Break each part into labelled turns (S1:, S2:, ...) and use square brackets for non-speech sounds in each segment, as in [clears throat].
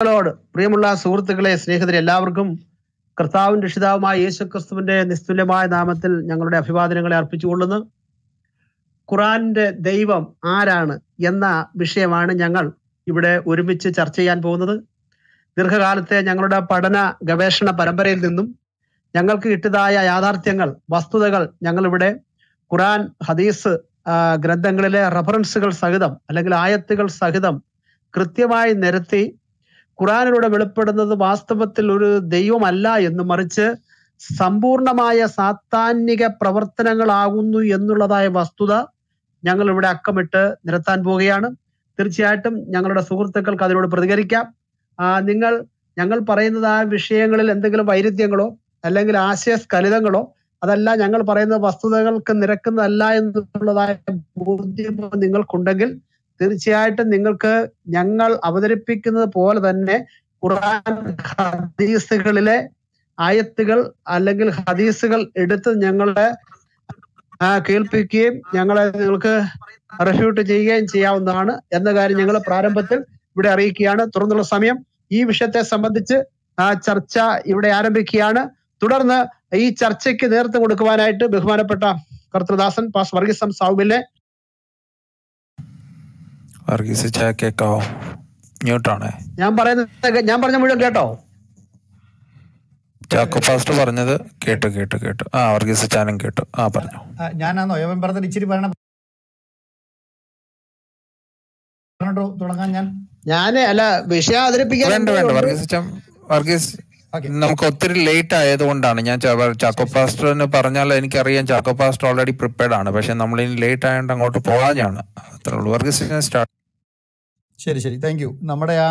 S1: Load പ്രിയമുള്ള സുഹൃത്തുക്കളെ സ്നേഹിതരെ എല്ലാവർക്കും കർത്താവും രക്ഷിതാവുമായ യേശു ക്രിസ്തുവിന്റെ നിസ്തുല്യമായ നാമത്തിൽ ഞങ്ങളുടെ അഭിവാദനങ്ങളെ അർപ്പിച്ചുകൊള്ളുന്നു. ഖുറാന്റെ ദൈവം ആരാണ് എന്ന വിഷയമാണ് ഞങ്ങൾ ഇവിടെ ഒരുമിച്ച് ചർച്ച ചെയ്യാൻ പോകുന്നത്. ദീർഘകാലത്തെ ഞങ്ങളുടെ പഠന ഗവേഷണ പരമ്പരയിൽ നിന്നും ഞങ്ങൾക്ക് കിട്ടിയതായ യാഥാർത്ഥ്യങ്ങൾ വസ്തുതകൾ ഞങ്ങളിവിടെ ഖുറാൻ ഹദീസ് ഗ്രന്ഥങ്ങളിലെ റഫറൻസുകൾ സഹിതം അല്ലെങ്കിൽ ആയത്തുകൾ സഹിതം കൃത്യമായി നിരത്തി ഖുറാനിലൂടെ വെളിപ്പെടുന്നത് വാസ്തവത്തിൽ ഒരു ദൈവമല്ല എന്ന് മറിച്ച് സമ്പൂർണമായ സാത്താന്യക പ്രവർത്തനങ്ങളാകുന്നു എന്നുള്ളതായ വസ്തുത ഞങ്ങൾ ഇവിടെ അക്കമിട്ട് നിരത്താൻ പോവുകയാണ്. തീർച്ചയായിട്ടും ഞങ്ങളുടെ സുഹൃത്തുക്കൾക്ക് അതിനോട് പ്രതികരിക്കാം. നിങ്ങൾ ഞങ്ങൾ പറയുന്നത് ആ വിഷയങ്ങളിൽ എന്തെങ്കിലും വൈരുദ്ധ്യങ്ങളോ അല്ലെങ്കിൽ ആശയസ്ഖലിതങ്ങളോ അതല്ല ഞങ്ങൾ പറയുന്ന വസ്തുതകൾക്ക് നിരക്കുന്നതല്ല എന്നുള്ളതായ ബോധ്യം നിങ്ങൾക്കുണ്ടെങ്കിൽ തീർച്ചയായിട്ടും നിങ്ങൾക്ക് ഞങ്ങൾ അവതരിപ്പിക്കുന്നത് പോലെ തന്നെ ഖുർആൻ ഹദീസുകളിലെ ആയത്തുകൾ അല്ലെങ്കിൽ ഹദീസുകൾ എടുത്ത് ഞങ്ങളെ ആ, കേൾപ്പിക്കുകയും ഞങ്ങളെ നിങ്ങൾക്ക് റെഫ്യൂട്ട് ചെയ്യുകയും ചെയ്യാവുന്നതാണ് എന്ന കാര്യം ഞങ്ങൾ പ്രാരംഭത്തിൽ ഇവിടെ അറിയിക്കുകയാണ്. തുടർന്നുള്ള സമയം ഈ വിഷയത്തെ സംബന്ധിച്ച് ആ ചർച്ച ഇവിടെ ആരംഭിക്കുകയാണ്. തുടർന്ന് ഈ ചർച്ചയ്ക്ക് നേതൃത്വം കൊടുക്കുവാനായിട്ട് ബഹുമാനപ്പെട്ട കർത്തൃദാസൻ പാസ് വർഗീസം സാവുബിലെ
S2: വർഗീസ് ചായ കേക്കാവോ മ്യൂട്ടാണേ
S1: ഞാൻ പറയുന്നത് ഞാൻ പറഞ്ഞ മുഴുവൻ കേട്ടോ.
S2: ചാക്കോ ഫാസ്റ്റ് പറഞ്ഞത് കേട്ടു കേട്ടു കേട്ടു. ആ വർഗീസ് ചാനും കേട്ടു. ആ പറഞ്ഞു.
S3: ഞാനാന്നോ യവൻ പറഞ്ഞത് ഇച്ചിരി പറയണം. തുടങ്ങാൻ ഞാൻ.
S1: ഞാൻ അല്ല വിഷയം അവതരിപ്പിക്കാൻ
S2: വേണ്ട വേണ്ട. വർഗീസ് വർഗീസ് നമുക്ക് ഒത്തിരി ലേറ്റ് ആയതുകൊണ്ടാണ് ഞാൻ ചാക്കോ പാസ്റ്ററിന് പറഞ്ഞാൽ എനിക്കറിയാം ചാക്കോ പാസ്റ്റർ ഓൾറെഡി പ്രിപ്പയർഡ് ആണ്. പക്ഷെ നമ്മൾ ഇനി ലേറ്റ് ആയതുകൊണ്ട് അങ്ങോട്ട് പോകാനാണ് അത്രേ ഉള്ളൂ. വർഗീസ് സ്റ്റാർട്ട്
S3: ശരി ശരി. താങ്ക് യു നമ്മുടെ ആ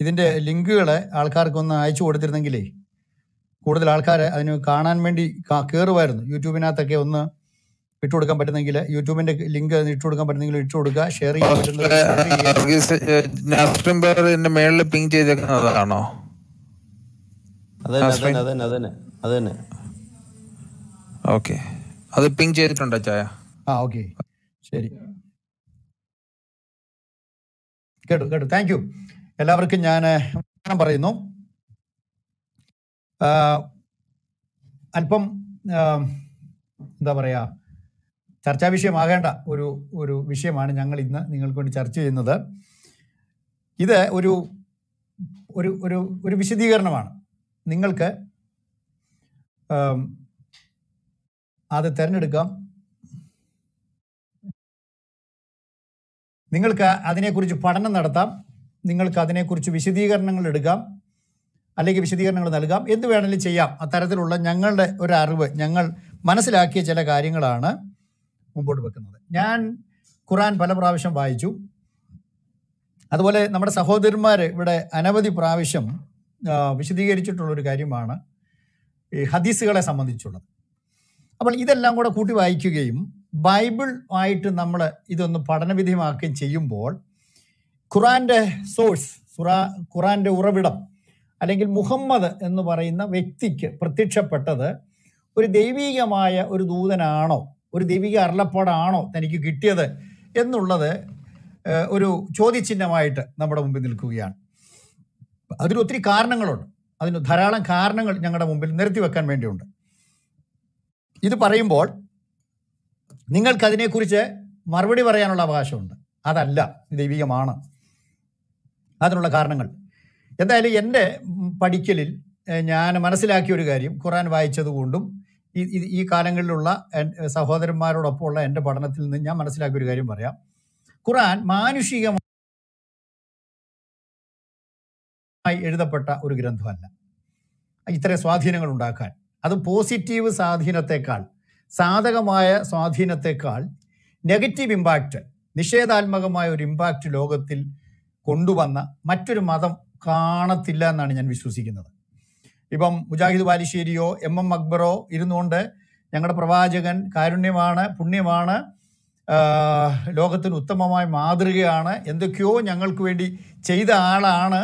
S3: ഇതിന്റെ ലിങ്കുകൾ ആൾക്കാർക്കൊന്ന് അയച്ചു കൊടുത്തിരുന്നെങ്കിലേ കൂടുതൽ ആൾക്കാർ അതിന് കാണാൻ വേണ്ടി കയറുമായിരുന്നു യൂട്യൂബിനകത്തൊക്കെ ഒന്ന് ഇട്ടുകൊടുക്കാൻ പറ്റുന്നെങ്കിൽ യൂട്യൂബിന്റെ ലിങ്ക് ഇട്ടുകൊടുക്കാൻ പറ്റുന്നെങ്കിൽ ഇട്ടുകൊടുക്കുക ഷെയർ ചെയ്യാൻ
S2: മേളിൽ പിങ് ചെയ്തേക്കുന്നതാണോ? ഓക്കെ അത് പിങ് ചെയ്തിട്ടുണ്ടോ ചായ?
S3: ആ ഓക്കെ ശരി. കേട്ടു കേട്ടു. താങ്ക് യു എല്ലാവർക്കും ഞാൻ പറയുന്നു. അല്പം എന്താ പറയുക ചർച്ചാ വിഷയമാകേണ്ട ഒരു ഒരു വിഷയമാണ് ഞങ്ങൾ ഇന്ന് നിങ്ങൾക്ക് വേണ്ടി ചർച്ച ചെയ്യുന്നത്. ഇത് ഒരു ഒരു ഒരു ഒരു വിശദീകരണമാണ്. നിങ്ങൾക്ക് അത് തിരഞ്ഞെടുക്കാം. നിങ്ങൾക്ക് അതിനെക്കുറിച്ച് പഠനം നടത്താം. നിങ്ങൾക്ക് അതിനെക്കുറിച്ച് വിശദീകരണങ്ങൾ എടുക്കാം. അല്ലെങ്കിൽ വിശദീകരണങ്ങൾ നൽകാം. എന്ത് വേണമെങ്കിലും ചെയ്യാം. അത്തരത്തിലുള്ള ഞങ്ങളുടെ ഒരു അറിവ് ഞങ്ങൾ മനസ്സിലാക്കിയ ചില കാര്യങ്ങളാണ് മുമ്പോട്ട് വെക്കുന്നത്. ഞാൻ ഖുറാൻ പല പ്രാവശ്യം വായിച്ചു. അതുപോലെ നമ്മുടെ സഹോദരന്മാർ ഇവിടെ അനവധി പ്രാവശ്യം വിശദീകരിച്ചിട്ടുള്ളൊരു കാര്യമാണ് ഈ ഹദീസുകളെ സംബന്ധിച്ചുള്ളത്. അപ്പോൾ ഇതെല്ലാം കൂടെ കൂട്ടി വായിക്കുകയും ബൈബിൾ ആയിട്ട് നമ്മൾ ഇതൊന്ന് പഠനവിധിയമാക്കുകയും ചെയ്യുമ്പോൾ ഖുറാന്റെ സോഴ്സ് ഖുറാ ഖുറാന്റെ ഉറവിടം അല്ലെങ്കിൽ മുഹമ്മദ് എന്ന് പറയുന്ന വ്യക്തിക്ക് പ്രത്യക്ഷപ്പെട്ടത് ഒരു ദൈവീകമായ ഒരു ദൂതനാണോ ഒരു ദൈവിക അരുളപ്പാടാണോ തനിക്ക് കിട്ടിയത് എന്നുള്ളത് ഒരു ചോദ്യചിഹ്നമായിട്ട് നമ്മുടെ മുമ്പിൽ നിൽക്കുകയാണ്. അതിന് ഒത്തിരി കാരണങ്ങളുണ്ട്. അതിന് ധാരാളം കാരണങ്ങൾ ഞങ്ങളുടെ മുമ്പിൽ നിർത്തി വെക്കാൻ വേണ്ടിയുണ്ട്. ഇത് പറയുമ്പോൾ നിങ്ങൾക്ക് അതിനെക്കുറിച്ച് മറുപടി പറയാനുള്ള അവകാശമുണ്ട്. അതല്ല ദൈവികമാണ്. അതിനുള്ള കാരണങ്ങൾ. എന്തായാലും എന്റെ പഠിക്കലിൽ ഞാൻ മനസ്സിലാക്കിയ ഒരു കാര്യം ഖുറാൻ വായിച്ചതുകൊണ്ടും ഈ ഈ- കാലങ്ങളിലുള്ള സഹോദരന്മാരോടൊപ്പമുള്ള എന്റെ പഠനത്തിൽ നിന്ന് ഞാൻ മനസ്സിലാക്കിയ ഒരു കാര്യം പറയാം. ഖുറാൻ മാനുഷികമായി എഴുതപ്പെട്ട ഒരു ഗ്രന്ഥമല്ല. ഇത്തരം സ്വാധീനങ്ങൾ ഉണ്ടാക്കാൻ. അത് പോസിറ്റീവ് സ്വാധീനത്തെക്കാൾ സാധകമായ സ്വാധീനത്തെക്കാൾ നെഗറ്റീവ് ഇമ്പാക്റ്റ് നിഷേധാത്മകമായ ഒരു ഇമ്പാക്റ്റ് ലോകത്തിൽ കൊണ്ടുവന്ന മറ്റൊരു മതം കാണത്തില്ല എന്നാണ് ഞാൻ വിശ്വസിക്കുന്നത്. ഇപ്പം മുജാഹിദ് ബാലിശ്ശേരിയോ എം എം അക്ബറോ ഇരുന്നുകൊണ്ട് ഞങ്ങളുടെ പ്രവാചകൻ കാരുണ്യമാണ് പുണ്യമാണ് ലോകത്തിന് ഉത്തമമായ മാതൃകയാണ് എന്തൊക്കെയോ ഞങ്ങൾക്ക് വേണ്ടി ചെയ്ത ആളാണ്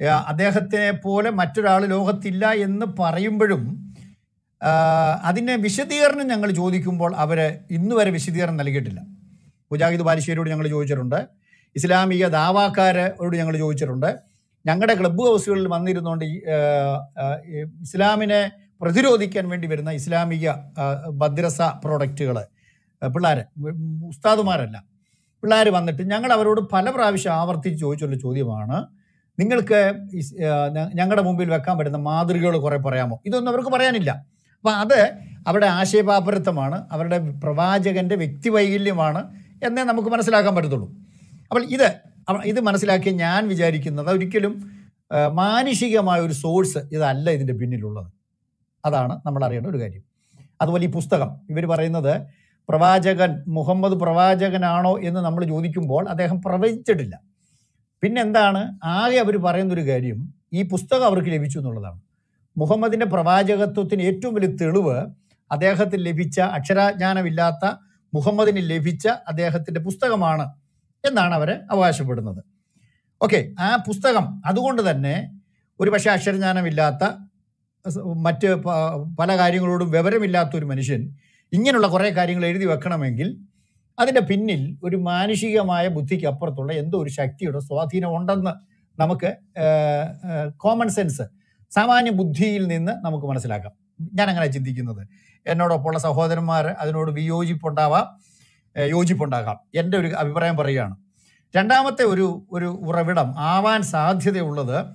S3: അദ്ദേഹത്തിനെ അദ്ദേഹത്തെ പോലെ മറ്റൊരാൾ ലോകത്തില്ല എന്ന് പറയുമ്പോഴും അതിന് വിശദീകരണം ഞങ്ങൾ ചോദിക്കുമ്പോൾ അവർ ഇന്ന് വരെ വിശദീകരണം നൽകിയിട്ടില്ല. മുജാഹിദ് ബാലിശ്ശേരിയോട് ഞങ്ങൾ ചോദിച്ചിട്ടുണ്ട്. ഇസ്ലാമിക ദാവാക്കാരോട് ഞങ്ങൾ ചോദിച്ചിട്ടുണ്ട്. ഞങ്ങളുടെ ക്ലബ്ബ് ഹൗസുകളിൽ വന്നിരുന്നുകൊണ്ട് ഇസ്ലാമിനെ പ്രതിരോധിക്കാൻ വേണ്ടി വരുന്ന ഇസ്ലാമിക ഭദ്രസ പ്രോഡക്റ്റുകൾ പിള്ളേർ ഉസ്താദുമാരല്ല. പിള്ളേർ വന്നിട്ട് ഞങ്ങൾ അവരോട് പല പ്രാവശ്യം ആവർത്തിച്ച് ചോദിച്ചുള്ള ചോദ്യമാണ്. നിങ്ങൾക്ക് ഞങ്ങളുടെ മുമ്പിൽ വെക്കാൻ പറ്റുന്ന മാതൃകകൾ കുറേ പറയാമോ? ഇതൊന്നും അവർക്ക് പറയാനില്ല. അപ്പം അത് അവരുടെ ആശയപാപരത്വമാണ് അവരുടെ പ്രവാചകന്റെ വ്യക്തിവൈകല്യമാണ് എന്നേ നമുക്ക് മനസ്സിലാക്കാൻ പറ്റത്തുള്ളൂ. അപ്പോൾ ഇത് ഇത് മനസ്സിലാക്കി ഞാൻ വിചാരിക്കുന്നത് ഒരിക്കലും മാനുഷികമായ ഒരു സോഴ്സ് ഇതല്ല ഇതിന്റെ പിന്നിലുള്ളത്. അതാണ് നമ്മൾ അറിയേണ്ട ഒരു കാര്യം. അതുപോലെ ഈ പുസ്തകം ഇവർ പറയുന്നത് പ്രവാചകൻ മുഹമ്മദ് പ്രവാചകനാണോ എന്ന് നമ്മൾ ചോദിക്കുമ്പോൾ അദ്ദേഹം പ്രവചിച്ചിട്ടില്ല. പിന്നെന്താണ് ആകെ അവർ പറയുന്നൊരു കാര്യം ഈ പുസ്തകം അവർക്ക് ലഭിച്ചു എന്നുള്ളതാണ്. മുഹമ്മദിന്റെ പ്രവാചകത്വത്തിന് ഏറ്റവും വലിയ തെളിവ് അദ്ദേഹത്തിന് ലഭിച്ച അക്ഷരജ്ഞാനമില്ലാത്ത മുഹമ്മദിന് ലഭിച്ച അദ്ദേഹത്തിന്റെ പുസ്തകമാണ് എന്നാണ് അവർ അവകാശപ്പെടുന്നത്. ഓക്കെ ആ പുസ്തകം അതുകൊണ്ട് തന്നെ ഒരു പക്ഷേ അക്ഷരജ്ഞാനമില്ലാത്ത മറ്റ് പല കാര്യങ്ങളോടും വിവരമില്ലാത്ത ഒരു മനുഷ്യൻ ഇങ്ങനെയുള്ള കുറേ കാര്യങ്ങൾ എഴുതി വെക്കണമെങ്കിൽ അതിന്റെ പിന്നിൽ ഒരു മാനുഷികമായ ബുദ്ധിക്ക് അപ്പുറത്തുള്ള എന്തോ ഒരു ശക്തിയുടെ സ്വാധീനം ഉണ്ടെന്ന് നമുക്ക് കോമൺ സെൻസ് സാമാന്യ ബുദ്ധിയിൽ നിന്ന് നമുക്ക് മനസ്സിലാക്കാം. ഞാൻ അങ്ങനെ ചിന്തിക്കുന്നത്. എന്നോടൊപ്പമുള്ള സഹോദരന്മാർ അതിനോട് വിയോജിപ്പുണ്ടാവാം യോജിപ്പുണ്ടാകാം. എന്റെ ഒരു അഭിപ്രായം പറയുകയാണ്. രണ്ടാമത്തെ ഒരു ഒരു ഉറവിടം ആവാൻ സാധ്യതയുള്ളത്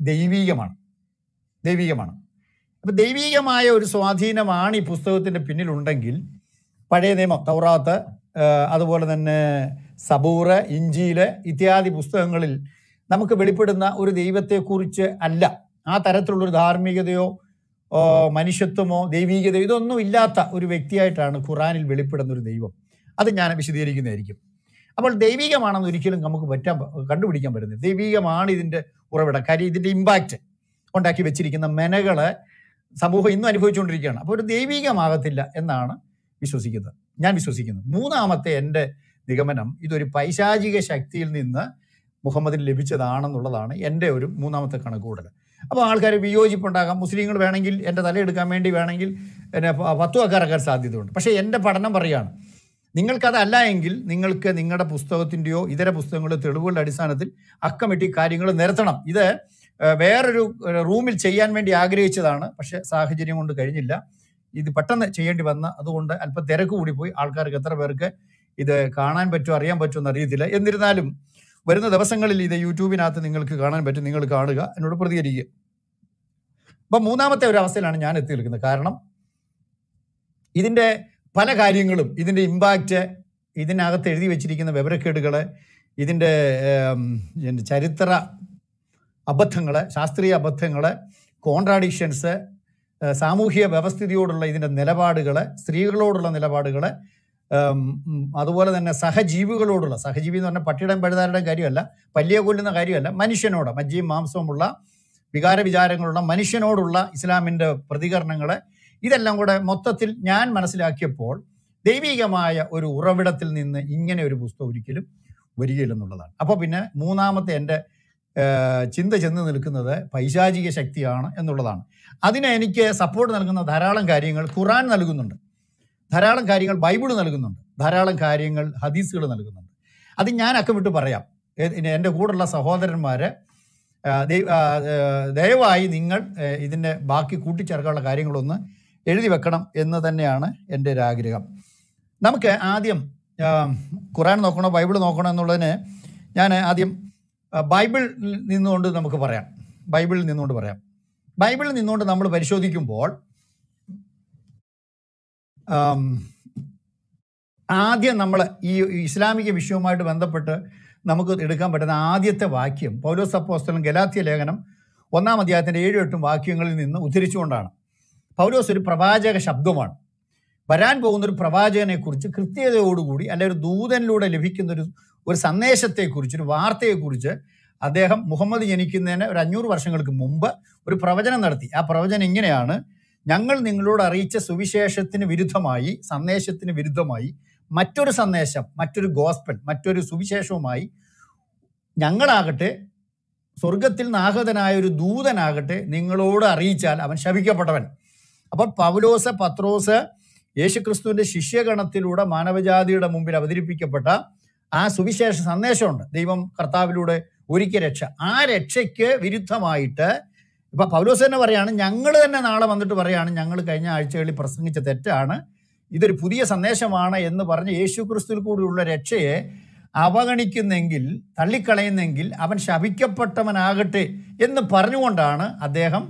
S3: ദൈവീകമാണ്. ദൈവീകമാണ്. അപ്പം ദൈവീകമായ ഒരു സ്വാധീനമാണ് ഈ പുസ്തകത്തിന്റെ പിന്നിലുണ്ടെങ്കിൽ പഴയ നിയമം തൗറാത്ത് അതുപോലെ തന്നെ സബൂറ് ഇഞ്ചിയിൽ ഇത്യാദി പുസ്തകങ്ങളിൽ നമുക്ക് വെളിപ്പെടുന്ന ഒരു ദൈവത്തെക്കുറിച്ച് അല്ല. ആ തരത്തിലുള്ളൊരു ധാർമ്മികതയോ മനുഷ്യത്വമോ ദൈവീകതയോ ഇതൊന്നും ഇല്ലാത്ത ഒരു വ്യക്തിയായിട്ടാണ് ഖുറാനിൽ വെളിപ്പെടുന്ന ഒരു ദൈവം. അത് ഞാൻ വിശദീകരിക്കുന്നതായിരിക്കും. അപ്പോൾ ദൈവികമാണെന്ന് ഒരിക്കലും നമുക്ക് പറ്റാൻ കണ്ടുപിടിക്കാൻ പറ്റുന്നത് ദൈവികമാണ് ഇതിന്റെ ഉറവിടം. കാര്യം ഇതിന്റെ ഇമ്പാക്റ്റ് ഉണ്ടാക്കി വെച്ചിരിക്കുന്ന മെനകൾ സമൂഹം ഇന്നും അനുഭവിച്ചുകൊണ്ടിരിക്കുകയാണ്. അപ്പോൾ ഒരു ദൈവികമാകത്തില്ല എന്നാണ് വിശ്വസിക്കുന്നത്. ഞാൻ വിശ്വസിക്കുന്നത് മൂന്നാമത്തെ എന്റെ നിഗമനം ഇതൊരു പൈശാചിക ശക്തിയിൽ നിന്ന് മുഹമ്മദിന് ലഭിച്ചതാണെന്നുള്ളതാണ് എന്റെ ഒരു മൂന്നാമത്തെ കണക്കുകൂടൽ അപ്പോൾ ആൾക്കാർ വിയോജിപ്പുണ്ടാകാം. മുസ്ലിങ്ങൾ വേണമെങ്കിൽ എന്റെ തലയെടുക്കാൻ വേണ്ടി വേണമെങ്കിൽ എന്നെ പത്തുവക്കാരക്കാൻ സാധ്യതയുണ്ട്. പക്ഷേ എന്റെ പഠനം പറയുകയാണ് നിങ്ങൾക്കതല്ല എങ്കിൽ നിങ്ങൾക്ക് നിങ്ങളുടെ പുസ്തകത്തിന്റെയോ ഇതര പുസ്തകങ്ങളുടെ തെളിവുകളുടെ അടിസ്ഥാനത്തിൽ അക്കമിട്ടി കാര്യങ്ങൾ നിരത്തണം. ഇത് വേറൊരു റൂമിൽ ചെയ്യാൻ വേണ്ടി ആഗ്രഹിച്ചതാണ്. പക്ഷേ സാഹചര്യം കൊണ്ട് കഴിഞ്ഞില്ല. ഇത് പെട്ടെന്ന് ചെയ്യേണ്ടി വന്ന അതുകൊണ്ട് അല്പം തിരക്ക് കൂടിപ്പോയി ആൾക്കാർക്ക് എത്ര പേർക്ക് ഇത് കാണാൻ പറ്റുമോ അറിയാൻ പറ്റുമോ എന്ന് അറിയത്തില്ല. എന്നിരുന്നാലും വരുന്ന ദിവസങ്ങളിൽ ഇത് യൂട്യൂബിനകത്ത് നിങ്ങൾക്ക് കാണാൻ പറ്റും. നിങ്ങൾ കാണുക. എന്നോട് പ്രതികരിക്കുക. അപ്പം മൂന്നാമത്തെ ഒരു അവസ്ഥയിലാണ് ഞാൻ എത്തി നിൽക്കുന്നത്. കാരണം ഇതിന്റെ പല കാര്യങ്ങളും ഇതിന്റെ ഇമ്പാക്റ്റ് ഇതിനകത്ത് എഴുതി വെച്ചിരിക്കുന്ന വിവരക്കേടുകൾ ഇതിന്റെ ചരിത്ര അബദ്ധങ്ങൾ ശാസ്ത്രീയ അബദ്ധങ്ങൾ കോൺട്രാഡിക്ഷൻസ് സാമൂഹിക വ്യവസ്ഥിതിയോടുള്ള ഇതിന്റെ നിലപാടുകൾ സ്ത്രീകളോടുള്ള നിലപാടുകൾ അതുപോലെ തന്നെ സഹജീവികളോടുള്ള സഹജീവി എന്ന് പറഞ്ഞാൽ പട്ടിയുടെയും പഴുതാരുടെയും കാര്യമല്ല പല്ലിയെ കൊല്ലുന്ന കാര്യമല്ല മനുഷ്യനോട് മജ്ജിയും മാംസവുമുള്ള വികാര വിചാരങ്ങളുള്ള മനുഷ്യനോടുള്ള ഇസ്ലാമിന്റെ പ്രതികരണങ്ങൾ ഇതെല്ലാം കൂടെ മൊത്തത്തിൽ ഞാൻ മനസ്സിലാക്കിയപ്പോൾ ദൈവികമായ ഒരു ഉറവിടത്തിൽ നിന്ന് ഇങ്ങനെ ഒരു പുസ്തകം ഒരിക്കലും വരികയില്ലെന്നുള്ളതാണ് അപ്പോൾ പിന്നെ മൂന്നാമത്തെ എന്റെ ചിന്ത ചെന്ന് നിൽക്കുന്നത് പൈശാചിക ശക്തിയാണ് എന്നുള്ളതാണ്. അതിനെനിക്ക് സപ്പോർട്ട് നൽകുന്ന ധാരാളം കാര്യങ്ങൾ ഖുറാൻ നൽകുന്നുണ്ട്. ധാരാളം കാര്യങ്ങൾ ബൈബിൾ നൽകുന്നുണ്ട്. ധാരാളം കാര്യങ്ങൾ ഹദീസുകൾ നൽകുന്നുണ്ട്. അത് ഞാൻ അക്കമിട്ട് പറയാം. ഏ- ഇനി എന്റെ കൂടെയുള്ള ഏ, ദയവായി നിങ്ങൾ ഇതിന്റെ ബാക്കി കൂട്ടിച്ചേർക്കാനുള്ള കാര്യങ്ങളൊന്ന് എഴുതി വെക്കണം എന്ന് തന്നെയാണ് എന്റെ ഒരു ആഗ്രഹം. നമുക്ക് ആദ്യം ഖുറാൻ നോക്കണോ ബൈബിൾ നോക്കണോ എന്നുള്ളതിന് ഞാൻ ആദ്യം ബൈബിളിൽ നിന്നുകൊണ്ട് നമുക്ക് പറയാം. ബൈബിളിൽ നിന്നുകൊണ്ട് പറയാം. ബൈബിളിൽ നിന്നുകൊണ്ട് നമ്മൾ പരിശോധിക്കുമ്പോൾ ആദ്യം നമ്മൾ ഈ ഇസ്ലാമിക വിഷയവുമായിട്ട് ബന്ധപ്പെട്ട് നമുക്ക് എടുക്കാൻ പറ്റുന്ന ആദ്യത്തെ വാക്യം പൗലോസ് അപ്പോസ്തലൻ ഗലാത്യ ലേഖനം ഒന്നാം അധ്യായത്തിന്റെ ഏഴും എട്ടും വാക്യങ്ങളിൽ നിന്ന് ഉദ്ധരിച്ചുകൊണ്ടാണ്. പൗലോസ് ഒരു പ്രവാചക ശബ്ദമാണ്. വരാൻ പോകുന്ന ഒരു പ്രവാചകനെക്കുറിച്ച് കൃത്യതയോടുകൂടി അല്ലെ ഒരു ദൂതനിലൂടെ ലഭിക്കുന്ന ഒരു ഒരു സന്ദേശത്തെക്കുറിച്ച് ഒരു വാർത്തയെക്കുറിച്ച് അദ്ദേഹം മുഹമ്മദ് ജനിക്കുന്നതിന് ഒരു അഞ്ഞൂറ് വർഷങ്ങൾക്ക് മുമ്പ് ഒരു പ്രവചനം നടത്തി. ആ പ്രവചനം ഇങ്ങനെയാണ്. ഞങ്ങൾ നിങ്ങളോട് അറിയിച്ച സുവിശേഷത്തിന് വിരുദ്ധമായി സന്ദേശത്തിന് വിരുദ്ധമായി മറ്റൊരു സന്ദേശം മറ്റൊരു ഗോസ്പൽ മറ്റൊരു സുവിശേഷവുമായി ഞങ്ങളാകട്ടെ സ്വർഗത്തിൽ നാഹതനായ ഒരു ദൂതനാകട്ടെ നിങ്ങളോട് അറിയിച്ചാൽ അവൻ ശപിക്കപ്പെട്ടവൻ. അപ്പോൾ പൗലോസ് പത്രോസ് യേശുക്രിസ്തുവിന്റെ ശിഷ്യഗണത്തിലൂടെ മാനവജാതിയുടെ മുമ്പിൽ അവതരിപ്പിക്കപ്പെട്ട ആ സുവിശേഷ സന്ദേശമുണ്ട്. ദൈവം കർത്താവിലൂടെ ഒരിക്കൽ രക്ഷ. ആ രക്ഷയ്ക്ക് വിരുദ്ധമായിട്ട് ഇപ്പൊ പൗലോസ് തന്നെ പറയാണ് ഞങ്ങൾ തന്നെ നാളെ വന്നിട്ട് പറയാണ് ഞങ്ങൾ കഴിഞ്ഞ ആഴ്ചകളിൽ പ്രസംഗിച്ച തെറ്റാണ്. ഇതൊരു പുതിയ സന്ദേശമാണ് എന്ന് പറഞ്ഞ് യേശു ക്രിസ്തുവിൽ കൂടിയുള്ള രക്ഷയെ അവഗണിക്കുന്നെങ്കിൽ തള്ളിക്കളയുന്നെങ്കിൽ അവൻ ശപിക്കപ്പെട്ടവനാകട്ടെ എന്ന് പറഞ്ഞുകൊണ്ടാണ് അദ്ദേഹം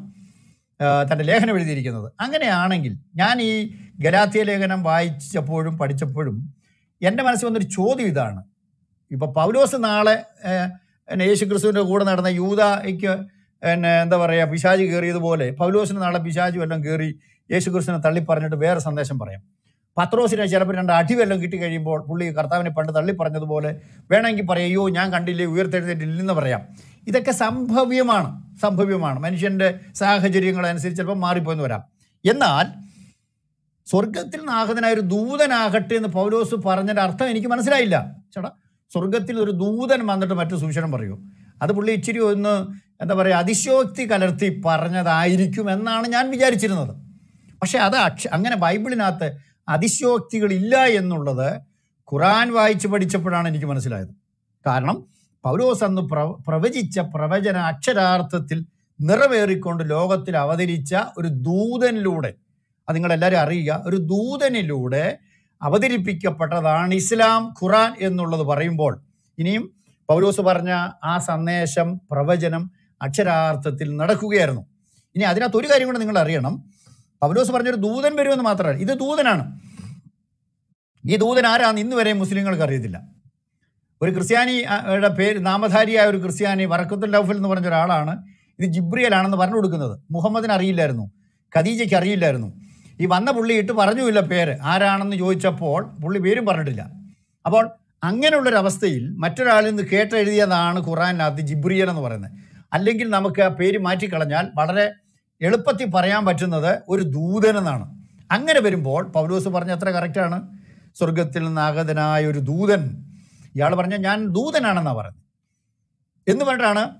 S3: തന്റെ ലേഖനം എഴുതിയിരിക്കുന്നത്. അങ്ങനെയാണെങ്കിൽ ഞാൻ ഈ ഗലാത്തിയ ലേഖനം വായിച്ചപ്പോഴും പഠിച്ചപ്പോഴും എന്റെ മനസ്സിൽ വന്നൊരു ചോദ്യം ഇതാണ്. ഇപ്പോൾ പൗലോസ് നാളെ യേശു ക്രിസ്തുവിന്റെ കൂടെ നടന്ന യൂതയ്ക്ക് പിന്നെ എന്താ പറയുക പിശാജ് കയറിയതുപോലെ പൗലോസിന് നാളെ പിശാജ് വല്ലതും കയറി യേശു ക്രിസ്തുവിനെ തള്ളി പറഞ്ഞിട്ട് വേറെ സന്ദേശം പറയാം. പത്രോസിനെ ചിലപ്പോൾ രണ്ട് അടി വല്ലതും കിട്ടി കഴിയുമ്പോൾ പുള്ളി കർത്താവിനെ പണ്ട് തള്ളി പറഞ്ഞതുപോലെ വേണമെങ്കിൽ പറയാം അയ്യോ ഞാൻ കണ്ടില്ലേ ഉയർത്തെഴുന്നേറ്റില്ലെന്ന് പറയാം. ഇതൊക്കെ സംഭവ്യമാണ് സംഭവ്യമാണ്. മനുഷ്യന്റെ സാഹചര്യങ്ങളനുസരിച്ച് ചിലപ്പോൾ മാറിപ്പോയെന്ന് വരാം. എന്നാൽ സ്വർഗത്തിൽ നാഹതനായ ഒരു ദൂതനാകട്ടെ എന്ന് പൗലോസ് പറഞ്ഞതിന്റെ അർത്ഥം എനിക്ക് മനസ്സിലായില്ല. ചേട്ടാ സ്വർഗത്തിൽ ഒരു ദൂതൻ വന്നിട്ട് മറ്റു സൂചനം പറയൂ. അത് പുള്ളി ഇച്ചിരി ഒന്ന് എന്താ പറയുക അതിശോക്തി കലർത്തി പറഞ്ഞതായിരിക്കും എന്നാണ് ഞാൻ വിചാരിച്ചിരുന്നത്. പക്ഷേ അത് അക്ഷ അങ്ങനെ ബൈബിളിനകത്ത് അതിശോക്തികളില്ല എന്നുള്ളത് ഖുറാൻ വായിച്ച് പഠിച്ചപ്പോഴാണ് എനിക്ക് മനസ്സിലായത്. കാരണം പൗലോസ് അന്ന് പ്ര പ്രവചിച്ച പ്രവചന അക്ഷരാർത്ഥത്തിൽ നിറവേറിക്കൊണ്ട് ലോകത്തിൽ അവതരിച്ച ഒരു ദൂതനിലൂടെ അത് നിങ്ങളെല്ലാവരും അറിയുക ഒരു ദൂതനിലൂടെ അവതരിപ്പിക്കപ്പെട്ടതാണ് ഇസ്ലാം ഖുറാൻ എന്നുള്ളത് പറയുമ്പോൾ. ഇനിയും പൗലോസ് പറഞ്ഞ ആ സന്ദേശം പ്രവചനം അക്ഷരാർത്ഥത്തിൽ നടക്കുകയായിരുന്നു. ഇനി അതിനകത്ത് ഒരു കാര്യം കൂടെ നിങ്ങൾ അറിയണം. പൗലോസ് പറഞ്ഞൊരു ദൂതൻ വരുമെന്ന് മാത്രമല്ല ഇത് ദൂതനാണ്. ഈ ദൂതൻ ആരാന്ന് ഇന്ന് വരെ മുസ്ലിങ്ങൾക്ക് അറിയത്തില്ല. ഒരു ക്രിസ്ത്യാനിയുടെ പേര് നാമധാരിയായ ഒരു ക്രിസ്ത്യാനി വറക്കത്തുൽ ലൗഫൽ എന്ന് പറഞ്ഞ ഒരാളാണ് ഇത് ജിബ്രിയലാണെന്ന് പറഞ്ഞു കൊടുക്കുന്നത്. മുഹമ്മദിന് അറിയില്ലായിരുന്നു. ഖദീജയ്ക്ക് അറിയില്ലായിരുന്നു. ഈ വന്ന പുള്ളി ഇട്ട് പറഞ്ഞുമില്ല പേര്. ആരാണെന്ന് ചോദിച്ചപ്പോൾ പുള്ളി പേരും പറഞ്ഞിട്ടില്ല. അപ്പോൾ അങ്ങനെയുള്ളൊരവസ്ഥയിൽ മറ്റൊരാളിൽ നിന്ന് കേട്ടെഴുതിയതാണ് ഖുറാനകത്ത് ജിബ്രിയൽ എന്ന് പറയുന്നത്. അല്ലെങ്കിൽ നമുക്ക് ആ പേര് മാറ്റിക്കളഞ്ഞാൽ വളരെ എളുപ്പത്തിൽ പറയാൻ പറ്റുന്നത് ഒരു ദൂതനെന്നാണ്. അങ്ങനെ വരുമ്പോൾ പൗലോസ് പറഞ്ഞ അത്ര കറക്റ്റാണ് സ്വർഗത്തിൽ നിന്നാഗതനായ ഒരു ദൂതൻ. ഇയാൾ പറഞ്ഞ ഞാൻ ദൂതനാണെന്നാണ് പറയുന്നത്. എന്ന് പറഞ്ഞിട്ടാണ്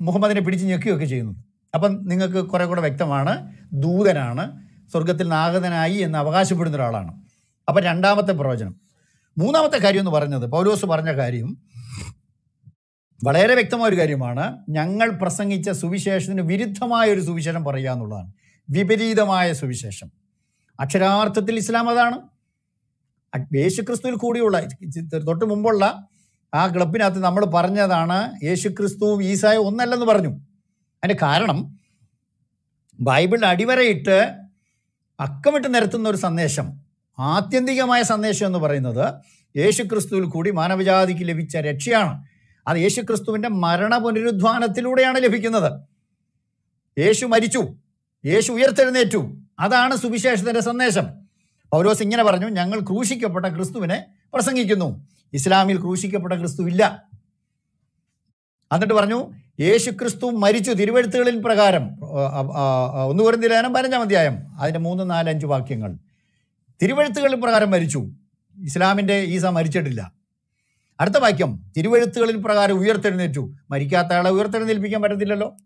S3: മുഹമ്മദിനെ പിടിച്ച് ഞെക്കുകയൊക്കെ ചെയ്യുന്നത്. അപ്പം നിങ്ങൾക്ക് കുറെ കൂടെ വ്യക്തമാണ് ദൂതനാണ് സ്വർഗത്തിൽ നാഗതനായി എന്ന് അവകാശപ്പെടുന്ന ഒരാളാണ്. അപ്പം രണ്ടാമത്തെ പ്രവചനം. മൂന്നാമത്തെ കാര്യം എന്ന് പറഞ്ഞത് പൗലോസ് പറഞ്ഞ കാര്യം വളരെ വ്യക്തമായ ഒരു കാര്യമാണ്. ഞങ്ങൾ പ്രസംഗിച്ച സുവിശേഷത്തിന് വിരുദ്ധമായ ഒരു സുവിശേഷം പറയുക എന്നുള്ളതാണ്. വിപരീതമായ സുവിശേഷം. അക്ഷരാർത്ഥത്തിൽ ഇസ്ലാം അതാണ്. യേശുക്രിസ്തുവിൽ കൂടിയുള്ള തൊട്ട് മുമ്പുള്ള ആ ക്ലബിനകത്ത് നമ്മൾ പറഞ്ഞതാണ് യേശുക്രിസ്തുവും ഈസായും ഒന്നല്ലെന്ന് പറഞ്ഞു. അതിന്റെ കാരണം ബൈബിളിൽ അടിവരയിട്ട് അക്കമിട്ട് നിരത്തുന്ന ഒരു സന്ദേശം ആത്യന്തികമായ സന്ദേശം എന്ന് പറയുന്നത് യേശുക്രിസ്തുവിൽ കൂടി മാനവജാതിക്ക് ലഭിച്ച രക്ഷയാണ്. അത് യേശു ക്രിസ്തുവിന്റെ മരണ പുനരുദ്ധാനത്തിലൂടെയാണ് ലഭിക്കുന്നത്. യേശു മരിച്ചു. യേശു ഉയർത്തെഴുന്നേറ്റു. അതാണ് സുവിശേഷത്തിന്റെ സന്ദേശം. പൗരോസ് ഇങ്ങനെ പറഞ്ഞു ഞങ്ങൾ ക്രൂശിക്കപ്പെട്ട ക്രിസ്തുവിനെ പ്രസംഗിക്കുന്നു. ഇസ്ലാമിൽ ക്രൂശിക്കപ്പെട്ട ക്രിസ്തു ഇല്ല എന്നിട്ട് പറഞ്ഞു യേശു ക്രിസ്തു മരിച്ചു തിരുവഴുത്തുകളിൽ പ്രകാരം. ഒന്ന് കുറിന്തി ലേഖനം പതിനഞ്ചാം അധ്യായം അതിന്റെ മൂന്ന് നാലഞ്ച് വാക്യങ്ങൾ. തിരുവഴുത്തുകളിൽ പ്രകാരം മരിച്ചു. ഇസ്ലാമിന്റെ ഈസ മരിച്ചിട്ടില്ല. അടുത്ത വാക്യം തിരുവഴുത്തുകളിൽ പ്രകാരം ഉയർത്തെഴുന്നേറ്റു. മരിക്കാത്ത ആളെ ഉയർത്തെഴുന്നേൽപ്പിക്കാൻ പറ്റത്തില്ലല്ലോ.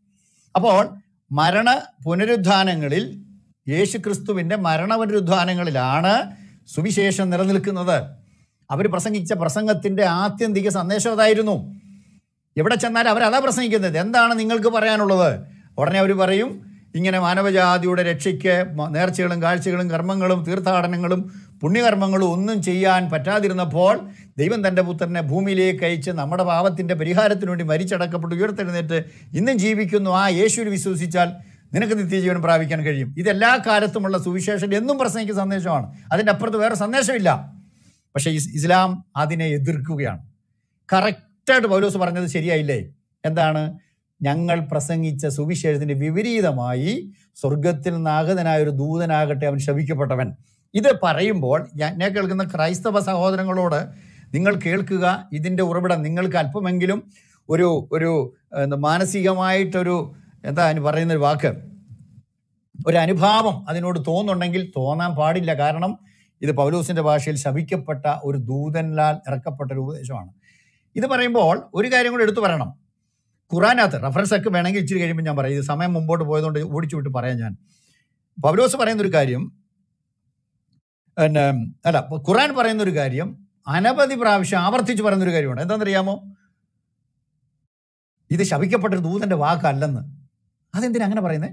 S3: അപ്പോൾ മരണ പുനരുദ്ധാനങ്ങളിൽ യേശു ക്രിസ്തുവിന്റെ മരണ പുനരുദ്ധാനങ്ങളിലാണ് സുവിശേഷം നിലനിൽക്കുന്നത്. അവർ പ്രസംഗിച്ച പ്രസംഗത്തിന്റെ ആത്യന്തിക സന്ദേശം അതായിരുന്നു. എവിടെ ചെന്നാൽ അവരതാ പ്രസംഗിക്കുന്നത്. എന്താണ് നിങ്ങൾക്ക് പറയാനുള്ളത്? ഉടനെ അവർ പറയും ഇങ്ങനെ മാനവജാതിയുടെ രക്ഷയ്ക്ക് നേർച്ചകളും കാഴ്ചകളും കർമ്മങ്ങളും തീർത്ഥാടനങ്ങളും പുണ്യകർമ്മങ്ങളും ഒന്നും ചെയ്യാൻ പറ്റാതിരുന്നപ്പോൾ ദൈവം തന്റെ പുത്രനെ ഭൂമിയിലേക്ക് അയച്ച് നമ്മുടെ പാപത്തിന്റെ പരിഹാരത്തിനു വേണ്ടി മരിച്ചടക്കപ്പെട്ട് ഉയർത്തെഴുന്നേറ്റ് ഇന്നും ജീവിക്കുന്നു. ആ യേശുവിൽ വിശ്വസിച്ചാൽ നിനക്ക് നിത്യജീവൻ പ്രാപിക്കാൻ കഴിയും. ഇതെല്ലാ കാലത്തുമുള്ള സുവിശേഷം എന്നും പ്രസംഗിക്കുന്ന സന്ദേശമാണ്. അതിന്റെ അപ്പുറത്ത് വേറെ സന്ദേശമില്ല. പക്ഷേ ഇസ് ഇസ്ലാം അതിനെ എതിർക്കുകയാണ്. കറക്റ്റായിട്ട് പൗലോസ് പറഞ്ഞത് ശരിയായില്ലേ? എന്താണ്? ഞങ്ങൾ പ്രസംഗിച്ച സുവിശേഷത്തിന് വിപരീതമായി സ്വർഗത്തിൽ നാഗതനായ ഒരു ദൂതനാകട്ടെ അവൻ ശപിക്കപ്പെട്ടവൻ. ഇത് പറയുമ്പോൾ ഞാൻ കേൾക്കുന്ന ക്രൈസ്തവ സഹോദരങ്ങളോട് നിങ്ങൾ കേൾക്കുക ഇതിന്റെ ഉറവിടം നിങ്ങൾക്ക് അല്പമെങ്കിലും ഒരു ഒരു മാനസികമായിട്ടൊരു എന്താ അതിന് പറയുന്ന ഒരു വാക്ക്? ഒരു അനുഭാവം അതിനോട് തോന്നുന്നുണ്ടെങ്കിൽ തോന്നാൻ പാടില്ല. കാരണം ഇത് പൗലൂസിന്റെ ഭാഷയിൽ ശപിക്കപ്പെട്ട ഒരു ദൂതനാൽ ഇറക്കപ്പെട്ട ഒരു ഉപദേശമാണ്. ഇത് പറയുമ്പോൾ ഒരു കാര്യം കൂടെ എടുത്തു പറയണം. ഖുറാനകത്ത് റഫറൻസ് ഒക്കെ വേണമെങ്കിൽ ഇച്ചിരി കഴിയുമ്പോൾ ഞാൻ പറയും. ഇത് സമയം മുമ്പോട്ട് പോയതുകൊണ്ട് ഓടിച്ചു വിട്ട് പറയാം ഞാൻ. പൗലോസ് പറയുന്നൊരു കാര്യം പിന്നെ അല്ല ഖുറാൻ പറയുന്നൊരു കാര്യം അനവധി പ്രാവശ്യം ആവർത്തിച്ച് പറയുന്നൊരു കാര്യമാണ് എന്താണെന്നറിയാമോ? ഇത് ശപിക്കപ്പെട്ടൊരു ദൂതന്റെ വാക്കല്ലെന്ന്. അതെന്തിനാ അങ്ങനെ പറയുന്നത്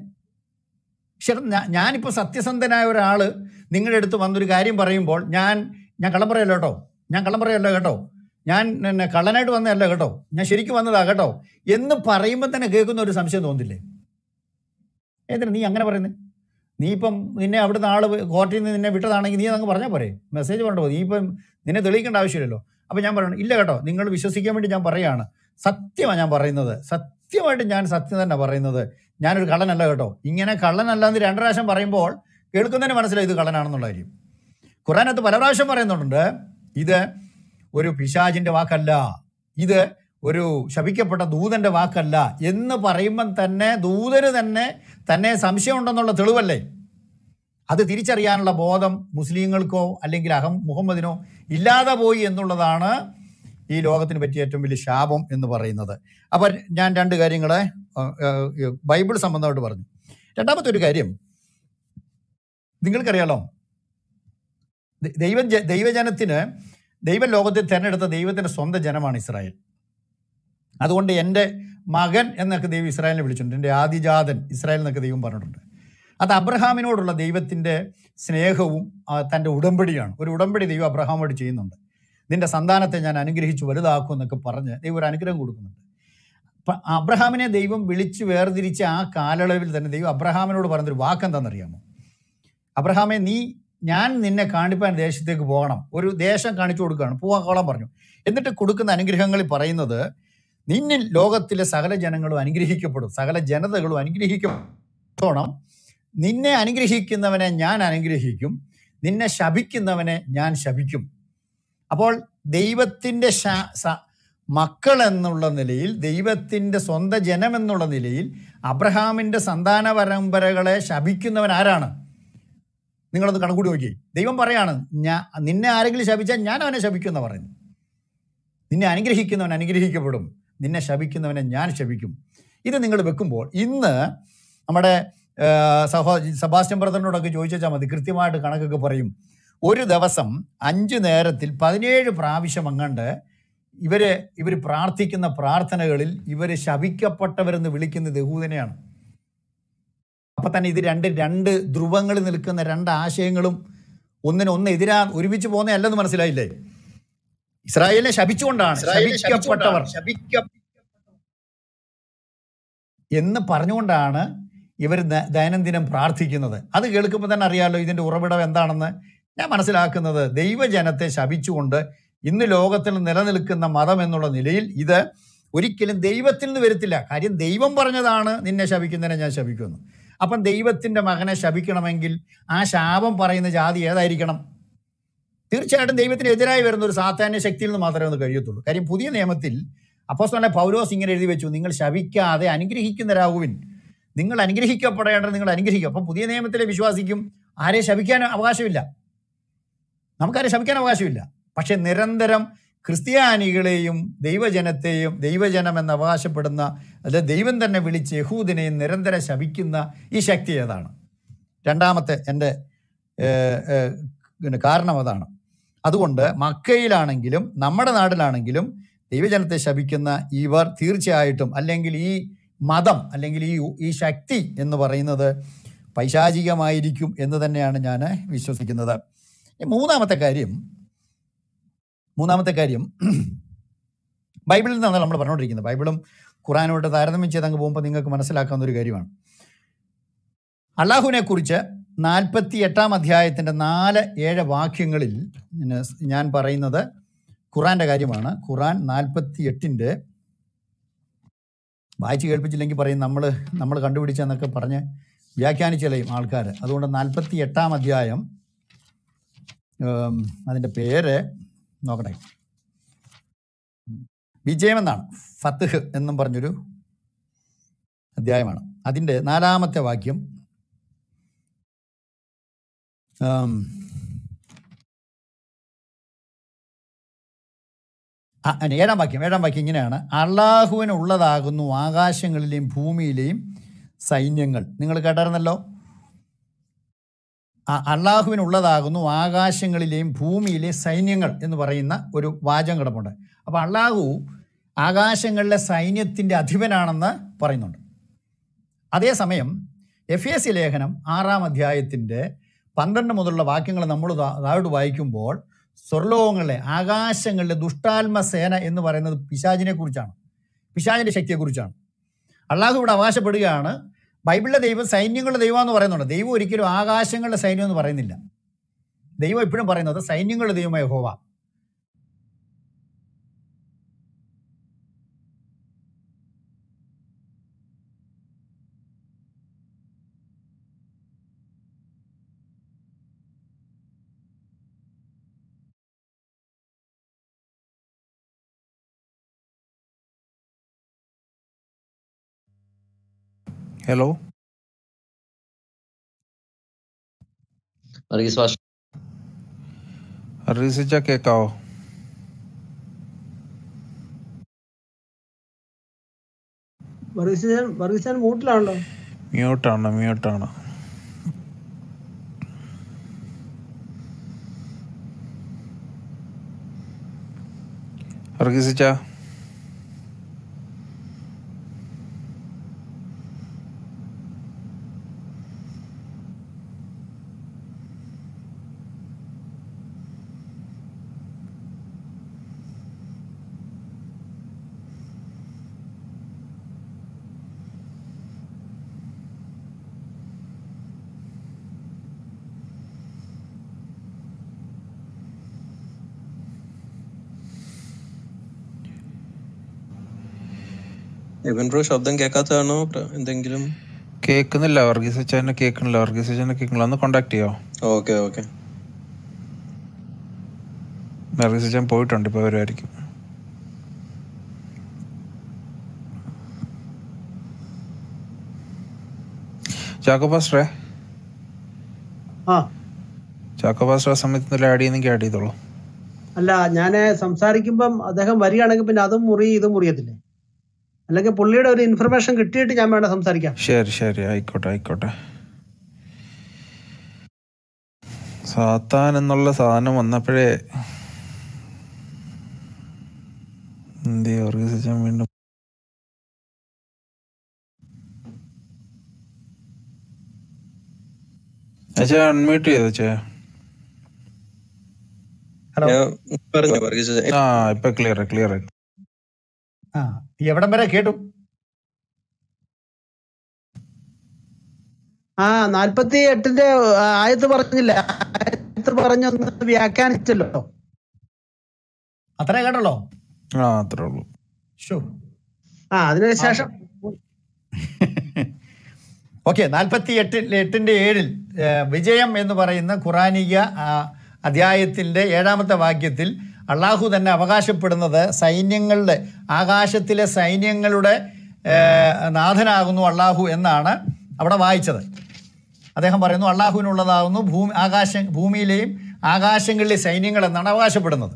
S3: ശരി ഞാനിപ്പോൾ സത്യസന്ധനായ ഒരാൾ നിങ്ങളുടെ അടുത്ത് വന്നൊരു കാര്യം പറയുമ്പോൾ ഞാൻ ഞാൻ കള്ളം പറയല്ലോ കേട്ടോ. ഞാൻ കള്ളം പറയല്ലോ കേട്ടോ. ഞാൻ പിന്നെ കള്ളനായിട്ട് വന്നതല്ല കേട്ടോ. ഞാൻ ശരിക്കും വന്നതാ കേട്ടോ. എന്ന് പറയുമ്പോൾ തന്നെ കേൾക്കുന്ന ഒരു സംശയം തോന്നില്ലേ? എന്തിനാ നീ അങ്ങനെ പറയുന്നത് നീ ഇപ്പം നിന്നെ അവിടുന്ന് ആൾ കോർട്ടിൽ നിന്ന് നിന്നെ വിട്ടതാണെങ്കിൽ നീ അങ്ങ് പറഞ്ഞാൽ പോരെ? മെസ്സേജ് പറഞ്ഞോ നീ ഇപ്പം നിന്നെ തെളിയിക്കേണ്ട ആവശ്യമില്ലല്ലോ. അപ്പം ഞാൻ പറയണം ഇല്ല കേട്ടോ. നിങ്ങൾ വിശ്വസിക്കാൻ വേണ്ടി ഞാൻ പറയുകയാണ് സത്യമാണ് ഞാൻ പറയുന്നത്. സത്യമായിട്ട് ഞാൻ സത്യം തന്നെ പറയുന്നത്. ഞാനൊരു കള്ളനല്ല കേട്ടോ. ഇങ്ങനെ കള്ളനല്ല എന്ന് രണ്ട് പ്രാവശ്യം പറയുമ്പോൾ കേൾക്കുന്നതിന് മനസ്സിലായി ഇത് കള്ളനാണെന്നുള്ള കാര്യം. ഖുറാനത്ത് പല പ്രാവശ്യം പറയുന്നുണ്ട്. ഇത് ഒരു പിശാജിന്റെ വാക്കല്ല. ഇത് ഒരു ശപിക്കപ്പെട്ട ദൂതന്റെ വാക്കല്ല എന്ന് പറയുമ്പം തന്നെ ദൂതന് തന്നെ തന്നെ സംശയമുണ്ടെന്നുള്ള തെളിവല്ലേ? അത് തിരിച്ചറിയാനുള്ള ബോധം മുസ്ലിങ്ങൾക്കോ അല്ലെങ്കിൽ അഹം മുഹമ്മദിനോ ഇല്ലാതെ പോയി എന്നുള്ളതാണ് ഈ ലോകത്തിന് പറ്റിയ ഏറ്റവും വലിയ ശാപം എന്ന് പറയുന്നത്. അപ്പം ഞാൻ രണ്ട് ആ, ബൈബിൾ സംബന്ധമായിട്ട് പറഞ്ഞു. രണ്ടാമത്തെ ഒരു കാര്യം നിങ്ങൾക്കറിയാലോ ദൈവ ദൈവജനത്തിന് ദൈവം ലോകത്തിൽ തിരഞ്ഞെടുത്ത ദൈവത്തിന്റെ സ്വന്തം ജനമാണ് ഇസ്രായേൽ. അതുകൊണ്ട് എന്റെ മകൻ എന്നൊക്കെ ദൈവം ഇസ്രായേലിനെ വിളിച്ചിട്ടുണ്ട്. എന്റെ ആദിജാതൻ ഇസ്രായേൽ എന്നൊക്കെ ദൈവം പറഞ്ഞിട്ടുണ്ട്. അത് അബ്രഹാമിനോടുള്ള ദൈവത്തിന്റെ സ്നേഹവും തന്റെ ഉടമ്പടിയാണ്. ഒരു ഉടമ്പടി ദൈവം അബ്രഹാമോട് ചെയ്യുന്നുണ്ട്. നിന്റെ സന്താനത്തെ ഞാൻ അനുഗ്രഹിച്ചു വലുതാക്കും എന്നൊക്കെ പറഞ്ഞ് ദൈവം ഒരു അനുഗ്രഹം കൊടുക്കുന്നുണ്ട്. അപ്പം അബ്രഹാമിനെ ദൈവം വിളിച്ച് വേർതിരിച്ച ആ കാലയളവിൽ തന്നെ ദൈവം അബ്രഹാമിനോട് പറഞ്ഞൊരു വാക്കെന്താണെന്നറിയാമോ? അബ്രഹാമെ നീ ഞാൻ നിന്നെ കാണിപ്പാൻ ദേശത്തേക്ക് പോകണം. ഒരു ദേശം കാണിച്ചു കൊടുക്കുകയാണ്. പൂവാക്കോളം പറഞ്ഞു. എന്നിട്ട് കൊടുക്കുന്ന അനുഗ്രഹങ്ങളിൽ പറയുന്നത് നിന്നിൽ ലോകത്തിലെ സകല ജനങ്ങളും അനുഗ്രഹിക്കപ്പെടും. സകല ജനതകളും അനുഗ്രഹിക്കപ്പെടണം. നിന്നെ അനുഗ്രഹിക്കുന്നവനെ ഞാൻ അനുഗ്രഹിക്കും. നിന്നെ ശപിക്കുന്നവനെ ഞാൻ ശപിക്കും. അപ്പോൾ ദൈവത്തിന്റെ മക്കൾ എന്നുള്ള നിലയിൽ ദൈവത്തിന്റെ സ്വന്തം ജനം എന്നുള്ള നിലയിൽ അബ്രഹാമിന്റെ സന്താന പരമ്പരകളെ ശപിക്കുന്നവൻ ആരാണ്? നിങ്ങളത് കണക്കൂടി നോക്കി ദൈവം പറയാണ് ഞാൻ നിന്നെ ആരെങ്കിലും ശപിച്ചാൽ ഞാൻ അവനെ ശപിക്കുമെന്ന് പറയുന്നു നിന്നെ അനുഗ്രഹിക്കുന്നവൻ അനുഗ്രഹിക്കപ്പെടും. നിന്നെ ശപിക്കുന്നവനെ ഞാൻ ശപിക്കും. ഇത് നിങ്ങൾ വെക്കുമ്പോൾ ഇന്ന് നമ്മുടെ സഹോ സബാസ്റ്റ്യൻ ബ്രദറിനോടൊക്കെ ചോദിച്ചാൽ മതി കൃത്യമായിട്ട് കണക്കൊക്കെ പറയും. ഒരു ദിവസം അഞ്ച് നേരത്തിൽ പതിനേഴ് പ്രാവശ്യം അങ്ങണ്ട് ഇവർ ഇവർ പ്രാർത്ഥിക്കുന്ന പ്രാർത്ഥനകളിൽ ഇവർ ശപിക്കപ്പെട്ടവരെന്ന് വിളിക്കുന്ന യഹൂദനെയാണ്. അപ്പൊ തന്നെ ഇത് രണ്ട് രണ്ട് ധ്രുവങ്ങൾ നിൽക്കുന്ന രണ്ട് ആശയങ്ങളും ഒന്നിനൊന്ന് എതിരാ ഒരുമിച്ച് പോകുന്നതല്ലെന്ന് മനസ്സിലായില്ലേ? ഇസ്രായേലിനെ ശപിച്ചുകൊണ്ടാണ് ശപിക്കപ്പെട്ടവർ. എന്ന് പറഞ്ഞുകൊണ്ടാണ് ഇവർ ദൈനംദിനം പ്രാർത്ഥിക്കുന്നത്. അത് കേൾക്കുമ്പോൾ തന്നെ അറിയാമല്ലോ ഇതിന്റെ ഉറവിടം എന്താണെന്ന്. ഞാൻ മനസ്സിലാക്കുന്നത് ദൈവജനത്തെ ശപിച്ചുകൊണ്ട് ഇന്ന് ലോകത്തിൽ നിലനിൽക്കുന്ന മതം എന്നുള്ള നിലയിൽ ഇത് ഒരിക്കലും ദൈവത്തിൽ നിന്ന് വരത്തില്ല. കാര്യം ദൈവം പറഞ്ഞതാണ് നിന്നെ ശപിക്കുന്നതിനെ ഞാൻ ശപിക്കുന്നു. അപ്പം ദൈവത്തിന്റെ മകനെ ശപിക്കണമെങ്കിൽ ആ ശാപം പറയുന്ന ജാതി ഏതായിരിക്കണം? തീർച്ചയായിട്ടും ദൈവത്തിന് എതിരായി വരുന്ന ഒരു സാധാന്യ ശക്തിയിൽ നിന്ന് മാത്രമേ അത് കഴിയത്തുള്ളൂ. കാര്യം പുതിയ നിയമത്തിൽ അപ്പോസ്തലനായ പൗലോസ് ഇങ്ങനെ എഴുതി വെച്ചു നിങ്ങൾ ശപിക്കാതെ അനുഗ്രഹിക്കുന്നവരാകുവിൻ നിങ്ങൾ അനുഗ്രഹിക്കപ്പെടേണ്ടത് നിങ്ങൾ അനുഗ്രഹിക്കും. അപ്പം പുതിയ നിയമത്തിലെ വിശ്വാസിക്കും ആരെ ശവിക്കാൻ അവകാശമില്ല. നമുക്കാരെ ശവിക്കാൻ അവകാശമില്ല. പക്ഷെ നിരന്തരം ക്രിസ്ത്യാനികളെയും ദൈവജനത്തെയും ദൈവജനം എന്ന് അവകാശപ്പെടുന്ന അല്ലെ ദൈവം തന്നെ വിളിച്ച് യഹൂദിനെയും നിരന്തരം ശപിക്കുന്ന ഈ ശക്തി ഏതാണ്? രണ്ടാമത്തെ എന്റെ കാരണം അതാണ്. അതുകൊണ്ട് മക്കയിലാണെങ്കിലും നമ്മുടെ നാട്ടിലാണെങ്കിലും ദൈവജനത്തെ ശപിക്കുന്ന ഇവർ തീർച്ചയായിട്ടും അല്ലെങ്കിൽ ഈ മതം അല്ലെങ്കിൽ ഈ ഈ ശക്തി എന്ന് പറയുന്നത് പൈശാചികമായിരിക്കും എന്ന് തന്നെയാണ് ഞാൻ വിശ്വസിക്കുന്നത്. മൂന്നാമത്തെ കാര്യം മൂന്നാമത്തെ കാര്യം. ബൈബിളിൽ നിന്നാണ് നമ്മൾ പറഞ്ഞുകൊണ്ടിരിക്കുന്നത്. ബൈബിളും ഖുറാനോട്ട് താരതമ്യം ചെയ്ത് അങ്ങ് പോകുമ്പോൾ നിങ്ങൾക്ക് മനസ്സിലാക്കാവുന്ന ഒരു കാര്യമാണ്. അള്ളാഹുവിനെ കുറിച്ച് നാൽപ്പത്തി എട്ടാം അധ്യായത്തിന്റെ നാല് ഏഴ് വാക്യങ്ങളിൽ ഞാൻ- പറയുന്നത് ഖുറാന്റെ കാര്യമാണ്. ഖുറാൻ നാൽപ്പത്തി എട്ടിന്റെ വായിച്ച് കേൾപ്പിച്ചില്ലെങ്കിൽ പറയും നമ്മൾ നമ്മൾ കണ്ടുപിടിച്ചെന്നൊക്കെ പറഞ്ഞ് വ്യാഖ്യാനിച്ചലയും ആൾക്കാർ അതുകൊണ്ട് നാൽപ്പത്തി എട്ടാം അധ്യായം അതിന്റെ പേര് നോക്കട്ടെ. വിജയം എന്നാണ് ഫത്ത്ഹ് എന്നും പറഞ്ഞൊരു അധ്യായമാണ്. അതിന്റെ നാലാമത്തെ വാക്യം. ഏഴാം വാക്യം ഏഴാം വാക്യം ഇങ്ങനെയാണ്. അള്ളാഹുവിന് ഉള്ളതാകുന്നു ആകാശങ്ങളിലെയും ഭൂമിയിലെയും സൈന്യങ്ങൾ. നിങ്ങൾ കേട്ടായിരുന്നല്ലോ? അള്ളാഹുവിനുള്ളതാകുന്നു ആകാശങ്ങളിലെയും ഭൂമിയിലെ സൈന്യങ്ങൾ എന്ന് പറയുന്ന ഒരു വാചകം കിടപ്പുണ്ട് അപ്പോൾ അള്ളാഹു ആകാശങ്ങളിലെ സൈന്യത്തിന്റെ അധിപനാണെന്ന് പറയുന്നുണ്ട്. അതേസമയം എഫ് എ സി ലേഖനം ആറാം അധ്യായത്തിന്റെ പന്ത്രണ്ട് മുതലുള്ള വാക്യങ്ങൾ നമ്മൾ താഴോട്ട് വായിക്കുമ്പോൾ സ്വർലോകങ്ങളിലെ ആകാശങ്ങളിലെ ദുഷ്ടാത്മ സേന എന്ന് പറയുന്നത് പിശാചിനെ കുറിച്ചാണ് പിശാചിന്റെ ശക്തിയെക്കുറിച്ചാണ്. അള്ളാഹു ഇവിടെ അവകാശപ്പെടുകയാണ് ബൈബിളിലെ ദൈവം സൈന്യങ്ങളുടെ ദൈവം എന്ന് പറയുന്നുണ്ട്. ദൈവം ഒരിക്കലും ആകാശങ്ങളുടെ സൈന്യം എന്ന് പറയുന്നില്ല. ദൈവം എപ്പോഴും പറയുന്നത് സൈന്യങ്ങളുടെ ദൈവമായ ഹോവ
S2: ഹലോ
S4: വർഗീസ് പാസ്റ്റർ
S2: റീസിച്ച കേക്കാവോ
S1: വർഗീസൻ വർഗീസൻ മൂട്ടിലാണല്ലോ
S2: മ്യൂട്ടാണ് മ്യൂട്ടാണ് വർഗീസിച്ച
S5: എവൻ ബ്രോ ശബ്ദം കേൾക്കാത്തതാണോ? എന്തെങ്കിലും?
S2: കേൾക്കുന്നില്ല. വർഗീസ് വർഗീസിച്ചനെ കേൾക്കണില്ല അച്ഛനെ കേൾക്കണില്ല ഒന്ന് കോണ്ടാക്ട് ചെയ്യോ?
S5: Okay okay.
S2: വർഗീസ് അച്ഛൻ പോയിട്ടുണ്ട്. ഇപ്പോൾ വരുമായിരിക്കും. ചാക്കോ പാസ്റ്ററെ? ചാക്കോ പാസ്റ്റർ ആ സമയത്ത് എന്തെങ്കിലും ആഡ് ചെയ്യുന്നെങ്കിൽ ആഡ് ചെയ്തോളൂ.
S1: അല്ല ഞാൻ സംസാരിക്കുമ്പം അദ്ദേഹം വരികയാണെങ്കിൽ പിന്നെ അതും മുറി ഇതും മുറിയത്തില്ലേ? അല്ലെങ്കിൽ പുള്ളിയുടെ ഒരു ഇൻഫർമേഷൻ കിട്ടിയിട്ട് ഞാൻ വേണ്ട സംസാരിക്കാം.
S2: ശരി ശരി. ആയിക്കോട്ടെ ആയിക്കോട്ടെ. സാത്താൻ എന്നുള്ള സാധനം വന്നപ്പോഴേ ഓർഗനൈസേഷൻ വീണ്ടും അച്ഛാ അൺമ്യൂട്ട് ചെയ്തോ
S5: വർഗീസ്
S2: ആ ഇപ്പൊ ക്ലിയർ ക്ലിയർ
S3: ആ എവിടം വരെ കേട്ടു?
S1: ആ നാൽപ്പത്തി എട്ടിന്റെ ആയത്ത് പറഞ്ഞില്ല. ആയത്ത് പറഞ്ഞൊന്ന് വ്യാഖ്യാനിച്ചല്ലോ.
S3: അത്രേ കേട്ടല്ലോ?
S2: ആ അത്രേ ഉള്ളൂ.
S3: ഷോ
S1: ആ അതിനുശേഷം
S3: ഓക്കെ നാൽപ്പത്തി എട്ടിൽ എട്ടിന്റെ ഏഴിൽ വിജയം എന്ന് പറയുന്ന ഖുറാനിക അധ്യായത്തിന്റെ അധ്യായത്തിന്റെ ഏഴാമത്തെ വാക്യത്തിൽ അള്ളാഹു തന്നെ അവകാശപ്പെടുന്നത് സൈന്യങ്ങളുടെ ആകാശത്തിലെ സൈന്യങ്ങളുടെ നാഥനാകുന്നു അള്ളാഹു എന്നാണ് അവിടെ വായിച്ചത്. അദ്ദേഹം പറയുന്നു അള്ളാഹുവിനുള്ളതാകുന്നു ഭൂമി ആകാശ ഭൂമിയിലെയും ആകാശങ്ങളിലെ സൈന്യങ്ങൾ എന്നാണ് അവകാശപ്പെടുന്നത്.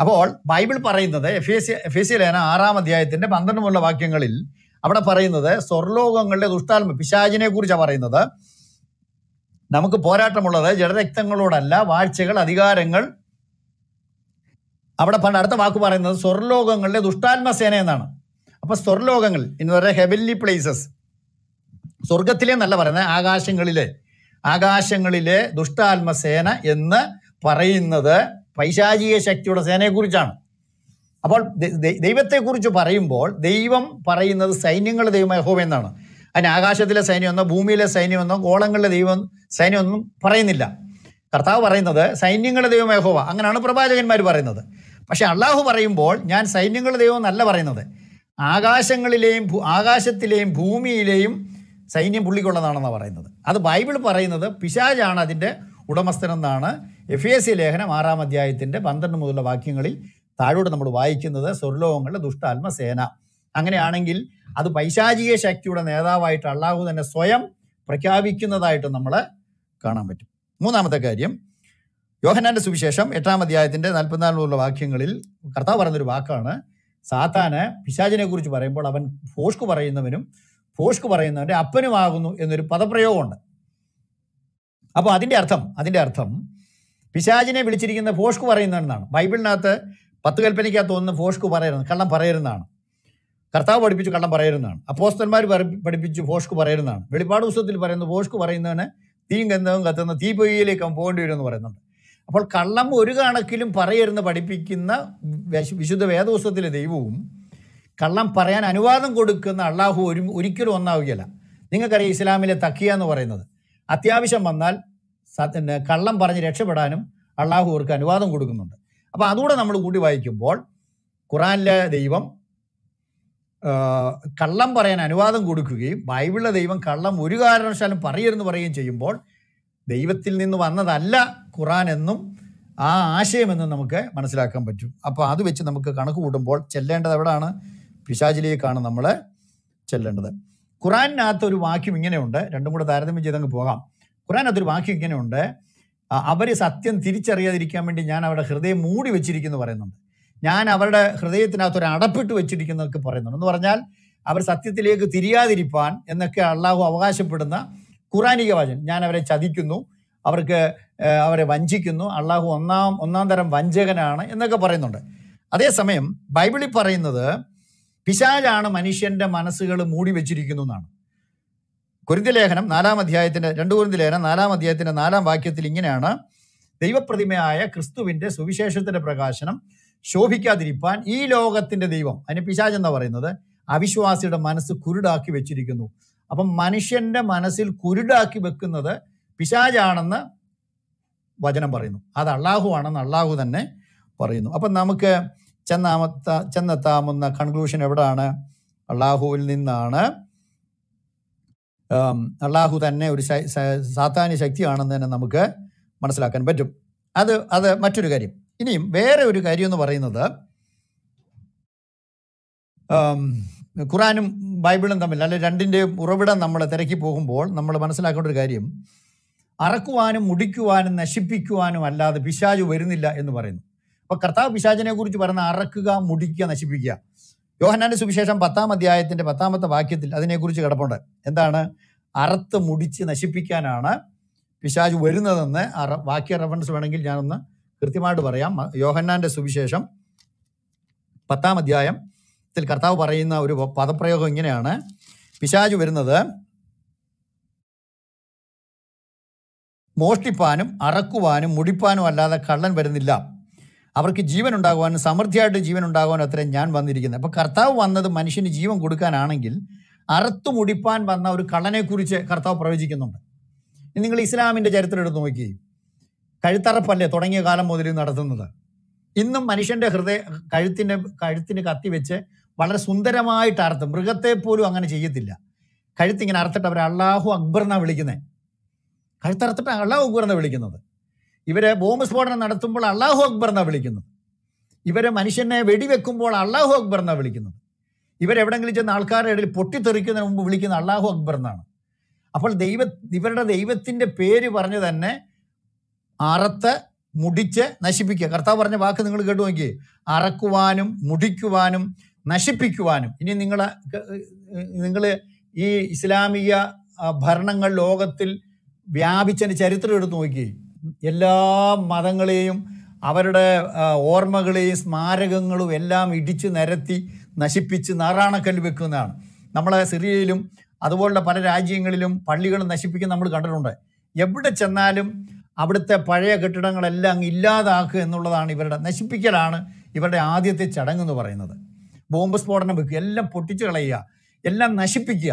S3: അപ്പോൾ ബൈബിൾ പറയുന്നത് എഫ് എസ് എഫ് എസ് ലേന ആറാം അധ്യായത്തിന്റെ പന്ത്രണ്ട് മുതലുള്ള വാക്യങ്ങളിൽ അവിടെ പറയുന്നത് സ്വർലോകങ്ങളുടെ ദുഷ്ടാത്മ പിശാചിനെ കുറിച്ചാണ് പറയുന്നത്. നമുക്ക് പോരാട്ടമുള്ളത് ജഡരക്തങ്ങളോടല്ല വാഴ്ചകൾ അധികാരങ്ങൾ അവിടെ അടുത്ത വാക്ക് പറയുന്നത് സ്വർലോകങ്ങളുടെ ദുഷ്ടാത്മസേന എന്നാണ്. അപ്പൊ സ്വർലോകങ്ങൾ എന്ന് പറയുന്ന ഹെവൻലി പ്ലേസസ് സ്വർഗത്തിലെ എന്നല്ല പറയുന്നത് ആകാശങ്ങളിലെ. ആകാശങ്ങളിലെ ദുഷ്ടാത്മസേന എന്ന് പറയുന്നത് പൈശാചിക ശക്തിയുടെ സേനയെക്കുറിച്ചാണ്. അപ്പോൾ ദൈവത്തെക്കുറിച്ച് പറയുമ്പോൾ ദൈവം പറയുന്നത് സൈന്യങ്ങളുടെ ദൈവം യഹോവ എന്നാണ്. അതിന് ആകാശത്തിലെ സൈന്യമെന്നോ ഭൂമിയിലെ സൈന്യമെന്നോ ഗോളങ്ങളിലെ ദൈവം സൈന്യമൊന്നും പറയുന്നില്ല. കർത്താവ് പറയുന്നത് സൈന്യങ്ങളുടെ ദൈവം യഹോവ. അങ്ങനെയാണ് പ്രവാചകന്മാർ പറയുന്നത്. പക്ഷെ അള്ളാഹു പറയുമ്പോൾ ഞാൻ സൈന്യങ്ങളുടെ ദൈവം എന്നല്ല പറയുന്നത്. ആകാശങ്ങളിലെയും ആകാശത്തിലെയും ഭൂമിയിലെയും സൈന്യം പുള്ളിക്കുള്ളതാണെന്നാണ് പറയുന്നത്. അത് ബൈബിൾ പറയുന്നത് പിശാജാണ് അതിന്റെ ഉടമസ്ഥനെന്നാണ് എഫ് എ സി ലേഖനം ആറാം അധ്യായത്തിന്റെ പന്ത്രണ്ട് മുതലുള്ള വാക്യങ്ങളിൽ താഴോട്ട് നമ്മൾ വായിക്കുന്നത് സ്വർലോകങ്ങളുടെ ദുഷ്ടാത്മ സേന. അങ്ങനെയാണെങ്കിൽ അത് പൈശാചിക ശക്തിയുടെ നേതാവായിട്ട് അള്ളാഹു തന്നെ സ്വയം പ്രഖ്യാപിക്കുന്നതായിട്ട് നമ്മൾ കാണാൻ പറ്റും. മൂന്നാമത്തെ കാര്യം യോഹനാന്റെ സുവിശേഷം എട്ടാം അധ്യായത്തിന്റെ നാൽപ്പത്തിനാലിലുള്ള വാക്യങ്ങളിൽ കർത്താവ് പറഞ്ഞൊരു വാക്കാണ്. സാത്താന് പിശാചിനെ കുറിച്ച് പറയുമ്പോൾ അവൻ ഫോഷ്ക് പറയുന്നവനും ഫോഷ്ക് പറയുന്നവന്റെ അപ്പനുമാകുന്നു എന്നൊരു പദപ്രയോഗമുണ്ട്. അപ്പോൾ അതിന്റെ അർത്ഥം അതിന്റെ അർത്ഥം പിശാചിനെ വിളിച്ചിരിക്കുന്ന ഫോഷ്ക് പറയുന്നവനാണ്. ബൈബിളിനകത്ത് പത്ത് കൽപ്പനയ്ക്കകത്ത് ഒന്ന് ഫോഷ്കു പറയരുത് കള്ളം പറയരുന്നതാണ്. കർത്താവ് പഠിപ്പിച്ചു കള്ളം പറയരുന്നതാണ്. അപ്പോസ്തന്മാർ പഠിപ്പിച്ചു ഫോഷ്കു പറയരുന്നതാണ്. വെളിപ്പാട് പുസ്തകത്തിൽ പറയുന്നത് ഫോഷ്കു പറയുന്നവന് തീയും ഗന്ധവും കത്തുന്ന തീപ്പൊയ്യിലേക്ക് അവൻ പോകേണ്ടി വരുമെന്ന് പറയുന്നുണ്ട്. അപ്പോൾ കള്ളം ഒരു കണക്കിലും പറയരുന്ന് പഠിപ്പിക്കുന്ന വിശുദ്ധ വേദപുസ്തകത്തിലെ ദൈവവും കള്ളം പറയാൻ അനുവാദം കൊടുക്കുന്ന അള്ളാഹു ഒരു ഒരിക്കലും ഒന്നാവുകയില്ല. നിങ്ങൾക്കറിയാം ഇസ്ലാമിലെ തക്കിയ എന്ന് പറയുന്നത്. അത്യാവശ്യം വന്നാൽ കള്ളം പറഞ്ഞ് രക്ഷപ്പെടാനും അള്ളാഹു അവർക്ക് അനുവാദം കൊടുക്കുന്നുണ്ട്. അപ്പോൾ അതുകൂടെ നമ്മൾ കൂട്ടി വായിക്കുമ്പോൾ ഖുറാനിലെ ദൈവം കള്ളം പറയാൻ അനുവാദം കൊടുക്കുകയും ബൈബിളിലെ ദൈവം കള്ളം ഒരു കാരണവശാലും പറയരുന്ന് പറയുകയും ചെയ്യുമ്പോൾ ദൈവത്തിൽ നിന്ന് വന്നതല്ല ഖുറാൻ എന്നും ആ ആശയമെന്നും നമുക്ക് മനസ്സിലാക്കാൻ പറ്റും. അപ്പോൾ അത് വെച്ച് നമുക്ക് കണക്ക് കൂട്ടുമ്പോൾ ചെല്ലേണ്ടത് എവിടെയാണ് പിശാചിലേക്കാണ് നമ്മൾ ചെല്ലേണ്ടത്. ഖുറാനകത്ത് ഒരു വാക്യം ഇങ്ങനെയുണ്ട്. രണ്ടും കൂടെ താരതമ്യം ചെയ്തങ്ങ് പോകാം. ഖുറാനകത്തൊരു വാക്യം ഇങ്ങനെയുണ്ട്. അവർ സത്യം തിരിച്ചറിയാതിരിക്കാൻ വേണ്ടി ഞാൻ അവരുടെ ഹൃദയം മൂടി വെച്ചിരിക്കുന്നു പറയുന്നുണ്ട്. ഞാൻ അവരുടെ ഹൃദയത്തിനകത്ത് ഒരു അടപ്പിട്ട് വെച്ചിരിക്കുന്നതൊക്കെ പറയുന്നുണ്ട്. എന്ന് പറഞ്ഞാൽ അവർ സത്യത്തിലേക്ക് തിരിയാതിരിപ്പാൻ എന്നൊക്കെ അള്ളാഹു അവകാശപ്പെടുന്ന ഖുറാനിക വചനം. ഞാൻ അവരെ ചതിക്കുന്നു അവർക്ക് അവരെ വഞ്ചിക്കുന്നു അള്ളാഹു ഒന്നാം ഒന്നാം തരം വഞ്ചകനാണ് എന്നൊക്കെ പറയുന്നുണ്ട്. അതേസമയം ബൈബിളിൽ പറയുന്നത് പിശാജാണ് മനുഷ്യന്റെ മനസ്സുകൾ മൂടി വെച്ചിരിക്കുന്നു എന്നാണ്. കുരുന്തി ലേഖനം നാലാം അധ്യായത്തിന്റെ രണ്ട് ലേഖനം നാലാം അധ്യായത്തിന്റെ നാലാം വാക്യത്തിൽ ഇങ്ങനെയാണ്. ദൈവപ്രതിമയായ ക്രിസ്തുവിന്റെ സുവിശേഷത്തിന്റെ പ്രകാശനം ശോഭിക്കാതിരിപ്പാൻ ഈ ലോകത്തിന്റെ ദൈവം അതിന് പിശാജ് എന്നാ പറയുന്നത്? അവിശ്വാസിയുടെ മനസ്സ് കുരുടാക്കി വെച്ചിരിക്കുന്നു. അപ്പം മനുഷ്യന്റെ മനസ്സിൽ കുരുടാക്കി വെക്കുന്നത് പിശാജാണെന്ന് വചനം പറയുന്നു. അത് അള്ളാഹു ആണെന്ന് അള്ളാഹു തന്നെ പറയുന്നു. അപ്പം നമുക്ക് ചെന്നാമത്ത ചെന്നെത്താമെന്ന കൺക്ലൂഷൻ എവിടാണ്? അള്ളാഹുവിൽ നിന്നാണ്. അള്ളാഹു തന്നെ ഒരു സാധാന്യ ശക്തിയാണെന്ന് തന്നെ നമുക്ക് മനസ്സിലാക്കാൻ പറ്റും. അത് അത് മറ്റൊരു കാര്യം. ഇനിയും വേറെ ഒരു കാര്യം എന്ന് പറയുന്നത് ഖുറാനും ബൈബിളും തമ്മിൽ അല്ലെ രണ്ടിന്റെയും ഉറവിടം നമ്മൾ തിരക്കി പോകുമ്പോൾ നമ്മൾ മനസ്സിലാക്കേണ്ട ഒരു കാര്യം. അറക്കുവാനും മുടിക്കുവാനും നശിപ്പിക്കുവാനും അല്ലാതെ പിശാജ് വരുന്നില്ല എന്ന് പറയുന്നു. അപ്പോൾ കർത്താവ് പിശാചിനെ കുറിച്ച് പറയുന്ന അറക്കുക മുടിക്കുക നശിപ്പിക്കുക. യോഹനാന്റെ സുവിശേഷം പത്താം അധ്യായത്തിന്റെ പത്താമത്തെ വാക്യത്തിൽ അതിനെക്കുറിച്ച് കിടപ്പുണ്ട്. എന്താണ്? അറത്ത് മുടിച്ച് നശിപ്പിക്കാനാണ് പിശാജ് വരുന്നതെന്ന് അറ വാക്യ റെഫറൻസ് വേണമെങ്കിൽ ഞാനൊന്ന് കൃത്യമായിട്ട് പറയാം. യോഹന്നാന്റെ സുവിശേഷം പത്താം അധ്യായത്തിൽ കർത്താവ് പറയുന്ന ഒരു പദപ്രയോഗം ഇങ്ങനെയാണ്. പിശാജ് വരുന്നത് മോഷ്ടിപ്പാനും അറക്കുവാനും മുടിപ്പാനും അല്ലാതെ കള്ളൻ വരുന്നില്ല. അവർക്ക് ജീവൻ ഉണ്ടാകുവാനും സമൃദ്ധിയായിട്ട് ജീവൻ ഉണ്ടാകുവാനും അത്രയും ഞാൻ വന്നിരിക്കുന്നത്. അപ്പോൾ കർത്താവ് വന്നത് മനുഷ്യന് ജീവൻ കൊടുക്കാനാണെങ്കിൽ അറുത്തു മുടിപ്പാൻ വന്ന ഒരു കള്ളനെക്കുറിച്ച് കർത്താവ് പ്രവചിക്കുന്നുണ്ട്. നിങ്ങൾ ഇസ്ലാമിന്റെ ചരിത്രം എടുത്ത് നോക്കി കഴുത്തറപ്പല്ലേ തുടങ്ങിയ കാലം മുതൽ നടത്തുന്നത്? ഇന്നും മനുഷ്യന്റെ ഹൃദയ കഴുത്തിന്റെ കഴുത്തിന് കത്തി വെച്ച് വളരെ സുന്ദരമായിട്ട് അർത്ഥം മൃഗത്തെ പോലും അങ്ങനെ ചെയ്യത്തില്ല. കഴുത്തിങ്ങനെ അറുത്തിട്ട് അവർ അള്ളാഹു അക്ബർ എന്നാണ് വിളിക്കുന്നത് കഴുത്തറുത്തിട്ട് അള്ളാഹു അക്ബർ എന്നാണ് വിളിക്കുന്നത്. ഇവരെ ബോംബ് സ്ഫോടനം നടത്തുമ്പോൾ അള്ളാഹു അക്ബർ എന്നാണ് വിളിക്കുന്നത്. ഇവരെ മനുഷ്യനെ വെടിവെക്കുമ്പോൾ അള്ളാഹു അക്ബർ എന്നാണ് വിളിക്കുന്നത് ഇവരെവിടെങ്കിലും ചെന്ന് ആൾക്കാരുടെ ഇടയിൽ പൊട്ടിത്തെറിക്കുന്നതിന് മുമ്പ് വിളിക്കുന്ന അള്ളാഹു അക്ബർ എന്നാണ് അപ്പോൾ ദൈവ ഇവരുടെ ദൈവത്തിന്റെ പേര് പറഞ്ഞ് തന്നെ അറത്ത് മുടിച്ച് നശിപ്പിക്കുക. കർത്താവ് പറഞ്ഞ വാക്ക് നിങ്ങൾ കേട്ടു നോക്കി അറക്കുവാനും മുടിക്കുവാനും നശിപ്പിക്കുവാനും. ഇനി നിങ്ങൾ നിങ്ങൾ ഈ ഇസ്ലാമിക ഭരണങ്ങൾ ലോകത്തിൽ വ്യാപിച്ചതിന് ചരിത്രം എടുത്ത് നോക്കി എല്ലാ മതങ്ങളെയും അവരുടെ ഓർമ്മകളെയും സ്മാരകങ്ങളും എല്ലാം ഇടിച്ചു നിരത്തി നശിപ്പിച്ച് നാറാണക്കല്ല് വെക്കുന്നതാണ്. നമ്മളെ സിറിയയിലും അതുപോലുള്ള പല രാജ്യങ്ങളിലും പള്ളികൾ നശിപ്പിക്കുന്ന നമ്മൾ കണ്ടിട്ടുണ്ട്. എവിടെ ചെന്നാലും അവിടുത്തെ പഴയ കെട്ടിടങ്ങളെല്ലാം ഇല്ലാതാക്കുക എന്നുള്ളതാണ് ഇവരുടെ നശിപ്പിക്കലാണ് ഇവരുടെ ആദ്യത്തെ ചടങ്ങ് എന്ന് പറയുന്നത്. ബോംബ് സ്ഫോടനം വെക്കുക എല്ലാം പൊട്ടിച്ചു കളയുക എല്ലാം നശിപ്പിക്കുക.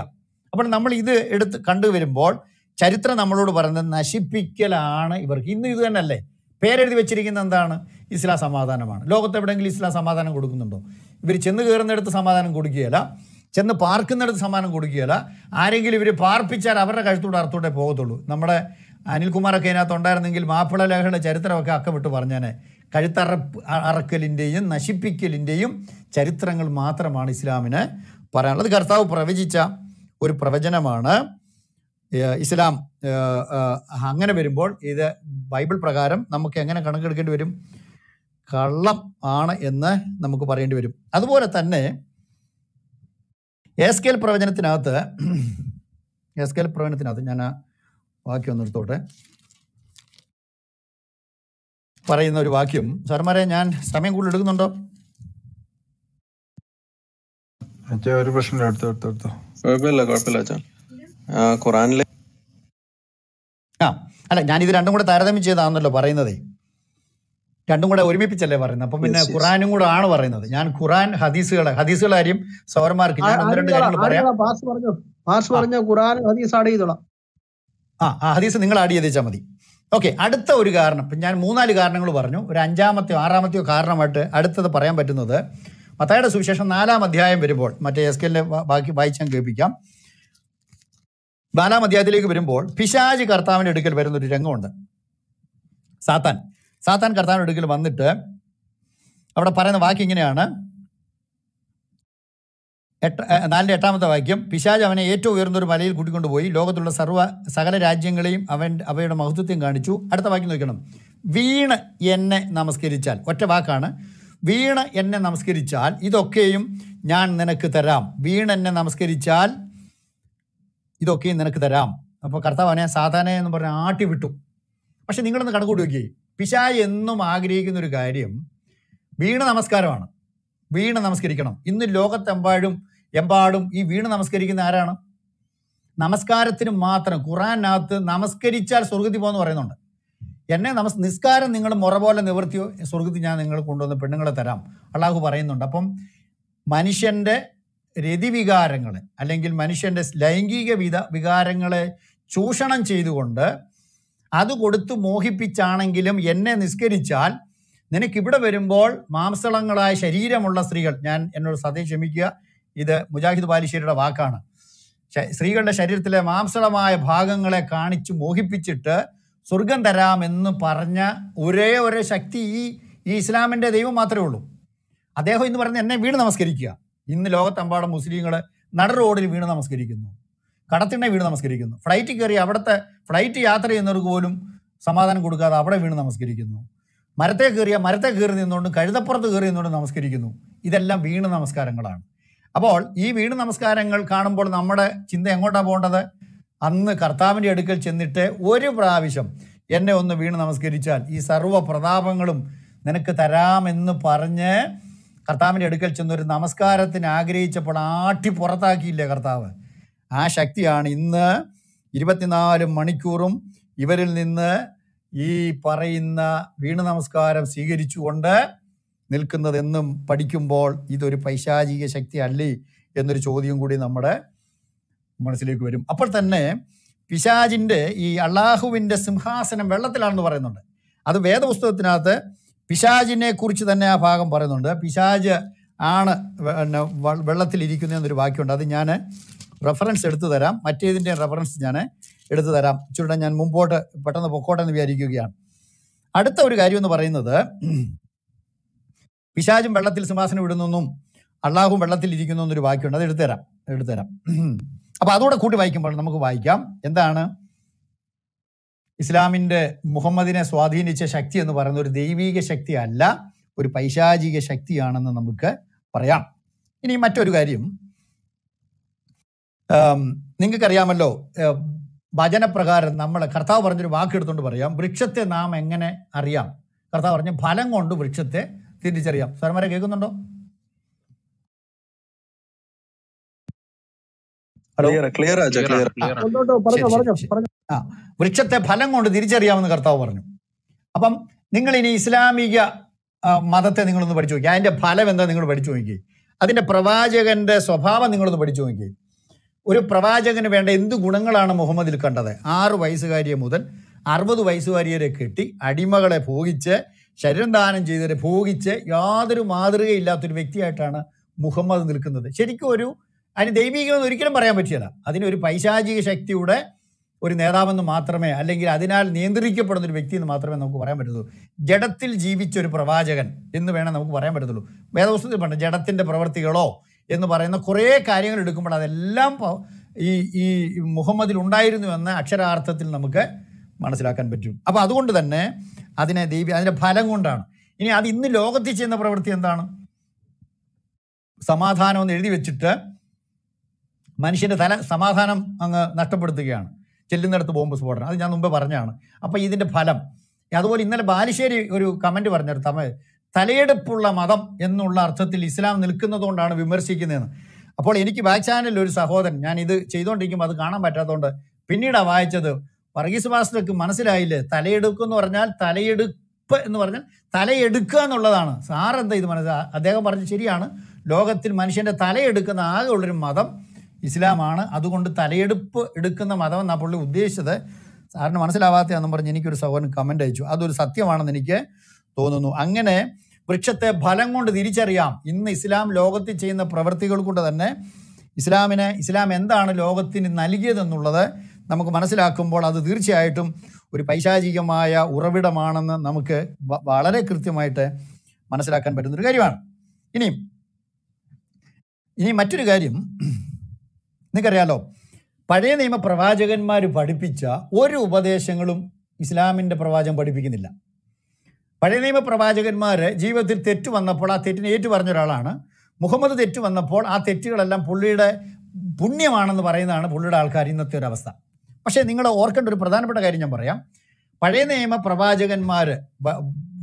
S3: അപ്പോൾ നമ്മൾ ഇത് എടുത്ത് കണ്ടുവരുമ്പോൾ ചരിത്രം നമ്മളോട് പറയുന്നത് നശിപ്പിക്കലാണ് ഇവർക്ക്. ഇന്ന് ഇത് തന്നെയല്ലേ? പേരെഴുതി വെച്ചിരിക്കുന്നത് എന്താണ്? ഇസ്ലാം സമാധാനമാണ്. ലോകത്ത് എവിടെയെങ്കിലും ഇസ്ലാം സമാധാനം കൊടുക്കുന്നുണ്ടോ? ഇവർ ചെന്ന് കയറുന്നിടത്ത് സമാധാനം കൊടുക്കുകയില്ല ചെന്ന് പാർക്കുന്നിടത്ത് സമാധാനം കൊടുക്കുകയില്ല. ആരെങ്കിലും ഇവർ പാർപ്പിച്ചാൽ അവരുടെ കഴുത്തൂടെ അർത്ഥത്തോടെ പോകത്തുള്ളൂ. നമ്മുടെ അനിൽകുമാറൊക്കെ അതിനകത്ത് ഉണ്ടായിരുന്നെങ്കിൽ മാപ്പിള ലേഖയുടെ ചരിത്രമൊക്കെ അക്കമിട്ട് പറഞ്ഞേനെ. കഴുത്തറപ്പ് അറക്കലിന്റെയും നശിപ്പിക്കലിന്റെയും ചരിത്രങ്ങൾ മാത്രമാണ് ഇസ്ലാമിന് പറയാനുള്ളത്. കർത്താവ് പ്രവചിച്ച ഒരു പ്രവചനമാണ്. ഇസ്ലാം അങ്ങനെ വരുമ്പോൾ ഇത് ബൈബിൾ പ്രകാരം നമുക്ക് എങ്ങനെ കണക്കെടുക്കേണ്ടി വരും? കള്ളം ആണ് എന്ന് നമുക്ക് പറയേണ്ടി വരും. അതുപോലെ തന്നെ എസ് കെൽ പ്രവചനത്തിനകത്ത് എസ് കെൽ പ്രവചനത്തിനകത്ത് ഞാൻ ബാക്കി ഒന്നെടുത്തോട്ടെ പറയുന്ന ഒരു വാക്യം. സാർമാരെ ഞാൻ സമയം കൂടുതൽ എടുക്കുന്നുണ്ടോ?
S2: ഒരു പ്രശ്നം എടുത്തു എടുത്തു എടുത്തു.
S5: കുഴപ്പമില്ല കുഴപ്പമില്ല അച്ഛാ. ആ, ഖുറാനിലെ
S3: ആ അല്ല ഞാൻ ഇത് രണ്ടും കൂടെ താരതമ്യം ചെയ്താണല്ലോ പറയുന്നതേ. രണ്ടും കൂടെ ഒരുമിപ്പിച്ചല്ലേ പറയുന്നത്. അപ്പം പിന്നെ. ഖുറാനും കൂടെ ആണ് പറയുന്നത്. ഞാൻ ഖുറാൻ ഹദീസുകളെ ഹദീസുകളെ കാര്യം സൗരന്മാർക്ക് ഞാൻ ഒന്ന് രണ്ട് കാര്യങ്ങൾ പറയാം.
S1: പാസ് പറഞ്ഞു. പാസ് പറഞ്ഞ ഖുറാൻ ഹദീസ് ആഡ്
S3: ആ ആ ഹദീസ് നിങ്ങൾ ആഡ് ചെയ്ത് വെച്ചാൽ മതി. ഓക്കെ അടുത്ത ഒരു കാരണം. ഇപ്പം ഞാൻ മൂന്നാൽ കാരണങ്ങൾ പറഞ്ഞു. ഒരു അഞ്ചാമത്തെയോ ആറാമത്തെയോ കാരണമായിട്ട് അടുത്തത് പറയാൻ പറ്റുന്നത് മത്തായുടെ സുവിശേഷം നാലാം അധ്യായം വരുമ്പോൾ മറ്റേ എസ് കെല്ലെ ബാക്കി വായിച്ചാൻ കേൾപ്പിക്കാം. നാലാം അധ്യായത്തിലേക്ക് വരുമ്പോൾ പിശാജ് കർത്താവിന്റെ അടുക്കൽ വരുന്നൊരു രംഗമുണ്ട്. സാത്താൻ. സാത്താൻ കർത്താവിന്റെ അടുക്കൽ വന്നിട്ട് അവിടെ പറയുന്ന വാക്ക് ഇങ്ങനെയാണ്. എട്ട് നാലിന്റെ എട്ടാമത്തെ വാക്യം പിശാജ് അവനെ ഏറ്റവും ഉയർന്നൊരു മലയിൽ കൂട്ടിക്കൊണ്ടുപോയി. ലോകത്തുള്ള സർവ സകല രാജ്യങ്ങളെയും അവൻ അവയുടെ മഹത്വത്തെയും കാണിച്ചു. അടുത്ത വാക്യം നോക്കണം. വീണ് എന്നെ നമസ്കരിച്ചാൽ ഒറ്റ വാക്കാണ്. വീണ് എന്നെ നമസ്കരിച്ചാൽ ഇതൊക്കെയും ഞാൻ നിനക്ക് തരാം. വീണ് എന്നെ നമസ്കരിച്ചാൽ ഇതൊക്കെയും നിനക്ക് തരാം. അപ്പോൾ കർത്താവ് അവനെ സാധാരണ എന്ന് പറഞ്ഞ് ആട്ടി വിട്ടു പക്ഷെ നിങ്ങളൊന്ന് കണക്കൂട്ടി നോക്കി പിശാജ് എന്നും ആഗ്രഹിക്കുന്ന ഒരു കാര്യം വീണ് നമസ്കാരമാണ്. വീണ് നമസ്കരിക്കണം. ഇന്ന് ലോകത്തെമ്പാടും എമ്പാടും ഈ വീണ് നമസ്കരിക്കുന്ന ആരാണ്? നമസ്കാരത്തിന് മാത്രം ഖുറാനകത്ത് നമസ്കരിച്ചാൽ സ്വർഗത്തിൽ പോകുമെന്ന് പറയുന്നുണ്ട്. എന്നെ നമസ് നിസ്കാരം നിങ്ങൾ മുറ പോലെ നിവർത്തിയോ? സ്വർഗത്തിൽ ഞാൻ നിങ്ങൾ കൊണ്ടുവന്ന് പെണ്ണുങ്ങളെ തരാം. അള്ളാഹു പറയുന്നുണ്ട്. അപ്പം മനുഷ്യന്റെ രതിവികാരങ്ങളെ അല്ലെങ്കിൽ മനുഷ്യന്റെ ലൈംഗിക വിധ വികാരങ്ങളെ ചൂഷണം ചെയ്തുകൊണ്ട് അത് കൊടുത്ത് മോഹിപ്പിച്ചാണെങ്കിലും എന്നെ നിസ്കരിച്ചാൽ നിനക്കിവിടെ വരുമ്പോൾ മാംസളങ്ങളായ ശരീരമുള്ള സ്ത്രീകൾ ഞാൻ എന്നോട് സതേ ക്ഷമിക്കുക ഇത് മുജാഹിദ് ബാലിശ്ശേരിയുടെ വാക്കാണ്. സ്ത്രീകളുടെ ശരീരത്തിലെ മാംസളമായ ഭാഗങ്ങളെ കാണിച്ച് മോഹിപ്പിച്ചിട്ട് സ്വർഗം തരാമെന്ന് പറഞ്ഞ ഒരേ ഒരേ ശക്തി ഈ ഈ ഇസ്ലാമിന്റെ ദൈവം മാത്രമേ ഉള്ളൂ. അദ്ദേഹം ഇന്ന് പറഞ്ഞ് എന്നെ വീണ് നമസ്കരിക്കുക. ഇന്ന് ലോകത്തെമ്പാടും മുസ്ലിങ്ങൾ നട റോഡിൽ വീണ് നമസ്കരിക്കുന്നു. കടത്തിണ്ണെ വീണ് നമസ്കരിക്കുന്നു. ഫ്ലൈറ്റ് കയറി അവിടുത്തെ ഫ്ലൈറ്റ് യാത്ര ചെയ്യുന്നവർക്ക് പോലും സമാധാനം കൊടുക്കാതെ അവിടെ വീണ് നമസ്കരിക്കുന്നു. മരത്തെ കയറിയ മരത്തെ കയറി നിന്നുകൊണ്ട് കഴുതപ്പുറത്ത് കയറി നിന്നുകൊണ്ട് നമസ്കരിക്കുന്നു. ഇതെല്ലാം വീണ് നമസ്കാരങ്ങളാണ്. അപ്പോൾ ഈ വീട് നമസ്കാരങ്ങൾ കാണുമ്പോൾ നമ്മുടെ ചിന്ത എങ്ങോട്ടാണ് പോകേണ്ടത്? അന്ന് കർത്താവിന്റെ അടുക്കൽ ചെന്നിട്ട് ഒരു പ്രാവശ്യം എന്നെ ഒന്ന് വീണ് നമസ്കരിച്ചാൽ ഈ സർവ പ്രതാപങ്ങളും നിനക്ക് തരാമെന്ന് പറഞ്ഞ് കർത്താവിന്റെ അടുക്കൽ ചെന്നൊരു നമസ്കാരത്തിന് ആഗ്രഹിച്ചപ്പോൾ ആട്ടി പുറത്താക്കിയില്ലേ കർത്താവ്? ആ ശക്തിയാണ് ഇന്ന് ഇരുപത്തിനാല് മണിക്കൂറും ഇവരിൽ നിന്ന് ഈ പറയുന്ന വീണ് നമസ്കാരം സ്വീകരിച്ചുകൊണ്ട് നിൽക്കുന്നതെന്നും പഠിക്കുമ്പോൾ ഇതൊരു പൈശാചിക ശക്തി അല്ലേ എന്നൊരു ചോദ്യം കൂടി നമ്മുടെ മനസ്സിലേക്ക് വരും. അപ്പോൾ തന്നെ പിശാജിന്റെ ഈ അള്ളാഹുവിന്റെ സിംഹാസനം വെള്ളത്തിലാണെന്ന് പറയുന്നുണ്ട്. അത് വേദപുസ്തകത്തിനകത്ത് പിശാജിനെ കുറിച്ച് തന്നെ ആ ഭാഗം പറയുന്നുണ്ട്. പിശാജ് ആണ് പിന്നെ വെള്ളത്തിലിരിക്കുന്ന എന്നൊരു വാക്യമുണ്ട്. അത് ഞാൻ റെഫറൻസ് എടുത്തു തരാം. മറ്റേതിന്റെ റെഫറൻസ് ഞാൻ എടുത്തു തരാം. ഇച്ചിരി ഞാൻ മുമ്പോട്ട് പെട്ടെന്ന് പൊക്കോട്ടെ എന്ന് വിചാരിക്കുകയാണ്. അടുത്ത ഒരു കാര്യം എന്ന് പറയുന്നത് പിശാചും വെള്ളത്തിൽ സിംഹാസനം ഇടുന്നെന്നും അള്ളാഹും വെള്ളത്തിൽ ഇരിക്കുന്നു എന്നൊരു വാക്യമുണ്ട്. അത് എടുത്തുതരാം. എടുത്തുതരാം. അപ്പൊ അതുകൂടെ കൂട്ടി വായിക്കുമ്പോൾ നമുക്ക് വായിക്കാം. എന്താണ്? ഇസ്ലാമിന്റെ മുഹമ്മദിനെ സ്വാധീനിച്ച ശക്തി എന്ന് പറയുന്ന ഒരു ദൈവീക ശക്തി അല്ല ഒരു പൈശാചിക ശക്തിയാണെന്ന് നമുക്ക് പറയാം. ഇനി മറ്റൊരു കാര്യം. നിങ്ങൾക്കറിയാമല്ലോ വചനപ്രകാരം നമ്മൾ കർത്താവ് പറഞ്ഞൊരു വാക്കെടുത്തുകൊണ്ട് പറയാം വൃക്ഷത്തെ നാം എങ്ങനെ അറിയാം? കർത്താവ് പറഞ്ഞ ഫലം കൊണ്ട് വൃക്ഷത്തെ തിരിച്ചറിയാം. സാർമാരെ കേൾക്കുന്നുണ്ടോ? ആ വൃക്ഷത്തെ ഫലം കൊണ്ട് തിരിച്ചറിയാമെന്ന് കർത്താവ് പറഞ്ഞു. അപ്പം നിങ്ങൾ ഇനി ഇസ്ലാമിക മതത്തെ നിങ്ങളൊന്ന് പഠിച്ചു നോക്കി. അതിന്റെ ഫലം എന്താ നിങ്ങൾ പഠിച്ചു നോക്കി. അതിന്റെ പ്രവാചകന്റെ സ്വഭാവം നിങ്ങളൊന്ന് പഠിച്ചു നോക്കി. ഒരു പ്രവാചകന് വേണ്ട എന്ത് ഗുണങ്ങളാണ് മുഹമ്മദിൽ കണ്ടത്? ആറ് വയസ്സുകാരിയെ മുതൽ അറുപത് വയസ്സുകാരിയെ കെട്ടി അടിമകളെ ഭോഗിച്ച് ശരീരം ദാനം ചെയ്തവരെ ഭോഗിച്ച് യാതൊരു മാതൃകയില്ലാത്തൊരു വ്യക്തിയായിട്ടാണ് മുഹമ്മദ് നിൽക്കുന്നത്. ശരിക്കും ഒരു അതിന് ദൈവികമെന്ന് ഒരിക്കലും പറയാൻ പറ്റില്ല. അതിനൊരു പൈശാചിക ശക്തിയുടെ ഒരു നേതാവെന്ന് മാത്രമേ അല്ലെങ്കിൽ അതിനാൽ നിയന്ത്രിക്കപ്പെടുന്ന ഒരു വ്യക്തി എന്ന് മാത്രമേ നമുക്ക് പറയാൻ പറ്റുള്ളൂ ജഡത്തിൽ ജീവിച്ച ഒരു പ്രവാചകൻ എന്ന് വേണം നമുക്ക് പറയാൻ പറ്റത്തുള്ളൂ. വേദപുസ്തകത്തിൽ പറഞ്ഞ ജഡത്തിന്റെ പ്രവൃത്തികളോ എന്ന് പറയുന്ന കുറേ കാര്യങ്ങൾ എടുക്കുമ്പോൾ അതെല്ലാം ഈ ഈ മുഹമ്മദിൽ ഉണ്ടായിരുന്നു എന്ന അക്ഷരാർത്ഥത്തിൽ നമുക്ക് മനസ്സിലാക്കാൻ പറ്റും. അപ്പോൾ അതുകൊണ്ട് തന്നെ അതിനെ ദൈവി അതിന്റെ ഫലം കൊണ്ടാണ്. ഇനി അത് ഇന്ന് ലോകത്തിൽ ചെയ്യുന്ന പ്രവൃത്തി എന്താണ്? സമാധാനം എന്ന് എഴുതി വെച്ചിട്ട് മനുഷ്യന്റെ തല സമാധാനം അങ്ങ് നഷ്ടപ്പെടുത്തുകയാണ്. ചെല്ലുന്നിടത്ത് ബോംബ് സ്ഫോടനം. അത് ഞാൻ മുമ്പേ പറഞ്ഞാണ്. അപ്പോൾ ഇതിന്റെ ഫലം. അതുപോലെ ഇന്നലെ ബാലുശ്ശേരി ഒരു കമന്റ് പറഞ്ഞൊരു തമിഴ് തലയെടുപ്പുള്ള മതം എന്നുള്ള അർത്ഥത്തിൽ ഇസ്ലാം നിൽക്കുന്നതുകൊണ്ടാണ് വിമർശിക്കുന്നതെന്ന്. അപ്പോൾ എനിക്ക് ബാക്ക് ചാനലിൽ ഒരു സഹോദരൻ ഞാൻ ഇത് ചെയ്തുകൊണ്ടിരിക്കുമ്പോൾ അത് കാണാൻ പറ്റാത്തതുകൊണ്ട് പിന്നീടാണ് വായിച്ചത് വർഗീസ് മാസ്റ്റർക്ക് മനസ്സിലായില്ലേ? തലയെടുക്കും എന്ന് പറഞ്ഞാൽ തലയെടുപ്പ് എന്ന് പറഞ്ഞാൽ തലയെടുക്കുക എന്നുള്ളതാണ്. സാർ എന്താ ഇത് മനസ്സിലാ? അദ്ദേഹം പറഞ്ഞു ശരിയാണ്. ലോകത്തിൽ മനുഷ്യന്റെ തലയെടുക്കുന്ന ആകെ ഉള്ളൊരു മതം ഇസ്ലാമാണ്. അതുകൊണ്ട് തലയെടുപ്പ് എടുക്കുന്ന മതം എന്നാ പുള്ളി ഉദ്ദേശിച്ചത്. സാറിന് മനസ്സിലാവാത്തതാണെന്ന് പറഞ്ഞ് എനിക്കൊരു സഹോദരൻ കമന്റ് അയച്ചു. അതൊരു സത്യമാണെന്ന് എനിക്ക് തോന്നുന്നു. അങ്ങനെ വൃക്ഷത്തെ ഫലം കൊണ്ട് തിരിച്ചറിയാം. ഇന്ന് ഇസ്ലാം ലോകത്തിൽ ചെയ്യുന്ന പ്രവൃത്തികൾ കൊണ്ട് തന്നെ ഇസ്ലാമിനെ ഇസ്ലാം എന്താണ് ലോകത്തിന് നൽകിയതെന്നുള്ളത് നമുക്ക് മനസ്സിലാക്കുമ്പോൾ അത് തീർച്ചയായിട്ടും ഒരു പൈശാചികമായ ഉറവിടമാണെന്ന് നമുക്ക് വളരെ കൃത്യമായിട്ട് മനസ്സിലാക്കാൻ പറ്റുന്നൊരു കാര്യമാണ്. ഇനിയും ഇനി മറ്റൊരു കാര്യം നിങ്ങൾക്കറിയാലോ പഴയ നിയമ പ്രവാചകന്മാർ പഠിപ്പിച്ച ഒരു ഉപദേശങ്ങളും ഇസ്ലാമിന്റെ പ്രവാചകം പഠിപ്പിക്കുന്നില്ല. പഴയ നിയമ പ്രവാചകന്മാർ ജീവിതത്തിൽ തെറ്റ് വന്നപ്പോൾ ആ തെറ്റിനെ ഏറ്റു പറഞ്ഞ ഒരാളാണ്. മുഹമ്മദ് തെറ്റ് വന്നപ്പോൾ ആ തെറ്റുകളെല്ലാം പുള്ളിയുടെ പുണ്യമാണെന്ന് പറയുന്നതാണ് പുള്ളിയുടെ ആൾക്കാർ ഇന്നത്തെ ഒരവസ്ഥ പക്ഷേ നിങ്ങൾ ഓർക്കേണ്ട ഒരു പ്രധാനപ്പെട്ട കാര്യം ഞാൻ പറയാം. പഴയ നിയമ പ്രവാചകന്മാർ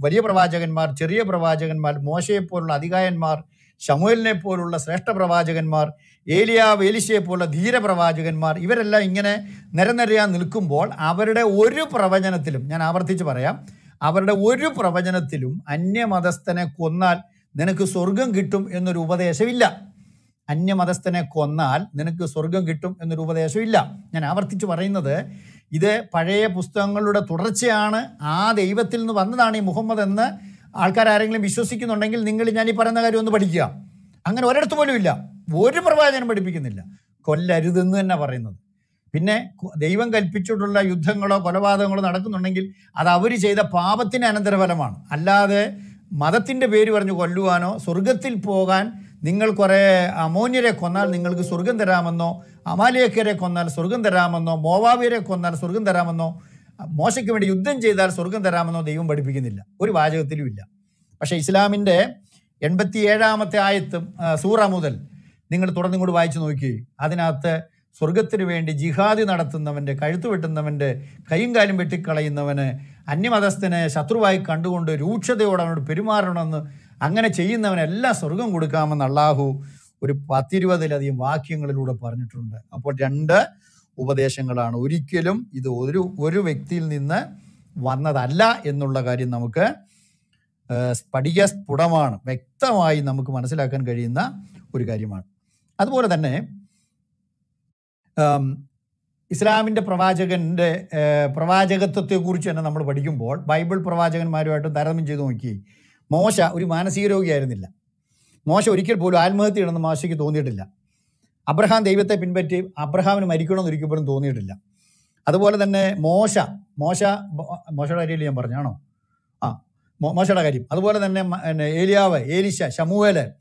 S3: വലിയ പ്രവാചകന്മാർ ചെറിയ പ്രവാചകന്മാർ മോശയെപ്പോലുള്ള അധികായന്മാർ ഷമുലിനെ പോലുള്ള ശ്രേഷ്ഠ പ്രവാചകന്മാർ ഏലിയാവ് ഏലിശയെ പോലുള്ള ധീരപ്രവാചകന്മാർ ഇവരെല്ലാം ഇങ്ങനെ നിരനിരയാൻ നിൽക്കുമ്പോൾ അവരുടെ ഒരു പ്രവചനത്തിലും ഞാൻ ആവർത്തിച്ച് പറയാം അവരുടെ ഒരു പ്രവചനത്തിലും അന്യമതസ്ഥനെ കൊന്നാൽ നിനക്ക് സ്വർഗം കിട്ടും എന്നൊരു ഉപദേശമില്ല. അന്യമതസ്ഥനെ കൊന്നാൽ നിനക്ക് സ്വർഗം കിട്ടും എന്നൊരു ഉപദേശം ഇല്ല. ഞാൻ ആവർത്തിച്ച് പറയുന്നത് ഇത് പഴയ പുസ്തകങ്ങളുടെ തുടർച്ചയാണ്. ആ ദൈവത്തിൽ നിന്ന് വന്നതാണ് ഈ മുഹമ്മദ് എന്ന് ആൾക്കാർ ആരെങ്കിലും വിശ്വസിക്കുന്നുണ്ടെങ്കിൽ നിങ്ങൾ ഞാൻ ഈ പറയുന്ന കാര്യം ഒന്ന് പഠിക്കുക. അങ്ങനെ ഒരിടത്ത് പോലും ഇല്ല. ഒരു പ്രവാചനം പഠിപ്പിക്കുന്നില്ല. കൊല്ലരുതെന്ന് തന്നെ പറയുന്നത്. പിന്നെ ദൈവം കൽപ്പിച്ചിട്ടുള്ള യുദ്ധങ്ങളോ കൊലപാതകങ്ങളോ നടക്കുന്നുണ്ടെങ്കിൽ അത് അവർ ചെയ്ത പാപത്തിന് അനന്തരഫലമാണ്. അല്ലാതെ മതത്തിന്റെ പേര് പറഞ്ഞ് കൊല്ലുവാനോ സ്വർഗത്തിൽ പോകാൻ നിങ്ങൾ കുറേ അമോന്യരെ കൊന്നാൽ നിങ്ങൾക്ക് സ്വർഗം തരാമെന്നോ അമാലിയക്കരെ കൊന്നാൽ സ്വർഗം തരാമെന്നോ മോവാവിയരെ കൊന്നാൽ സ്വർഗം തരാമെന്നോ മോശയ്ക്ക് വേണ്ടി യുദ്ധം ചെയ്താൽ സ്വർഗം തരാമെന്നോ ദൈവം പഠിപ്പിക്കുന്നില്ല. ഒരു വാചകത്തിലും ഇല്ല. പക്ഷേ ഇസ്ലാമിന്റെ എൺപത്തി ഏഴാമത്തെ ആയത്തും സൂറ മുതൽ നിങ്ങൾ തുടർന്നിങ്ങോട്ട് വായിച്ചു നോക്കി അതിനകത്ത് സ്വർഗത്തിന് വേണ്ടി ജിഹാദി നടത്തുന്നവന്റെ കഴുത്തു വെട്ടുന്നവന്റെ കൈയും കാലും വെട്ടിക്കളയുന്നവന് അന്യമതസ്ഥനെ ശത്രുവായി കണ്ടുകൊണ്ട് രൂക്ഷതയോടെ അവനോട് പെരുമാറണമെന്ന് അങ്ങനെ ചെയ്യുന്നവനെല്ലാം സ്വർഗം കൊടുക്കാമെന്ന് അള്ളാഹു ഒരു പത്തിരുപതിലധികം വാക്യങ്ങളിലൂടെ പറഞ്ഞിട്ടുണ്ട്. അപ്പോൾ രണ്ട് ഉപദേശങ്ങളാണ്. ഒരിക്കലും ഇത് ഒരു ഒരു വ്യക്തിയിൽ നിന്ന് വന്നതല്ല എന്നുള്ള കാര്യം നമുക്ക് ഏഹ്, സ്ഫടിക സ്ഫുടമാണ് വ്യക്തമായി നമുക്ക് മനസ്സിലാക്കാൻ കഴിയുന്ന ഒരു കാര്യമാണ്. അതുപോലെ തന്നെ ഇസ്ലാമിന്റെ പ്രവാചകന്റെ പ്രവാചകത്വത്തെക്കുറിച്ച് തന്നെ നമ്മൾ പഠിക്കുമ്പോൾ ബൈബിൾ പ്രവാചകന്മാരുമായിട്ട് താരതമ്യം ചെയ്ത് നോക്കി മോശ ഒരു മാനസിക രോഗിയായിരുന്നില്ല. മോശ ഒരിക്കൽ പോലും ആത്മഹത്യ ചെയ്യണമെന്ന് മോശയ്ക്ക് തോന്നിയിട്ടില്ല. അബ്രഹാം ദൈവത്തെ പിൻപറ്റി അബ്രഹാമിന് മരിക്കണമെന്ന് ഒരിക്കലും തോന്നിയിട്ടില്ല. അതുപോലെ തന്നെ മോശ മോശ മോശയുടെ കാര്യമില്ല ഞാൻ പറഞ്ഞാണോ ആ മോശയുടെ കാര്യം. അതുപോലെ തന്നെ ഏലിയാവ് ഏലിശ ശമൂഹൽ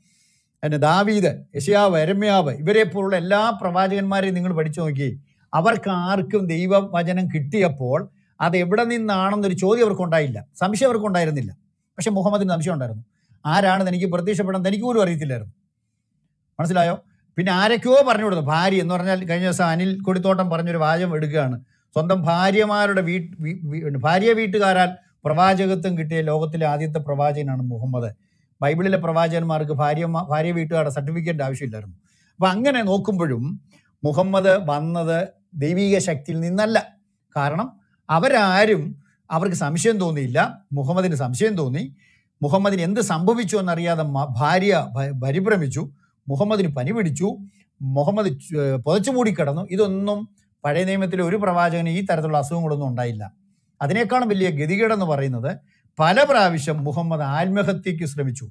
S3: പിന്നെ ദാവീദ് യശയാവ് എരമ്യാവ് ഇവരെ പോലുള്ള എല്ലാ പ്രവാചകന്മാരെയും നിങ്ങൾ പഠിച്ചു നോക്കി. അവർക്ക് ആർക്കും ദൈവവചനം കിട്ടിയപ്പോൾ അത് എവിടെ നിന്നാണെന്നൊരു ചോദ്യം അവർക്കുണ്ടായില്ല സംശയം അവർക്കുണ്ടായിരുന്നില്ല പക്ഷെ മുഹമ്മദിന് സംശയം ഉണ്ടായിരുന്നു. ആരാണെന്ന് എനിക്ക് പ്രത്യക്ഷപ്പെടാൻ എനിക്ക് പോലും അറിയത്തില്ലായിരുന്നു. മനസ്സിലായോ? പിന്നെ ആരൊക്കെയോ പറഞ്ഞു കൊടുത്തു. ഭാര്യ എന്ന് പറഞ്ഞാൽ കഴിഞ്ഞ ദിവസം അനിൽ കൊടിത്തോട്ടം പറഞ്ഞൊരു വാചകം എടുക്കുകയാണ്. സ്വന്തം ഭാര്യമാരുടെ വീട്ട് ഭാര്യ വീട്ടുകാരാൽ പ്രവാചകത്വം കിട്ടിയ ലോകത്തിലെ ആദ്യത്തെ പ്രവാചകനാണ് മുഹമ്മദ്. ബൈബിളിലെ പ്രവാചകന്മാർക്ക് ഭാര്യ ഭാര്യ വീട്ടുകാരുടെ സർട്ടിഫിക്കറ്റ് ആവശ്യമില്ലായിരുന്നു. അപ്പം അങ്ങനെ നോക്കുമ്പോഴും മുഹമ്മദ് വന്നത് ദൈവീക ശക്തിയിൽ നിന്നല്ല. കാരണം അവരാരും അവർക്ക് സംശയം തോന്നിയില്ല. മുഹമ്മദിന് സംശയം തോന്നി. മുഹമ്മദിന് എന്ത് സംഭവിച്ചു എന്നറിയാതെ ഭാര്യ പരിഭ്രമിച്ചു. മുഹമ്മദിന് പനി പിടിച്ചു. മുഹമ്മദ് പുതച്ചു മൂടിക്കിടന്നു ഇതൊന്നും പഴയ നിയമത്തിലെ ഒരു പ്രവാചകന് ഈ തരത്തിലുള്ള അസുഖങ്ങളൊന്നും ഉണ്ടായില്ല. അതിനേക്കാളും വലിയ ഗതികേടെന്ന് പറയുന്നത് പല പ്രാവശ്യം മുഹമ്മദ് ആത്മഹത്യക്ക് ശ്രമിച്ചു.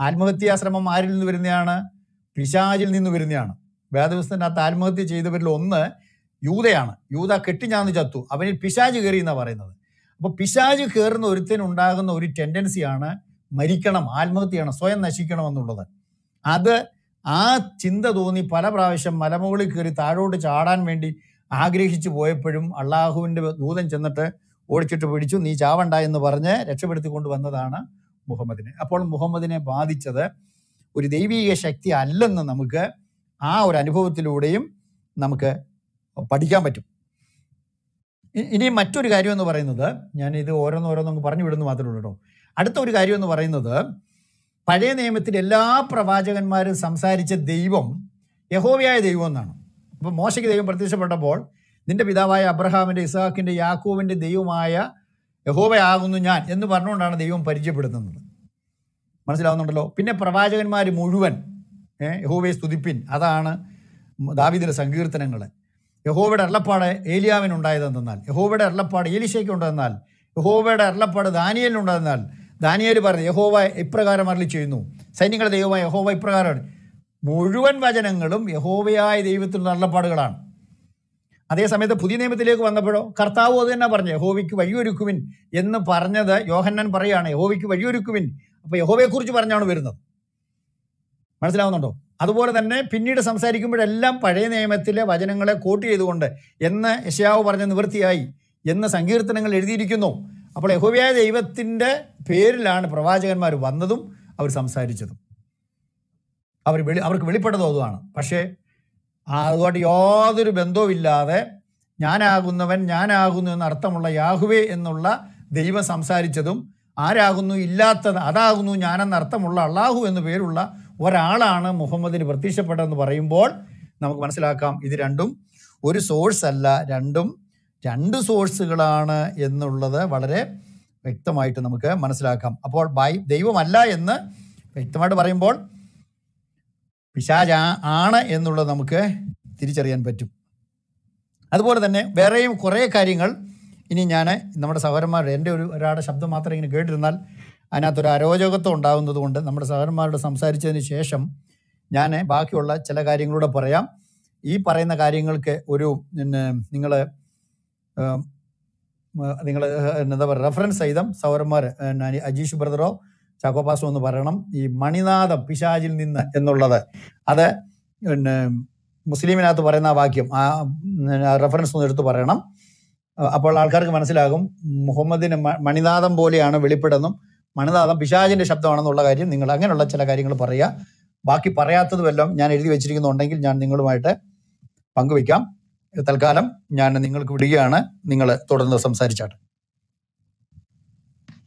S3: ആത്മഹത്യാ ശ്രമം ആരിൽ നിന്ന് വരുന്നതാണ് പിശാചിൽ നിന്ന് വരുന്നതാണ് വേദപുസ്തകത്തിനകത്ത് ആത്മഹത്യ ചെയ്തവരിൽ ഒന്ന് യൂതയാണ്. യൂത കെട്ടിഞ്ഞാന്ന് ചത്തു. അവനിൽ പിശാജ് കയറി എന്നാണ് പറയുന്നത്. അപ്പോൾ പിശാജ് കയറുന്ന ഒരുത്തിന് ഉണ്ടാകുന്ന ഒരു ടെൻഡൻസിയാണ് മരിക്കണം ആത്മഹത്യയാണ് സ്വയം നശിക്കണം എന്നുള്ളത്. അത് ആ ചിന്ത തോന്നി പല പ്രാവശ്യം മലമുകളിൽ കയറി താഴോട്ട് ചാടാൻ വേണ്ടി ആഗ്രഹിച്ചു പോയപ്പോഴും അള്ളാഹുവിന്റെ ദൂതൻ ചെന്നിട്ട് ഓടിച്ചിട്ട് പിടിച്ചു. നീ ചാവണ്ട എന്ന് പറഞ്ഞ് രക്ഷപ്പെടുത്തി വന്നതാണ് മുഹമ്മദിനെ. അപ്പോൾ മുഹമ്മദിനെ ബാധിച്ചത് ഒരു ദൈവീക ശക്തി അല്ലെന്ന് നമുക്ക് ആ ഒരു അനുഭവത്തിലൂടെയും നമുക്ക് പഠിക്കാൻ പറ്റും. ഇനി മറ്റൊരു കാര്യം എന്ന് പറയുന്നത് ഞാൻ ഇത് ഓരോന്നോരോന്നും പറഞ്ഞു വിടുന്നു മാത്രമേ ഉള്ളൂ കേട്ടോ. അടുത്ത ഒരു കാര്യം എന്ന് പറയുന്നത് പഴയ നിയമത്തിൽ എല്ലാ പ്രവാചകന്മാരും സംസാരിച്ച ദൈവം യഹോവയായ ദൈവം എന്നാണ്. അപ്പോൾ മോശയ്ക്ക് ദൈവം പ്രത്യക്ഷപ്പെട്ടപ്പോൾ നിന്റെ പിതാവായ അബ്രഹാമിന്റെ ഇസാഖിന്റെ യാക്കൂവിന്റെ ദൈവമായ യഹോബയാകുന്നു ഞാൻ എന്ന് പറഞ്ഞുകൊണ്ടാണ് ദൈവം പരിചയപ്പെടുത്തുന്നത്. മനസ്സിലാവുന്നുണ്ടല്ലോ? പിന്നെ പ്രവാചകന്മാർ മുഴുവൻ യഹോവയെ സ്തുതിപ്പിൻ. അതാണ് ദാവിദിന്റെ സങ്കീർത്തനങ്ങൾ. യഹോവയുടെ അരുളപ്പാട് ഏലിയാവിനുണ്ടായതെന്നാൽ യഹോവയുടെ അരുളപ്പാട് ഏലിശയ്ക്ക് ഉണ്ടെന്നാൽ യഹോവയുടെ അരുളപ്പാട് ദാനിയലിനുണ്ടെന്നാൽ ദാനിയൽ പറഞ്ഞു യഹോവ ഇപ്രകാരം അരളി ചെയ്യുന്നു. സൈന്യങ്ങളുടെ ദൈവമായ യഹോവ ഇപ്രകാരമാണ്. മുഴുവൻ വചനങ്ങളും യഹോവയായ ദൈവത്തിലുള്ള അരുളപ്പാടുകളാണ്. അതേസമയത്ത് പുതിയ നിയമത്തിലേക്ക് വന്നപ്പോഴോ കർത്താവ് അത് തന്നെ പറഞ്ഞു യഹോവയ്ക്ക് വഴിയൊരുക്കുവിൻ എന്ന് പറഞ്ഞത് യോഹന്നാൻ പറയുകയാണ്. യഹോവയ്ക്ക് വഴിയൊരുക്കുവിൻ അപ്പോൾ യഹോവയെക്കുറിച്ച് പറഞ്ഞാണ് വരുന്നത്. മനസ്സിലാവുന്നുണ്ടോ? അതുപോലെ തന്നെ പിന്നീട് സംസാരിക്കുമ്പോഴെല്ലാം പഴയ നിയമത്തിലെ വചനങ്ങളെ കോട്ട് ചെയ്തുകൊണ്ട് എന്ന് യശയാവ് പറഞ്ഞ നിവൃത്തിയായി എന്ന് സങ്കീർത്തനങ്ങൾ എഴുതിയിരിക്കുന്നു. അപ്പോൾ യഹോവയായ ദൈവത്തിന്റെ പേരിലാണ് പ്രവാചകന്മാർ വന്നതും അവർ സംസാരിച്ചതും. അവർ വെളി അവർക്ക് വെളിപ്പെട്ടതും അതുമാണ്. പക്ഷേ അതുകൊണ്ട് യാതൊരു ബന്ധവുമില്ലാതെ ഞാനാകുന്നവൻ ഞാനാകുന്നു എന്ന അർത്ഥമുള്ള യാഹുവേ എന്നുള്ള ദൈവം സംസാരിച്ചതും ആരാകുന്നു ഇല്ലാത്തത് അതാകുന്നു ഞാനെന്ന അർത്ഥമുള്ള അള്ളാഹു എന്നു പേരുള്ള ഒരാളാണ് മുഹമ്മദിന് പ്രത്യക്ഷപ്പെട്ടതെന്ന് പറയുമ്പോൾ നമുക്ക് മനസ്സിലാക്കാം ഇത് രണ്ടും ഒരു സോഴ്സ് അല്ല രണ്ടും രണ്ട് സോഴ്സുകളാണ് എന്നുള്ളത് വളരെ വ്യക്തമായിട്ട് നമുക്ക് മനസ്സിലാക്കാം. അപ്പോൾ ബൈ ദൈവമല്ല എന്ന് വ്യക്തമായിട്ട് പറയുമ്പോൾ പിശാജ് ആണ് എന്നുള്ളത് നമുക്ക് തിരിച്ചറിയാൻ പറ്റും. അതുപോലെ തന്നെ വേറെയും കുറേ കാര്യങ്ങൾ ഇനി ഞാൻ നമ്മുടെ സഹോദരന്മാരുടെ എന്റെ ഒരു ഒരാളുടെ ശബ്ദം മാത്രം ഇങ്ങനെ കേട്ടിരുന്നാൽ അതിനകത്തൊരു അരോചകത്വം ഉണ്ടാകുന്നത് കൊണ്ട് നമ്മുടെ സഹോദരന്മാരോട് സംസാരിച്ചതിന് ശേഷം ഞാൻ ബാക്കിയുള്ള ചില കാര്യങ്ങളൂടെ പറയാം. ഈ പറയുന്ന കാര്യങ്ങൾക്ക് ഒരു പിന്നെ നിങ്ങൾ നിങ്ങൾ എന്താ പറയുക റെഫറൻസ് സഹിതം സൗരന്മാർ അജീഷ് ബ്രദറോ ചാക്കോപാസോ എന്ന് പറയണം. ഈ മണിനാഥം പിശാചിൽ നിന്ന് എന്നുള്ളത്. അത് പിന്നെ മുസ്ലിമിനകത്ത് പറയുന്ന ആ വാക്യം ആ റെഫറൻസ് ഒന്ന് എടുത്ത് പറയണം. അപ്പോൾ ആൾക്കാർക്ക് മനസ്സിലാകും. മുഹമ്മദിന് മണിനാഥം പോലെയാണ് വെളിപ്പെടുന്നും മണിനാഥം പിശാചിന്റെ ശബ്ദമാണെന്നുള്ള കാര്യം നിങ്ങൾ അങ്ങനെയുള്ള ചില കാര്യങ്ങൾ പറയുക. ബാക്കി പറയാത്തതുമെല്ലാം ഞാൻ എഴുതി വെച്ചിരിക്കുന്നുണ്ടെങ്കിൽ ഞാൻ നിങ്ങളുമായിട്ട് പങ്കുവയ്ക്കാം. തൽക്കാലം ഞാൻ നിങ്ങൾക്ക് വിടുകയാണ്. നിങ്ങൾ തുടർന്ന് സംസാരിച്ചാട്ടെ.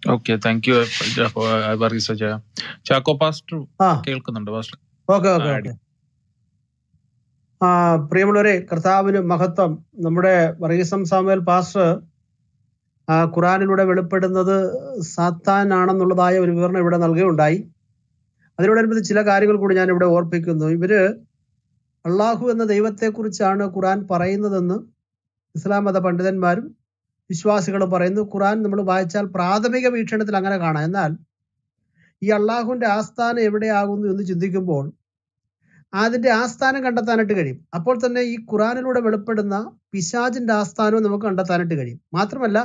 S2: Okay thank you Chacko pastor കേൾക്കുന്നുണ്ട് പാസ്റ്റർ
S1: ഓക്കെ ഓക്കെ
S2: ആ,
S1: ഓക്കെ ആ പ്രിയമുള്ളവരെ കർത്താവിന് മഹത്വം. നമ്മുടെ വർഗീസം സാമുവൽ പാസ്റ്റർ ഖുറാനിലൂടെ വെളിപ്പെടുന്നത് സാത്താൻ ആണെന്നുള്ളതായ ഒരു വിവരണം ഇവിടെ നൽകുകയുണ്ടായി. അതിനോടനുബന്ധിച്ച് ചില കാര്യങ്ങൾ കൂടി ഞാൻ ഇവിടെ ഓർപ്പിക്കുന്നു. ഇവർ അള്ളാഹു എന്ന ദൈവത്തെക്കുറിച്ചാണ് ഖുറാൻ പറയുന്നതെന്ന് ഇസ്ലാം മത പണ്ഡിതന്മാരും വിശ്വാസികളും പറയുന്നു ഖുറാൻ നമ്മൾ വായിച്ചാൽ പ്രാഥമിക വീക്ഷണത്തിൽ അങ്ങനെ കാണാം. എന്നാൽ ഈ അള്ളാഹുവിന്റെ ആസ്ഥാനം എവിടെയാകുന്നു എന്ന് ചിന്തിക്കുമ്പോൾ അതിന്റെ ആസ്ഥാനം കണ്ടെത്താനായിട്ട് കഴിയും. അപ്പോൾ തന്നെ ഈ ഖുറാനിലൂടെ വെളിപ്പെടുന്ന പിശാജിന്റെ ആസ്ഥാനവും നമുക്ക് കണ്ടെത്താനായിട്ട് കഴിയും. മാത്രമല്ല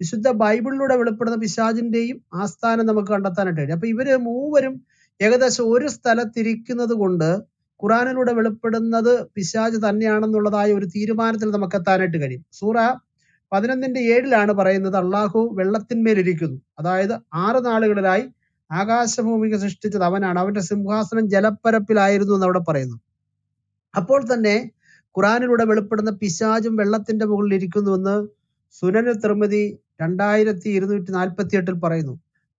S1: വിശുദ്ധ ബൈബിളിലൂടെ വെളിപ്പെടുന്ന പിശാജിന്റെയും ആസ്ഥാനം നമുക്ക് കണ്ടെത്താനായിട്ട് കഴിയും. അപ്പൊ ഇവർ മൂവരും ഏകദേശം ഒരു സ്ഥലത്തിരിക്കുന്നത് കൊണ്ട് ഖുറാനിലൂടെ വെളിപ്പെടുന്നത് പിശാജ് തന്നെയാണെന്നുള്ളതായ ഒരു തീരുമാനത്തിൽ നമുക്ക് എത്താനായിട്ട് കഴിയും. സൂറ പതിനൊന്നിന്റെ ഏഴിലാണ് പറയുന്നത് അള്ളാഹു വെള്ളത്തിന്മേലിരിക്കുന്നു അതായത് ആറ് നാളുകളിലായി ആകാശഭൂമിക സൃഷ്ടിച്ചത് അവനാണ്. അവന്റെ സിംഹാസനം ജലപ്പരപ്പിലായിരുന്നു എന്ന് അവിടെ പറയുന്നു. അപ്പോൾ തന്നെ ഖുറാനിലൂടെ വെളിപ്പെടുന്ന പിശാചും വെള്ളത്തിന്റെ മുകളിൽ ഇരിക്കുന്നുവെന്ന് സുനനു തിർമതി രണ്ടായിരത്തി ഇരുന്നൂറ്റി നാൽപ്പത്തി എട്ടിൽ പറയുന്നു.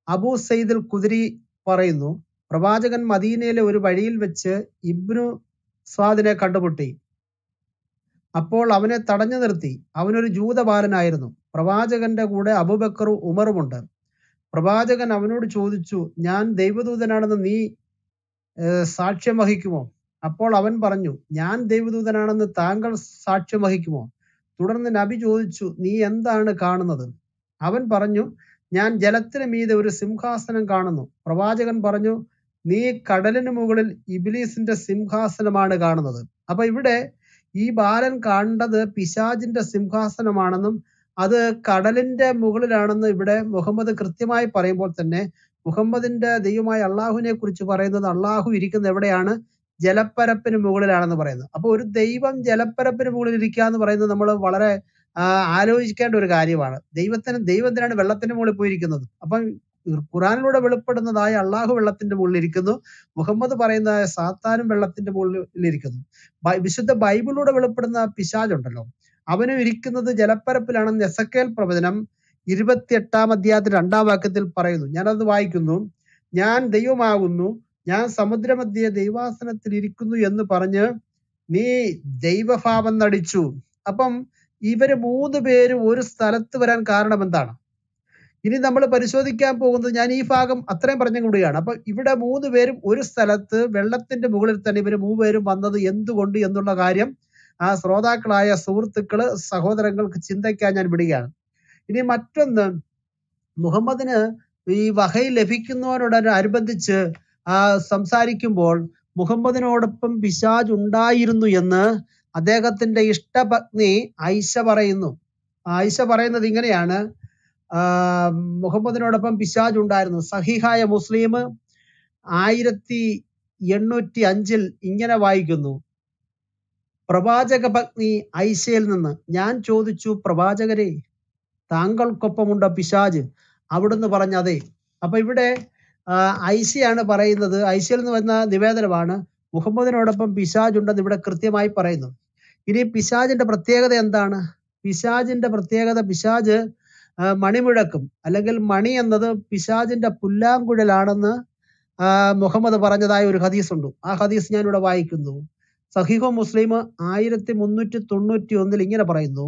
S1: അബൂ സയ്യിദുൽ കുതിരി പറയുന്നു പ്രവാചകൻ മദീനയിലെ ഒരു വഴിയിൽ വെച്ച് ഇബ്നു സ്വാദിനെ കണ്ടുമുട്ടി. അപ്പോൾ അവനെ തടഞ്ഞു നിർത്തി. അവനൊരു ജൂതബാലനായിരുന്നു. പ്രവാചകന്റെ കൂടെ അബുബക്കറും ഉമറുമുണ്ട്. പ്രവാചകൻ അവനോട് ചോദിച്ചു ഞാൻ ദൈവദൂതനാണെന്ന് നീ സാക്ഷ്യം വഹിക്കുമോ? അപ്പോൾ അവൻ പറഞ്ഞു ഞാൻ ദൈവദൂതനാണെന്ന് താങ്കൾ സാക്ഷ്യം വഹിക്കുമോ? തുടർന്ന് നബി ചോദിച്ചു നീ എന്താണ് കാണുന്നത്? അവൻ പറഞ്ഞു ഞാൻ ജലത്തിന് മീതെ ഒരു സിംഹാസനം കാണുന്നു. പ്രവാചകൻ പറഞ്ഞു നീ കടലിന് മുകളിൽ ഇബിലീസിന്റെ സിംഹാസനമാണ് കാണുന്നത്. അപ്പൊ ഇവിടെ ഈ ബാലൻ കണ്ടത് പിശാജിന്റെ സിംഹാസനമാണെന്നും അത് കടലിന്റെ മുകളിലാണെന്ന് ഇവിടെ മുഹമ്മദ് കൃത്യമായി പറയുമ്പോൾ തന്നെ മുഹമ്മദിന്റെ ദൈവമായ അള്ളാഹുവിനെ കുറിച്ച് പറയുന്നത് അള്ളാഹു ഇരിക്കുന്ന എവിടെയാണ്? ജലപ്പരപ്പിന് മുകളിലാണെന്ന് പറയുന്നത്. അപ്പൊ ഒരു ദൈവം ജലപ്പരപ്പിന് മുകളിൽ ഇരിക്കുക എന്ന് പറയുന്നത് നമ്മൾ വളരെ ആലോചിക്കേണ്ട ഒരു കാര്യമാണ്. ദൈവത്തിന് ദൈവത്തിനാണ് വെള്ളത്തിന് മുകളിൽ പോയിരിക്കുന്നത്. അപ്പം ഖുറാനിലൂടെ വെളിപ്പെടുന്നതായ അള്ളാഹു വെള്ളത്തിന്റെ മുകളിൽ ഇരിക്കുന്നു മുഹമ്മദ് പറയുന്നതായ സാത്താനും വെള്ളത്തിന്റെ മുകളിൽ ഇരിക്കുന്നു വിശുദ്ധ ബൈബിളിലൂടെ വെളിപ്പെടുന്ന പിശാജുണ്ടല്ലോ അവനും ഇരിക്കുന്നത് ജലപ്പരപ്പിലാണെന്ന് എസക്കേൽ പ്രവചനം ഇരുപത്തിയെട്ടാം അധ്യായത്തിൽ രണ്ടാം വാക്യത്തിൽ പറയുന്നു. ഞാനത് വായിക്കുന്നു. ഞാൻ ദൈവമാകുന്നു. ഞാൻ സമുദ്രമധ്യ ദൈവാസനത്തിൽ ഇരിക്കുന്നു എന്ന് പറഞ്ഞ് നീ ദൈവഭാവം നടിച്ചു. അപ്പം ഇവർ മൂന്ന് പേര് ഒരു സ്ഥലത്ത് വരാൻ കാരണം എന്താണ്? ഇനി നമ്മൾ പരിശോധിക്കാൻ പോകുന്നത് ഞാൻ ഈ ഭാഗം അത്രയും പറഞ്ഞു കൂടുകയാണ് അപ്പൊ ഇവിടെ മൂന്ന് പേരും ഒരു സ്ഥലത്ത് വെള്ളത്തിന്റെ മുകളിൽ തന്നെ ഇവർ മൂന്നുപേരും വന്നത് എന്തുകൊണ്ട് എന്നുള്ള കാര്യം ആ ശ്രോതാക്കളായ സുഹൃത്തുക്കൾ സഹോദരങ്ങൾക്ക് ചിന്തയ്ക്കാൻ ഞാൻ വിടുകയാണ്. ഇനി മറ്റൊന്ന് മുഹമ്മദിന് ഈ വഹൈ ലഭിക്കുന്നവരോടനുബന്ധിച്ച് ആ സംസാരിക്കുമ്പോൾ മുഹമ്മദിനോടൊപ്പം പിശാജ് ഉണ്ടായിരുന്നു എന്ന് അദ്ദേഹത്തിന്റെ ഇഷ്ടപത്നി ഐഷ പറയുന്നു. ആയിഷ പറയുന്നത് ഇങ്ങനെയാണ് മുഹമ്മദിനോടൊപ്പം പിശാജ് ഉണ്ടായിരുന്നു. സഹിഹായ മുസ്ലിം ആയിരത്തി എണ്ണൂറ്റി അഞ്ചിൽ ഇങ്ങനെ വായിക്കുന്നു. പ്രവാചക പത്നി ഐശയിൽ നിന്ന് ഞാൻ ചോദിച്ചു പ്രവാചകരെ താങ്കൾക്കൊപ്പമുണ്ട പിശാജ്? അവിടുന്ന് പറഞ്ഞ അതെ. അപ്പൊ ഇവിടെ ഐശയാണ് പറയുന്നത്. ഐശയിൽ നിന്ന് വന്ന നിവേദനമാണ് മുഹമ്മദിനോടൊപ്പം പിശാജ് ഉണ്ടെന്ന് ഇവിടെ കൃത്യമായി പറയുന്നു. ഇനി പിശാജിന്റെ പ്രത്യേകത എന്താണ്? പിശാജിന്റെ പ്രത്യേകത പിശാജ് മണിമുഴക്കും. അല്ലെങ്കിൽ മണി എന്നത് പിശാജിന്റെ പുല്ലാങ്കുഴലാണെന്ന് മുഹമ്മദ് പറഞ്ഞതായ ഒരു ഹദീസ് ഉണ്ട് ആ ഹദീസ് ഞാൻ ഇവിടെ വായിക്കുന്നു. സഹിഹോ മുസ്ലിം ആയിരത്തി മുന്നൂറ്റി തൊണ്ണൂറ്റി ഒന്നിൽ ഇങ്ങനെ പറയുന്നു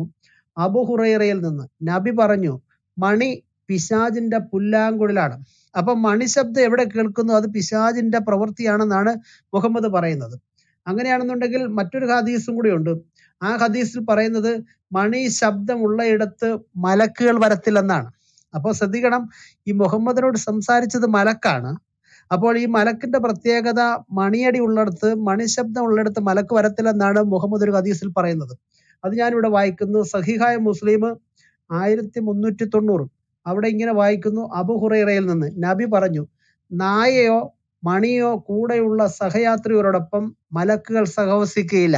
S1: അബു ഹുറൈറയിൽ നിന്ന് നബി പറഞ്ഞു മണി പിശാജിന്റെ പുല്ലാങ്കുഴലാണ്. അപ്പൊ മണി ശബ്ദം എവിടെ കേൾക്കുന്നു? അത് പിശാജിന്റെ പ്രവൃത്തിയാണെന്നാണ് മുഹമ്മദ് പറയുന്നത്. അങ്ങനെയാണെന്നുണ്ടെങ്കിൽ മറ്റൊരു ഹദീസും കൂടി ഉണ്ട് ആ ഹദീസിൽ പറയുന്നത് മണി ശബ്ദമുള്ളയിടത്ത് മലക്കുകൾ വരത്തില്ലെന്നാണ്. അപ്പോൾ ശ്രദ്ധിക്കണം ഈ മുഹമ്മദിനോട് സംസാരിച്ചത് മലക്കാണ്. അപ്പോൾ ഈ മലക്കിന്റെ പ്രത്യേകത മണിയടി ഉള്ളിടത്ത് മണിശബ്ദം ഉള്ളിടത്ത് മലക്ക് വരത്തില്ലെന്നാണ് മുഹമ്മദ് ഒരു ഹദീസിൽ പറയുന്നത്. അത് ഞാനിവിടെ വായിക്കുന്നു. സഹിഹായ മുസ്ലിം ആയിരത്തി മുന്നൂറ്റി തൊണ്ണൂറ് അവിടെ ഇങ്ങനെ വായിക്കുന്നു. അബു ഹുറൈറയിൽ നിന്ന് നബി പറഞ്ഞു നായയോ മണിയോ കൂടെയുള്ള സഹയാത്രികരോടൊപ്പം മലക്കുകൾ സഹവസിക്കുകയില്ല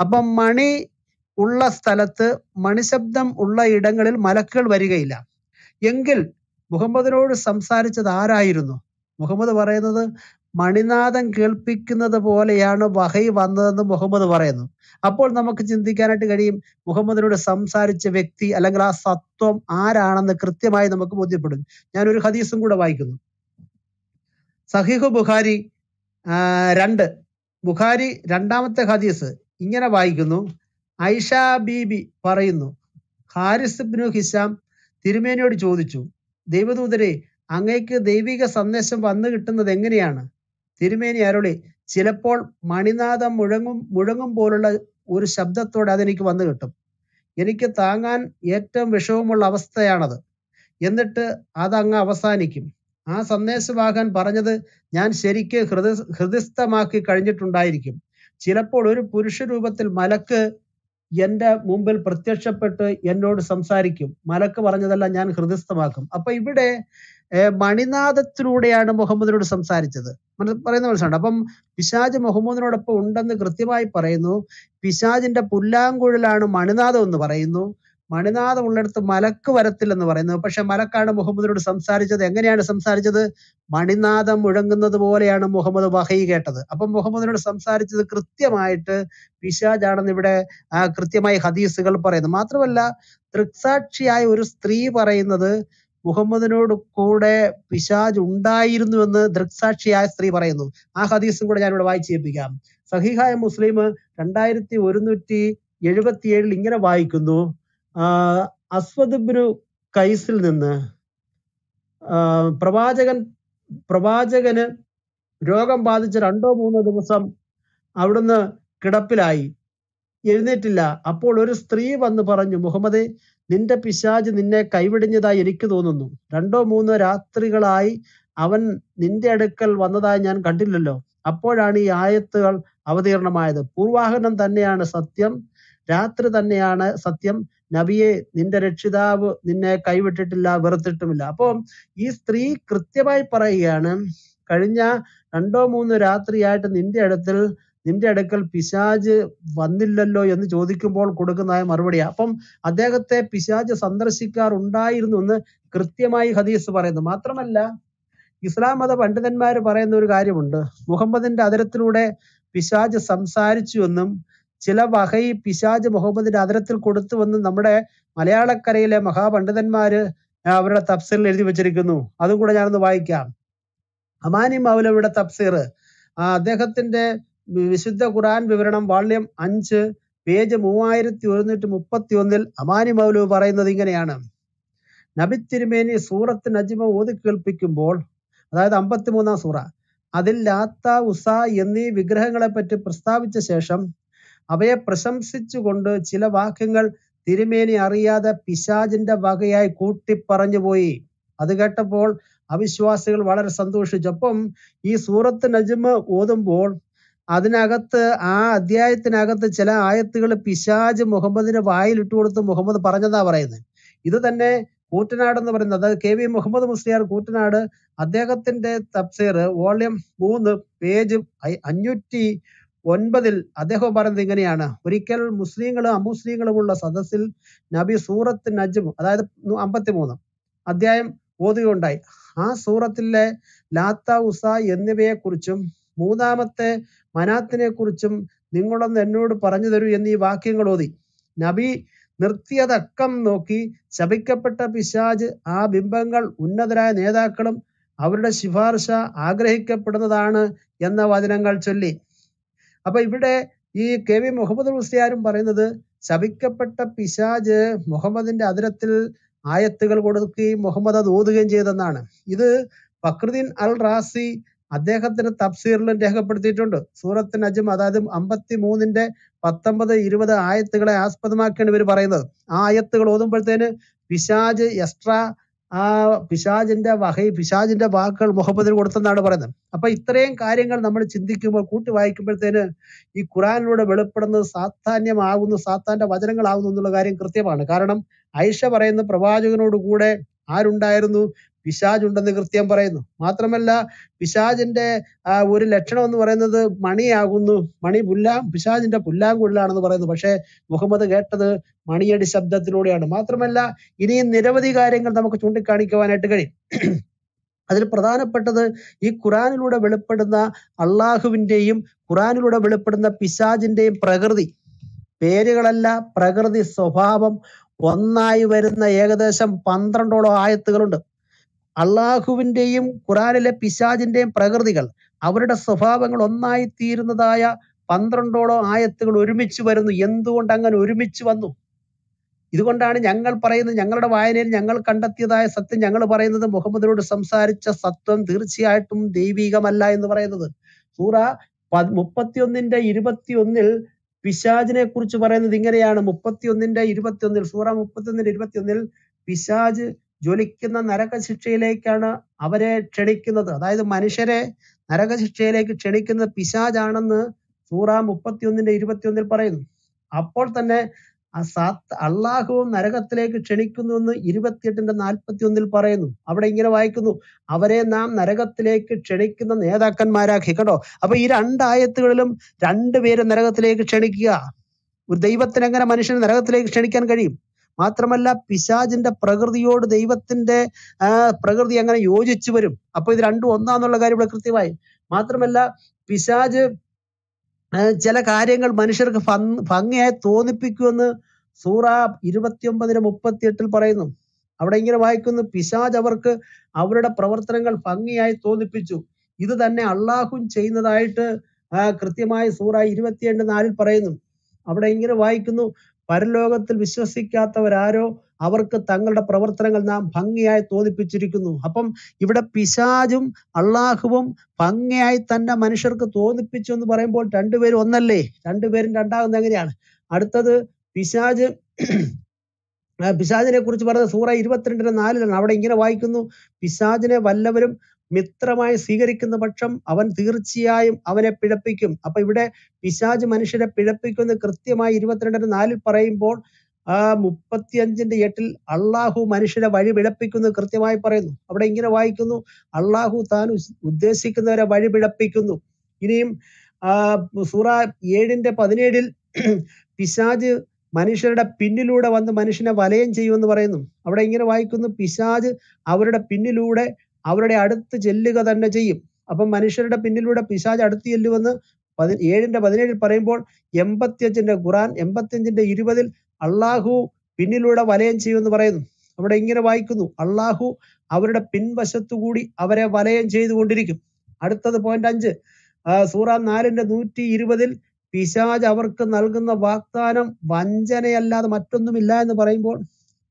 S1: അപ്പം മണി ഉള്ള സ്ഥലത്ത് മണിശബ്ദം ഉള്ള ഇടങ്ങളിൽ മലക്കുകൾ വരികയില്ല. എങ്കിൽ മുഹമ്മദിനോട് സംസാരിച്ചത് ആരായിരുന്നു? മുഹമ്മദ് പറയുന്നത് മണിനാഥം കേൾപ്പിക്കുന്നത് പോലെയാണ് വഹൈ വന്നതെന്ന് മുഹമ്മദ് പറയുന്നു. അപ്പോൾ നമുക്ക് ചിന്തിക്കാനായിട്ട് കഴിയും മുഹമ്മദിനോട് സംസാരിച്ച വ്യക്തി അല്ലെങ്കിൽ ആ സത്വം ആരാണെന്ന് കൃത്യമായി നമുക്ക് ബോധ്യപ്പെടും. ഞാൻ ഒരു ഹദീസും കൂടെ വായിക്കുന്നു. സഹിഹു ബുഖാരി രണ്ട്. ബുഖാരി രണ്ടാമത്തെ ഹദീസ്. ഇങ്ങനെ വായിക്കുന്നു. ഐഷ ബീബി പറയുന്നു ഹാരിസ് ബിനു ഹിസാം തിരുമേനിയോട് ചോദിച്ചു ദൈവദൂതരെ അങ്ങേക്ക് ദൈവിക സന്ദേശം വന്നു കിട്ടുന്നത് എങ്ങനെയാണ്? തിരുമേനി അരുളി ചിലപ്പോൾ മണിനാഥം മുഴങ്ങും മുഴങ്ങും പോലുള്ള ഒരു ശബ്ദത്തോടെ അതെനിക്ക് വന്നു കിട്ടും. എനിക്ക് താങ്ങാൻ ഏറ്റവും വിഷമമുള്ള അവസ്ഥയാണത്. എന്നിട്ട് അതങ്ങ് അവസാനിക്കും. ആ സന്ദേശവാഹൻ പറഞ്ഞത് ഞാൻ ശരിക്ക് ഹൃദ ഹൃദയസ്ഥമാക്കി കഴിഞ്ഞിട്ടുണ്ടായിരിക്കും. ചിലപ്പോൾ ഒരു പുരുഷ രൂപത്തിൽ മലക്ക് എന്റെ മുമ്പിൽ പ്രത്യക്ഷപ്പെട്ട് എന്നോട് സംസാരിക്കും. മലക്ക് പറഞ്ഞതെല്ലാം ഞാൻ ഹൃദയസ്ഥമാക്കും. അപ്പൊ ഇവിടെ മണിനാഥത്തിലൂടെയാണ് മുഹമ്മദിനോട് സംസാരിച്ചത്. പറയുന്ന മനസ്സിലുണ്ട് അപ്പം പിശാജ് മുഹമ്മദിനോടൊപ്പം ഉണ്ടെന്ന് കൃത്യമായി പറയുന്നു. പിശാജിന്റെ പുല്ലാങ്കുഴലാണ് മണിനാഥം എന്ന് പറയുന്നു. മണിനാഥം ഉള്ളിടത്ത് മലക്ക് വരത്തില്ലെന്ന് പറയുന്നത്. പക്ഷെ മലക്കാണ് മുഹമ്മദിനോട് സംസാരിച്ചത്. എങ്ങനെയാണ് സംസാരിച്ചത്? മണിനാഥം മുഴങ്ങുന്നത് പോലെയാണ് മുഹമ്മദ് വഹൈ കേട്ടത്. അപ്പം മുഹമ്മദിനോട് സംസാരിച്ചത് കൃത്യമായിട്ട് പിശാജാണെന്ന് ഇവിടെ ആ, കൃത്യമായി ഹദീസുകൾ പറയുന്നു. മാത്രമല്ല ദൃക്സാക്ഷിയായ ഒരു സ്ത്രീ പറയുന്നത് മുഹമ്മദിനോട് കൂടെ പിശാജ് ഉണ്ടായിരുന്നു എന്ന് ദൃക്സാക്ഷിയായ സ്ത്രീ പറയുന്നു. ആ ഹദീസും കൂടെ ഞാനിവിടെ വായിച്ചു കേൾപ്പിക്കാം. സഹിഹായ മുസ്ലിം രണ്ടായിരത്തി ഒരുന്നൂറ്റി എഴുപത്തിയേഴിൽ ഇങ്ങനെ വായിക്കുന്നു. അസ്വദ് ബ്രു കൈസിൽ നിന്ന് പ്രവാചകൻ പ്രവാചകന് രോഗം ബാധിച്ച് രണ്ടോ മൂന്നോ ദിവസം അവിടുന്ന് കിടപ്പിലായി. എഴുന്നേറ്റില്ല. അപ്പോൾ ഒരു സ്ത്രീ വന്ന് പറഞ്ഞു മുഹമ്മദ് നിന്റെ പിശാജ് നിന്നെ കൈവിടിഞ്ഞതായി എനിക്ക് തോന്നുന്നു. രണ്ടോ മൂന്നോ രാത്രികളായി അവൻ നിന്റെ അടുക്കൽ വന്നതായി ഞാൻ കണ്ടില്ലല്ലോ. അപ്പോഴാണ് ഈ ആയത്തുകൾ അവതീർണമായത്. പൂർവാഹനം തന്നെയാണ് സത്യം രാത്രി തന്നെയാണ് സത്യം നബിയെ നിന്റെ രക്ഷിതാവ് നിന്നെ കൈവിട്ടിട്ടില്ല വെറുത്തിട്ടുമില്ല. അപ്പോ ഈ സ്ത്രീ കൃത്യമായി പറയുകയാണ് കഴിഞ്ഞ രണ്ടോ മൂന്നോ രാത്രിയായിട്ട് നിന്റെ അടുത്തിൽ നിന്റെ അടുക്കൽ പിശാജ് വന്നില്ലല്ലോ എന്ന് ചോദിക്കുമ്പോൾ കൊടുക്കുന്നതായ മറുപടിയാ. അപ്പം അദ്ദേഹത്തെ പിശാജ് സന്ദർശിക്കാറുണ്ടായിരുന്നു എന്ന് കൃത്യമായി ഹദീസ് പറയുന്നു. മാത്രമല്ല ഇസ്ലാം മത പണ്ഡിതന്മാർ പറയുന്ന ഒരു കാര്യമുണ്ട്. മുഹമ്മദിന്റെ അതിരത്തിലൂടെ പിശാജ് സംസാരിച്ചു എന്നും ചില വഹൈ പിശാജ് മുഹമ്മദിന്റെ അതിരത്തിൽ കൊടുത്തുവെന്ന് നമ്മുടെ മലയാളക്കരയിലെ മഹാപണ്ഡിതന്മാര് അവരുടെ തഫ്സീറിൽ എഴുതി വെച്ചിരിക്കുന്നു. അതും കൂടെ ഞാനൊന്ന് വായിക്കാം. അമാനി മൗലവിയുടെ തഫ്സീർ. അദ്ദേഹത്തിന്റെ വിശുദ്ധ ഖുറാൻ വിവരണം വാള്യം അഞ്ച് പേജ് മൂവായിരത്തി ഒരുന്നൂറ്റി മുപ്പത്തി ഒന്നിൽ അമാനി മൗലവ് പറയുന്നത് ഇങ്ങനെയാണ്. നബി തിരുമേനി സൂറത്ത് നജിമ ഓതി കേൾപ്പിക്കുമ്പോൾ അതായത് അമ്പത്തിമൂന്നാം സൂറ അതിൽ ലാത്ത ഉസ എന്നീ വിഗ്രഹങ്ങളെ പറ്റി പ്രസ്താവിച്ച ശേഷം അവയെ പ്രശംസിച്ചുകൊണ്ട് ചില വാക്യങ്ങൾ തിരുമേനി അറിയാതെ പിശാജിന്റെ വകയായി കൂട്ടിപ്പറഞ്ഞു പോയി അത് കേട്ടപ്പോൾ അവിശ്വാസികൾ വളരെ സന്തോഷിച്ചു. അപ്പം ഈ സൂറത്ത് നജ്മ ഓതുമ്പോൾ അതിനകത്ത് ആ അധ്യായത്തിനകത്ത് ചില ആയത്തുകൾ പിശാജ് മുഹമ്മദിന് വായിലിട്ട് കൊടുത്ത് മുഹമ്മദ് പറഞ്ഞതാ പറയുന്നത്. ഇത് തന്നെ കൂറ്റനാട് എന്ന് പറയുന്നത്. അതായത് കെ വി മുഹമ്മദ് മുസ്ലിയാർ കൂറ്റനാട് അദ്ദേഹത്തിന്റെ തഫ്സീർ വോളിയം മൂന്ന് പേജ് അഞ്ഞൂറ്റി ഒൻപതിൽ അദ്ദേഹം പറയുന്നത് ഇങ്ങനെയാണ്. ഒരിക്കൽ മുസ്ലിങ്ങളും അമുസ്ലിങ്ങളുമുള്ള സദസ്സിൽ നബി സൂറത്ത് നജ്ം അതായത് അമ്പത്തിമൂന്ന് അധ്യായം ഓതുകയുണ്ടായി. ആ സൂറത്തിലെ ലാത്ത ഉസ എന്നിവയെ കുറിച്ചും മൂന്നാമത്തെ മനാത്തിനെ കുറിച്ചും നിങ്ങളൊന്ന് എന്നോട് പറഞ്ഞു തരൂ എന്നീ വാക്യങ്ങൾ ഓതി. നബി നിർത്തിയതക്കം നോക്കി ശപിക്കപ്പെട്ട പിശാജ് ആ ബിംബങ്ങൾ ഉന്നതരായ നേതാക്കളും അവരുടെ ശിപാർശ ആഗ്രഹിക്കപ്പെടുന്നതാണ് എന്ന വചനങ്ങൾ ചൊല്ലി. അപ്പൊ ഇവിടെ ഈ കെ വി മുഹമ്മദ് മുസ്ലിയാരും പറയുന്നത് ശപിക്കപ്പെട്ട പിശാജ് മുഹമ്മദിന്റെ അതിരത്തിൽ ആയത്തുകൾ കൊടുക്കുകയും മുഹമ്മദ് അത് ഓതുകയും ചെയ്തെന്നാണ്. ഇത് ഫക്രുദ്ദീൻ അൽ റാസി അദ്ദേഹത്തിന്റെ തഫ്സീറിലും രേഖപ്പെടുത്തിയിട്ടുണ്ട്. സൂറത്ത് നജും അതായത് അമ്പത്തി മൂന്നിന്റെ പത്തൊമ്പത് ഇരുപത് ആയത്തുകളെ ആസ്പദമാക്കിയാണ് ഇവർ പറയുന്നത്. ആ ആയത്തുകൾ ഓതുമ്പോഴത്തേന് പിശാജ് എക്സ്ട്രാ ആ പിശാജിന്റെ വഹൈ പിശാജിന്റെ വാക്കുകൾ മുഹമ്മദിന് കൊടുത്തെന്നാണ് പറയുന്നത്. അപ്പൊ ഇത്രയും കാര്യങ്ങൾ നമ്മൾ ചിന്തിക്കുമ്പോൾ കൂട്ടി വായിക്കുമ്പോഴത്തേന് ഈ ഖുറാനിലൂടെ വെളിപ്പെടുന്നത് സാധാന്യമാകുന്നു സാത്താന്റെ വചനങ്ങളാകുന്നു എന്നുള്ള കാര്യം കൃത്യമാണ്. കാരണം ഐഷ പറയുന്ന പ്രവാചകനോട് കൂടെ ആരുണ്ടായിരുന്നു? പിശാജ് ഉണ്ടെന്ന് കൃത്യം പറയുന്നു. മാത്രമല്ല പിശാജിന്റെ ഒരു ലക്ഷണം എന്ന് പറയുന്നത് മണിയാകുന്നു. മണി പുല്ലാ പിശാജിന്റെ പുല്ലാങ്കുഴലാണെന്ന് പറയുന്നു. പക്ഷേ മുഹമ്മദ് കേട്ടത് മണിയടി ശബ്ദത്തിലൂടെയാണ്. മാത്രമല്ല ഇനിയും നിരവധി കാര്യങ്ങൾ നമുക്ക് ചൂണ്ടിക്കാണിക്കുവാനായിട്ട് കഴിയും. അതിൽ പ്രധാനപ്പെട്ടത് ഈ ഖുറാനിലൂടെ വെളിപ്പെടുന്ന അള്ളാഹുവിന്റെയും ഖുറാനിലൂടെ വെളിപ്പെടുന്ന പിശാജിന്റെയും പ്രകൃതി. പേരുകളല്ല പ്രകൃതി സ്വഭാവം. ഒന്നായി വരുന്ന ഏകദേശം പന്ത്രണ്ടോളം ആയത്തുകളുണ്ട്. അള്ളാഹുവിന്റെയും ഖുറാനിലെ പിശാജിന്റെയും പ്രകൃതികൾ അവരുടെ സ്വഭാവങ്ങൾ ഒന്നായി തീരുന്നതായ പന്ത്രണ്ടോളം ആയത്തുകൾ ഒരുമിച്ച് വരുന്നു. എന്തുകൊണ്ട് അങ്ങനെ ഒരുമിച്ച് വന്നു? ഇതുകൊണ്ടാണ് ഞങ്ങൾ പറയുന്നത് ഞങ്ങളുടെ വായനയിൽ ഞങ്ങൾ കണ്ടെത്തിയതായ സത്യം. ഞങ്ങൾ പറയുന്നത് മുഹമ്മദിനോട് സംസാരിച്ച സത്വം തീർച്ചയായിട്ടും ദൈവീകമല്ല എന്ന് പറയുന്നത്. സൂറ മുപ്പത്തിയൊന്നിന്റെ ഇരുപത്തിയൊന്നിൽ പിശാജിനെ കുറിച്ച് പറയുന്നത് ഇങ്ങനെയാണ്. മുപ്പത്തിയൊന്നിന്റെ ഇരുപത്തിയൊന്നിൽ സൂറ മുപ്പത്തിയൊന്നിന്റെ ഇരുപത്തിയൊന്നിൽ പിശാജ് ജ്വലിക്കുന്ന നരകശിക്ഷയിലേക്കാണ് അവരെ ക്ഷണിക്കുന്നത്. അതായത് മനുഷ്യരെ നരകശിക്ഷയിലേക്ക് ക്ഷണിക്കുന്നത് പിശാജാണെന്ന് സൂറ മുപ്പത്തിയൊന്നിന്റെ ഇരുപത്തിയൊന്നിൽ പറയുന്നു. അപ്പോൾ തന്നെ അള്ളാഹുവും നരകത്തിലേക്ക് ക്ഷണിക്കുന്നു എന്ന് ഇരുപത്തിയെട്ടിന്റെ നാൽപ്പത്തി ഒന്നിൽ പറയുന്നു. അവിടെ ഇങ്ങനെ വായിക്കുന്നു അവരെ നാം നരകത്തിലേക്ക് ക്ഷണിക്കുന്ന നേതാക്കന്മാരാക്കി. കേട്ടോ അപ്പൊ ഈ രണ്ടായത്തുകളിലും രണ്ടുപേരും നരകത്തിലേക്ക് ക്ഷണിക്കുക. ഒരു ദൈവത്തിന് എങ്ങനെ മനുഷ്യനെ നരകത്തിലേക്ക് ക്ഷണിക്കാൻ കഴിയും? മാത്രമല്ല പിശാജിന്റെ പ്രകൃതിയോട് ദൈവത്തിന്റെ പ്രകൃതി അങ്ങനെ യോജിച്ചു വരും. അപ്പൊ ഇത് രണ്ടും ഒന്നാന്നുള്ള കാര്യം ഇവിടെ കൃത്യമായി. മാത്രമല്ല പിശാജ് ചില കാര്യങ്ങൾ മനുഷ്യർക്ക് ഭംഗിയായി തോന്നിപ്പിക്കുമെന്ന് സൂറ ഇരുപത്തിയൊമ്പതിന് മുപ്പത്തിയെട്ടിൽ പറയുന്നു. അവിടെ ഇങ്ങനെ വായിക്കുന്നു പിശാജ് അവർക്ക് അവരുടെ പ്രവർത്തനങ്ങൾ ഭംഗിയായി തോന്നിപ്പിച്ചു. ഇത് തന്നെ അള്ളാഹും ചെയ്യുന്നതായിട്ട് കൃത്യമായി സൂറ ഇരുപത്തിയേഴ് നാലിൽ പറയുന്നു. അവിടെ ഇങ്ങനെ വായിക്കുന്നു പരലോകത്തിൽ വിശ്വസിക്കാത്തവരാരോ അവർക്ക് തങ്ങളുടെ പ്രവർത്തനങ്ങൾ നാം ഭംഗിയായി തോന്നിപ്പിച്ചിരിക്കുന്നു. അപ്പം ഇവിടെ പിശാജും അള്ളാഹുവും ഭംഗിയായി തന്നെ മനുഷ്യർക്ക് തോന്നിപ്പിച്ചു എന്ന് പറയുമ്പോൾ രണ്ടുപേരും ഒന്നല്ലേ? രണ്ടുപേരും രണ്ടാകുന്നത് എങ്ങനെയാണ്? അടുത്തത് പിശാജ് പിശാജിനെ കുറിച്ച് പറഞ്ഞ സൂറ ഇരുപത്തിരണ്ടിന് നാലിലാണ്. അവിടെ ഇങ്ങനെ വായിക്കുന്നു പിശാജിനെ വല്ലവരും മിത്രമായി സ്വീകരിക്കുന്ന പക്ഷം അവൻ തീർച്ചയായും അവനെ പിഴപ്പിക്കും. അപ്പൊ ഇവിടെ പിശാജ് മനുഷ്യരെ പിഴപ്പിക്കുന്ന കൃത്യമായി ഇരുപത്തിരണ്ടിന് നാലിൽ പറയുമ്പോൾ ആ മുപ്പത്തിയഞ്ചിന്റെ എട്ടിൽ അള്ളാഹു മനുഷ്യരെ വഴി പിഴപ്പിക്കുന്നത് കൃത്യമായി പറയുന്നു. അവിടെ ഇങ്ങനെ വായിക്കുന്നു അള്ളാഹു താൻ ഉദ്ദേശിക്കുന്നവരെ വഴി പിഴപ്പിക്കുന്നു ഇനിയും സൂറ ഏഴിന്റെ പതിനേഴിൽ [clears throat] പിശാജ് മനുഷ്യരുടെ പിന്നിലൂടെ വന്ന് മനുഷ്യനെ വലയം ചെയ്യുമെന്ന് പറയുന്നു. അവിടെ ഇങ്ങനെ വായിക്കുന്നു പിശാജ് അവരുടെ പിന്നിലൂടെ അവരുടെ അടുത്ത് ചെല്ലുക തന്നെ ചെയ്യും. അപ്പം മനുഷ്യരുടെ പിന്നിലൂടെ പിശാജ് അടുത്ത് ചെല്ലുമെന്ന് പതി ഏഴിന്റെ പതിനേഴിൽ പറയുമ്പോൾ എൺപത്തിയഞ്ചിന്റെ ഖുറാൻ എൺപത്തിയഞ്ചിന്റെ ഇരുപതിൽ അള്ളാഹു പിന്നിലൂടെ വലയം ചെയ്യുമെന്ന് പറയുന്നു. അവിടെ ഇങ്ങനെ വായിക്കുന്നു അള്ളാഹു അവരുടെ പിൻവശത്തു കൂടി അവരെ വലയം ചെയ്തുകൊണ്ടിരിക്കും അടുത്തത് പോയിന്റ് അഞ്ച്. സൂറ നാലിന്റെ നൂറ്റി ഇരുപതിൽ പിശാജ് അവർക്ക് നൽകുന്ന വാഗ്ദാനം വഞ്ചനയല്ലാതെ മറ്റൊന്നുമില്ല എന്ന് പറയുമ്പോൾ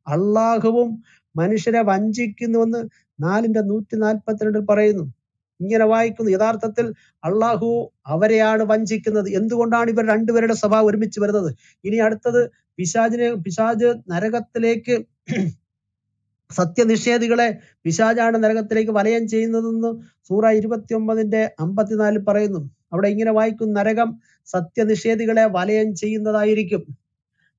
S1: അള്ളാഹുവും മനുഷ്യരെ വഞ്ചിക്കുന്നുവെന്ന് നാലിന്റെ നൂറ്റി നാൽപ്പത്തിരണ്ടിൽ പറയുന്നു. ഇങ്ങനെ വായിക്കുന്നു. യഥാർത്ഥത്തിൽ അള്ളാഹു അവരെയാണ് വഞ്ചിക്കുന്നത്. എന്തുകൊണ്ടാണ് ഇവർ രണ്ടുപേരുടെ സഭ ഒരുമിച്ച് വരുന്നത്? ഇനി അടുത്തത് പിശാജിനെ പിശാജ് നരകത്തിലേക്ക് [clears throat] സത്യനിഷേധികളെ പിശാജാണ് നരകത്തിലേക്ക് വലയം ചെയ്യുന്നതെന്ന് സൂറ ഇരുപത്തി ഒമ്പതിന്റെ അമ്പത്തിനാലിൽ പറയുന്നു. അവിടെ ഇങ്ങനെ വായിക്കും നരകം സത്യനിഷേധികളെ വലയം ചെയ്യുന്നതായിരിക്കും.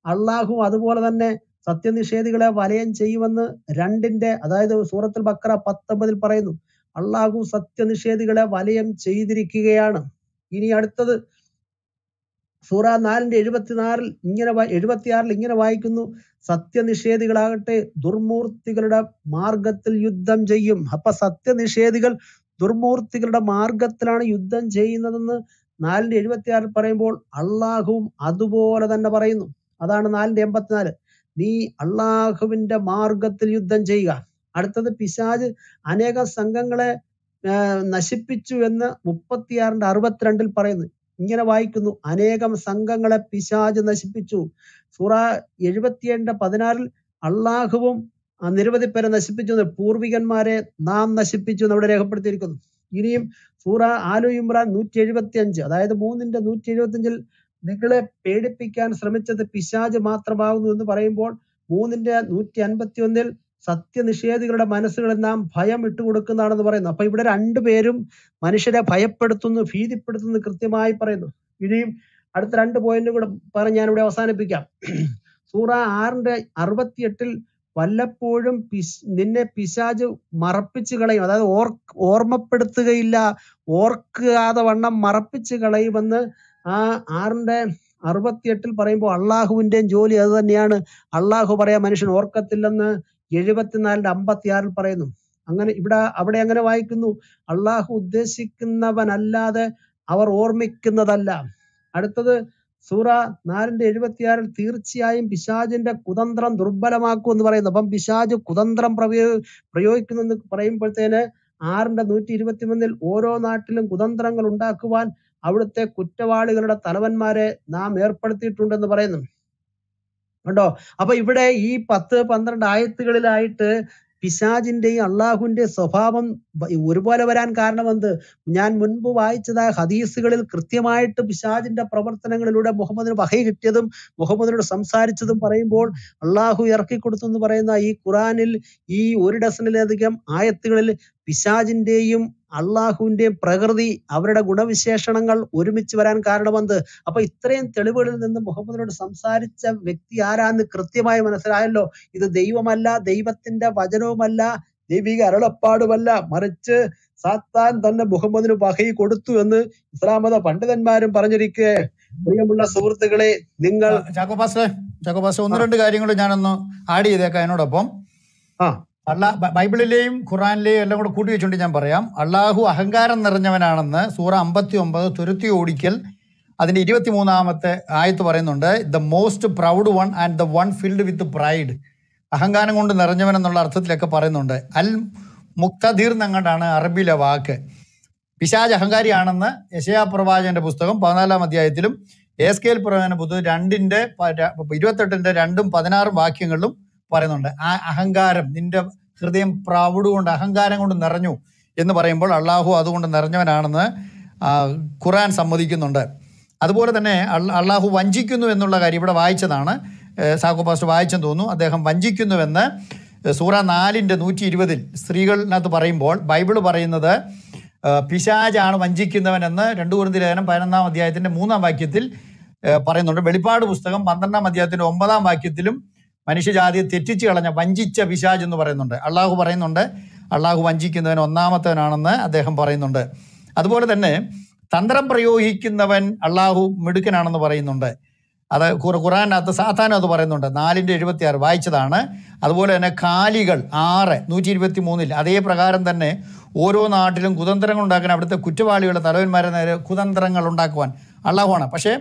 S1: അള്ളാഹു അതുപോലെ തന്നെ സത്യനിഷേധികളെ വലയം ചെയ്യുമെന്ന് രണ്ടിന്റെ അതായത് സൂറത്തുൽ ബക്കറ പത്തൊമ്പതിൽ പറയുന്നു. അള്ളാഹു സത്യനിഷേധികളെ വലയം ചെയ്തിരിക്കുകയാണ്. ഇനി അടുത്തത് സൂറ നാലിന്റെ എഴുപത്തിനാറിൽ ഇങ്ങനെ എഴുപത്തിയാറിൽ ഇങ്ങനെ വായിക്കുന്നു. സത്യനിഷേധികളാകട്ടെ ദുർമൂർത്തികളുടെ മാർഗത്തിൽ യുദ്ധം ചെയ്യും. അപ്പൊ സത്യനിഷേധികൾ ദുർമൂർത്തികളുടെ മാർഗത്തിലാണ് യുദ്ധം ചെയ്യുന്നതെന്ന് നാലിന്റെ എഴുപത്തിയാറിൽ പറയുമ്പോൾ അള്ളാഹുവും അതുപോലെ തന്നെ പറയുന്നു. അതാണ് നാലിന്റെ എൺപത്തിനാല്. നീ അള്ളാഹുവിന്റെ മാർഗത്തിൽ യുദ്ധം ചെയ്യുക. അടുത്തത് പിശാജ് അനേക സംഘങ്ങളെ നശിപ്പിച്ചു എന്ന് മുപ്പത്തിയാറിന്റെ അറുപത്തിരണ്ടിൽ പറയുന്നു. ഇങ്ങനെ വായിക്കുന്നു. അനേകം സംഘങ്ങളെ പിശാജ് നശിപ്പിച്ചു. സൂറ എഴുപത്തിയേഴിന്റെ പതിനാറിൽ അള്ളാഹുവും നിരവധി പേരെ നശിപ്പിച്ചു പൂർവികന്മാരെ നാം നശിപ്പിച്ചു എന്ന് അവിടെ രേഖപ്പെടുത്തിയിരിക്കുന്നു. ഇനിയും സൂറ ആലു ഇമ്രാൻ നൂറ്റി എഴുപത്തി അഞ്ച് അതായത് മൂന്നിന്റെ നൂറ്റി എഴുപത്തി അഞ്ചിൽ നിങ്ങളെ പേടിപ്പിക്കാൻ ശ്രമിച്ചത് പിശാജ് മാത്രമാകുന്നു എന്ന് പറയുമ്പോൾ മൂന്നിന്റെ നൂറ്റി അൻപത്തി ഒന്നിൽ സത്യനിഷേധികളുടെ മനസ്സുകളിൽ നാം ഭയം ഇട്ടുകൊടുക്കുന്നതാണെന്ന് പറയുന്നു. അപ്പൊ ഇവിടെ രണ്ടുപേരും മനുഷ്യരെ ഭയപ്പെടുത്തുന്നു ഭീതിപ്പെടുത്തുന്നു കൃത്യമായി പറയുന്നു. ഇനിയും അടുത്ത രണ്ട് പോയിന്റ് കൂടെ പറഞ്ഞ് ഞാനിവിടെ അവസാനിപ്പിക്കാം. സൂറ ആറിന്റെ അറുപത്തിയെട്ടിൽ വല്ലപ്പോഴും പിശ് നിന്നെ പിശാജ് മറപ്പിച്ചു കളയും. അതായത് ഓർ ഓർമ്മപ്പെടുത്തുകയില്ല ഓർക്കാതെ വണ്ണം മറപ്പിച്ചു കളയുമെന്ന് ആ ആറിന്റെ അറുപത്തിയെട്ടിൽ പറയുമ്പോൾ അള്ളാഹുവിന്റെയും ജോലി അത് തന്നെയാണ്. അള്ളാഹു പറയാ മനുഷ്യൻ ഓർക്കത്തില്ലെന്ന് എഴുപത്തിനാലിന്റെ അമ്പത്തിയാറിൽ പറയുന്നു. അങ്ങനെ ഇവിടെ അവിടെ അങ്ങനെ വായിക്കുന്നു. അള്ളാഹു ഉദ്ദേശിക്കുന്നവനല്ലാതെ അവർ ഓർമ്മിക്കുന്നതല്ല. അടുത്തത് സൂറ നാലിന്റെ എഴുപത്തിയാറിൽ തീർച്ചയായും പിശാജിന്റെ കുതന്ത്രം ദുർബലമാക്കും എന്ന് പറയുന്നു. അപ്പം പിശാജ് കുതന്ത്രം പ്രയോ പ്രയോഗിക്കുന്നു എന്ന് പറയുമ്പോഴത്തേന് ആറിന്റെ നൂറ്റി ഇരുപത്തി മൂന്നിൽ ഓരോ നാട്ടിലും കുതന്ത്രങ്ങൾ ഉണ്ടാക്കുവാൻ അവിടുത്തെ കുറ്റവാളികളുടെ തലവന്മാരെ നാം ഏർപ്പെടുത്തിയിട്ടുണ്ടെന്ന് പറയുന്നു. കണ്ടോ? അപ്പൊ ഇവിടെ ഈ പത്ത് പന്ത്രണ്ട് ആയത്തുകളിലായിട്ട് പിശാജിന്റെയും അള്ളാഹുവിന്റെയും സ്വഭാവം ഒരുപോലെ വരാൻ കാരണം എന്ത്? ഞാൻ മുൻപ് വായിച്ചതായ ഹദീസുകളിൽ കൃത്യമായിട്ട് പിശാജിന്റെ പ്രവർത്തനങ്ങളിലൂടെ മുഹമ്മദിന് വഹ കിട്ടിയതും മുഹമ്മദിനോട് സംസാരിച്ചതും പറയുമ്പോൾ അള്ളാഹു ഇറക്കി കൊടുത്തു എന്ന് പറയുന്ന ഈ ഖുറാനിൽ ഈ ഒരു ഡസനിലധികം ആയത്തുകളിൽ പിശാജിന്റെയും അള്ളാഹുവിന്റെയും പ്രകൃതി അവരുടെ ഗുണവിശേഷണങ്ങൾ ഒരുമിച്ച് വരാൻ കാരണമെന്ത്? അപ്പൊ ഇത്രയും തെളിവുകളിൽ നിന്ന് മുഹമ്മദിനോട് സംസാരിച്ച വ്യക്തി ആരാന്ന് കൃത്യമായി മനസ്സിലായല്ലോ. ഇത് ദൈവമല്ല ദൈവത്തിന്റെ വചനവുമല്ല ദൈവിക അരുളപ്പാടുമല്ല. മറിച്ച് സാത്താൻ തന്നെ മുഹമ്മദിന് വഹി കൊടുത്തു എന്ന് ഇസ്ലാമത പണ്ഡിതന്മാരും പറഞ്ഞിരിക്കേ. പ്രിയമുള്ള സുഹൃത്തുക്കളെ നിങ്ങൾ
S3: ചാക്കോ പാസ്റ്റർ ചാക്കോ ഒന്ന് രണ്ട് കാര്യങ്ങൾ ഞാനൊന്ന് ആഡ് ചെയ്തേക്കാം എന്നോടൊപ്പം.
S1: ആ.
S3: അള്ളാ ബൈബിളിലെയും ഖുറാനിലെയും എല്ലാം കൂടെ കൂട്ടി വെച്ചുകൊണ്ട് ഞാൻ പറയാം. അള്ളാഹു അഹങ്കാരം നിറഞ്ഞവനാണെന്ന് സൂറ അമ്പത്തി ഒമ്പത് തുരുത്തി ഓടിക്കൽ അതിന്റെ ഇരുപത്തി മൂന്നാമത്തെ ആയത്ത് പറയുന്നുണ്ട് the most proud one and the one filled with pride അഹങ്കാരം കൊണ്ട് നിറഞ്ഞവൻ എന്നുള്ള അർത്ഥത്തിലൊക്കെ പറയുന്നുണ്ട്. അൽ മുക്തദീർ എന്നങ്ങാണ്ടാണ് അറബിയിലെ വാക്ക്. പിശാജ് അഹങ്കാരിയാണെന്ന് യശയാ പ്രവാചകന്റെ പുസ്തകം പതിനാലാം അധ്യായത്തിലും എസ് കെ എൽ പ്രവാചകന്റെ പുസ്തകം രണ്ടിന്റെ ഇരുപത്തെട്ടിന്റെ രണ്ടും പതിനാറും വാക്യങ്ങളിലും പറയുന്നുണ്ട്. ആ അഹങ്കാരം നിന്റെ ഹൃദയം പ്രൗഡ് കൊണ്ട് അഹങ്കാരം കൊണ്ട് നിറഞ്ഞു എന്ന് പറയുമ്പോൾ അള്ളാഹു അതുകൊണ്ട് നിറഞ്ഞവനാണെന്ന് ഖുറാൻ സമ്മതിക്കുന്നുണ്ട്. അതുപോലെ തന്നെ അള്ള- അള്ളാഹു വഞ്ചിക്കുന്നു എന്നുള്ള കാര്യം ഇവിടെ വായിച്ചതാണ്. സാഹു പാസ്റ്റർ വായിച്ചെന്ന് തോന്നുന്നു. അദ്ദേഹം വഞ്ചിക്കുന്നുവെന്ന് സൂറ നാലിന്റെ നൂറ്റി ഇരുപതിൽ സ്ത്രീകളിനകത്ത് പറയുമ്പോൾ ബൈബിൾ പറയുന്നത് പിശാജാണ് വഞ്ചിക്കുന്നവനെന്ന് രണ്ടു കുറിന്തി ലേഖനം പതിനൊന്നാം അധ്യായത്തിന്റെ മൂന്നാം വാക്യത്തിൽ പറയുന്നുണ്ട്. വെളിപ്പാട് പുസ്തകം പന്ത്രണ്ടാം അധ്യായത്തിന്റെ ഒമ്പതാം വാക്യത്തിലും മനുഷ്യജാതിയെ തെറ്റിച്ച് കളഞ്ഞ വഞ്ചിച്ച പിശാജ് എന്ന് പറയുന്നുണ്ട്. അള്ളാഹു പറയുന്നുണ്ട് അള്ളാഹു വഞ്ചിക്കുന്നവൻ ഒന്നാമത്തവനാണെന്ന് അദ്ദേഹം പറയുന്നുണ്ട്. അതുപോലെ തന്നെ തന്ത്രം പ്രയോഗിക്കുന്നവൻ അള്ളാഹു മിടുക്കനാണെന്ന് പറയുന്നുണ്ട്. അത് ഖുറാനകത്ത് സാധാരണ അത് പറയുന്നുണ്ട്. നാലിന്റെ എഴുപത്തി ആറ് വായിച്ചതാണ്. അതുപോലെ തന്നെ കാലികൾ ആറ് നൂറ്റി ഇരുപത്തി മൂന്നിൽ അതേ പ്രകാരം തന്നെ ഓരോ നാട്ടിലും കുതന്ത്രങ്ങൾ ഉണ്ടാക്കാൻ അവിടുത്തെ കുറ്റവാളികളുടെ തലവന്മാരെ നേരെ കുതന്ത്രങ്ങൾ ഉണ്ടാക്കുവാൻ അള്ളാഹുവാണ്. പക്ഷേ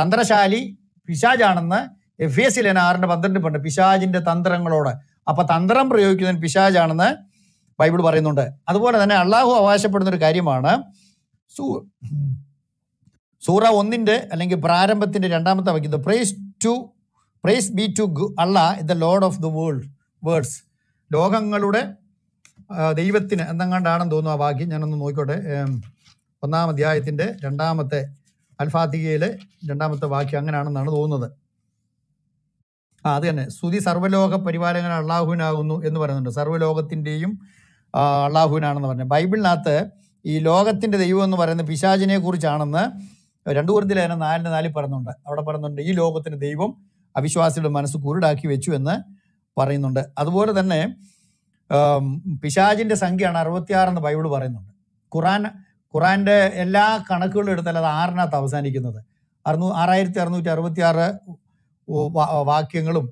S3: തന്ത്രശാലി പിശാജാണെന്ന് എഫ് എസ് ലെന ആറിന്റെ പന്ത്രണ്ട് പണ്ട് പിശാജിന്റെ തന്ത്രങ്ങളോട്. അപ്പൊ തന്ത്രം പ്രയോഗിക്കുന്നതിന് പിശാജാണെന്ന് ബൈബിൾ പറയുന്നുണ്ട്. അതുപോലെ തന്നെ അള്ളാഹു അവകാശപ്പെടുന്ന ഒരു കാര്യമാണ്. സൂ- സൂറ ഒന്നിന്റെ അല്ലെങ്കിൽ പ്രാരംഭത്തിന്റെ രണ്ടാമത്തെ വാക്യം praise to praise be to Allah the lord of the world words ലോകങ്ങളുടെ ദൈവത്തിന് എന്തെങ്ങാണ്ടാണെന്ന് തോന്നുന്നു ആ വാക്യം. ഞാനൊന്ന് നോക്കിക്കോട്ടെ. ഒന്നാം അധ്യായത്തിന്റെ രണ്ടാമത്തെ അൽഫാത്തികയിലെ രണ്ടാമത്തെ വാക്യം അങ്ങനെയാണെന്നാണ് തോന്നുന്നത്. ആ അത് തന്നെ. സ്തുതി സർവലോക പരിപാലകൻ അള്ളാഹുവിനാകുന്നു എന്ന് പറയുന്നുണ്ട്. സർവലോകത്തിന്റെയും അള്ളാഹുവിനാണെന്ന് പറഞ്ഞു. ബൈബിളിനകത്ത് ഈ ലോകത്തിന്റെ ദൈവം എന്ന് പറയുന്നത് പിശാചിനെ കുറിച്ചാണെന്ന് രണ്ടു കുറിന്തിൽ അതിനെ നാലിന് നാലിൽ പറയുന്നുണ്ട്. അവിടെ പറയുന്നുണ്ട് ഈ ലോകത്തിന്റെ ദൈവം അവിശ്വാസിയുടെ മനസ്സ് കുരുടാക്കി വെച്ചു എന്ന് പറയുന്നുണ്ട്. അതുപോലെ തന്നെ പിശാജിന്റെ സംഖ്യയാണ് അറുപത്തിയാറെന്ന് ബൈബിൾ പറയുന്നുണ്ട്. ഖുറാൻ ഖുറാന്റെ എല്ലാ കണക്കുകളും എടുത്താൽ അത് ആറിനകത്ത് അവസാനിക്കുന്നത്. അറുന്നൂ ആറായിരത്തി അറുന്നൂറ്റി അറുപത്തി ആറ് വാക്യങ്ങളും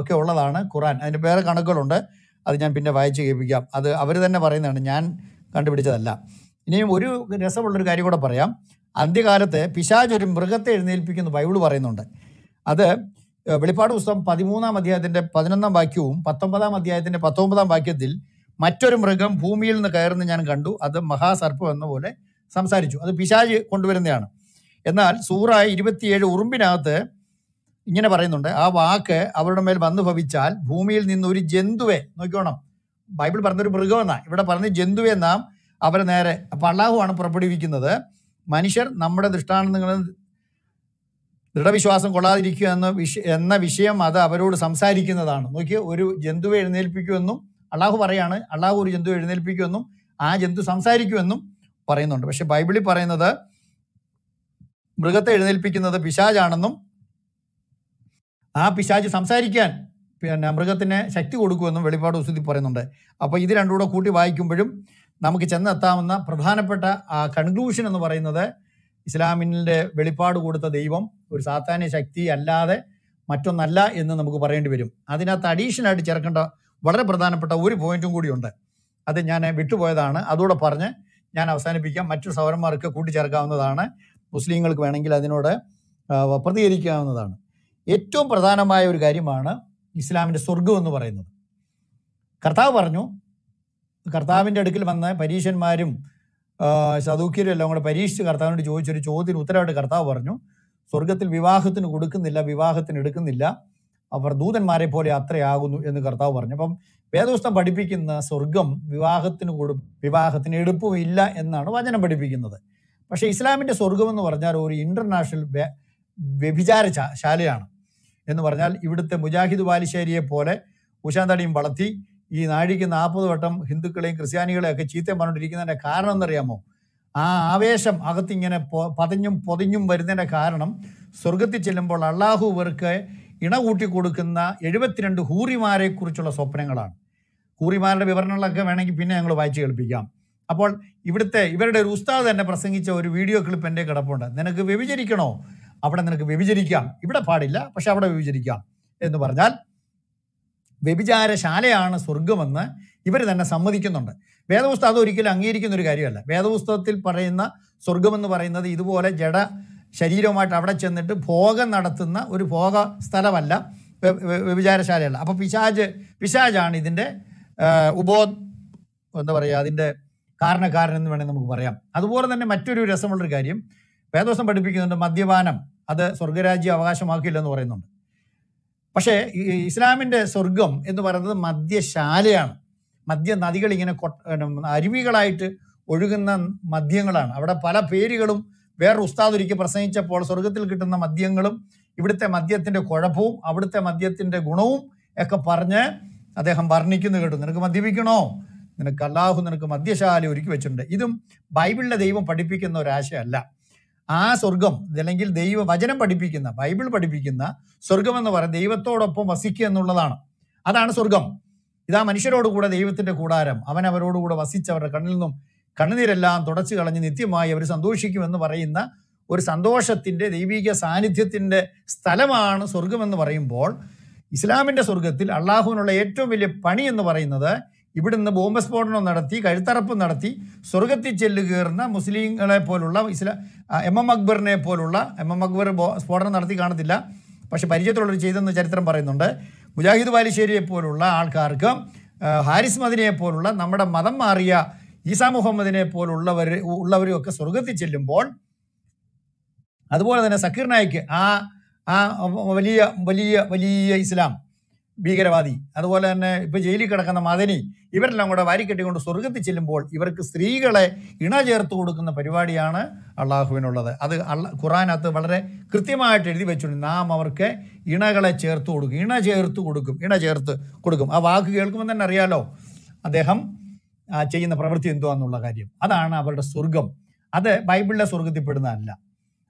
S3: ഒക്കെ ഉള്ളതാണ് ഖുറാൻ അതിന് വേറെ കണക്കുകളുണ്ട്. അത് ഞാൻ പിന്നെ വായിച്ച് കേൾപ്പിക്കാം. അത് അവർ തന്നെ പറയുന്നതാണ്. ഞാൻ കണ്ടുപിടിച്ചതല്ല. ഇനിയും ഒരു രസമുള്ളൊരു കാര്യം കൂടെ പറയാം. അന്ത്യകാലത്ത് പിശാജ് ഒരു മൃഗത്തെ എഴുന്നേൽപ്പിക്കുന്നു ബൈബിൾ പറയുന്നുണ്ട്. അത് വെളിപ്പാട് പുസ്തകം പതിമൂന്നാം അധ്യായത്തിന്റെ പതിനൊന്നാം വാക്യവും പത്തൊമ്പതാം അധ്യായത്തിന്റെ പത്തൊമ്പതാം വാക്യത്തിൽ മറ്റൊരു മൃഗം ഭൂമിയിൽ നിന്ന് കയറുന്ന ഞാൻ കണ്ടു. അത് മഹാസർപ്പം എന്ന പോലെ സംസാരിച്ചു. അത് പിശാജ് കൊണ്ടുവരുന്നതാണ്. എന്നാൽ സൂറ ഇരുപത്തിയേഴ് ഉറുമ്പിനകത്ത് ഇങ്ങനെ പറയുന്നുണ്ട് ആ വാക്ക് അവരുടെ മേൽ വന്നു ഭവിച്ചാൽ ഭൂമിയിൽ നിന്ന് ഒരു ജന്തുവെ നോക്കിക്കോണം. ബൈബിൾ പറഞ്ഞൊരു മൃഗമെന്നാ ഇവിടെ പറഞ്ഞ ജന്തുവെ നാം അവരെ നേരെ. പള്ളാഹുവാണ് പുറപ്പെടുവിക്കുന്നത് മനുഷ്യർ നമ്മുടെ ദൃഷ്ടാന്തങ്ങളിൽ ദൃഢവിശ്വാസം കൊള്ളാതിരിക്കുക എന്ന വിഷ എന്ന വിഷയം അത് അവരോട് സംസാരിക്കുന്നതാണ്. നോക്കിയോ ഒരു ജന്തുവെ എഴുന്നേൽപ്പിക്കുമെന്നും അള്ളാഹു പറയാണ് അള്ളാഹു ഒരു ജന്തു എഴുന്നേൽപ്പിക്കുമെന്നും ആ ജന്തു സംസാരിക്കുമെന്നും പറയുന്നുണ്ട്. പക്ഷെ ബൈബിളിൽ പറയുന്നത് മൃഗത്തെ എഴുന്നേൽപ്പിക്കുന്നത് പിശാജാണെന്നും ആ പിശാജ് സംസാരിക്കാൻ പിന്നെ മൃഗത്തിന് ശക്തി കൊടുക്കുമെന്നും വെളിപ്പാട് ഉസ്തുതി പറയുന്നുണ്ട്. അപ്പോൾ ഇത് രണ്ടും കൂടെ കൂട്ടി വായിക്കുമ്പോഴും നമുക്ക് ചെന്നെത്താവുന്ന പ്രധാനപ്പെട്ട ആ കൺക്ലൂഷൻ എന്ന് പറയുന്നത് ഇസ്ലാമിന്റെ വെളിപ്പാട് കൊടുത്ത ദൈവം ഒരു സാത്താന്യ ശക്തി അല്ലാതെ മറ്റൊന്നല്ല എന്ന് നമുക്ക് പറയേണ്ടി വരും. അതിനകത്ത് അഡീഷനായിട്ട് ചേർക്കേണ്ട വളരെ പ്രധാനപ്പെട്ട ഒരു പോയിന്റും കൂടിയുണ്ട്. അത് ഞാൻ വിട്ടുപോയതാണ്. അതുകൂടെ പറഞ്ഞ് ഞാൻ അവസാനിപ്പിക്കാം. മറ്റു സൗരന്മാർക്ക് കൂട്ടിച്ചേർക്കാവുന്നതാണ്. മുസ്ലിങ്ങൾക്ക് വേണമെങ്കിൽ അതിനോട് പ്രതികരിക്കാവുന്നതാണ്. ഏറ്റവും പ്രധാനമായ ഒരു കാര്യമാണ് ഇസ്ലാമിന്റെ സ്വർഗം എന്ന് പറയുന്നത്. കർത്താവ് പറഞ്ഞു കർത്താവിന്റെ അടുക്കൽ വന്ന പരീക്ഷന്മാരും സദൂക്യരും എല്ലാം കൂടെ പരീക്ഷിച്ച് കർത്താവിനോട് ചോദിച്ചൊരു ചോദ്യത്തിന് ഉത്തരവായിട്ട് കർത്താവ് പറഞ്ഞു സ്വർഗത്തിൽ വിവാഹത്തിന് കൊടുക്കുന്നില്ല വിവാഹത്തിന് എടുക്കുന്നില്ല. അവർ ദൂതന്മാരെ പോലെ അത്രയാകുന്നു എന്ന് കർത്താവ് പറഞ്ഞു. അപ്പം വേദോസ്തം പഠിപ്പിക്കുന്ന സ്വർഗം വിവാഹത്തിന് കൊടു വിവാഹത്തിന് എടുപ്പും ഇല്ല എന്നാണ് വചനം പഠിപ്പിക്കുന്നത്. പക്ഷേ ഇസ്ലാമിന്റെ സ്വർഗം എന്ന് പറഞ്ഞാൽ ഒരു ഇന്റർനാഷണൽ വ്യ- വ്യഭിചാര ശാലയാണ്. എന്ന് പറഞ്ഞാൽ ഇവിടുത്തെ മുജാഹിദ് ബാലിശ്ശേരിയെ പോലെ ഉഷാന്തടിയും വളർത്തി ഈ നാഴിക്ക് നാൽപ്പത് വട്ടം ഹിന്ദുക്കളെയും ക്രിസ്ത്യാനികളെയും ഒക്കെ ചീത്തയും പറഞ്ഞുകൊണ്ടിരിക്കുന്നതിന്റെ കാരണം എന്നറിയാമോ? ആ ആവേശം അകത്തിങ്ങനെ പതിഞ്ഞും പൊതിഞ്ഞും വരുന്നതിന്റെ കാരണം സ്വർഗത്തിൽ ചെല്ലുമ്പോൾ അള്ളാഹു ഇവർക്ക് ഇണ കൂട്ടി കൊടുക്കുന്ന എഴുപത്തിരണ്ട് ഹൂറിമാരെ കുറിച്ചുള്ള സ്വപ്നങ്ങളാണ്. ഹൂറിമാരുടെ വിവരണങ്ങളൊക്കെ വേണമെങ്കിൽ പിന്നെ ഞങ്ങൾ വായിച്ചു കേൾപ്പിക്കാം. അപ്പോൾ ഇവിടുത്തെ ഇവരുടെ ഒരു ഉസ്താദ് തന്നെ പ്രസംഗിച്ച ഒരു വീഡിയോ ക്ലിപ്പ് എന്റെ കിടപ്പുണ്ട്. നിനക്ക് വ്യഭിചരിക്കണോ? അവിടെ നിനക്ക് വ്യഭിചരിക്കാം. ഇവിടെ പാടില്ല പക്ഷെ അവിടെ വ്യഭിചരിക്കാം എന്ന് പറഞ്ഞാൽ വ്യഭിചാരശാലയാണ് സ്വർഗമെന്ന് ഇവർ തന്നെ സമ്മതിക്കുന്നുണ്ട്. വേദപുസ്തകം അതൊരിക്കലും അംഗീകരിക്കുന്ന ഒരു കാര്യമല്ല. വേദപുസ്തകത്തിൽ പറയുന്ന സ്വർഗമെന്ന് പറയുന്നത് ഇതുപോലെ ജഡ ശരീരവുമായിട്ട് അവിടെ ചെന്നിട്ട് ഭോഗം നടത്തുന്ന ഒരു ഭോഗ സ്ഥലമല്ല വ്യ- വ്യ- വ്യഭിചാരശാലയല്ല. അപ്പോൾ പിശാജ് പിശാജാണ് ഇതിന്റെ ഉപോ എന്താ പറയുക അതിന്റെ കാരണക്കാരൻ എന്ന് വേണമെങ്കിൽ നമുക്ക് പറയാം. അതുപോലെ തന്നെ മറ്റൊരു രസമുള്ളൊരു കാര്യം. വേദോസം പഠിപ്പിക്കുന്നുണ്ട് മദ്യപാനം. അത് സ്വർഗരാജ്യം അവകാശമാക്കില്ലെന്ന് പറയുന്നുണ്ട്. പക്ഷേ ഇസ്ലാമിന്റെ സ്വർഗം എന്ന് പറയുന്നത് മദ്യശാലയാണ്. മദ്യ നദികൾ ഇങ്ങനെ അരുവികളായിട്ട് ഒഴുകുന്ന മദ്യങ്ങളാണ്. അവിടെ പല പേരുകളും വേറെ ഉസ്താദ് ഒരിക്കൽ പ്രസംഗിച്ചപ്പോൾ സ്വർഗത്തിൽ കിട്ടുന്ന മദ്യങ്ങളും ഇവിടുത്തെ മദ്യത്തിന്റെ കുഴപ്പവും അവിടുത്തെ മദ്യത്തിന്റെ ഗുണവും ഒക്കെ പറഞ്ഞ് അദ്ദേഹം വർണിക്കുന്നു കേട്ടു. നിനക്ക് മദ്യപിക്കണോ? നിനക്ക് അള്ളാഹു നിനക്ക് മദ്യശാല ഒരുക്കി വെച്ചിട്ടുണ്ട്. ഇതും ബൈബിളിലെ ദൈവം പഠിപ്പിക്കുന്ന ഒരാശയമല്ല ആ സ്വർഗം അല്ലെങ്കിൽ ദൈവ വചനം പഠിപ്പിക്കുന്ന ബൈബിൾ പഠിപ്പിക്കുന്ന സ്വർഗം എന്ന് പറയുന്നത് ദൈവത്തോടൊപ്പം വസിക്കുക എന്നുള്ളതാണ്. അതാണ് സ്വർഗം ഇതാ മനുഷ്യരോട് കൂടെ ദൈവത്തിന്റെ കൂടാരം അവൻ അവരോടുകൂടെ വസിച്ച് അവരുടെ കണ്ണിൽ നിന്നും കണ്ണുനീരെല്ലാം തുടച്ചു കളഞ്ഞ് നിത്യമായി അവർ സന്തോഷിക്കുമെന്ന് പറയുന്ന ഒരു സന്തോഷത്തിന്റെ ദൈവിക സാന്നിധ്യത്തിന്റെ സ്ഥലമാണ് സ്വർഗമെന്ന് പറയുമ്പോൾ ഇസ്ലാമിന്റെ സ്വർഗത്തിൽ അള്ളാഹുവിനുള്ള ഏറ്റവും വലിയ പണി എന്ന് പറയുന്നത് ഇവിടുന്ന് ബോംബ് സ്ഫോടനം നടത്തി കഴുത്തറപ്പ് നടത്തി സ്വർഗത്തിൽ ചെല്ലു കയറുന്ന മുസ്ലിങ്ങളെ പോലുള്ള ഇസ്ലാ എം എം അക്ബറിനെ പോലുള്ള എം എം അക്ബർ സ്ഫോടനം നടത്തി കാണത്തില്ല. പക്ഷെ പരിചയത്തിലുള്ളവർ ചെയ്തെന്ന് ചരിത്രം പറയുന്നുണ്ട്. മുജാഹിദ് ബാലിശ്ശേരിയെ പോലുള്ള ആൾക്കാർക്ക് ഹാരിസ് മദിനെ പോലുള്ള നമ്മുടെ മതം മാറിയ ഈസാ മുഹമ്മദിനെ പോലുള്ളവർ ഉള്ളവരും ഒക്കെ സ്വർഗത്തിൽ ചെല്ലുമ്പോൾ അതുപോലെ തന്നെ സക്കീർ നായിക്ക് ആ ആ വലിയ വലിയ വലിയ ഇസ്ലാം ഭീകരവാദി. അതുപോലെ തന്നെ ഇപ്പൊ ജയിലിൽ കിടക്കുന്ന മദനി ഇവരെല്ലാം കൂടെ വാരിക്കെട്ടിക്കൊണ്ട് സ്വർഗത്തിൽ ചെല്ലുമ്പോൾ ഇവർക്ക് സ്ത്രീകളെ ഇണ ചേർത്ത് കൊടുക്കുന്ന പരിപാടിയാണ് അള്ളാഹുവിനുള്ളത്. അത് അള്ള ഖുറാനകത്ത് വളരെ കൃത്യമായിട്ട് എഴുതി വെച്ചിട്ടുണ്ട്. നാം അവർക്ക് ഇണകളെ ചേർത്ത് കൊടുക്കും. ഇണ ചേർത്ത് കൊടുക്കും. ഇണ ചേർത്ത് കൊടുക്കും. ആ വാക്ക് കേൾക്കുമ്പോൾ തന്നെ അറിയാലോ? അദ്ദേഹം ചെയ്യുന്ന പ്രവൃത്തി എന്തുവാന്നുള്ള കാര്യം. അതാണ് അവരുടെ സ്വർഗം അത് ബൈബിളിലെ സ്വർഗത്തിൽ പെടുന്നതല്ല.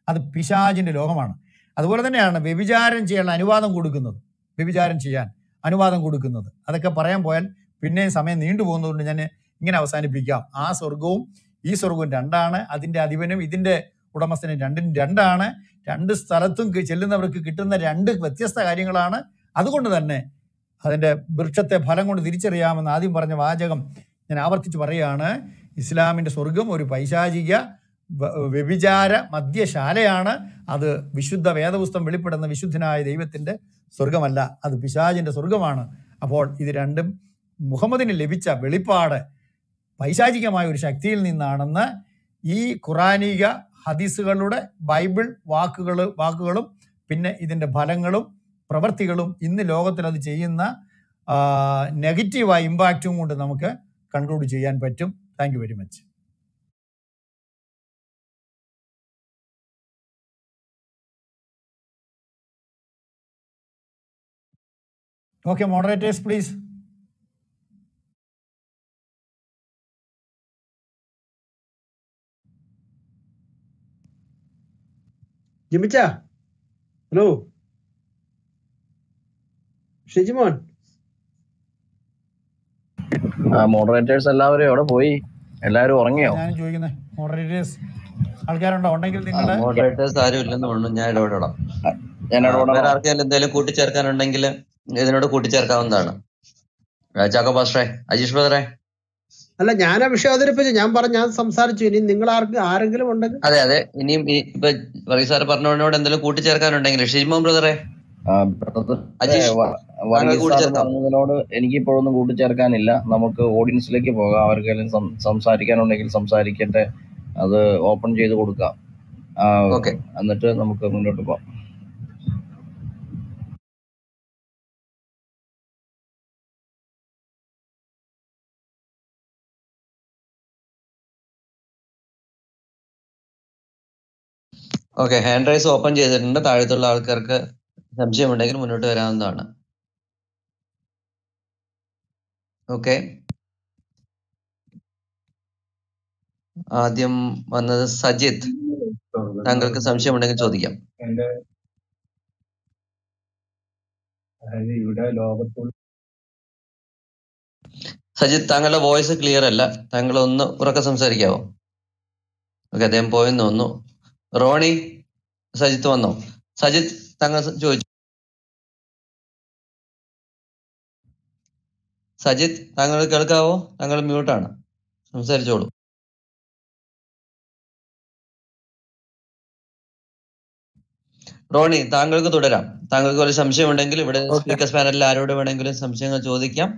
S3: അത് പിശാജിന്റെ ലോകമാണ്. അതുപോലെ തന്നെയാണ് വ്യഭിചാരം ചെയ്യാനുള്ള അനുവാദം കൊടുക്കുന്നത്. വ്യഭിചാരം ചെയ്യാൻ. അനുവാദം കൊടുക്കുന്നത്. അതൊക്കെ പറയാൻ പോയാൽ പിന്നെയും സമയം നീണ്ടുപോകുന്നതുകൊണ്ട് ഞാൻ ഇങ്ങനെ അവസാനിപ്പിക്കാം. ആ സ്വർഗവും ഈ സ്വർഗവും രണ്ടാണ്. അതിന്റെ അധിപനും ഇതിന്റെ ഉടമസ്ഥനും രണ്ടും രണ്ടാണ്. രണ്ട് സ്ഥലത്തും ചെല്ലുന്നവർക്ക് കിട്ടുന്ന രണ്ട് വ്യത്യസ്ത കാര്യങ്ങളാണ്. അതുകൊണ്ട് തന്നെ അതിന്റെ വൃക്ഷത്തെ ഫലം കൊണ്ട് തിരിച്ചറിയാമെന്ന് ആദ്യം പറഞ്ഞ വാചകം ഞാൻ ആവർത്തിച്ച് പറയുകയാണ്. ഇസ്ലാമിന്റെ സ്വർഗം ഒരു പൈശാചിക വ്യഭിചാര മദ്യശാലയാണ്. അത് വിശുദ്ധ വേദപുസ്തം വെളിപ്പെടുന്ന വിശുദ്ധനായ ദൈവത്തിന്റെ സ്വർഗമല്ല അത് പിശാചിന്റെ സ്വർഗമാണ് അപ്പോൾ ഇത് രണ്ടും മുഹമ്മദിന് ലഭിച്ച വെളിപ്പാട് പൈശാചികമായ ഒരു ശക്തിയിൽ നിന്നാണെന്ന് ഈ ഖുറാനിക ഹദീസുകളുടെ ബൈബിൾ വാക്കുകൾ വാക്കുകളും പിന്നെ ഇതിന്റെ ഫലങ്ങളും പ്രവൃത്തികളും ഇന്ന് ലോകത്തിൽ അത് ചെയ്യുന്ന നെഗറ്റീവായ ഇമ്പാക്റ്റും കൊണ്ട് നമുക്ക് കൺക്ലൂഡ് ചെയ്യാൻ പറ്റും. Thank very much okay moderators please
S1: ജിമിച്ച hello Shijimon
S4: moderators എല്ലാവരും എവിടെ പോയി? എല്ലാവരും ഉറങ്ങിയോ?
S3: ഞാൻ ചോദിക്കുന്നത് മോഡറേറ്റേഴ്സ് ആൾക്കാരുണ്ടോ? ഉണ്ടെങ്കിൽ നിങ്ങളുടെ
S6: മോഡറേറ്റേഴ്സ് ആരും ഇല്ലെന്ന് തോന്നുന്നു. ഞാൻ ഇടപെടാം
S4: ഞാൻ?
S6: വേറെ ആർക്കെങ്കിലും എന്തെങ്കിലും കൂട്ടിച്ചേർക്കാനുണ്ടെങ്കിൽ ഇതിനോട് കൂട്ടിച്ചേർക്കാവുന്നതാണ്. ചാക്കോ പാസ്റ്ററെ അജീഷ് ബ്രദറെ.
S1: അല്ല ഞാൻ ആ വിഷയം അവതരിപ്പിച്ചു ഞാൻ പറഞ്ഞു ഞാൻ സംസാരിച്ചു. ഇനി നിങ്ങൾ ആർക്ക് ആരെങ്കിലും ഉണ്ടെങ്കിൽ
S6: അതെ അതെ. ഇനിയും ഈ ഇപ്പൊ വർഗീസ് സാർ പറഞ്ഞതിനോട് എന്തെങ്കിലും കൂട്ടിച്ചേർക്കാനുണ്ടെങ്കിൽ ഷിജ്മോൻ ബ്രദറെ.
S4: പറഞ്ഞതിനോട് എനിക്കിപ്പോഴൊന്നും കൂട്ടിച്ചേർക്കാനില്ല. നമുക്ക് ഓഡിയൻസിലേക്ക് പോകാം. അവർക്ക് സംസാരിക്കാനുണ്ടെങ്കിൽ സംസാരിക്കട്ടെ. അത് ഓപ്പൺ ചെയ്ത് കൊടുക്കാം. എന്നിട്ട് നമുക്ക് മുന്നോട്ട് പോകാം.
S6: ഓക്കെ ഹാൻഡ് റൈസ് ഓപ്പൺ ചെയ്തിട്ടുണ്ട്. താഴത്തുള്ള ആൾക്കാർക്ക് സംശയമുണ്ടെങ്കിൽ മുന്നോട്ട് വരാവുന്നതാണ്. ഓക്കെ ആദ്യം വന്നത് സജിത്. താങ്കൾക്ക് സംശയമുണ്ടെങ്കിൽ ചോദിക്കാം.
S7: സജിത് ഇവിടെ ലോകത്തുള്ള
S6: സജിത്ത് താങ്കളുടെ വോയിസ് ക്ലിയർ അല്ല. താങ്കൾ ഒന്ന് ഉറക്കെ സംസാരിക്കാവോ? ഓക്കെ അദ്ദേഹം പോയെന്ന് തോന്നുന്നു. റോണി സജിത്ത് വന്നോ? സജിത്ത് തങ്ങൾ ചോദിച്ചു. സജിത്ത് താങ്കൾ കേൾക്കാവോ? താങ്കൾ മ്യൂട്ടാണ്. സംസാരിച്ചോളൂ. റോണി താങ്കൾക്ക് തുടരാം. താങ്കൾക്ക് ഒരു സംശയമുണ്ടെങ്കിൽ ഇവിടെ
S8: Okay.
S6: സ്പീക്കേഴ്സ് പാനലിൽ ആരോട് വേണമെങ്കിലും സംശയങ്ങൾ ചോദിക്കാം.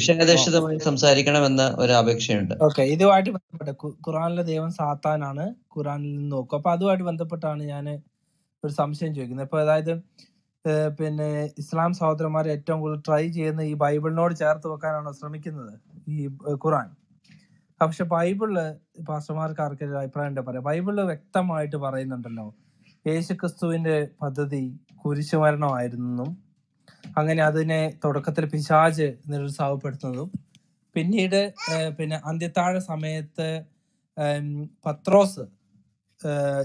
S6: വിഷയദേശിതമായി സംസാരിക്കണമെന്ന ഒരു അപേക്ഷയുണ്ട്.
S8: ഓക്കെ ഇതുമായിട്ട് ബന്ധപ്പെട്ട് ഖുറാനിലെ ദൈവം സാത്താനാണ് ഖുറാനിൽ നിന്ന് നോക്കും അപ്പൊ അതുമായിട്ട് ബന്ധപ്പെട്ടാണ് ഞാൻ ഒരു സംശയം ചോദിക്കുന്നത്. ഇപ്പൊ അതായത് പിന്നെ ഇസ്ലാം സഹോദരന്മാർ ഏറ്റവും കൂടുതൽ ട്രൈ ചെയ്യുന്ന ഈ ബൈബിളിനോട് ചേർത്ത് വെക്കാനാണ് ശ്രമിക്കുന്നത് ഈ ഖുറാൻ പക്ഷെ ബൈബിളിൽ പാസ്റ്റർമാർക്ക് ആർക്കൊരു അഭിപ്രായം ഉണ്ടെങ്കിൽ പറയാം? ബൈബിളിൽ വ്യക്തമായിട്ട് പറയുന്നുണ്ടല്ലോ യേശുക്രിസ്തുവിന്റെ പദ്ധതി കുരിശുമരണമായിരുന്നെന്നും അങ്ങനെ അതിനെ തുടക്കത്തിൽ പിശാജ് നിരുത്സാഹപ്പെടുത്തുന്നതും പിന്നീട് പിന്നെ അന്ത്യത്താഴ സമയത്ത് പത്രോസ്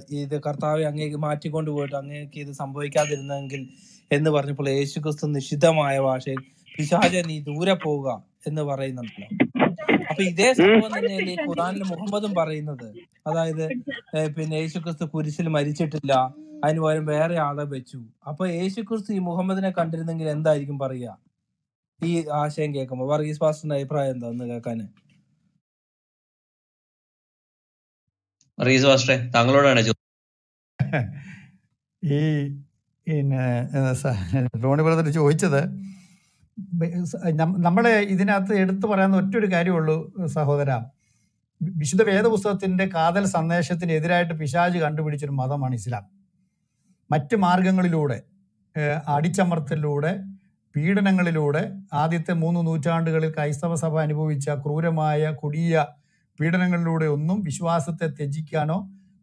S8: ഇത് കർത്താവെ അങ്ങേക്ക് മാറ്റിക്കൊണ്ട് പോയിട്ട് അങ്ങേക്ക് ഇത് സംഭവിക്കാതിരുന്നെങ്കിൽ എന്ന് പറഞ്ഞപ്പോൾ യേശുക്രിസ്തു നിഷിദ്ധമായ ഭാഷയിൽ പിശാജ നീ ദൂരെ പോവുക എന്ന് പറയുന്നുണ്ടല്ലോ. അപ്പൊ ഇതേ സംഭവം തന്നെയല്ലേ ഈ ഖുറാനിൽ മുഹമ്മദും പറയുന്നത്. അതായത് പിന്നെ യേശുക്രിസ്തു കുരിശിൽ മരിച്ചിട്ടില്ല അതിന് പകരം വേറെ ആളെ വെച്ചു. അപ്പൊ യേശുക്രിസ്തു ഈ മുഹമ്മദിനെ കണ്ടിരുന്നെങ്കിൽ എന്തായിരിക്കും പറയുക? ഈ ആശയം കേൾക്കുമ്പോ. വർഗീസ് പാസ്റ്ററിന്റെ അഭിപ്രായം എന്താ? ഒന്ന് കേൾക്കാന്.
S6: താങ്കളോടാണ്
S3: ഈ പിന്നെ റോണി ബ്രദർ ചോദിച്ചത് നമ്മളെ ഇതിനകത്ത് എടുത്തു പറയാവുന്ന ഒറ്റൊരു കാര്യമുള്ളൂ സഹോദര. വിശുദ്ധ വേദപുസ്തകത്തിന്റെ കാതൽ സന്ദേശത്തിന് എതിരായിട്ട് പിശാജ് കണ്ടുപിടിച്ചൊരു മതമാണ് ഇസ്ലാം. മറ്റ് മാർഗങ്ങളിലൂടെ അടിച്ചമർത്തലിലൂടെ പീഡനങ്ങളിലൂടെ ആദ്യത്തെ മൂന്ന് നൂറ്റാണ്ടുകളിൽ ക്രൈസ്തവ സഭ അനുഭവിച്ച ക്രൂരമായ കൊടിയ പീഡനങ്ങളിലൂടെ ഒന്നും വിശ്വാസത്തെ ത്യജിക്കാനോ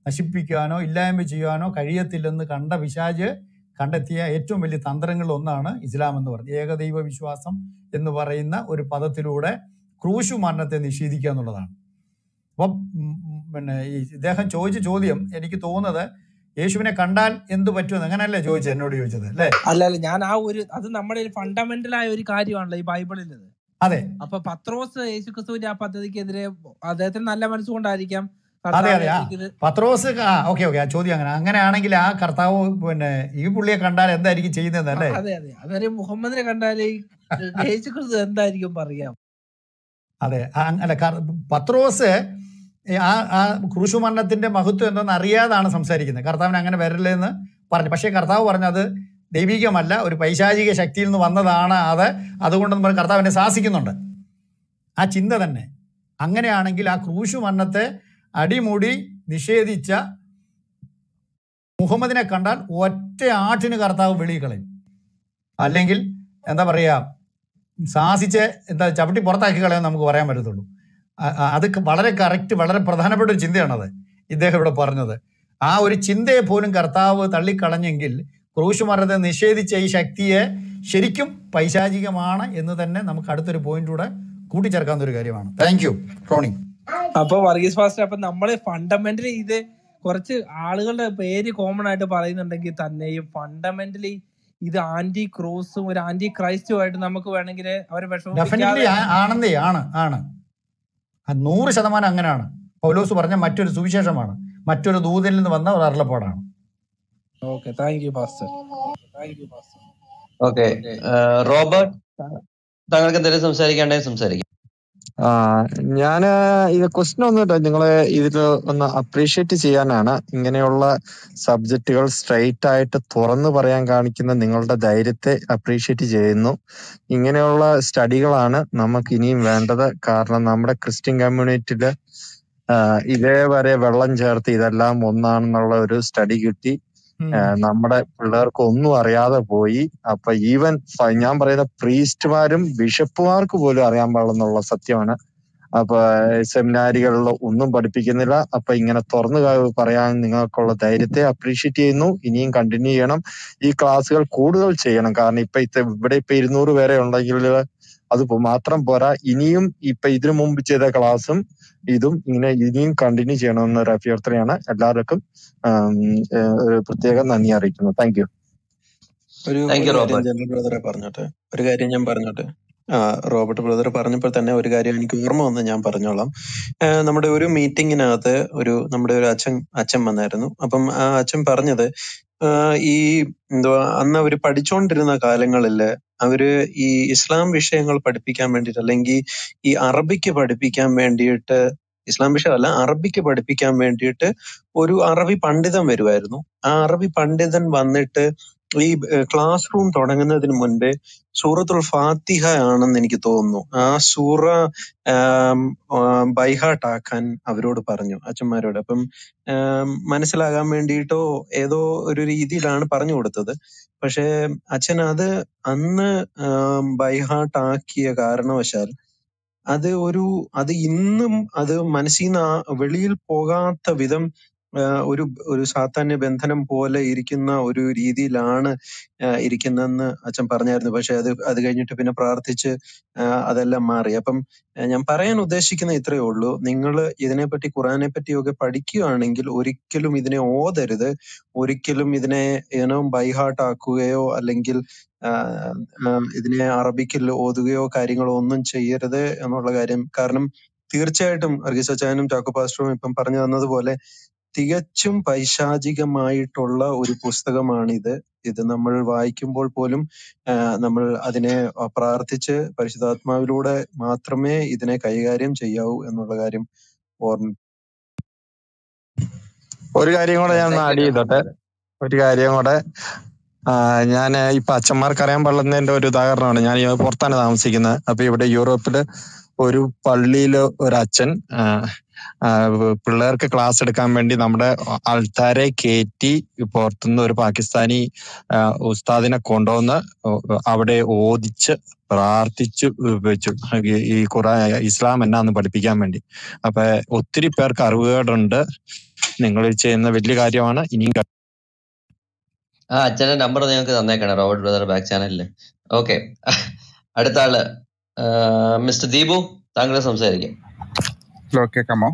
S3: നശിപ്പിക്കാനോ ഇല്ലായ്മ ചെയ്യാനോ കഴിയത്തില്ലെന്ന് കണ്ട പിശാജ് കണ്ടെത്തിയ ഏറ്റവും വലിയ തന്ത്രങ്ങളിൽ ഒന്നാണ് ഇസ്ലാം എന്ന് പറയുന്നത്. ഏകദൈവ വിശ്വാസം എന്ന് പറയുന്ന ഒരു പദത്തിലൂടെ ക്രൂശു മരണത്തെ നിഷേധിക്കുക എന്നുള്ളതാണ്. അപ്പം പിന്നെ ഈ ഇദ്ദേഹം ചോദിച്ച ചോദ്യം എനിക്ക് തോന്നുന്നത് യേശുവിനെ കണ്ടാൽ എന്ത് പറ്റുമെന്ന്. അങ്ങനെയല്ലേ ചോദിച്ചത്? എന്നോട് ചോദിച്ചത് അല്ലേ?
S8: അല്ല അല്ല ഞാൻ ആ ഒരു അത് നമ്മുടെ ഒരു ഫണ്ടമെന്റൽ ആയ ഒരു കാര്യമാണല്ലോ ഈ ബൈബിളിൽ
S3: അതെ.
S8: അപ്പൊ പത്രോസ് യേശുക്രിസ്തുവിന്റെ ആ പദ്ധതിക്കെതിരെ അദ്ദേഹത്തിന് നല്ല മനസ്സുകൊണ്ടായിരിക്കാം.
S3: അതെ അതെ. ആ പത്രോസ് ആ ഓക്കെ ഓക്കെ. ആ ചോദ്യം അങ്ങനെ. അങ്ങനെയാണെങ്കിൽ ആ കർത്താവ് പിന്നെ ഈ പുള്ളിയെ കണ്ടാൽ എന്തായിരിക്കും ചെയ്യുന്നത് അല്ലേ?
S8: അതെ അതെ. മുഹമ്മദിനെ കണ്ടാൽ യേശുക്രിസ്തു എന്തായിരിക്കും പറയാം?
S3: അതെ. അല്ല പത്രോസ് ആ ആ ക്രൂശു മരണത്തിന്റെ മഹത്വം എന്തെന്ന് അറിയാതാണ് സംസാരിക്കുന്നത്. കർത്താവിന് അങ്ങനെ വരില്ലെന്ന് പറഞ്ഞു. പക്ഷേ കർത്താവ് പറഞ്ഞത് ദൈവികമല്ല ഒരു പൈശാചിക ശക്തിയിൽ നിന്ന് വന്നതാണ് അത്. അതുകൊണ്ടെന്ന് പറഞ്ഞ് കർത്താവിനെ ശാസിക്കുന്നുണ്ട്. ആ ചിന്ത തന്നെ. അങ്ങനെയാണെങ്കിൽ ആ ക്രൂശു മരണത്തെ അടിമുടി നിഷേധിച്ച മുഹമ്മദിനെ കണ്ടാൽ ഒറ്റ ആട്ടിന് കർത്താവ് വെളിയിൽ കളയും അല്ലെങ്കിൽ എന്താ പറയുക സാഹസിച്ച് എന്താ ചവിട്ടി പുറത്താക്കി കളയാൻ നമുക്ക് പറയാൻ പറ്റത്തുള്ളൂ. അത് വളരെ കറക്റ്റ് വളരെ പ്രധാനപ്പെട്ട ഒരു ചിന്തയാണത് ഇദ്ദേഹം ഇവിടെ പറഞ്ഞത്. ആ ഒരു ചിന്തയെ പോലും കർത്താവ് തള്ളിക്കളഞ്ഞെങ്കിൽ ക്രൂശ് മരണത്തെ നിഷേധിച്ച ഈ ശക്തിയെ ശരിക്കും പൈശാചികമാണ് എന്ന് തന്നെ നമുക്ക് അടുത്തൊരു പോയിന്റൂടെ കൂട്ടിച്ചേർക്കാവുന്ന ഒരു കാര്യമാണ്. താങ്ക് യു റോണി
S8: അപ്പൊ വർഗീസ് ഫാസ്റ്റ് അപ്പൊ നമ്മൾ ഫണ്ടമെന്റലി ഇത് കുറച്ച് ആളുകളുടെ പേര് കോമൺ ആയിട്ട് പറയുന്നുണ്ടെങ്കിൽ തന്നെയും ഫണ്ടമെന്റലി ഇത് ആന്റി ക്രോസും ഒരു ആന്റി ക്രൈസ്റ്റുമായിട്ട് നമുക്ക് വേണമെങ്കിൽ അവരെ
S3: ആണെന്നേ ആണ് ആണ്. നൂറ് ശതമാനം അങ്ങനെയാണ്. പൗലോസ് പറഞ്ഞ മറ്റൊരു സുവിശേഷമാണ്. മറ്റൊരു ദൂതനിൽ നിന്ന് വന്ന ഒരു അരുളപ്പാടാണ്.
S8: Okay thank you pastor thank you pastor
S6: okay Robert താങ്കൾക്ക് എന്തെങ്കിലും സംസാരിക്കാണ്ടെങ്കിൽ സംസാരിക്കാം.
S9: ആ ഞാൻ ഇത് ക്വസ്റ്റ്യൻ ഒന്നുമില്ല നിങ്ങളെ ഇതിൽ ഒന്ന് അപ്രീഷിയേറ്റ് ചെയ്യാനാണ് ഇങ്ങനെയുള്ള സബ്ജക്റ്റുകൾ സ്ട്രൈറ്റ് ആയിട്ട് തുറന്നു പറയാൻ കാണിക്കുന്ന നിങ്ങളുടെ ധൈര്യത്തെ അപ്രീഷിയേറ്റ് ചെയ്യുന്നു. ഇങ്ങനെയുള്ള സ്റ്റഡികളാണ് നമുക്ക് ഇനിയും വേണ്ടത്. കാരണം നമ്മുടെ ക്രിസ്ത്യൻ കമ്മ്യൂണിറ്റിയിൽ ഇതേവരെ വെള്ളം ചേർത്ത് ഇതെല്ലാം ഒന്നാണെന്നുള്ള ഒരു സ്റ്റഡി കിട്ടി. നമ്മുടെ പിള്ളേർക്ക് ഒന്നും അറിയാതെ പോയി. അപ്പൊ ഈവൻ ഞാൻ പറയുന്ന പ്രീസ്റ്റ്മാരും ബിഷപ്പുമാർക്ക് പോലും അറിയാൻ പാടില്ലെന്നുള്ള സത്യമാണ്. അപ്പൊ സെമിനാരികളിൽ ഒന്നും പഠിപ്പിക്കുന്നില്ല. അപ്പൊ ഇങ്ങനെ തുറന്നു പറയാൻ നിങ്ങൾക്കുള്ള ധൈര്യത്തെ അപ്രീഷിയേറ്റ് ചെയ്യുന്നു. ഇനിയും കണ്ടിന്യൂ ചെയ്യണം. ഈ ക്ലാസ്സുകൾ കൂടുതൽ ചെയ്യണം. കാരണം ഇപ്പൊ ഇവിടെ ഇപ്പൊ ഇരുന്നൂറ് പേരെ ഉണ്ടെങ്കിൽ അത് മാത്രം പോരാ. ഇനിയും ഇപ്പൊ ഇതിനു മുമ്പ് ചെയ്ത ക്ലാസ്സും ഇതും ഇങ്ങനെ ഇനിയും കണ്ടിന്യൂ ചെയ്യണമെന്നൊരു അഭ്യർത്ഥനയാണ് എല്ലാവർക്കും പ്രത്യേകം ഒരു പ്രത്യേക നന്ദി അറിയിക്കുന്നു. താങ്ക് യു
S5: ഒരു ഒരു ബ്രദറെ പറഞ്ഞോട്ടെ? ഒരു കാര്യം ഞാൻ പറഞ്ഞോട്ടെ? ആ റോബർട്ട് ബ്രദർ പറഞ്ഞപ്പോൾ തന്നെ ഒരു കാര്യം എനിക്ക് ഓർമ്മ വന്ന് ഞാൻ പറഞ്ഞോളാം. നമ്മുടെ ഒരു മീറ്റിങ്ങിനകത്ത് ഒരു നമ്മുടെ ഒരു അച്ഛൻ അച്ഛൻ വന്നായിരുന്നു. അപ്പം ആ അച്ഛൻ പറഞ്ഞത് ഈ എന്തുവാ അന്ന് അവർ പഠിച്ചുകൊണ്ടിരുന്ന കാലങ്ങളിൽ അവർ ഈ ഇസ്ലാം വിഷയങ്ങൾ പഠിപ്പിക്കാൻ വേണ്ടിയിട്ട് അല്ലെങ്കിൽ ഈ അറബിക്ക് പഠിപ്പിക്കാൻ വേണ്ടിയിട്ട് ഇസ്ലാം വിഷയമല്ല അറബിക്ക് പഠിപ്പിക്കാൻ വേണ്ടിയിട്ട് ഒരു അറബി പണ്ഡിതൻ വരുമായിരുന്നു ആ അറബി പണ്ഡിതൻ വന്നിട്ട് ഈ ക്ലാസ് റൂം തുടങ്ങുന്നതിന് മുൻപേ സൂറത്തുൽ ഫാത്തിഹ ആണെന്ന് എനിക്ക് തോന്നുന്നു. ആ സൂറ ബൈഹാർട്ട് ആക്കാൻ അവരോട് പറഞ്ഞു അച്ഛന്മാരോട്. അപ്പം ആം, മനസ്സിലാകാൻ വേണ്ടിയിട്ടോ ഏതോ ഒരു രീതിയിലാണ് പറഞ്ഞു കൊടുത്തത്. പക്ഷേ അച്ഛൻ അത് അന്ന് ബൈഹാർട്ട് ആക്കിയ കാരണവശാൽ അത് ഒരു അത് ഇന്നും അത് മനസ്സിൽ നിന്ന് വെളിയിൽ പോകാത്ത വിധം ആ, ഒരു ഒരു സാത്താന്യ ബന്ധനം പോലെ ഇരിക്കുന്ന ഒരു രീതിയിലാണ് ഇരിക്കുന്നതെന്ന് അച്ഛൻ പറഞ്ഞായിരുന്നു. പക്ഷെ അത് അത് കഴിഞ്ഞിട്ട് പിന്നെ പ്രാർത്ഥിച്ച് അതെല്ലാം മാറി. അപ്പം ഞാൻ പറയാൻ ഉദ്ദേശിക്കുന്ന ഇത്രയേ ഉള്ളൂ. നിങ്ങൾ ഇതിനെപ്പറ്റി ഖുറാനെ പറ്റിയൊക്കെ പഠിക്കുകയാണെങ്കിൽ ഒരിക്കലും ഇതിനെ ഓതരുത്. ഒരിക്കലും ഇതിനെ ഏനോ ബൈഹാർട്ട് ആക്കുകയോ അല്ലെങ്കിൽ ഇതിനെ അറബിക്കിൽ ഓതുകയോ കാര്യങ്ങളോ ഒന്നും ചെയ്യരുത് എന്നുള്ള കാര്യം. കാരണം തീർച്ചയായിട്ടും അർഗീസ് അച്ചായനും ചാക്കോ പാസ്റ്ററും ഇപ്പം പറഞ്ഞു തന്നതുപോലെ തികച്ചും പൈശാചികമായിട്ടുള്ള ഒരു പുസ്തകമാണിത്. ഇത് നമ്മൾ വായിക്കുമ്പോൾ പോലും നമ്മൾ അതിനെ പ്രാർത്ഥിച്ച് പരിശുദ്ധാത്മാവിലൂടെ മാത്രമേ ഇതിനെ കൈകാര്യം ചെയ്യാവൂ എന്നുള്ള കാര്യം ഓർമ്മ.
S9: ഒരു കാര്യം കൂടെ ഞാൻ ആഡ് ചെയ്തോട്ടെ. ഒരു കാര്യം കൂടെ ഞാൻ ഇപ്പൊ അച്ഛന്മാർക്ക് അറിയാൻ പാടുന്നതിന്റെ ഒരു ഉദാഹരണമാണ്. ഞാൻ പുറത്താണ് താമസിക്കുന്നത്. അപ്പൊ ഇവിടെ യൂറോപ്പിൽ ഒരു പള്ളിയിലെ ഒരു അച്ഛൻ പിള്ളേർക്ക് ക്ലാസ് എടുക്കാൻ വേണ്ടി നമ്മുടെ ആൾക്കാരെ കയറ്റി പുറത്തുനിന്ന് ഒരു പാകിസ്ഥാനി ഉസ്താദിനെ കൊണ്ടുവന്ന് അവിടെ ഓദിച്ച് പ്രാർത്ഥിച്ചു വെച്ചു. ഈ- ഖുറാ ഇസ്ലാം എന്നാന്ന് പഠിപ്പിക്കാൻ വേണ്ടി. അപ്പൊ ഒത്തിരി പേർക്ക് അറിവുകേടുണ്ട്. നിങ്ങൾ ചെയ്യുന്ന വലിയ കാര്യമാണ്. ഇനിയും
S6: ആ അച്ഛന്റെ നമ്പർ നിങ്ങൾക്ക് തന്നേക്കണം റോബർട്ട് ബ്രദർ ബാക്ക് ചാനലിൽ. ഓക്കെ അടുത്ത ആൾ മിസ്റ്റർ ദീപു താങ്കൾ സംസാരിക്കാം.
S10: ഹലോ കേൾക്കാമോ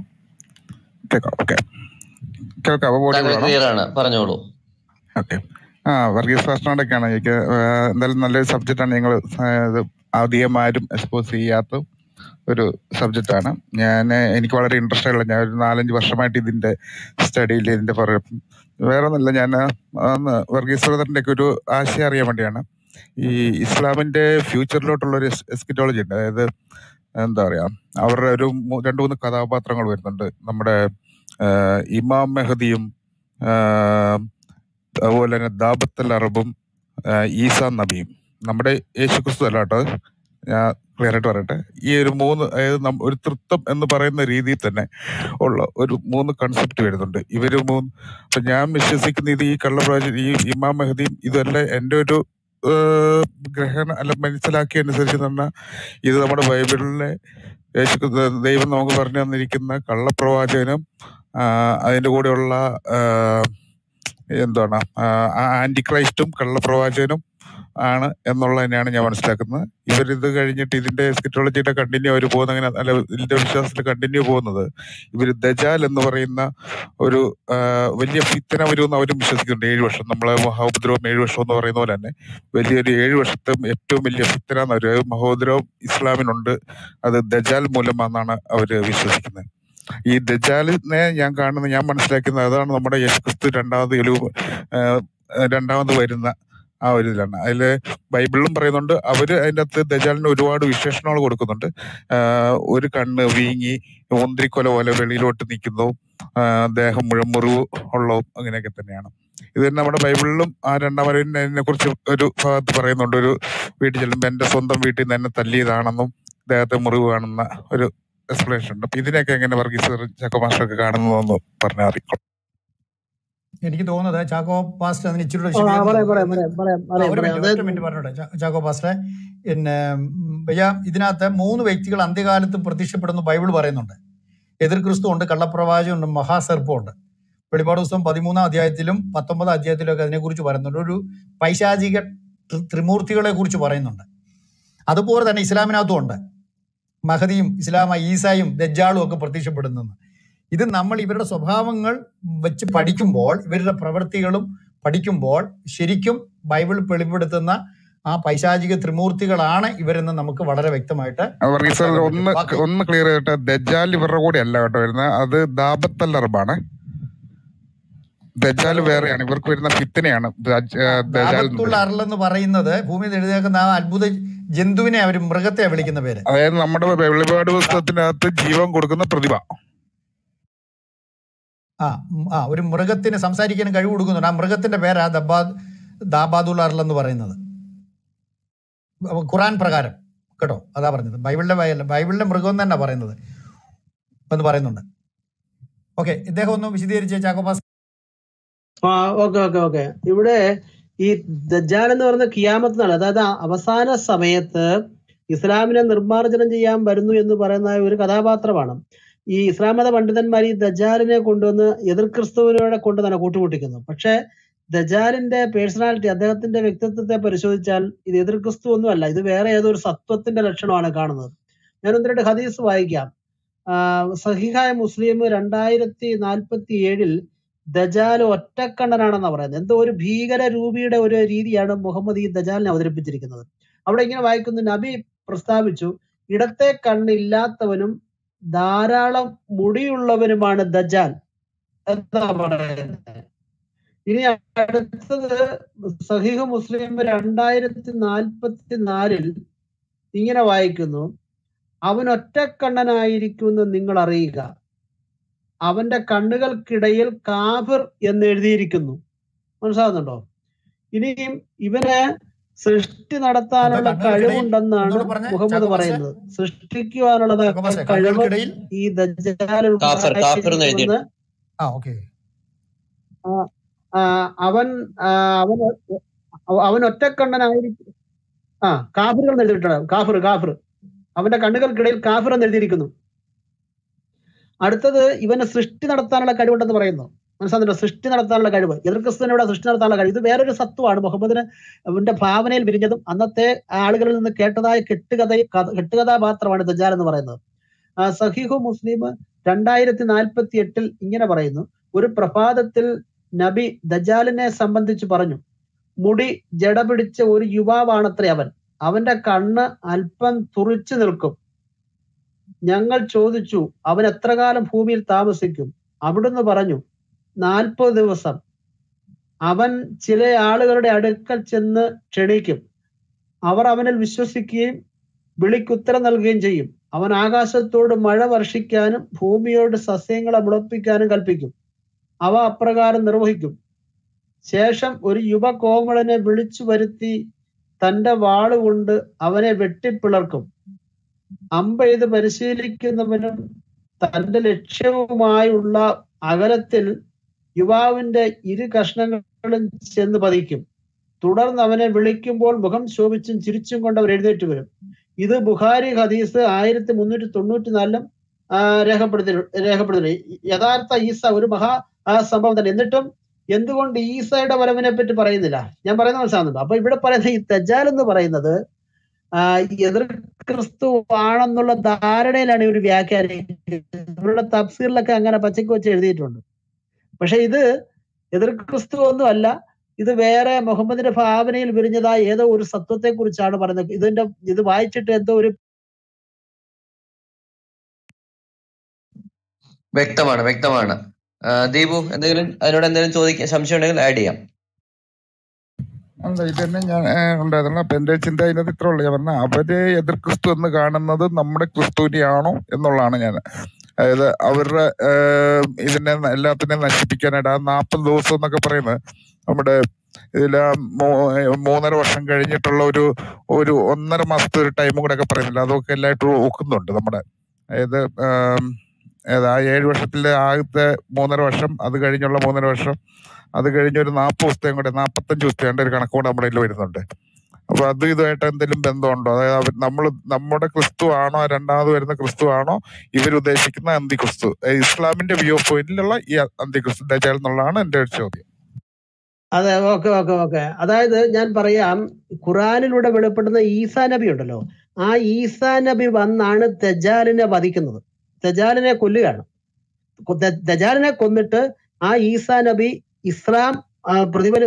S10: കേൾക്കാം ഓക്കെ കേൾക്കാമോ
S6: പറഞ്ഞോളൂ.
S10: ഓക്കെ ആ വർഗീസ് ഫാസ്റ്റിനോടൊക്കെയാണ് എനിക്ക് എന്തായാലും നല്ലൊരു സബ്ജക്റ്റാണ് ഞങ്ങൾ ഇത് അധികം ആരും എക്സ്പോസ് ചെയ്യാത്ത ഒരു സബ്ജക്റ്റാണ് ഞാൻ എനിക്ക് വളരെ ഇൻട്രസ്റ്റ് ഉള്ള ഞാൻ ഒരു നാലഞ്ച് വർഷമായിട്ട് ഇതിന്റെ സ്റ്റഡിയിൽ ഇതിന്റെ പുറകെ വേറെ ഒന്നുമില്ല ഞാൻ അന്ന് വർഗീസ് ബ്രദറിന്റെ ഒക്കെ ഒരു ആശയം അറിയാൻ വേണ്ടിയാണ്. ഈ ഇസ്ലാമിന്റെ ഫ്യൂച്ചറിലോട്ടുള്ള ഒരു എസ്കിറ്റോളജി ഉണ്ട്. അതായത് എന്താ പറയാ അവരുടെ ഒരു രണ്ടു മൂന്ന് കഥാപാത്രങ്ങൾ വരുന്നുണ്ട്. നമ്മുടെ ഇമാം മെഹദിയും അതുപോലെ തന്നെ ദാബത്തൽ അറബും ഈസാ നബിയും. നമ്മുടെ യേശു ക്രിസ്തു അല്ല കേട്ടോ ഞാൻ ക്ലിയർ ആയിട്ട് പറയട്ടെ. ഈ ഒരു മൂന്ന് അതായത് ഒരു തൃത്വം എന്ന് പറയുന്ന രീതിയിൽ തന്നെ ഉള്ള ഒരു മൂന്ന് കൺസെപ്റ്റ് വരുന്നുണ്ട്. ഇവർ മൂന്ന് ഞാൻ വിശ്വസിക്കുന്ന ഇത് ഈ കള്ളപ്രാചി ഈ ഇമാം മെഹദിയും ഇതല്ല എന്റെ ഒരു ഗ്രഹണ അല്ല മനസ്സിലാക്കി അനുസരിച്ച് തന്നെ ഇത് നമ്മുടെ ബൈബിളിലെ യേശു ദൈവം നമുക്ക് പറഞ്ഞു തന്നിരിക്കുന്ന കള്ളപ്രവാചകനും അതിന്റെ കൂടെയുള്ള എന്താണ് ആന്റി ക്രൈസ്റ്റും കള്ളപ്രവാചകനും ആണ് എന്നുള്ളത് തന്നെയാണ് ഞാൻ മനസ്സിലാക്കുന്നത്. ഇവരിത് കഴിഞ്ഞിട്ട് ഇതിന്റെ സ്കിറ്റോളജിയുടെ കണ്ടിന്യൂ അവർ പോകുന്ന അങ്ങനെ അല്ല ഇതിന്റെ വിശ്വാസത്തിൽ കണ്ടിന്യൂ പോകുന്നത്. ഇവർ ദജാൽ എന്ന് പറയുന്ന ഒരു വലിയ ഫിത്തന വരുമെന്ന് അവരും വിശ്വസിക്കുന്നുണ്ട്. ഏഴ് വർഷം. നമ്മളെ മഹോപദ്രവം ഏഴ് വർഷം എന്ന് പറയുന്ന പോലെ തന്നെ വലിയൊരു ഏഴ് വർഷത്തെ ഏറ്റവും വലിയ ഫിത്തന എന്ന് അവർ മഹോദരവും ഇസ്ലാമിനുണ്ട്. അത് ദജാൽ മൂലമാണെന്നാണ് അവർ വിശ്വസിക്കുന്നത്. ഈ ദജാലിനെ ഞാൻ കാണുന്ന ഞാൻ മനസ്സിലാക്കുന്നത് അതാണ് നമ്മുടെ യേശുക്രിസ്തു രണ്ടാമത് എലു രണ്ടാമത് വരുന്ന ആ ഒരു ഇതിലാണ്. അതിൽ ബൈബിളിലും പറയുന്നുണ്ട് അവർ അതിന്റെ അകത്ത് ദജാലിന് ഒരുപാട് വിശേഷണങ്ങൾ കൊടുക്കുന്നുണ്ട്. ഒരു കണ്ണ് വീങ്ങി മുന്തിരിക്കൊല പോലെ വെളിയിലോട്ട് നിൽക്കുന്നു. ദേഹം മുഴുവൻ ഉള്ളതും അങ്ങനെയൊക്കെ തന്നെയാണ്. ഇത് തന്നെ നമ്മുടെ ബൈബിളിലും ആ രണ്ടാം കുറിച്ച് ഒരു ഭാഗത്ത് പറയുന്നുണ്ട്. ഒരു വീട്ടിൽ ചെല്ലുമ്പോൾ എന്റെ സ്വന്തം വീട്ടിൽ നിന്ന് എന്നെ തല്ലിയതാണെന്നും ദേഹത്തെ മുറിവ് കാണുന്ന ഒരു എക്സ്പ്ലനേഷൻ ഉണ്ട്. അപ്പൊ ഇതിനെയൊക്കെ എങ്ങനെ വർഗീസ് ചക്കമാഷൊക്കെ കാണുന്നതെന്ന് പറഞ്ഞാൽ അറിയിക്കും
S3: എനിക്ക് തോന്നുന്നത് ചാക്കോ പാസ്റ്റ് അതിന് ഇച്ചിരി ചാക്കോ പാസ്റ്ററെ. പിന്നെ ഭയ്യ ഇതിനകത്ത് മൂന്ന് വ്യക്തികൾ അന്ത്യകാലത്ത് പ്രത്യക്ഷപ്പെടുന്നു ബൈബിൾ പറയുന്നുണ്ട്. എതിർ ക്രിസ്തു ഉണ്ട് കള്ളപ്രവാചമുണ്ട് മഹാസർപ്പമുണ്ട് വെളിപാട് ദിവസം പതിമൂന്നാം അധ്യായത്തിലും പത്തൊമ്പതാം അധ്യായത്തിലും ഒക്കെ അതിനെക്കുറിച്ച് പറയുന്നുണ്ട്. ഒരു പൈശാചിക ത്രി- ത്രിമൂർത്തികളെ കുറിച്ച് പറയുന്നുണ്ട്. അതുപോലെ തന്നെ ഇസ്ലാമിനകത്തും ഉണ്ട്. മഹദിയും ഇസ്ലാമ ഈസായും ദജ്ജാളും ഒക്കെ പ്രത്യക്ഷപ്പെടുന്നെന്ന് ഇത് നമ്മൾ ഇവരുടെ സ്വഭാവങ്ങൾ വെച്ച് പഠിക്കുമ്പോൾ ഇവരുടെ പ്രവൃത്തികളും പഠിക്കുമ്പോൾ ശരിക്കും ബൈബിൾ വെളിപ്പെടുത്തുന്ന ആ പൈശാചിക ത്രിമൂർത്തികളാണ് ഇവരെന്ന് നമുക്ക് വളരെ വ്യക്തമായിട്ട്
S10: ഒന്ന് ഒന്ന് ക്ലിയർ ചെയ്തിട്ട് ദജാൽ ഇവരുടെ കൂടെ അല്ല കേട്ടോ വരുന്നത്. അത് ദാബത്തൽ അറബാണ് ദജാൽ വേറെയാണ്. ഇവർക്ക് വരുന്ന ആ, ദജാൽ
S3: പറയുന്നത്. ഭൂമിയിൽ എഴുതിയേക്കുന്ന ആ അത്ഭുത ജന്തുവിനെ അവർ മൃഗത്തെ വിളിക്കുന്ന പേര്.
S10: അതായത് നമ്മുടെ വെളിപാട് പുസ്തകത്തിനകത്ത് ജീവൻ കൊടുക്കുന്ന പ്രതിഭ.
S3: ആ ആ ഒരു മൃഗത്തിന് സംസാരിക്കാൻ കഴിവ് കൊടുക്കുന്നുണ്ട്. ആ മൃഗത്തിന്റെ പേരാ ദബാ ദാബാദുൽ എന്ന് പറയുന്നത്. ഖുറാൻ പ്രകാരം കേട്ടോ? അതാ പറഞ്ഞത്. ബൈബിളിലെ ബൈബിളിലെ മൃഗം തന്നെ പറയുന്നത് എന്ന് പറയുന്നുണ്ട്. ഓക്കെ ഇദ്ദേഹം ഒന്ന് വിശദീകരിച്ച് ചാക്കോപാസ്
S1: ആ ഓക്കെ ഓക്കെ ഓക്കെ. ഇവിടെ ഈ ദജാൽ എന്ന് പറയുന്ന കിയാമത്ത് നാൾ അതായത് അവസാന സമയത്ത് ഇസ്ലാമിനെ നിർമ്മാർജനം ചെയ്യാൻ വരുന്നു എന്ന് പറയുന്ന ഒരു കഥാപാത്രമാണ്. ഈ ഇസ്ലാം മത പണ്ഡിതന്മാർ ഈ ദജാലിനെ കൊണ്ടുവന്ന് എതിർ ക്രിസ്തുവിനോടെ കൊണ്ട് കൂട്ടുമുട്ടിക്കുന്നു പക്ഷെ ദജാലിന്റെ പേഴ്സണാലിറ്റി അദ്ദേഹത്തിന്റെ വ്യക്തിത്വത്തെ പരിശോധിച്ചാൽ ഇത് എതിർ ക്രിസ്തു ഒന്നുമല്ല ഇത് വേറെ ഏതോ ഒരു സത്വത്തിന്റെ ലക്ഷണമാണ് കാണുന്നത്. ഞാൻ ഒന്ന് രണ്ട് ഹദീസ് വായിക്കാം. സഹിഹായ മുസ്ലിം രണ്ടായിരത്തി നാൽപ്പത്തി ഏഴിൽ ദജാൽ ഒറ്റക്കണ്ണനാണെന്ന് പറയുന്നത്. എന്തോ ഒരു ഭീകര രൂപിയുടെ ഒരു രീതിയാണ് മുഹമ്മദ് ഈ ദജാലിനെ അവതരിപ്പിച്ചിരിക്കുന്നത്. അവിടെ ഇങ്ങനെ വായിക്കുന്നു നബി പ്രസ്താവിച്ചു ഇടത്തെ കണ്ണില്ലാത്തവനും ധാരാളം മുടിയുള്ളവനുമാണ് ദജാൽ എന്താ പറയുന്നത്. ഇനി അടുത്തത് സഹീഹ് മുസ്ലിം രണ്ടായിരത്തി നാൽപ്പത്തി നാലിൽ ഇങ്ങനെ വായിക്കുന്നു അവൻ ഒറ്റക്കണ്ണനായിരിക്കുമെന്ന് നിങ്ങൾ അറിയുക. അവന്റെ കണ്ണുകൾക്കിടയിൽ കാഫിർ എന്ന് എഴുതിയിരിക്കുന്നു. മനസ്സിലാകുന്നുണ്ടോ ഇനിയും ഇവന് സൃഷ്ടി നടത്താനുള്ള കഴിവുണ്ടെന്നാണ് മുഹമ്മദ് പറയുന്നത്. സൃഷ്ടിക്കുവാനുള്ള കഴിവ് ഈ ദജ്ജാൽ
S6: കാഫർ കാഫർ എന്ന് എഴുതി
S3: ആ ഓക്കെ.
S1: ആ, ആ, അവൻ അവൻ അവൻ ഒറ്റക്കണ്ണനായിരിക്കും ആ കാഫിറുകൾ എന്ന് എഴുതിയിട്ടുണ്ട്. കാഫിർ കാഫിർ. അവന്റെ കണ്ണുകൾക്കിടയിൽ കാഫിർ എന്ന് എഴുതിയിരിക്കുന്നു. അടുത്തത് ഇവന് സൃഷ്ടി നടത്താനുള്ള കഴിവുണ്ടെന്ന് പറയുന്നു. മനസ്സിലാകുന്നുണ്ടോ സൃഷ്ടി നടത്താനുള്ള കഴിവ്. എതിർ ക്രിസ്തുവിനോട് സൃഷ്ടി നടത്താനുള്ള കഴിവ്. ഇത് വേറൊരു സത്വമാണ്. മുഹമ്മദിന് അവന്റെ ഭാവനയിൽ വിരിഞ്ഞതും അന്നത്തെ ആളുകളിൽ നിന്ന് കേട്ടതായ കെട്ടുകഥ കഥ- കെട്ടുകഥാപാത്രമാണ് ദജാൽ എന്ന് പറയുന്നത്. സഹീഹു മുസ്ലിം രണ്ടായിരത്തി നാൽപ്പത്തി എട്ടിൽ ഇങ്ങനെ പറയുന്നു. ഒരു പ്രഭാതത്തിൽ നബി ദജാലിനെ സംബന്ധിച്ച് പറഞ്ഞു മുടി ജട പിടിച്ച ഒരു യുവാവാണത്രേ അവൻ. അവന്റെ കണ്ണ് അല്പം തുറിച്ചു നിൽക്കും. ഞങ്ങൾ ചോദിച്ചു അവൻ എത്ര കാലം ഭൂമിയിൽ താമസിക്കും? അവിടുന്ന് പറഞ്ഞു നാൽപ്പത് ദിവസം. അവൻ ചില ആളുകളുടെ അടുക്കൽ ചെന്ന് ക്ഷണിക്കും. അവർ അവനിൽ വിശ്വസിക്കുകയും വിളിക്കുത്തരം നൽകുകയും ചെയ്യും. അവൻ ആകാശത്തോട് മഴ വർഷിക്കാനും ഭൂമിയോട് സസ്യങ്ങളെ മുളപ്പിക്കാനും കൽപ്പിക്കും. അവ അപ്രകാരം നിർവഹിക്കും. ശേഷം ഒരു യുവ കോമളനെ വിളിച്ചു വരുത്തി തന്റെ വാളുകൊണ്ട് അവനെ വെട്ടിപ്പിളർക്കും. അമ്പെയ്ത് പരിശീലിക്കുന്നവനും തന്റെ ലക്ഷ്യവുമായുള്ള അകലത്തിൽ യുവാവിന്റെ ഇരു കഷ്ണങ്ങളും ചെന്ന് പതിക്കും. തുടർന്ന് അവനെ വിളിക്കുമ്പോൾ മുഖം ശോഭിച്ചും ചിരിച്ചും കൊണ്ട് അവർ എഴുന്നേറ്റ് വരും. ഇത് ബുഹാരി ഹദീസ് ആയിരത്തി മുന്നൂറ്റി തൊണ്ണൂറ്റി നാലിലും രേഖപ്പെടുത്തി രേഖപ്പെടുത്തി യഥാർത്ഥ ഈസ ഒരു മഹാ സംഭവം തന്നെ. എന്നിട്ടും എന്തുകൊണ്ട് ഈസയുടെ വരവിനെ പറ്റി പറയുന്നില്ല? ഞാൻ പറയുന്ന മനസ്സിലാകുന്നുണ്ട് അപ്പൊ ഇവിടെ പറയുന്ന ഈ തജാൽ എന്ന് പറയുന്നത് എതിർ ക്രിസ്തു ആണെന്നുള്ള ധാരണയിലാണ് ഇവർ വ്യാഖ്യാനിക്കുന്നത് ഇവരുടെ തഫ്സീറിലൊക്കെ അങ്ങനെ പച്ചക്ക് വെച്ച് എഴുതിയിട്ടുണ്ട്. പക്ഷെ ഇത് എതിർ ക്രിസ്തു ഒന്നും അല്ല. ഇത് വേറെ മുഹമ്മദിന്റെ ഭാവനയിൽ വിരിഞ്ഞതായ ഏതോ ഒരു സത്വത്തെ കുറിച്ചാണ് പറയുന്നത്. ഇതിന്റെ ഇത് വായിച്ചിട്ട് എന്തോ ഒരു
S6: വ്യക്തമാണ് വ്യക്തമാണ്. ദീപു എന്തെങ്കിലും അതിനോട് എന്തെങ്കിലും ചോദിക്കാൻ സംശയം ഉണ്ടെങ്കിൽ ആഡ് ചെയ്യാം.
S10: അല്ല ഇത് തന്നെ ഞാൻ ഉണ്ടായിരുന്നു അപ്പൊ എന്റെ ചിന്ത അതിനകത്ത് ഇത്ര ഉള്ളു. ഞാൻ പറഞ്ഞ അവരെ എതിർ ക്രിസ്തു എന്ന് കാണുന്നത് നമ്മുടെ ക്രിസ്തുവിനെയാണോ എന്നുള്ളതാണ് ഞാൻ. അതായത് അവരുടെ ഇതിനെ എല്ലാത്തിനെയും നശിപ്പിക്കാനായിട്ട് ആ നാൽപ്പത് ദിവസം എന്നൊക്കെ പറയുന്നത് നമ്മുടെ ഏഹ്, മൂന്നര വർഷം കഴിഞ്ഞിട്ടുള്ള ഒരു ഒരു ഒന്നര മാസത്തെ ഒരു ടൈമും കൂടെ ഒക്കെ പറയുന്നില്ല. അതൊക്കെ എല്ലായിട്ടും ഒക്കുന്നുണ്ട് നമ്മുടെ. അതായത് ഏതാ ഏഴ് വർഷത്തിലെ ആദ്യത്തെ മൂന്നര വർഷം അത് കഴിഞ്ഞുള്ള മൂന്നര വർഷം അത് കഴിഞ്ഞ് ഒരു നാൽപ്പത് ദിവസത്തെയും കൂടെ നാൽപ്പത്തഞ്ച് ദിവസത്തെ ഒരു കണക്കുകൂടെ നമ്മുടെ കയ്യിൽ വരുന്നുണ്ട്. അപ്പൊ അത് ഇതുമായിട്ട് എന്തെങ്കിലും ബന്ധമുണ്ടോ? അതായത് നമ്മൾ നമ്മുടെ ക്രിസ്തു ആണോ രണ്ടാമത് വരുന്ന ക്രിസ്തു ആണോ ഇവരുദ്ദേശിക്കുന്ന അന്തി ക്രിസ്തു ഇസ്ലാമിന്റെ വ്യൂ പോയിന്റിലുള്ള ഈ അന്തി ക്രിസ്തു ദജാൽ എന്നുള്ളതാണ് എന്റെ ഒരു ചോദ്യം.
S1: അതെ ഓക്കെ ഓക്കെ ഓക്കെ. അതായത് ഞാൻ പറയാം ഖുറാനിലൂടെ വെളിപ്പെടുന്ന ഈസാ നബി ഉണ്ടല്ലോ. ആ ഈസാ നബി വന്നാണ് തെജാലിനെ വധിക്കുന്നത്. തെജാലിനെ കൊല്ലുകയാണ്. തെജാലിനെ കൊന്നിട്ട് ആ ഈസാ നബി ഇസ്ലാം പ്രതിഫല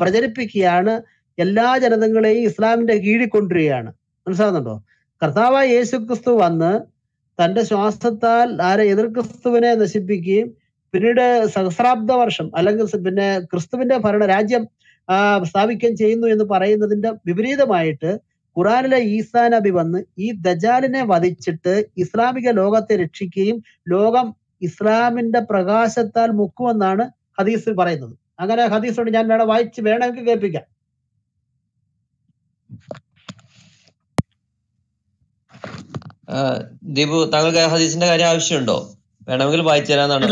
S1: പ്രചരിപ്പിക്കുകയാണ് എല്ലാ ജനതകളെയും ഇസ്ലാമിന്റെ കീഴിൽ കൊണ്ടുവരികയാണ്. മനസ്സിലാകുന്നുണ്ടോ കർത്താവായ യേശു ക്രിസ്തു വന്ന് തന്റെ ശ്വാസത്താൽ ആരെ എതിർ ക്രിസ്തുവിനെ നശിപ്പിക്കുകയും പിന്നീട് സഹസ്രാബ്ദ വർഷം അല്ലെങ്കിൽ പിന്നെ ക്രിസ്തുവിന്റെ ഭരണ രാജ്യം സ്ഥാപിക്കുകയും ചെയ്യുന്നു എന്ന് പറയുന്നതിന്റെ വിപരീതമായിട്ട് ഖുറാനിലെ ഈസാ നബി വന്ന് ഈ ദജാലിനെ വധിച്ചിട്ട് ഇസ്ലാമിക ലോകത്തെ രക്ഷിക്കുകയും ലോകം ഇസ്ലാമിന്റെ പ്രകാശത്താൽ മുക്കുമെന്നാണ് ഹദീസിൽ പറയുന്നത്. അങ്ങനെ ഹദീസോട് ഞാൻ വേണം വായിച്ച് വേണമെങ്കിൽ കേൾപ്പിക്കാം.
S6: ദീപു താങ്കൾക്ക് ഹദീസിന്റെ കാര്യം ആവശ്യമുണ്ടോ? വേണമെങ്കിൽ വായിച്ചു തരാന്നാണ്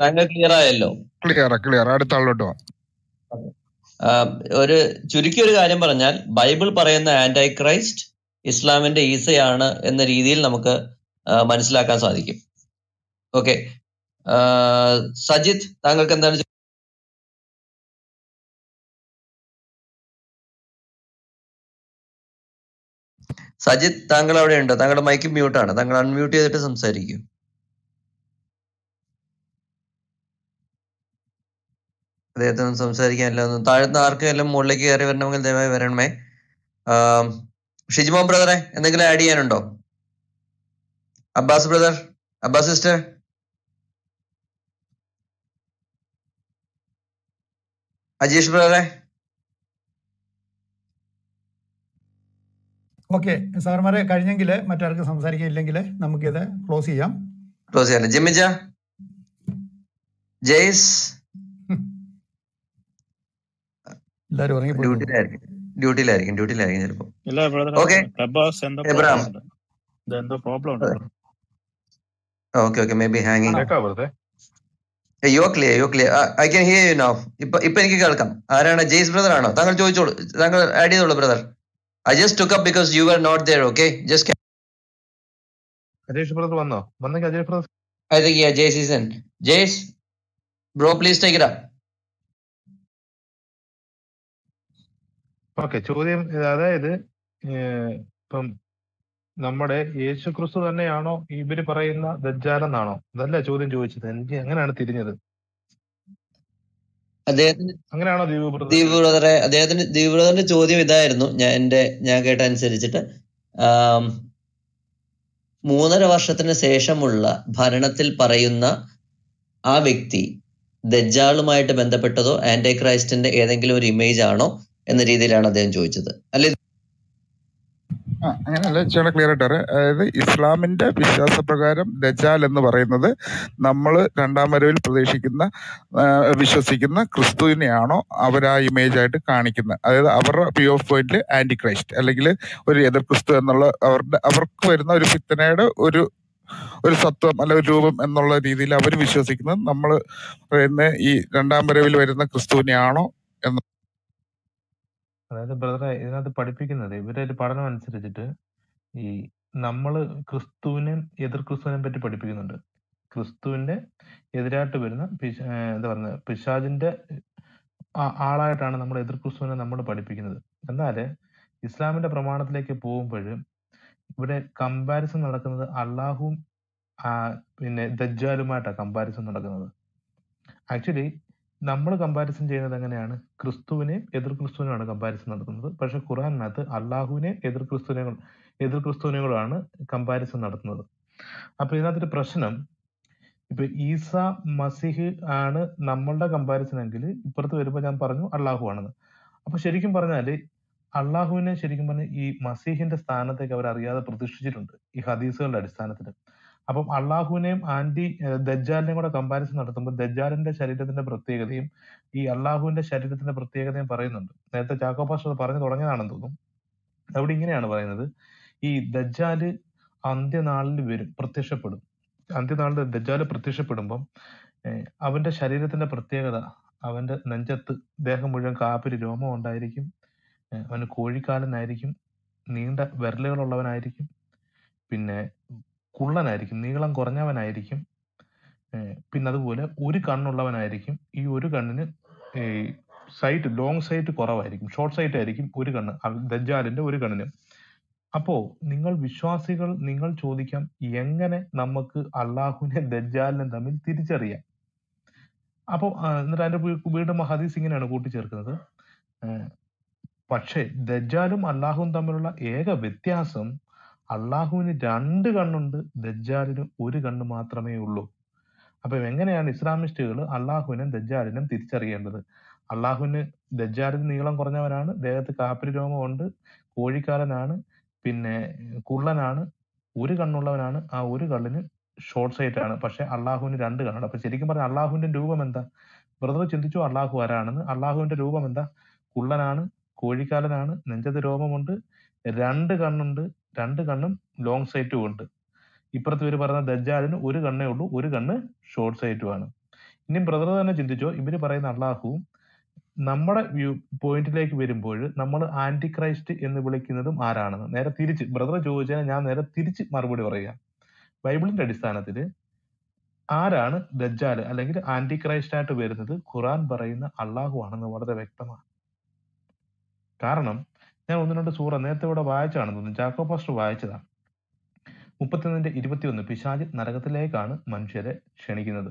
S6: താങ്കൾ ക്ലിയർ ആയല്ലോ?
S10: ക്ലിയർ ക്ലിയർ അടുത്ത
S6: ഒരു ചുരുക്കി ഒരു കാര്യം പറഞ്ഞാൽ ബൈബിൾ പറയുന്ന ആന്റൈ ക്രൈസ്റ്റ് ഇസ്ലാമിന്റെ ഈസയാണ് എന്ന രീതിയിൽ നമുക്ക് മനസ്സിലാക്കാൻ സാധിക്കും. ഓക്കെ. സജിത് താങ്കൾക്ക് എന്താണ് സജിത് താങ്കൾ അവിടെ ഉണ്ടോ താങ്കളുടെ മൈക്ക് മ്യൂട്ടാണ്. താങ്കൾ അൺമ്യൂട്ട് ചെയ്തിട്ട് സംസാരിക്കൂ. അദ്ദേഹത്തിന് സംസാരിക്കാനില്ല. ഒന്ന് താഴ്ന്ന എല്ലാം മുകളിലേക്ക് കയറി വരണമെങ്കിൽ ദയവായി വരണമേ. ഷിജിമോൻ ബ്രദറെ എന്തെങ്കിലും ആഡ് ചെയ്യാനുണ്ടോ? അബ്ബാസ് ബ്രദർ അബ്ബാസ് സിസ്റ്റർ അജീഷ് ബ്രദറെ.
S3: ഓക്കെ സാർമാരെ കഴിഞ്ഞെങ്കിൽ മറ്റാർക്ക് സംസാരിക്കില്ലെങ്കിൽ നമുക്കിത് ക്ലോസ് ചെയ്യാം.
S6: ക്ലോസ് ചെയ്യാം. ജിമിജ ജയ്സ്.
S3: എല്ലാവരും ഉറങ്ങിപ്പോയി. തോന്നുന്നു.
S6: ഡ്യൂട്ടിയിലായിരിക്കും ഡ്യൂട്ടിയിലായിരിക്കും ഡ്യൂട്ടിയിലായിരിക്കും ചിലപ്പോ okay okay okay may be ഹാങ്ങിങ് clear yo clear I can hear you now ഇപ്പൊ ഇപ്പൊ എനിക്ക് കേൾക്കാം. ആരാണ്? ജെയ്സ് ബ്രദർ ആണോ താങ്കൾ ചോദിച്ചോളൂ. താങ്കൾ ആഡ് ചെയ്തോളൂ brother. I just took up because you are not there, okay just
S11: Ajesh brother വന്നോ? വന്നെങ്കിൽ Ajay brother.
S6: I think ya Jais is in Jais bro please take it up
S11: okay ചോദ്യം അതായത് ഇപ്പം നമ്മുടെ യേശു ക്രിസ്തു തന്നെയാണോ ഇവർ പറയുന്ന ദജ്ജാലെന്നാണോ? അതല്ല ചോദ്യം ചോദിച്ചത്. എനിക്ക് അങ്ങനെയാണ് തിരിഞ്ഞത്?
S6: അദ്ദേഹത്തിന്
S11: അങ്ങനെയാണോ ദീപു ബ്രദർ
S6: ബ്രദറെ അദ്ദേഹത്തിന് ദീപ് ബ്രദറിന്റെ ചോദ്യം ഇതായിരുന്നു. ഞാൻ എന്റെ ഞാൻ കേട്ട അനുസരിച്ചിട്ട് മൂന്നര വർഷത്തിന് ശേഷമുള്ള ഭരണത്തിൽ പറയുന്ന ആ വ്യക്തി ദജ്ജാളുമായിട്ട് ബന്ധപ്പെട്ടതോ ആന്റി ക്രൈസ്റ്റിന്റെ ഏതെങ്കിലും ഒരു ഇമേജ് ആണോ എന്ന രീതിയിലാണ് അദ്ദേഹം ചോദിച്ചത്. അല്ലെ
S10: അങ്ങനെയല്ല ചേട്ടാ ക്ലിയർ ആയിട്ട് പറയാം അതായത് ഇസ്ലാമിന്റെ വിശ്വാസപ്രകാരം ദജാൽ എന്ന് പറയുന്നത് നമ്മൾ രണ്ടാം വരവിൽ പ്രതീക്ഷിക്കുന്ന വിശ്വസിക്കുന്ന ക്രിസ്തുവിനെയാണോ അവർ ആ ഇമേജ് ആയിട്ട് കാണിക്കുന്നത്. അതായത് അവരുടെ വ്യൂ ഓഫ് പോയിന്റിൽ ആന്റി ക്രൈസ്റ്റ് അല്ലെങ്കിൽ ഒരു എതിർ ക്രിസ്തു എന്നുള്ള അവരുടെ അവർക്ക് വരുന്ന ഒരു ഫിത്തനയുടെ ഒരു ഒരു സത്വം അല്ല ഒരു രൂപം എന്നുള്ള രീതിയിൽ അവർ വിശ്വസിക്കുന്നത് നമ്മൾ പറയുന്ന ഈ രണ്ടാം വരവിൽ വരുന്ന ക്രിസ്തുവിനെയാണോ എന്ന്
S11: അതായത് ബ്രദറെ ഇതിനകത്ത് പഠിപ്പിക്കുന്നത് ഇവരുടെ ഒരു പഠനം അനുസരിച്ചിട്ട് ഈ നമ്മൾ ക്രിസ്തുവിനെ എതിർ ക്രിസ്തുവിനെ പറ്റി പഠിപ്പിക്കുന്നുണ്ട്. ക്രിസ്തുവിന്റെ എതിരായിട്ട് വരുന്ന പിശ എന്താ പറയുന്നത്? പിശാജിന്റെ ആളായിട്ടാണ് നമ്മൾ എതിർ ക്രിസ്തുവിനെ നമ്മൾ പഠിപ്പിക്കുന്നത്. എന്നാൽ ഇസ്ലാമിന്റെ പ്രമാണത്തിലേക്ക് പോകുമ്പോൾ ഇവിടെ കമ്പാരിസൺ നടക്കുന്നത് അള്ളാഹുവും പിന്നെ ദജ്ജാലുമായിട്ടാണ് കമ്പാരിസൺ നടക്കുന്നത്. ആക്ച്വലി നമ്മൾ കമ്പാരിസൺ ചെയ്യുന്നത് എങ്ങനെയാണ്? ക്രിസ്തുവിനെ എതിർ ക്രിസ്തുവിനാണ് കമ്പാരിസൺ നടത്തുന്നത്. പക്ഷെ ഖുറാനിനകത്ത് അള്ളാഹുവിനെയും എതിർ ക്രിസ്തുവിനെ എതിർ ക്രിസ്തുവിനെയോടാണ് കമ്പാരിസൺ നടത്തുന്നത്. അപ്പൊ ഇതിനകത്തൊരു പ്രശ്നം ഇപ്പൊ ഈസ മസിഹ് ആണ് നമ്മളുടെ കമ്പാരിസൺ എങ്കിൽ ഇപ്പുറത്ത് വരുമ്പോൾ ഞാൻ പറഞ്ഞു അള്ളാഹു ആണെന്ന് അപ്പൊ ശരിക്കും പറഞ്ഞാൽ അള്ളാഹുവിനെ ശരിക്കും പറഞ്ഞാൽ ഈ മസീഹിന്റെ സ്ഥാനത്തേക്ക് അവർ അറിയാതെ പ്രതിഷ്ഠിച്ചിട്ടുണ്ട്. ഈ ഹദീസുകളുടെ അടിസ്ഥാനത്തിൽ അപ്പം അള്ളാഹുവിനെയും ആന്റി ദജ്ജാലിനെയും കൂടെ കമ്പാരിസൺ നടത്തുമ്പോൾ ദജ്ജാലിന്റെ ശരീരത്തിന്റെ പ്രത്യേകതയും ഈ അള്ളാഹുവിന്റെ ശരീരത്തിന്റെ പ്രത്യേകതയും പറയുന്നുണ്ട്. നേരത്തെ ചാക്കോ പാസ്റ്റർ പറഞ്ഞു തുടങ്ങിയതാണെന്ന് തോന്നുന്നു അവിടെ ഇങ്ങനെയാണ് പറയുന്നത്. ഈ ദജ്ജാൽ അന്ത്യനാളിൽ വരും പ്രത്യക്ഷപ്പെടും. അന്ത്യനാളിൽ ദജ്ജാൽ പ്രത്യക്ഷപ്പെടുമ്പം അവന്റെ ശരീരത്തിന്റെ പ്രത്യേകത അവന്റെ നെഞ്ചത്ത് ദേഹം മുഴുവൻ കാപ്പിരി രോമം ഉണ്ടായിരിക്കും അവന് കോഴിക്കാലനായിരിക്കും നീണ്ട വിരലുകളുള്ളവനായിരിക്കും പിന്നെ കുള്ളനായിരിക്കും നീളം കുറഞ്ഞവനായിരിക്കും. പിന്നെ അതുപോലെ ഒരു കണ്ണുള്ളവനായിരിക്കും. ഈ ഒരു കണ്ണിന് സൈറ്റ് ലോങ് സൈറ്റ് കുറവായിരിക്കും. ഷോർട്ട് സൈറ്റ് ആയിരിക്കും ഒരു കണ്ണ് ദജ്ജാലിന്റെ ഒരു കണ്ണിന്. അപ്പോ നിങ്ങൾ വിശ്വാസികൾ നിങ്ങൾ ചോദിക്കാം എങ്ങനെ നമുക്ക് അള്ളാഹുവിനെ ദജ്ജാലിനെ തമ്മിൽ തിരിച്ചറിയാം? അപ്പോൾ എന്നിട്ട് അതിന്റെ വീണ്ടും ഹദീസ് ഇങ്ങനെയാണ് കൂട്ടിച്ചേർക്കുന്നത്. പക്ഷേ ദജ്ജാലും അള്ളാഹുവും തമ്മിലുള്ള ഏക വ്യത്യാസം അള്ളാഹുവിന് രണ്ട് കണ്ണുണ്ട് ദജ്ജാലിന് ഒരു കണ്ണ് മാത്രമേ ഉള്ളൂ. അപ്പൊ എങ്ങനെയാണ് ഇസ്ലാമിസ്റ്റുകൾ അള്ളാഹുവിനും ദജ്ജാലിനും തിരിച്ചറിയേണ്ടത്? അള്ളാഹുവിന് ദജ്ജാലിന് നീളം കുറഞ്ഞവനാണ് ദേഹത്ത് കാപ്പിരി രോമമുണ്ട് കോഴിക്കാലനാണ് പിന്നെ കുള്ളനാണ് ഒരു കണ്ണുള്ളവനാണ് ആ ഒരു കണ്ണിന് ഷോർട്ട് സൈറ്റ് ആണ്. പക്ഷെ അള്ളാഹുവിന് രണ്ട് കണ്ണുണ്ട്. അപ്പൊ ശരിക്കും പറഞ്ഞാൽ അള്ളാഹുവിന്റെ രൂപം എന്താ? ബ്രദർ ചിന്തിച്ചു അള്ളാഹു ആരാണെന്ന്. അള്ളാഹുവിന്റെ രൂപം എന്താ? കുള്ളനാണ് കോഴിക്കാലനാണ് നെഞ്ചത്ത് രോമമുണ്ട് രണ്ട് കണ്ണുണ്ട് രണ്ട് കണ്ണും ലോങ് സൈറ്റും ഉണ്ട്. ഇപ്പുറത്ത് ഇവർ പറയുന്ന ദജ്ജാലിന് ഒരു കണ്ണേ ഉള്ളൂ ഒരു കണ്ണ് ഷോർട്ട് സൈറ്റുമാണ് ഇനി ബ്രദർ തന്നെ ചിന്തിച്ചോ ഇവർ പറയുന്ന അള്ളാഹുവും നമ്മുടെ വ്യൂ പോയിന്റിലേക്ക് വരുമ്പോൾ നമ്മൾ ആന്റി ക്രൈസ്റ്റ് എന്ന് വിളിക്കുന്നതും ആരാണെന്ന്. നേരെ തിരിച്ച് ബ്രദർ ചോദിച്ചാൽ ഞാൻ നേരെ തിരിച്ച് മറുപടി പറയുക. ബൈബിളിന്റെ അടിസ്ഥാനത്തിൽ ആരാണ് ദജ്ജാൽ അല്ലെങ്കിൽ ആന്റി ക്രൈസ്റ്റ് ആയിട്ട് വരുന്നത്? ഖുറാൻ പറയുന്ന അള്ളാഹു ആണെന്ന് വളരെ വ്യക്തമാണ്. കാരണം ഞാൻ ഒന്ന് രണ്ട് സൂറ നേരത്തെ ഇവിടെ വായിച്ചതാണ് തോന്നുന്നു. ജാക്കോ പാസ്റ്റർ വായിച്ചതാണ് മുപ്പത്തിയൊന്നിന്റെ ഇരുപത്തിയൊന്ന് പിശാജ് നരകത്തിലേക്കാണ് മനുഷ്യരെ ക്ഷണിക്കുന്നത്.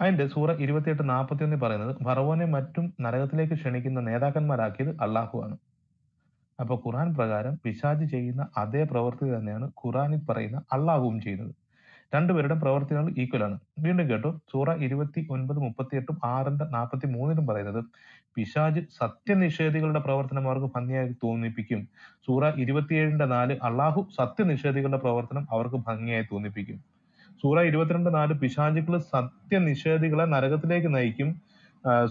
S11: അതിന്റെ സൂറ ഇരുപത്തിയെട്ട് നാൽപ്പത്തിയൊന്നിൽ പറയുന്നത് ഫറവോനെ മറ്റും നരകത്തിലേക്ക് ക്ഷണിക്കുന്ന നേതാക്കന്മാരാക്കിയത് അള്ളാഹു ആണ്. അപ്പൊ ഖുറാൻ പ്രകാരം പിശാജ് ചെയ്യുന്ന അതേ പ്രവൃത്തി തന്നെയാണ് ഖുറാനിൽ പറയുന്ന അള്ളാഹുവും ചെയ്യുന്നത്. രണ്ടുപേരുടെ പ്രവർത്തികൾ ഈക്വൽ ആണ്. വീണ്ടും കേട്ടു. സൂറ ഇരുപത്തി ഒൻപത് മുപ്പത്തിയെട്ടും ആറിന്റെ നാൽപ്പത്തി മൂന്നിലും പറയുന്നത് പിശാജ് സത്യനിഷേധികളുടെ പ്രവർത്തനം അവർക്ക് ഭംഗിയായി തോന്നിപ്പിക്കും. സൂറ ഇരുപത്തിയേഴിന്റെ നാല് അള്ളാഹു സത്യനിഷേധികളുടെ പ്രവർത്തനം അവർക്ക് ഭംഗിയായി തോന്നിപ്പിക്കും. സൂറ ഇരുപത്തിരണ്ട് നാല് പിശാചുക്കൾ സത്യനിഷേധികളെ നരകത്തിലേക്ക് നയിക്കും.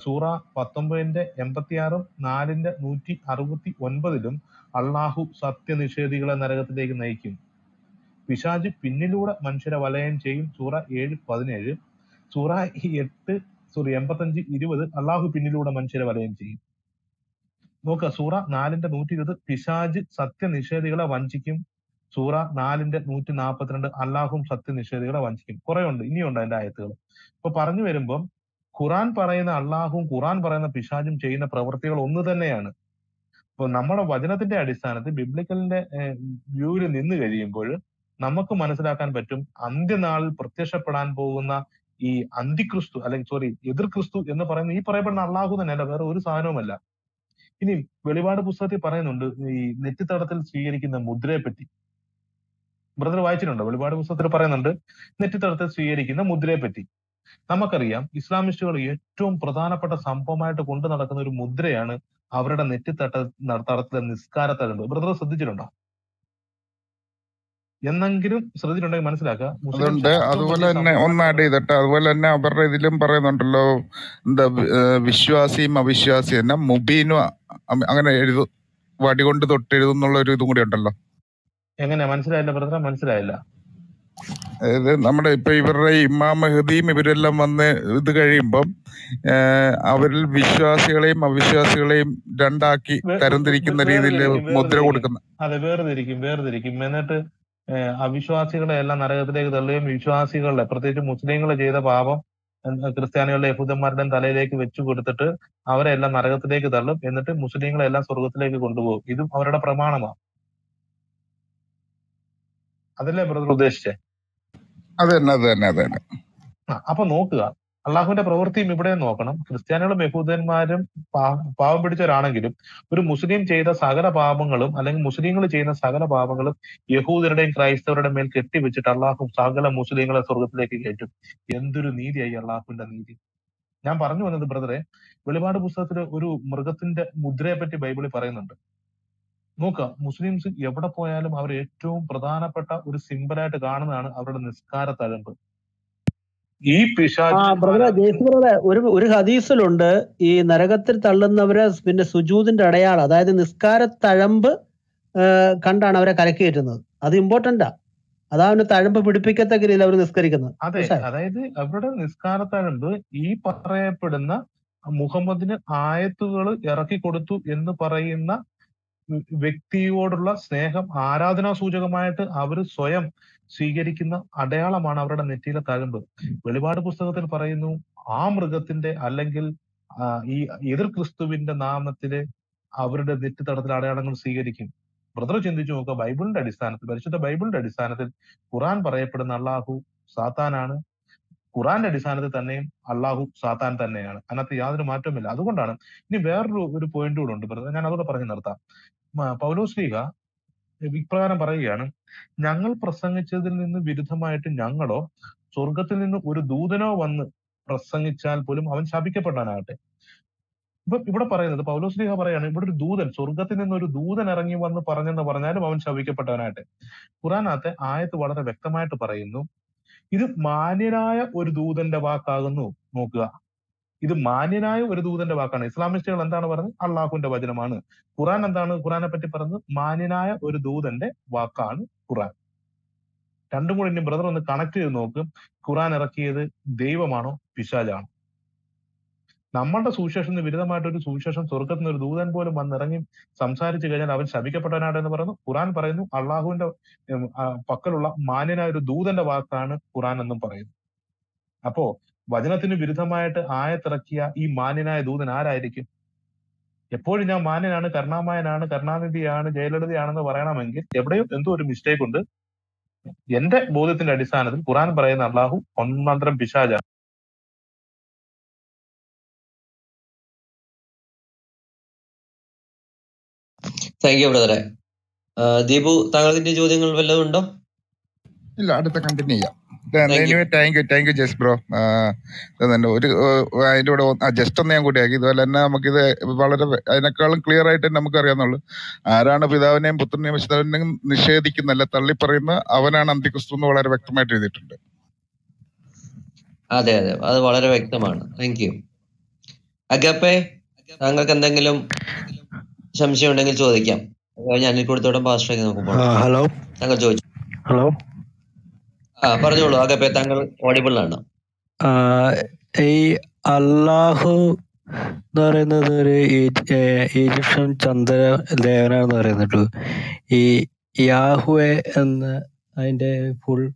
S11: സൂറ പത്തൊമ്പതിന്റെ എൺപത്തിയാറും നാലിന്റെ നൂറ്റി അറുപത്തി ഒൻപതിലും അള്ളാഹു സത്യനിഷേധികളെ നരകത്തിലേക്ക് നയിക്കും. പിശാജ് പിന്നിലൂടെ മനുഷ്യരെ വലയം ചെയ്യും. സൂറ ഏഴ് പതിനേഴ്. സൂറ എട്ട് സോറി എൺപത്തഞ്ച് ഇരുപത് അള്ളാഹു പിന്നിലൂടെ മനുഷ്യരെ വലയം ചെയ്യും. നോക്ക സൂറ നാലിന്റെ നൂറ്റി ഇരുപത് പിശാജ് സത്യനിഷേധികളെ വഞ്ചിക്കും. സൂറ നാലിന്റെ നൂറ്റി നാൽപ്പത്തിരണ്ട് അള്ളാഹും സത്യനിഷേധികളെ വഞ്ചിക്കും. കുറെ ഉണ്ട് ഇനിയുണ്ട് അതിന്റെ ആയത്തുകൾ. ഇപ്പൊ പറഞ്ഞു വരുമ്പം ഖുറാൻ പറയുന്ന അള്ളാഹും ഖുറാൻ പറയുന്ന പിശാജും ചെയ്യുന്ന പ്രവൃത്തികൾ ഒന്ന് തന്നെയാണ്. ഇപ്പൊ നമ്മുടെ വചനത്തിന്റെ അടിസ്ഥാനത്തിൽ ബിബ്ലിക്കലിന്റെ വ്യൂവിൽ നിന്ന് കഴിയുമ്പോൾ നമുക്ക് മനസ്സിലാക്കാൻ പറ്റും അന്ത്യനാളിൽ പ്രത്യക്ഷപ്പെടാൻ പോകുന്ന ഈ അന്തിക്രിസ്തു അല്ലെങ്കിൽ സോറി എതിർ ക്രിസ്തു എന്ന് പറയുന്ന ഈ പറയപ്പെടുന്ന അള്ളാഹു തന്നെയല്ല വേറെ ഒരു സാധനവുമല്ല. ഇനി വെളിപാട് പുസ്തകത്തിൽ പറയുന്നുണ്ട് ഈ നെറ്റിത്തടത്തിൽ സ്വീകരിക്കുന്ന മുദ്രയെ പറ്റി ബ്രദർ വായിച്ചിട്ടുണ്ടോ? വെളിപാട് പുസ്തകത്തിൽ പറയുന്നുണ്ട് നെറ്റിത്തടത്തിൽ സ്വീകരിക്കുന്ന മുദ്രയെ പറ്റി നമുക്കറിയാം ഇസ്ലാമിസ്റ്റുകൾ ഏറ്റവും പ്രധാനപ്പെട്ട സംഭവമായിട്ട് കൊണ്ടു നടക്കുന്ന ഒരു മുദ്രയാണ് അവരുടെ നെറ്റിത്തട്ട തടത്തിലെ നിസ്കാര തഴമ്പ് ബ്രദർ ശ്രദ്ധിച്ചിട്ടുണ്ടോ? എന്നെങ്കിലും ശ്രദ്ധിച്ചിട്ടുണ്ടെങ്കിൽ മനസ്സിലാക്കുക. അതുകൊണ്ട്
S10: അതുണ്ട്. അതുപോലെ തന്നെ ഒന്ന് ആഡ് ചെയ്തിട്ട് അതുപോലെ തന്നെ അവരുടെ ഇതിലും പറയുന്നുണ്ടല്ലോ. എന്താ വിശ്വാസിയും അവിശ്വാസിയും തന്നെ മുബീനും അങ്ങനെ എഴുതു വടി കൊണ്ട് തൊട്ട് എഴുതുന്നുള്ള ഒരു ഇതും കൂടി ഉണ്ടല്ലോ.
S11: എങ്ങനെ മനസ്സിലായില്ല ബ്രദറെ മനസ്സിലായില്ല.
S10: അതായത് നമ്മുടെ ഇപ്പൊ ഇവരുടെ ഇമാം മെഹദിയും ഇവരെല്ലാം വന്ന് ഇത് കഴിയുമ്പം അവരിൽ വിശ്വാസികളെയും അവിശ്വാസികളെയും രണ്ടാക്കി തരംതിരിക്കുന്ന രീതിയിൽ മുദ്ര കൊടുക്കുന്ന.
S11: അതെ വേർതിരിക്കും വേർതിരിക്കും എന്നിട്ട് അവിശ്വാസികളെ എല്ലാം നരകത്തിലേക്ക് തള്ളുകയും വിശ്വാസികളുടെ പ്രത്യേകിച്ച് മുസ്ലിങ്ങൾ ചെയ്ത പാപം ക്രിസ്ത്യാനികളുടെ യഹൂദന്മാരുടെയും തലയിലേക്ക് വെച്ചു കൊടുത്തിട്ട് അവരെ എല്ലാം നരകത്തിലേക്ക് തള്ളും. എന്നിട്ട് മുസ്ലിങ്ങളെ എല്ലാം സ്വർഗത്തിലേക്ക് കൊണ്ടുപോകും. ഇതും അവരുടെ പ്രമാണമാണ്. അതല്ലേ ബ്രദർ ഉദ്ദേശിച്ചേ?
S10: അത് തന്നെ അത് തന്നെ അത് തന്നെ.
S11: അപ്പൊ നോക്കുക. അള്ളാഹുവിന്റെ പ്രവൃത്തിയും ഇവിടെ നോക്കണം. ക്രിസ്ത്യാനികളും യഹൂദന്മാരും പാവം പിടിച്ചവരാണെങ്കിലും ഒരു മുസ്ലിം ചെയ്ത സകല പാപങ്ങളും അല്ലെങ്കിൽ മുസ്ലിങ്ങൾ ചെയ്യുന്ന സകല പാപങ്ങളും യഹൂദരുടെയും ക്രൈസ്തവരുടെ മേൽ കെട്ടിവെച്ചിട്ട് അള്ളാഹു സകല മുസ്ലിങ്ങളെ സ്വർഗത്തിലേക്ക് കയറ്റും. എന്തൊരു നീതിയായി അള്ളാഹുവിന്റെ നീതി. ഞാൻ പറഞ്ഞു വന്നത് ബ്രദറെ വെളിപാട് പുസ്തകത്തിൽ ഒരു മൃഗത്തിന്റെ മുദ്രയെ പറ്റി ബൈബിളിൽ പറയുന്നുണ്ട്. നോക്കുക മുസ്ലിംസ് എവിടെ പോയാലും അവർ ഏറ്റവും പ്രധാനപ്പെട്ട ഒരു സിമ്പിളായിട്ട് കാണുന്നതാണ് അവരുടെ നിസ്കാര തഴമ്പ് ഈ
S1: ഒരു ഒരു ഹദീസിലുണ്ട്. ഈ നരകത്തിൽ തള്ളുന്നവരെ പിന്നെ സുജൂതിന്റെ അടയാളം അതായത് നിസ്കാര തഴമ്പ് കണ്ടാണ് അവരെ കരക്കേറ്റുന്നത് അത് ഇമ്പോർട്ടന്റാ അതാ അവന് തഴമ്പ് പിടിപ്പിക്കത്തക്ക രീതിയിൽ അവർ നിസ്കരിക്കുന്നത്.
S11: അതെ അതായത് അവരുടെ നിസ്കാര തഴമ്പ് ഈ പറയപ്പെടുന്ന മുഹമ്മദിന് ആയത്തുകൾ ഇറക്കി കൊടുത്തു എന്ന് പറയുന്ന വ്യക്തിയോടുള്ള സ്നേഹം ആരാധനാ സൂചകമായിട്ട് അവർ സ്വയം സ്വീകരിക്കുന്ന അടയാളമാണ് അവരുടെ നെറ്റിയിലെ തഴമ്പ്. വെളിപാട് പുസ്തകത്തിൽ പറയുന്നു ആ മൃഗത്തിന്റെ അല്ലെങ്കിൽ ഈ എതിർ ക്രിസ്തുവിന്റെ നാമത്തിൽ അവരുടെ നെറ്റി തടത്തിൽ അടയാളങ്ങൾ സ്വീകരിക്കും. ബ്രദർ ചിന്തിച്ചു നോക്കുക ബൈബിളിന്റെ അടിസ്ഥാനത്തിൽ പരിശുദ്ധ ബൈബിളിന്റെ അടിസ്ഥാനത്തിൽ ഖുറാൻ പറയപ്പെടുന്ന അള്ളാഹു സാത്താനാണ്. ഖുറാന്റെ അടിസ്ഥാനത്തിൽ തന്നെയും അള്ളാഹു സാത്താൻ തന്നെയാണ്. അതിനകത്ത് യാതൊരു മാറ്റവുമില്ല. അതുകൊണ്ടാണ് ഇനി വേറൊരു ഒരു പോയിന്റ് കൂടെ ഉണ്ട് ബ്രദർ. ഞാൻ അതോടെ പറഞ്ഞു നിർത്താം. പൗലോസ് ലീഗ ഇപ്രകാരം പറയുകയാണ് ഞങ്ങൾ പ്രസംഗിച്ചതിൽ നിന്ന് വിരുദ്ധമായിട്ട് ഞങ്ങളോ സ്വർഗത്തിൽ നിന്ന് ഒരു ദൂതനോ വന്ന് പ്രസംഗിച്ചാൽ പോലും അവൻ ശപിക്കപ്പെടാനാകട്ടെ. ഇപ്പൊ ഇവിടെ പറയുന്നത് പൗലോസ് ലീഹ പറയാണ് ഇവിടെ ഒരു ദൂതൻ സ്വർഗത്തിൽ നിന്ന് ഒരു ദൂതൻ ഇറങ്ങി വന്ന് പറഞ്ഞെന്ന് പറഞ്ഞാലും അവൻ ശവിക്കപ്പെട്ടവനായിട്ട് ഖുറാനകത്തെ ആയത്ത് വളരെ വ്യക്തമായിട്ട് പറയുന്നു ഇത് മാന്യനായ ഒരു ദൂതന്റെ വാക്കാകുന്നു. നോക്കുക. ഇത് മാന്യനായ ഒരു ദൂതന്റെ വാക്കാണ്. ഇസ്ലാമിസ്റ്റുകൾ എന്താണ് പറഞ്ഞത്? അള്ളാഹുവിന്റെ വചനമാണ്. ഖുറാൻ എന്താണ് ഖുറാനെ പറ്റി പറഞ്ഞത്? മാന്യനായ ഒരു ദൂതന്റെ വാക്കാണ് ഖുറാൻ രണ്ടും കൂടി ഇനി ബ്രദർ ഒന്ന് കണക്ട് ചെയ്ത് നോക്കും. ഖുറാൻ ഇറക്കിയത് ദൈവമാണോ? പിശാജാണോ നമ്മളുടെ സുവിശേഷത്തിന് വിരുദ്ധമായിട്ട് ഒരു സുവിശേഷം സ്വർഗത്തിൽ നിന്ന് ഒരു ദൂതൻ പോലും വന്നിറങ്ങി സംസാരിച്ചു കഴിഞ്ഞാൽ അവൻ ശപിക്കപ്പെട്ടവനാണ് എന്ന് പറയുന്നു. ഖുറാൻ പറയുന്നു അള്ളാഹുവിന്റെ പക്കലുള്ള മാന്യനായ ഒരു ദൂതന്റെ വാക്കാണ് ഖുറാൻ എന്നും പറയുന്നു. അപ്പോ വചനത്തിന് വിരുദ്ധമായിട്ട് ആയത്തിറക്കിയ ഈ മാന്യനായ ദൂതൻ ആരായിരിക്കും? എപ്പോഴും ഞാൻ മാന്യനാണ് കരുണാമയനാണ് കരുണാനിധിയാണ് ജയലളിതയാണെന്ന് പറയണമെങ്കിൽ എവിടെയും എന്തോ ഒരു മിസ്റ്റേക്ക് ഉണ്ട്. എന്റെ ബോധ്യത്തിന്റെ അടിസ്ഥാനത്തിൽ ഖുറാൻ പറയുന്ന അള്ളാഹു ഒന്നാന്തരം പിശാചാണ്.
S6: താങ്ക് യു ബ്രദറെ ദീപു താങ്കൾക്ക് ചോദ്യങ്ങൾ വല്ലതും ഉണ്ടോ?
S10: ഇല്ല അടുത്ത കണ്ടിന്യൂ ചെയ്യാം. Anyway thank you thank you Jas bro തന്നെ. ഒരു ഏഹ്, അതിന്റെ കൂടെ ജസ്റ്റ് ഒന്ന് ഞാൻ കൂട്ടിയാക്കി ഇതുപോലെ തന്നെ നമുക്കിത് വളരെ വെ- അതിനേക്കാളും ക്ലിയർ ആയിട്ട് തന്നെ നമുക്ക് അറിയാവുന്നുള്ളൂ. ആരാണ് പിതാവിനെയും പുത്രനെയും വിശുദ്ധനെയും നിഷേധിക്കുന്ന അല്ല തള്ളിപ്പറയുന്ന അവനാണ് അന്തിക്രിസ്തു എന്ന് വളരെ വ്യക്തമായിട്ട് എഴുതിയിട്ടുണ്ട്.
S6: അതെ അതെ. അത് വളരെ വ്യക്തമാണ്. താങ്ക് യു അഗപ്പേ താങ്കൾക്ക് എന്തെങ്കിലും സംശയം ഉണ്ടെങ്കിൽ ചോദിക്കാം. ഞാൻ അനിൽ കൊടുത്തോടെ പാസ്റ്ററേക്ക് നമുക്ക്
S12: ഹലോ.
S6: താങ്കൾ ചോദിച്ചു.
S12: ഹലോ.
S6: പറഞ്ഞോളൂ. ആകെ താങ്കൾ ഓഡിബിൾ ആണ്.
S12: ഈ അള്ളാഹു എന്ന് പറയുന്നത് ഒരു ഈജിപ്ഷ്യൻ ചന്ദ്ര ദേവനാണെന്ന് പറയുന്നുള്ളു. ഈ യാഹുവെ എന്ന് അതിന്റെ ഫുൾ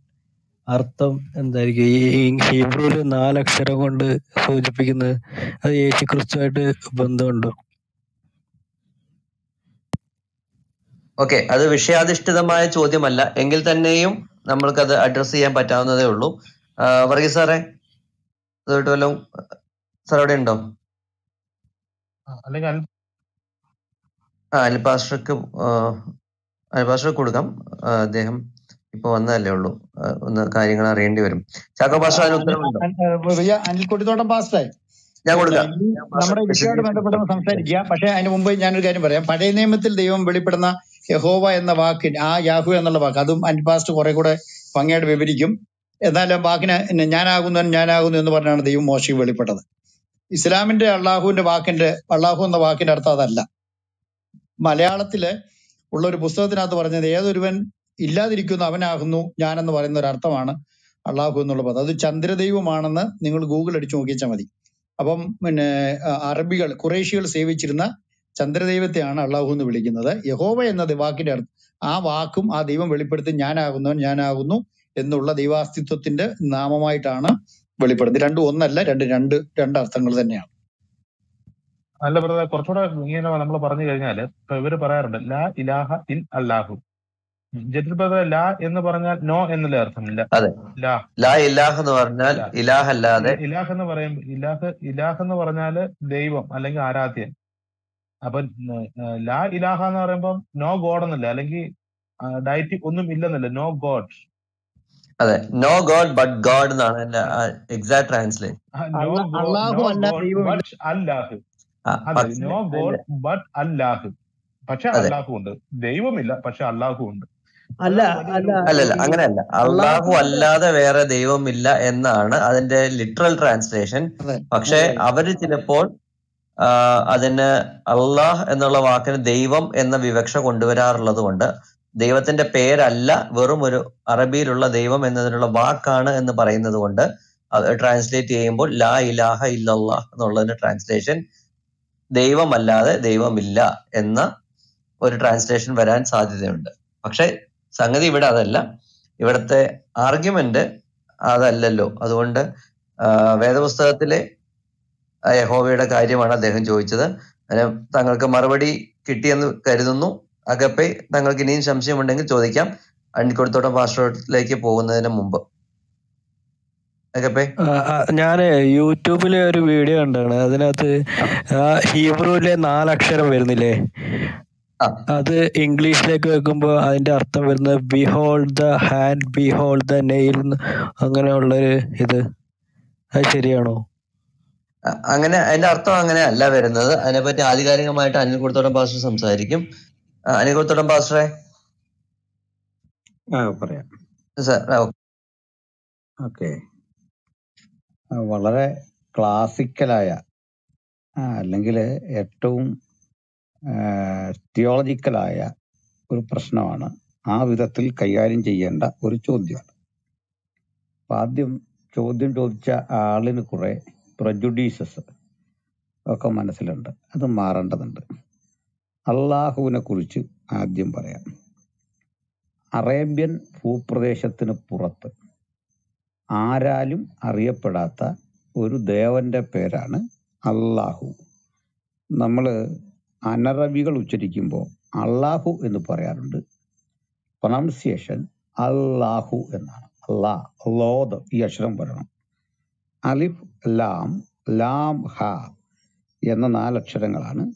S12: അർത്ഥം എന്തായിരിക്കും? ഈ ഈ ഹീബ്രുവിൽ നാലക്ഷരം കൊണ്ട് സൂചിപ്പിക്കുന്നത് അത് യേശു ക്രിസ്തുവായിട്ട് ബന്ധമുണ്ടോ.
S6: ഓക്കെ അത് വിഷയാധിഷ്ഠിതമായ ചോദ്യമല്ല. എങ്കിൽ തന്നെയും നമ്മൾക്കത് അഡ്രസ് ചെയ്യാൻ പറ്റാവുന്നതേ ഉള്ളൂ. വർഗീസ് സാറേ ഇതായിട്ട് വല്ലതും സാർ അവിടെ ഉണ്ടോ?
S11: അല്ലെങ്കിൽ അനിൽ
S6: ആ പാസ്റ്റർക്ക് ആ, കൊടുക്കാം. അദ്ദേഹം ഇപ്പൊ വന്നതല്ലേ ഉള്ളൂ. ഒന്ന് കാര്യങ്ങൾ അറിയേണ്ടി വരും. ചാക്കോ പാസ്റ്റർ അതിന് ഉത്തരവുണ്ടോ
S3: അനിൽ കൊടിത്തോട്ടം പാസ്റ്റായി
S6: ഞാൻ കൊടുക്കാം.
S3: നമ്മുടെ വിഷയമായിട്ട് ബന്ധപ്പെട്ട് സംസാരിക്കുക പക്ഷെ അതിന് മുമ്പ് ഞാനൊരു കാര്യം പറയാം. പഴയ നിയമത്തിൽ ദൈവം വെളിപ്പെടുന്ന യഹോവ എന്ന വാക്കിന് ആ യാഹു എന്നുള്ള വാക്ക് അതും അൻപാസ്റ്റ് കുറെ കൂടെ ഭംഗിയായിട്ട് വിവരിക്കും. എന്നാലും വാക്കിന് ഞാനാകുന്നവൻ ഞാനാകുന്നു എന്ന് പറഞ്ഞാണ് ദൈവം മോശയ്ക്ക് വെളിപ്പെട്ടത്. ഇസ്ലാമിന്റെ അള്ളാഹുവിന്റെ വാക്കിന്റെ അള്ളാഹു എന്ന വാക്കിന്റെ അർത്ഥം അതല്ല. മലയാളത്തിൽ ഉള്ള ഒരു പുസ്തകത്തിനകത്ത് പറഞ്ഞത് ഏതൊരുവൻ ഇല്ലാതിരിക്കുന്നു അവനാകുന്നു ഞാനെന്ന് പറയുന്ന ഒരു അർത്ഥമാണ് അള്ളാഹു എന്നുള്ള പദം. അത് ചന്ദ്രദൈവമാണെന്ന് നിങ്ങൾ ഗൂഗിൾ അടിച്ചു നോക്കിയാൽ മതി. അപ്പം പിന്നെ അറബികൾ കുറേശികൾ സേവിച്ചിരുന്ന ചന്ദ്രദൈവത്തെയാണ് അള്ളാഹു എന്ന് വിളിക്കുന്നത്. യഹോവ എന്ന വാക്കിന്റെ അർത്ഥം ആ വാക്കും ആ ദൈവം വെളിപ്പെടുത്തി ഞാനാകുന്നവൻ ഞാനാകുന്നു എന്നുള്ള ദൈവാസ്തിത്വത്തിന്റെ നാമമായിട്ടാണ് വെളിപ്പെടുന്നത്. രണ്ടും ഒന്നല്ല രണ്ട് രണ്ട് രണ്ട് അർത്ഥങ്ങൾ തന്നെയാണ്.
S11: അല്ല ബ്രദർ കുറച്ചുകൂടെ ഇങ്ങനെ നമ്മൾ പറഞ്ഞു കഴിഞ്ഞാൽ ഇപ്പൊ ഇവർ പറയാറുണ്ട് ലാ ഇലാഹ ഇൻ അല്ലാഹു. ജറ്റിൽ ബ്രദർ ലാ എന്ന് പറഞ്ഞാൽ നോ എന്നല്ലേ അർത്ഥമില്ല
S6: അതെ.
S11: ലാ.
S6: ലാ ഇലാഹ് എന്ന് പറഞ്ഞാൽ ഇലാഹ് അല്ലാതെ
S11: ഇലാഹ് എന്ന് പറയുമ്പോ ഇലാഹ് ഇലാഹ് എന്ന് പറഞ്ഞാൽ ദൈവം അല്ലെങ്കിൽ ആരാധ്യൻ. അപ്പൊ ലാ ഇലാഹ എന്ന് പറയുമ്പോൾ നോ ഗോഡ് എന്നല്ല അല്ലെങ്കിൽ ഡയറ്റി ഒന്നും ഇല്ലെന്നല്ല നോ ഗോഡ്.
S6: അതെ നോ ഗോഡ് ബട്ട് ഗോഡ് എന്നാണ് എന്റെ എക്സാക്ട് ട്രാൻസ്ലേറ്റ്
S3: അല്ലാഹു
S11: നോ
S3: അല്ല
S11: God but Allah. No God but Allah. പക്ഷെ അല്ലാഹു ഉണ്ട്. ദൈവമില്ല പക്ഷെ അല്ലാഹു ഉണ്ട്.
S1: അല്ല അല്ല.
S6: അല്ലല്ല അങ്ങനെയല്ല. അള്ളാഹു അല്ലാതെ വേറെ ദൈവമില്ല എന്നാണ് അതിന്റെ ലിറ്ററൽ ട്രാൻസ്ലേഷൻ പക്ഷെ അവർ ചിലപ്പോൾ അതിന് അള്ളാഹ് എന്നുള്ള വാക്കിന് ദൈവം എന്ന വിവക്ഷ കൊണ്ടുവരാറുള്ളത് കൊണ്ട് ദൈവത്തിന്റെ പേരല്ല വെറും ഒരു അറബിയിലുള്ള ദൈവം എന്നതിനുള്ള വാക്കാണ് എന്ന് പറയുന്നത് കൊണ്ട് ട്രാൻസ്ലേറ്റ് ചെയ്യുമ്പോൾ ലാ ഇലാഹ ഇല്ലല്ലാഹ് എന്നുള്ളതിന്റെ ട്രാൻസ്ലേഷൻ ദൈവമല്ലാതെ ദൈവമില്ല എന്ന ഒരു ട്രാൻസ്ലേഷൻ വരാൻ സാധ്യതയുണ്ട്. പക്ഷെ സംഗതി ഇവിടെ അതല്ല. ഇവിടുത്തെ ആർഗ്യുമെന്റ് അതല്ലല്ലോ. അതുകൊണ്ട് വേദപുസ്തകത്തിലെ യഹോവയുടെ കാര്യമാണ് അദ്ദേഹം ചോദിച്ചത്. അങ്ങനെ തങ്ങൾക്ക് മറുപടി കിട്ടിയെന്ന് കരുതുന്നു. അകപ്പെ തങ്ങൾക്ക് ഇനിയും സംശയമുണ്ടെങ്കിൽ ചോദിക്കാം. അണിക്കൊടുത്തോട്ടം പാസ്റ്റോട്ടിലേക്ക് പോകുന്നതിന് മുമ്പ്.
S12: ഞാൻ യൂട്യൂബിലെ ഒരു വീഡിയോ കണ്ടാണ്. അതിനകത്ത് ഹീബ്രുവിലെ നാലക്ഷരം വരുന്നില്ലേ? അത് ഇംഗ്ലീഷിലേക്ക് വെക്കുമ്പോൾ അതിന്റെ അർത്ഥം വരുന്നത് behold the hand behold the nail അങ്ങനെയുള്ളൊരു ഇത്. അത് ശരിയാണോ?
S6: അങ്ങനെ അതിന്റെ അർത്ഥം അങ്ങനെ അല്ല വരുന്നത്. അതിനെപ്പറ്റി ആധികാരികമായിട്ട് അനിൽ കൊടുത്തോട്ടം പാസ്റ്റർ സംസാരിക്കും. അനിൽ കൊടുത്തോട്ടം പാസ്റ്ററെ?
S13: പറയാം. ഓക്കെ. വളരെ ക്ലാസിക്കലായ അല്ലെങ്കിൽ ഏറ്റവും തിയോളജിക്കലായ ഒരു പ്രശ്നമാണ് ആ വിധത്തിൽ കൈകാര്യം ചെയ്യേണ്ട ഒരു ചോദ്യമാണ്. അപ്പൊ ആദ്യം ചോദ്യം ചോദിച്ച ആളിന് കുറെ പ്രജുഡീസസ് ഒക്കെ മനസ്സിലുണ്ട്. അത് മാറേണ്ടതുണ്ട്. അള്ളാഹുവിനെ കുറിച്ച് ആദ്യം പറയാം. അറേബ്യൻ ഭൂപ്രദേശത്തിന് പുറത്ത് ആരാലും അറിയപ്പെടാത്ത ഒരു ദേവന്റെ പേരാണ് അള്ളാഹു. നമ്മൾ അനറബികൾ ഉച്ചരിക്കുമ്പോൾ അള്ളാഹു എന്ന് പറയാറുണ്ട്. പ്രൊണൗൺസിയേഷൻ അള്ളാഹു എന്നാണ്. അള്ളാ ലോദ് ഈ അക്ഷരം പറയണം അലിഫ് ലാം ലാം ഹ എന്ന നാലക്ഷരങ്ങളാണ്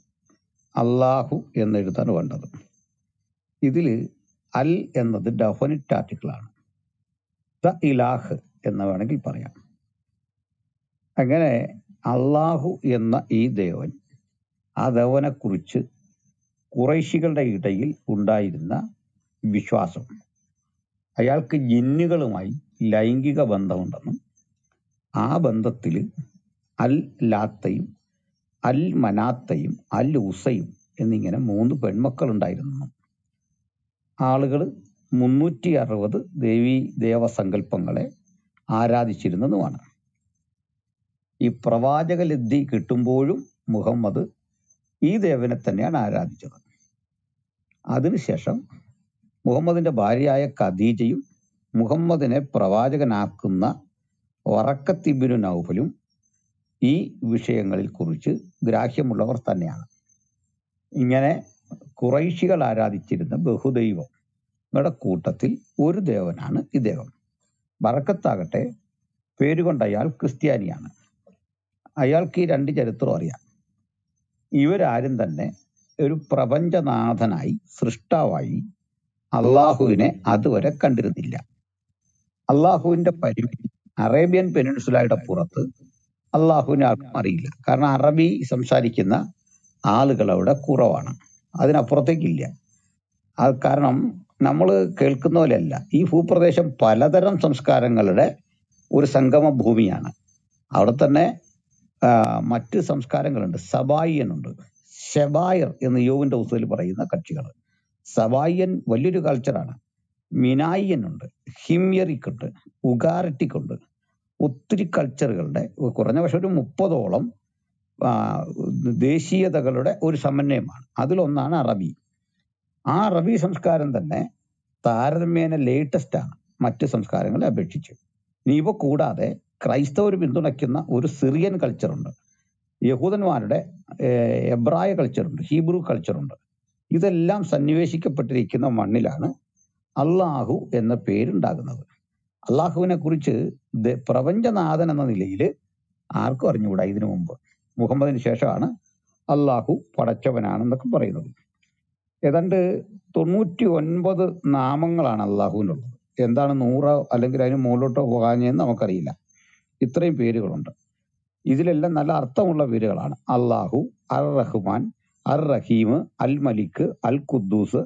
S13: അള്ളാഹു എന്നെഴുതാൻ വേണ്ടത്. ഇതിൽ അൽ എന്നത് ഡെഫിനിറ്റ് ആർട്ടിക്കിളാണ്. ദ ഇലാഹ് എന്ന് വേണമെങ്കിൽ പറയാം. അങ്ങനെ അള്ളാഹു എന്ന ഈ ദേവൻ ആ ദേവനെക്കുറിച്ച് കുറേശികളുടെ ഇടയിൽ ഉണ്ടായിരുന്ന വിശ്വാസം. അയാൾക്ക് ജിന്നുകളുമായി ലൈംഗിക ബന്ധമുണ്ടെന്നും ആ ബന്ധത്തിൽ അൽ ലാത്തയും അൽ മനാത്തയും അൽ ഉസയും എന്നിങ്ങനെ മൂന്ന് പെൺമക്കൾ ഉണ്ടായിരുന്നു ആളുകൾ മുന്നൂറ്റി അറുപത് ദേവീ ദേവസങ്കല്പങ്ങളെ ആരാധിച്ചിരുന്നതുമാണ്. ഈ പ്രവാചക ലബ്ധി കിട്ടുമ്പോഴും മുഹമ്മദ് ഈ ദേവനെ തന്നെയാണ് ആരാധിച്ചത്. അതിനുശേഷം മുഹമ്മദിന്റെ ഭാര്യയായ ഖദീജയും മുഹമ്മദിനെ പ്രവാചകനാക്കുന്ന വറക്കത്തിബിനു നൗഫലും ഈ വിഷയങ്ങളിൽ കുറിച്ച് ഗ്രാഹ്യമുള്ളവർ തന്നെയാണ്. ഇങ്ങനെ കുറൈശികൾ ആരാധിച്ചിരുന്ന ബഹുദൈവം ബഹുദൈവങ്ങളുടെ കൂട്ടത്തിൽ ഒരു ദേവനാണ് ഈ ദേവം ബറക്കത്താകട്ടെ പേരുകൊണ്ട് അയാൾ ക്രിസ്ത്യാനിയാണ്. അയാൾക്ക് ഈ രണ്ട് ചരിത്രം അറിയാം. ഇവരാരും തന്നെ ഒരു പ്രപഞ്ചനാഥനായി സൃഷ്ടാവായി അള്ളാഹുവിനെ അതുവരെ കണ്ടിരുന്നില്ല. അള്ളാഹുവിന്റെ പരിമിതി അറേബ്യൻ പെനിൻസുലയുടെ പുറത്ത് അള്ളാഹുവിനെ ആർക്കും അറിയില്ല. കാരണം അറബി സംസാരിക്കുന്ന ആളുകൾ അവിടെ കുറവാണ്. അതിനപ്പുറത്തേക്കില്ല. അത് കാരണം നമ്മൾ കേൾക്കുന്ന പോലെയല്ല. ഈ ഭൂപ്രദേശം പലതരം സംസ്കാരങ്ങളുടെ ഒരു സംഗമ ഭൂമിയാണ് അവിടെ തന്നെ മറ്റ് സംസ്കാരങ്ങളുണ്ട്. സബായിയനുണ്ട് ഷെബായർ എന്ന് യോവിന്റെ പുസ്തകത്തിൽ പറയുന്ന കക്ഷികൾ. സബായിയൻ വലിയൊരു കൾച്ചറാണ് ഉണ്ട് ഉഗാരറ്റിക് ഉണ്ട് ഒത്തിരി കൾച്ചറുകളുടെ കുറഞ്ഞ പക്ഷെ ഒരു മുപ്പതോളം ദേശീയതകളുടെ ഒരു സമന്വയമാണ്. അതിലൊന്നാണ് അറബി. ആ അറബി സംസ്കാരം തന്നെ താരതമ്യേന ലേറ്റസ്റ്റ് ആണ് മറ്റ് സംസ്കാരങ്ങളെ അപേക്ഷിച്ച്. ഇനി ഇവ കൂടാതെ ക്രൈസ്തവർ പിന്തുണയ്ക്കുന്ന ഒരു സിറിയൻ കൾച്ചറുണ്ട് യഹൂദന്മാരുടെ എബ്രായ കൾച്ചറുണ്ട് ഹീബ്രു കൾച്ചറുണ്ട് ഇതെല്ലാം സന്നിവേശിക്കപ്പെട്ടിരിക്കുന്ന മണ്ണിലാണ് അള്ളാഹു എന്ന പേരുണ്ടാകുന്നത്. അള്ളാഹുവിനെ കുറിച്ച് പ്രപഞ്ചനാഥൻ എന്ന നിലയിൽ ആർക്കും അറിഞ്ഞുകൂടാ ഇതിനു മുമ്പ്. മുഹമ്മദിന് ശേഷമാണ് അള്ളാഹു പടച്ചവനാണെന്നൊക്കെ പറയുന്നത്. ഏതാണ്ട് തൊണ്ണൂറ്റി ഒൻപത് നാമങ്ങളാണ് അള്ളാഹുവിനുള്ളത് എന്താണ് നൂറോ അല്ലെങ്കിൽ അതിന് മുകളിലോട്ടോ പോകാഞ്ഞെന്ന് നമുക്കറിയില്ല. ഇത്രയും പേരുകളുണ്ട്. ഇതിലെല്ലാം നല്ല അർത്ഥമുള്ള പേരുകളാണ്. അള്ളാഹു അർ റഹ്മാൻ അർ റഹീം അൽ മലിക് അൽ ഖുദ്ദൂസ്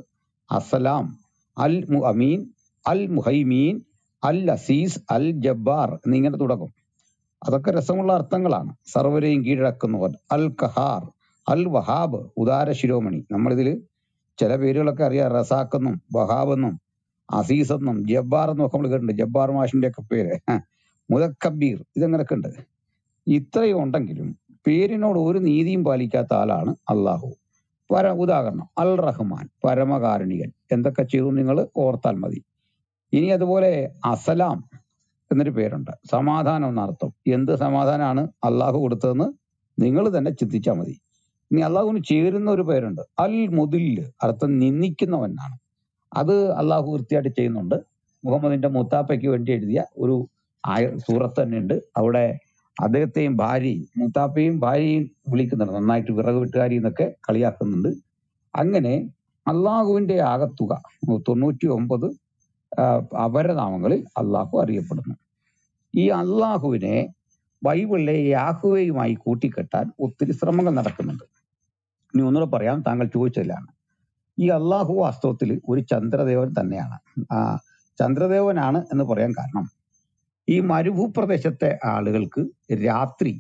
S13: അസലാം അൽ മുഅമീൻ അൽ മുഹൈമീൻ അൽ അസീസ് അൽ ജബ്ബാർ എന്നിങ്ങനെ തുടങ്ങും. അതൊക്കെ രസമുള്ള അർത്ഥങ്ങളാണ്. സർവരെയും കീഴടക്കുന്നവൻ അൽ കഹാർ അൽ വഹാബ് ഉദാര ശിരോമണി. നമ്മളിതിൽ ചില പേരുകളൊക്കെ അറിയാം. റസാഖെന്നും വഹാബെന്നും അസീസ് എന്നും ജബ്ബാർ എന്നും ഒക്കെ നമ്മൾ കേട്ടിട്ടുണ്ട്. ജബ്ബാർ മാഷിന്റെ ഒക്കെ പേര്. മുതക്കബീർ ഇതങ്ങനൊക്കെ ഉണ്ട് ഇത്രയും ഉണ്ടെങ്കിലും പേരിനോട് ഒരു നീതിയും പാലിക്കാത്ത ആളാണ് അള്ളാഹു പര ഉദാഹരണം അൽ റഹ്മാൻ പരമകാരുണികൻ. എന്തൊക്കെ ചെയ്തു നിങ്ങൾ? ഓർത്താൽ മതി. ഇനി അതുപോലെ അസലാം എന്നൊരു പേരുണ്ട്. സമാധാനം എന്നർത്ഥം എന്ത് സമാധാനമാണ് അള്ളാഹു കൊടുത്തതെന്ന് നിങ്ങൾ തന്നെ ചിന്തിച്ചാൽ മതി. ഇനി അള്ളാഹുവിന് ചേരുന്ന ഒരു പേരുണ്ട്. അൽ മുതിൽ അർത്ഥം നിന്ദിക്കുന്നവനാണ്. അത് അള്ളാഹു വൃത്തിയായിട്ട് ചെയ്യുന്നുണ്ട്. മുഹമ്മദിന്റെ മുത്താപ്പയ്ക്ക് വേണ്ടി എഴുതിയ ഒരു ആയ സൂറത്ത് തന്നെ ഉണ്ട് അവിടെ അദ്ദേഹത്തെയും ഭാര്യയും മുത്താപ്പയും ഭാര്യയും വിളിക്കുന്നുണ്ട്. നന്നായിട്ട് വിറക് വെട്ടുകാരി എന്നൊക്കെ കളിയാക്കുന്നുണ്ട്. അങ്ങനെ അള്ളാഹുവിന്റെ ആകത്തുക തൊണ്ണൂറ്റി ഒമ്പത് അപരനാമങ്ങളിൽ അള്ളാഹു അറിയപ്പെടുന്നു. ഈ അള്ളാഹുവിനെ ബൈബിളിലെ യാഹുവയുമായി കൂട്ടിക്കെട്ടാൻ ഒത്തിരി ശ്രമങ്ങൾ നടക്കുന്നുണ്ട്. ഇനി ഒന്നുകൂടെ പറയാം താങ്കൾ ചോദിച്ചതിലാണ്. ഈ അള്ളാഹു വാസ്തവത്തിൽ ഒരു ചന്ദ്രദേവൻ തന്നെയാണ്. ആ ചന്ദ്രദേവനാണ് എന്ന് പറയാൻ കാരണം ഈ മരുഭൂപ്രദേശത്തെ ആളുകൾക്ക് രാത്രി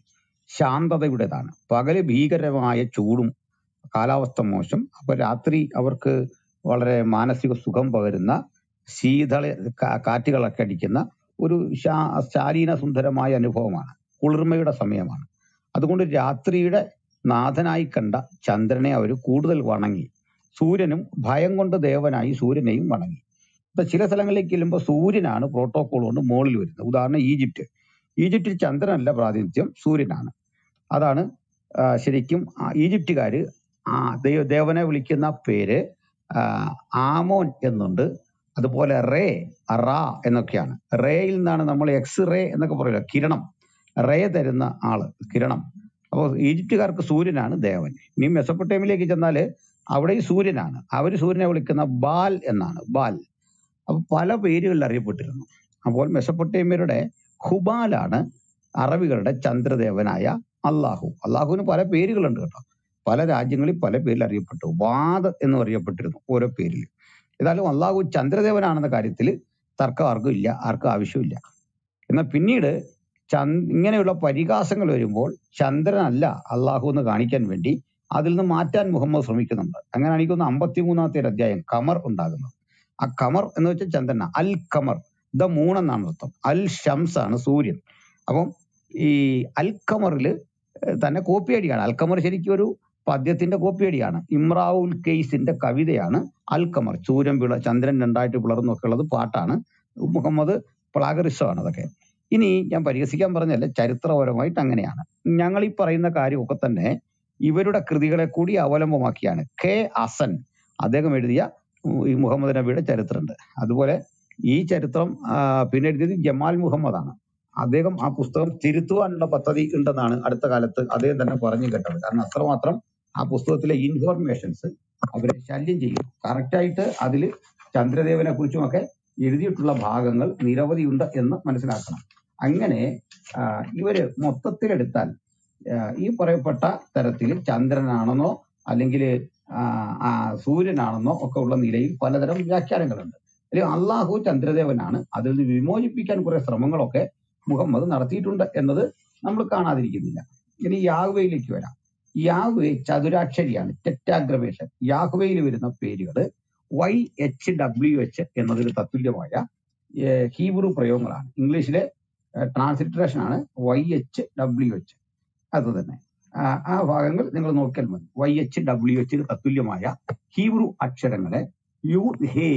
S13: ശാന്തതയുടേതാണ്. പകൽ ഭീകരമായ ചൂടും കാലാവസ്ഥ മോശം. അപ്പോൾ രാത്രി അവർക്ക് വളരെ മാനസിക സുഖം പകരുന്ന ശീതള കാറ്റുകളൊക്കെ അടിക്കുന്ന ഒരു ശാലീന സുന്ദരമായ അനുഭവമാണ്. കുളിർമയുടെ സമയമാണ്. അതുകൊണ്ട് രാത്രിയുടെ നാഥനായി കണ്ട ചന്ദ്രനെ അവർ കൂടുതൽ വണങ്ങി. സൂര്യനും ഭയം കൊണ്ട് ദേവനായി സൂര്യനെയും വണങ്ങി. ഇപ്പൊ ചില സ്ഥലങ്ങളിലേക്ക് ചെല്ലുമ്പോൾ സൂര്യനാണ് പ്രോട്ടോകോൾ കൊണ്ട് മുകളിൽ വരുന്നത്. ഉദാഹരണം ഈജിപ്റ്റ്. ഈജിപ്തിൽ ചന്ദ്രനല്ല പ്രാതിനിധ്യം സൂര്യനാണ്. അതാണ് ശരിക്കും ഈജിപ്റ്റുകാർ ആ ദൈവ- ദേവനെ വിളിക്കുന്ന പേര് ആമോൻ എന്നുണ്ട്. അതുപോലെ റേ റാ എന്നൊക്കെയാണ്. റേയിൽ നിന്നാണ് നമ്മൾ എക്സ് റേ എന്നൊക്കെ പറയുക. കിരണം. റേ തരുന്ന ആൾ കിരണം. അപ്പോൾ ഈജിപ്തുകാർക്ക് സൂര്യനാണ് ദേവൻ. ഇനി മെസ്സപ്പൊട്ടേമിലേക്ക് ചെന്നാൽ അവിടെയും സൂര്യനാണ്. അവർ സൂര്യനെ വിളിക്കുന്ന ബാൽ എന്നാണ്. ബാൽ. അപ്പൊ പല പേരുകളിൽ അറിയപ്പെട്ടിരുന്നു. അപ്പോൾ മെസ്സപ്പൊട്ടേമ്യരുടെ ഹുബാലാണ് അറബികളുടെ ചന്ദ്രദേവനായ അള്ളാഹു അള്ളാഹുവിന് പല പേരുകളുണ്ട് കേട്ടോ. പല രാജ്യങ്ങളിൽ പല പേരിൽ അറിയപ്പെട്ടു. വാദ് എന്ന് അറിയപ്പെട്ടിരുന്നു ഓരോ പേരിൽ. ഏതായാലും അള്ളാഹു ചന്ദ്രദേവനാണെന്ന കാര്യത്തിൽ തർക്കം ആർക്കും ഇല്ല ആർക്കും ആവശ്യമില്ല. എന്നാൽ പിന്നീട് ഇങ്ങനെയുള്ള പരിഹാസങ്ങൾ വരുമ്പോൾ ചന്ദ്രനല്ല അള്ളാഹു എന്ന് കാണിക്കാൻ വേണ്ടി അതിൽ നിന്ന് മാറ്റാൻ മുഹമ്മദ് ശ്രമിക്കുന്നുണ്ട്. അങ്ങനെ എനിക്കൊന്ന് അമ്പത്തിമൂന്നാമത്തെ അധ്യായം കമർ ഉണ്ടാകുന്നത്. ആ കമർ എന്ന് വെച്ചാൽ ചന്ദ്രന. അൽ കമർ ദ മൂൺ എന്നാണ് അർത്ഥം. അൽ ഷംസ് ആണ് സൂര്യൻ. അപ്പം ഈ അൽ കമറിൽ തന്നെ കോപ്പിയടിയാണ്. അൽ കമർ ശരിക്കും ഒരു പദ്യത്തിന്റെ കോപ്പിയടിയാണ്. ഇമ്രാവുൽ കെയ്സിന്റെ കവിതയാണ് അൽ കമർ സൂര്യൻ പിള ചന്ദ്രൻ രണ്ടായിട്ട് പിളർന്നൊക്കെ ഉള്ളത് പാട്ടാണ്. മുഹമ്മദ് പ്ലാഗറിസമാണ് അതൊക്കെ. ഇനി ഞാൻ പരിഹസിക്കാൻ പറഞ്ഞല്ല ചരിത്രപരമായിട്ട് അങ്ങനെയാണ്. ഞങ്ങൾ ഈ പറയുന്ന കാര്യമൊക്കെ തന്നെ ഇവരുടെ കൃതികളെ കൂടി അവലംബമാക്കിയാണ്. കെ അസൻ. അദ്ദേഹം എഴുതിയ ഈ മുഹമ്മദ് നബിയുടെ ചരിത്രമുണ്ട് അതുപോലെ ഈ ചരിത്രം പിന്നെ എഴുതിയത് ജമാൽ മുഹമ്മദാണ്. അദ്ദേഹം ആ പുസ്തകം തിരുത്തുവാനുള്ള പദ്ധതി ഉണ്ടെന്നാണ് അടുത്ത കാലത്ത് അദ്ദേഹം തന്നെ പറഞ്ഞു കേട്ടത്. കാരണം അത്രമാത്രം ആ പുസ്തകത്തിലെ ഇൻഫോർമേഷൻസ് അവരെ ശല്യം ചെയ്യും. കറക്റ്റായിട്ട് അതിൽ ചന്ദ്രദേവനെ കുറിച്ചുമൊക്കെ എഴുതിയിട്ടുള്ള ഭാഗങ്ങൾ നിരവധിയുണ്ട് എന്ന് മനസ്സിലാക്കണം. അങ്ങനെ ഇവർ മൊത്തത്തിലെടുത്താൽ ഈ പറയപ്പെട്ട തരത്തിൽ ചന്ദ്രനാണെന്നോ അല്ലെങ്കിൽ സൂര്യനാണെന്നോ ഒക്കെ ഉള്ള നിലയിൽ പലതരം വ്യാഖ്യാനങ്ങളുണ്ട്. അല്ലെങ്കിൽ അള്ളാഹു ചന്ദ്രദേവനാണ് അതിൽ നിന്ന് വിമോചിപ്പിക്കാൻ കുറെ ശ്രമങ്ങളൊക്കെ മുഹമ്മദ് നടത്തിയിട്ടുണ്ട് എന്നത് നമ്മൾ കാണാതിരിക്കുന്നില്ല. ഇനി യാഹ്വയിലേക്ക് വരാം. യാഹ്വേ ചതുരാക്ഷരിയാണ് ടെറ്റാഗ്രവേഷൻ യാഹ്വയിൽ വരുന്ന പേരുകൾ വൈ എച്ച് ഡബ്ല്യു എച്ച് എന്നതിന് തത്തുല്യമായ ഹീബ്രു പ്രയോഗങ്ങളാണ്. ഇംഗ്ലീഷിലെ ട്രാൻസ്ലിറ്ററേഷൻ ആണ് വൈ എച്ച് ഡബ്ല്യു എച്ച് അത് തന്നെ. ആ ഭാഗങ്ങൾ നിങ്ങൾ നോക്കിയാൽ മതി. വൈ എച്ച് ഡബ്ല്യു എച്ചിന് തത്തുല്യമായ ഹീബ്രു അക്ഷരങ്ങളെ യു ഹേ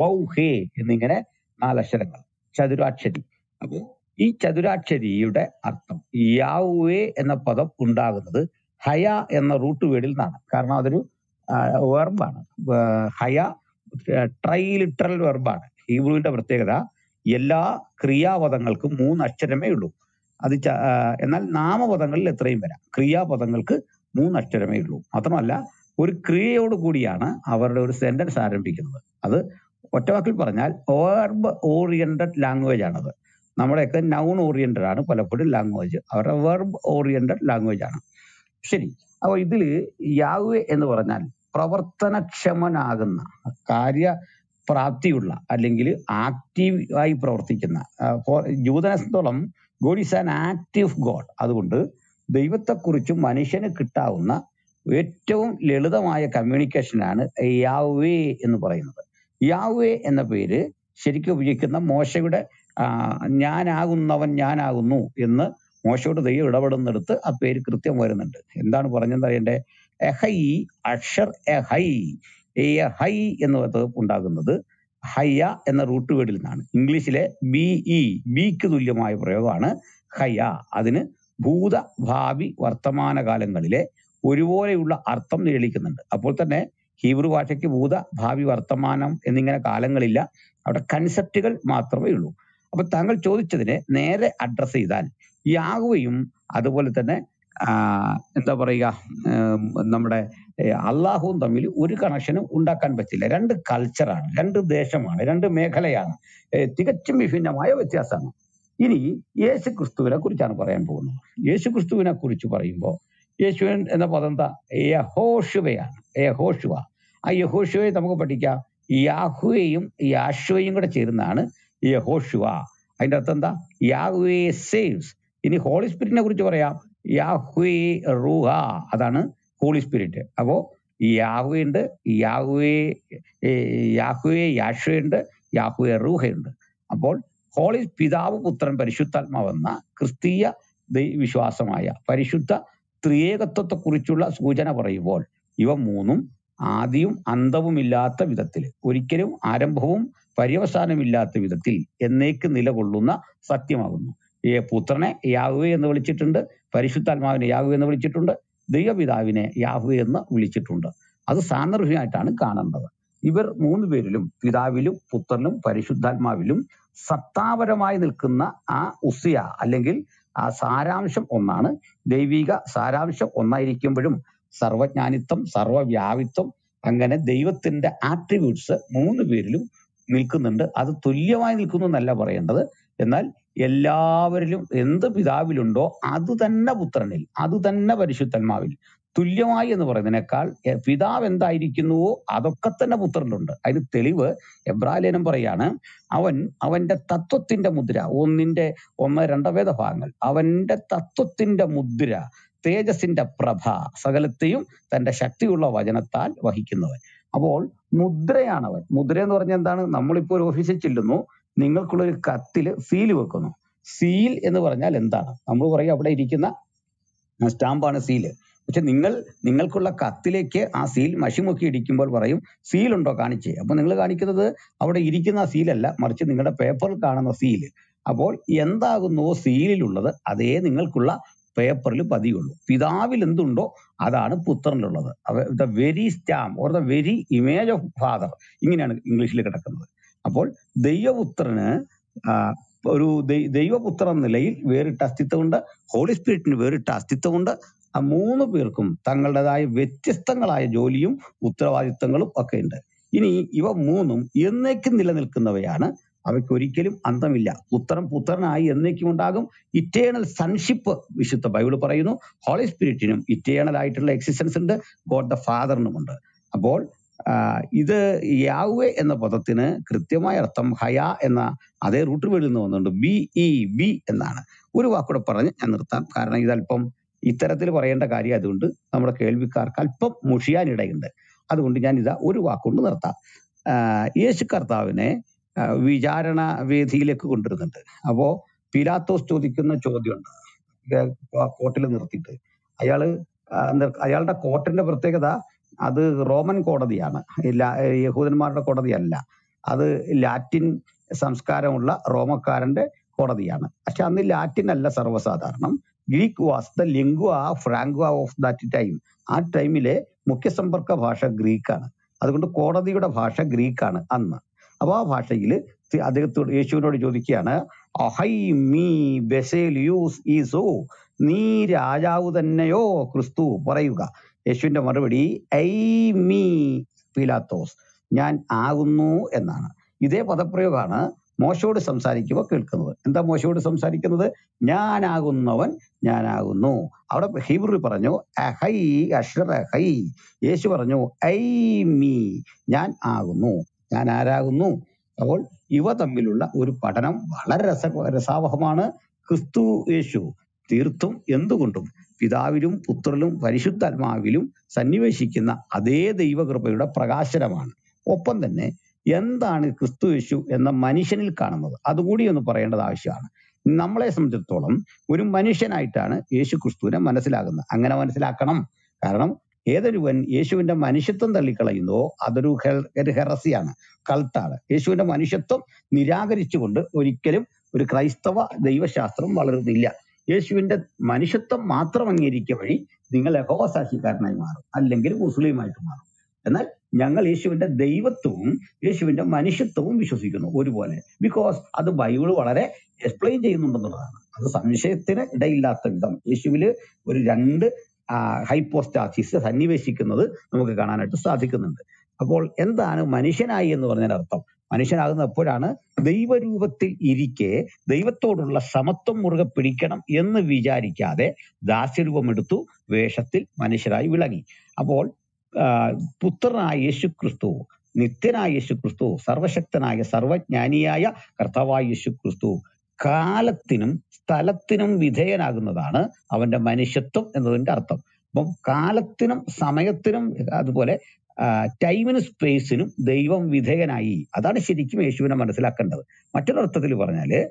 S13: വൗ ഹേ എന്നിങ്ങനെ നാലക്ഷരങ്ങൾ. ചതുരാക്ഷരി. അപ്പോ ഈ ചതുരാക്ഷരിയുടെ അർത്ഥം യാവേ എന്ന പദം ഉണ്ടാകുന്നത് ഹയ എന്ന റൂട്ട് വേർഡിൽ നിന്നാണ്. കാരണം അതൊരു വെർബാണ് ഹയ ട്രൈലിറ്ററൽ വെർബാണ് ഹീബ്രുവിന്റെ പ്രത്യേകത എല്ലാ ക്രിയാപദങ്ങൾക്കും മൂന്ന് അക്ഷരമേ ഉള്ളൂ. അത് എന്നാൽ നാമപദങ്ങളിൽ എത്രയും വരാം. ക്രിയാപദങ്ങൾക്ക് മൂന്ന് അക്ഷരമേ ഉള്ളൂ. മാത്രമല്ല ഒരു ക്രിയയോട് കൂടിയാണ് അവരുടെ ഒരു സെന്റൻസ് ആരംഭിക്കുന്നത്. അത് ഒറ്റവാക്കിൽ പറഞ്ഞാൽ വേർബ് ഓറിയന്റഡ് ലാംഗ്വേജ് ആണത്. നമ്മുടെയൊക്കെ നൗൺ ഓറിയന്റഡ് ആണ്. പലപ്പോഴും ലാംഗ്വേജ് അവരുടെ വെർബ് ഓറിയന്റഡ് ലാംഗ്വേജ് ആണ്. ശരി. അപ്പൊ ഇതിൽ യാവേ എന്ന് പറഞ്ഞാൽ പ്രവർത്തനക്ഷമനാകുന്ന കാര്യ പ്രാപ്തിയുള്ള അല്ലെങ്കിൽ ആക്റ്റീവ് ആയി പ്രവർത്തിക്കുന്ന ആ, for- ജൂതനെ സംബന്ധിച്ചോളം God is an active God അതുകൊണ്ട് ദൈവത്തെക്കുറിച്ചും മനുഷ്യന് കിട്ടാവുന്ന ഏറ്റവും ലളിതമായ കമ്മ്യൂണിക്കേഷനാണ് യാവേ എന്ന് പറയുന്നത്. യാവേ എന്ന പേര് ശരിക്കും ഉപയോഗിക്കുന്ന മോശയുടെ ഞാനാകുന്നവൻ ഞാനാകുന്നു എന്ന് മോശയോട് ദൈവം ഇടപെടുന്നിടത്ത് ആ പേര് കൃത്യം വരുന്നുണ്ട്. എന്താണ് പറഞ്ഞതെന്ന് അറിയണ്ടേ? എഹൈ അക്ഷർ എഹൈ എ ഹൈ എന്ന് ഉണ്ടാകുന്നത് ഹയ്യ എന്ന റൂട്ട് വേർഡിൽ നിന്നാണ്. ഇംഗ്ലീഷിലെ ബി ഇ ബിക്ക് തുല്യമായ പ്രയോഗമാണ് ഹയ്യ. അതിന് ഭൂത ഭാവി വർത്തമാന കാലങ്ങളിലെ ഒരുപോലെയുള്ള അർത്ഥം നിഴലിക്കുന്നുണ്ട് അപ്പോൾ തന്നെ ഹീബ്രു ഭാഷയ്ക്ക് ഭൂത ഭാവി വർത്തമാനം എന്നിങ്ങനെ കാലങ്ങളില്ല. അവിടെ കൺസെപ്റ്റുകൾ മാത്രമേ ഉള്ളൂ. അപ്പൊ താങ്കൾ ചോദിച്ചതിനെ നേരെ അഡ്രസ് ചെയ്താൽ യാഹുവയും അതുപോലെ തന്നെ എന്താ പറയുക നമ്മുടെ അള്ളാഹുവും തമ്മിൽ ഒരു കണക്ഷനും ഉണ്ടാക്കാൻ പറ്റില്ല. രണ്ട് കൾച്ചറാണ് രണ്ട് ദേശമാണ് രണ്ട് മേഖലയാണ്. തികച്ചും വിഭിന്നമായ വ്യത്യാസമാണ്. ഇനി യേശു ക്രിസ്തുവിനെ കുറിച്ചാണ് പറയാൻ പോകുന്നത്. യേശു ക്രിസ്തുവിനെ കുറിച്ച് പറയുമ്പോൾ യേശുവൻ എന്ന പദം എന്താ? യഹോഷുവയാണ് യഹോഷുവ ആ യഹോഷുവയെ നമുക്ക് പഠിക്കാം. യാഹുവയും യാഷുവയും കൂടെ ചേരുന്നതാണ് യഹോഷുവ അതിന്റെ അർത്ഥം എന്താ? യാഹുവേ സേവ്സ് ഇനി ഹോളി സ്പിരിറ്റിനെ കുറിച്ച് പറയാം. യാഹുവേ റൂഹ. അതാണ് ഹോളി സ്പിരിറ്റ് അപ്പോൾ യാഹുവേ ഉണ്ട് യാഹുവേ യാഹുവേ യാഷുവേ ഉണ്ട് യാഹുവേ റൂഹയുണ്ട് അപ്പോൾ ഹോളി പിതാവ് പുത്രൻ പരിശുദ്ധാത്മാവെന്ന ക്രിസ്തീയ വിശ്വാസമായ പരിശുദ്ധ ത്രിയേകത്വത്തെക്കുറിച്ചുള്ള സൂചന പറയുമ്പോൾ ഇവ മൂന്നും ആദിയും അന്തവുമില്ലാത്ത വിധത്തിൽ ഒരിക്കലും ആരംഭവും പര്യവസാനമില്ലാത്ത വിധത്തിൽ എന്നേക്ക് നിലകൊള്ളുന്ന സത്യമാകുന്നു. ഈ പുത്രനെ യാഹുവെ എന്ന് വിളിച്ചിട്ടുണ്ട് പരിശുദ്ധാത്മാവിനെ യാഹു എന്ന് വിളിച്ചിട്ടുണ്ട് ദൈവപിതാവിനെ യാഹു എന്ന് വിളിച്ചിട്ടുണ്ട്. അത് സാന്ദർഭ്യമായിട്ടാണ് കാണേണ്ടത്. ഇവർ മൂന്ന് പേരിലും പിതാവിലും പുത്രനും പരിശുദ്ധാത്മാവിലും സത്താപരമായി നിൽക്കുന്ന ആ ഉസിയ അല്ലെങ്കിൽ ആ സാരാംശം ഒന്നാണ്. ദൈവിക സാരാംശം ഒന്നായിരിക്കുമ്പോഴും സർവജ്ഞാനിത്വം സർവവ്യാപിത്വം അങ്ങനെ ദൈവത്തിന്റെ ആട്രിബ്യൂട്ട്സ് മൂന്ന് പേരിലും നിൽക്കുന്നുണ്ട്. അത് തുല്യമായി നിൽക്കുന്നു എന്നല്ല പറയേണ്ടത്. എന്നാൽ എല്ലാവരിലും എന്ത് പിതാവിലുണ്ടോ അത് തന്നെ പുത്രനിൽ അത് തന്നെ പരിശുദ്ധന്മാവിൽ. തുല്യമായി എന്ന് പറയുന്നതിനേക്കാൾ പിതാവ് എന്തായിരിക്കുന്നുവോ അതൊക്കെ തന്നെ പുത്രനിലുണ്ട്. അതിന് തെളിവ് എബ്രാലേനം പറയാണ് അവൻ അവന്റെ തത്വത്തിന്റെ മുദ്ര ഒന്നിന്റെ ഒന്ന് രണ്ട് വേദഭാഗങ്ങൾ അവന്റെ തത്വത്തിന്റെ മുദ്ര തേജസിന്റെ പ്രഭ സകലത്തെയും തന്റെ ശക്തിയുള്ള വചനത്താൽ വഹിക്കുന്നവൻ. അപ്പോൾ മുദ്രയാണവൻ. മുദ്ര എന്ന് പറഞ്ഞാൽ എന്താണ്? നമ്മളിപ്പോൾ ഒരു ഓഫീസിൽ ചെല്ലുന്നു നിങ്ങൾക്കുള്ള ഒരു കത്തിൽ സീൽ വെക്കുന്നു. സീൽ എന്ന് പറഞ്ഞാൽ എന്താണ്? നമ്മൾ പറയും അവിടെ ഇരിക്കുന്ന സ്റ്റാമ്പാണ് സീൽ പക്ഷെ നിങ്ങൾ നിങ്ങൾക്കുള്ള കത്തിലേക്ക് ആ സീൽ മഷിമുക്കി ഇടിക്കുമ്പോൾ പറയും സീൽ ഉണ്ടോ? കാണിച്ചേ. അപ്പൊ നിങ്ങൾ കാണിക്കുന്നത് അവിടെ ഇരിക്കുന്ന സീലല്ല മറിച്ച് നിങ്ങളുടെ പേപ്പറിൽ കാണുന്ന സീൽ അപ്പോൾ എന്താകുന്നുവോ സീലിലുള്ളത് അതേ നിങ്ങൾക്കുള്ള പേപ്പറിൽ പതിയുള്ളൂ. പിതാവിൽ എന്തുണ്ടോ അതാണ് പുത്രനിലുള്ളത്. The very stamp or the very image of father ഇങ്ങനെയാണ് ഇംഗ്ലീഷിൽ കിടക്കുന്നത്. അപ്പോൾ ദൈവപുത്രന് ഒരു ദൈവപുത്ര നിലയിൽ വേറിട്ട അസ്തിത്വമുണ്ട് ഹോളി സ്പിരിറ്റിന് വേറിട്ട അസ്തിത്വമുണ്ട്. ആ മൂന്ന് പേർക്കും തങ്ങളുടേതായ വ്യത്യസ്തങ്ങളായ ജോലിയും ഉത്തരവാദിത്തങ്ങളും ഒക്കെ ഉണ്ട് ഇനി ഇവ മൂന്നും എന്നേക്കും നിലനിൽക്കുന്നവയാണ്. അവയ്ക്ക് ഒരിക്കലും അന്തമില്ല. പുത്രൻ പുത്രനായി എന്നേക്കും ഉണ്ടാകും. ഇറ്റേണൽ സൺഷിപ്പ് വിശുദ്ധ ബൈബിൾ പറയുന്നു. ഹോളി സ്പിരിറ്റിനും ഇറ്റേണൽ ആയിട്ടുള്ള എക്സിസ്റ്റൻസ് ഉണ്ട്. ഗോഡ് ദ ഫാദറിനുമുണ്ട് അപ്പോൾ ഇത് യാവേ എന്ന പദത്തിന് കൃത്യമായ അർത്ഥം ഹയ എന്ന അതേ റൂട്ട് വീഴുന്ന ഒന്നുണ്ട്. ബി ഇ ബി എന്നാണ്. ഒരു വാക്കൂടെ പറഞ്ഞ് ഞാൻ നിർത്താം. കാരണം ഇതല്പം ഇത്തരത്തിൽ പറയേണ്ട കാര്യം അതുകൊണ്ട് നമ്മുടെ കേൾവിക്കാർക്ക് അല്പം മുഷിയാനിടയുണ്ട്. അതുകൊണ്ട് ഞാൻ ഇതാ ഒരു വാക്കുകൊണ്ട് നിർത്താം. യേശു കർത്താവിനെ വിചാരണ വേദിയിലേക്ക് കൊണ്ടുവരുന്നുണ്ട്. അപ്പോ പിലാത്തോസ് ചോദിക്കുന്ന ചോദ്യമുണ്ട്. കോർട്ടിൽ നിർത്തിയിട്ട്. അയാൾ അയാളുടെ കോർട്ടിന്റെ പ്രത്യേകത അത് റോമൻ കോടതിയാണ്. യഹൂദന്മാരുടെ കോടതിയല്ല. അത് ലാറ്റിൻ സംസ്കാരമുള്ള റോമക്കാരന്റെ കോടതിയാണ്. പക്ഷെ അന്ന് ലാറ്റിൻ അല്ല സർവസാധാരണം. Greek was the lingua franca of that time. ആ ടൈമിലെ മുഖ്യ സമ്പർക്ക ഭാഷ ഗ്രീക്കാണ്. അതുകൊണ്ട് കോടതിയുടെ ഭാഷ ഗ്രീക്കാണ് അന്ന്. അപ്പോൾ ആ ഭാഷയിൽ അദ്ദേഹത്തോട് യേശുവിനോട് ചോദിക്കുകയാണ് അഹൈ മീ ബെസേലിയൂസ് ഈസോ നീ രാജാവ് തന്നെയോ ക്രിസ്തു? പറയുക. യേശുവിന്റെ മറുപടി ഐ മീ പീലാത്തോസ് ഞാൻ ആകുന്നു എന്നാണ്. ഇതേ പദപ്രയോഗമാണ് മോശയോട് സംസാരിക്കുമ്പോൾ കേൾക്കുന്നത്. എന്താ മോശയോട് സംസാരിക്കുന്നത്? ഞാനാകുന്നവൻ ഞാനാകുന്നു അവിടെ ഹീബ്രു പറഞ്ഞു അഹൈ അഷർ യേശു പറഞ്ഞു ഐ മീ ഞാൻ ആകുന്നു. ഞാൻ ആരാകുന്നു? അപ്പോൾ ഇവ തമ്മിലുള്ള ഒരു പഠനം വളരെ രസ രസാവഹമാണ്. ക്രിസ്തു യേശു തീർത്തും എന്തുകൊണ്ടും പിതാവിലും പുത്രനും പരിശുദ്ധാത്മാവിലും സന്നിവേശിക്കുന്ന അതേ ദൈവകൃപയുടെ പ്രകാശനമാണ്. ഒപ്പം തന്നെ എന്താണ് ക്രിസ്തു യേശു എന്ന മനുഷ്യനിൽ കാണുന്നത്? അതുകൂടി ഒന്ന് പറയേണ്ടത് ആവശ്യമാണ്. നമ്മളെ സംബന്ധിച്ചിടത്തോളം ഒരു മനുഷ്യനായിട്ടാണ് യേശു ക്രിസ്തുവിനെ മനസ്സിലാകുന്നത്. അങ്ങനെ മനസ്സിലാക്കണം. കാരണം ഏതൊരുവൻ യേശുവിന്റെ മനുഷ്യത്വം തള്ളിക്കളയുന്നോ അതൊരു ഒരു ഹെറസിയാണ് കൾട്ടാണ്. യേശുവിന്റെ മനുഷ്യത്വം നിരാകരിച്ചുകൊണ്ട് ഒരിക്കലും ഒരു ക്രൈസ്തവ ദൈവശാസ്ത്രം വളരുന്നില്ല. യേശുവിന്റെ മനുഷ്യത്വം മാത്രം അംഗീകരിക്കുക വഴി നിങ്ങൾ യഹോവസാക്ഷിക്കാരനായി മാറും. അല്ലെങ്കിൽ മുസ്ലിമായിട്ട് മാറും. എന്നാൽ ഞങ്ങൾ യേശുവിന്റെ ദൈവത്വവും യേശുവിന്റെ മനുഷ്യത്വവും വിശ്വസിക്കുന്നു ഒരുപോലെ. ബിക്കോസ് അത് ബൈബിൾ വളരെ എക്സ്പ്ലെയിൻ ചെയ്യുന്നുണ്ടെന്നുള്ളതാണ്. അത് സംശയത്തിന് ഇടയില്ലാത്ത വിധം. യേശുവിൽ ഒരു രണ്ട് ഹൈപ്പോസ്റ്റാസിസ് സന്നിവേശിക്കുന്നത് നമുക്ക് കാണാനായിട്ട് സാധിക്കുന്നുണ്ട്. അപ്പോൾ എന്താണ് മനുഷ്യനായി എന്ന് പറഞ്ഞാൽ അർത്ഥം. മനുഷ്യനാകുന്ന എപ്പോഴാണ് ദൈവരൂപത്തിൽ ഇരിക്കെ ദൈവത്തോടുള്ള സമത്വം മുറുകെ പിടിക്കണം എന്ന് വിചാരിക്കാതെ ദാസ്യരൂപമെടുത്തു വേഷത്തിൽ മനുഷ്യരായി വിളങ്ങി. അപ്പോൾ പുത്രനായ യേശു ക്രിസ്തു നിത്യനായ യേശു ക്രിസ്തു സർവശക്തനായ സർവജ്ഞാനിയായ കർത്താവായ യേശു ക്രിസ്തു കാലത്തിനും സ്ഥലത്തിനും വിധേയനാകുന്നതാണ് അവന്റെ മനുഷ്യത്വം എന്നതിന്റെ അർത്ഥം. അപ്പം കാലത്തിനും സമയത്തിനും അതുപോലെ ടൈമിനും സ്പേസിനും ദൈവം വിധേയനായി. അതാണ് ശരിക്കും യേശുവിനെ മനസ്സിലാക്കേണ്ടത്. മറ്റൊരർത്ഥത്തിൽ പറഞ്ഞാൽ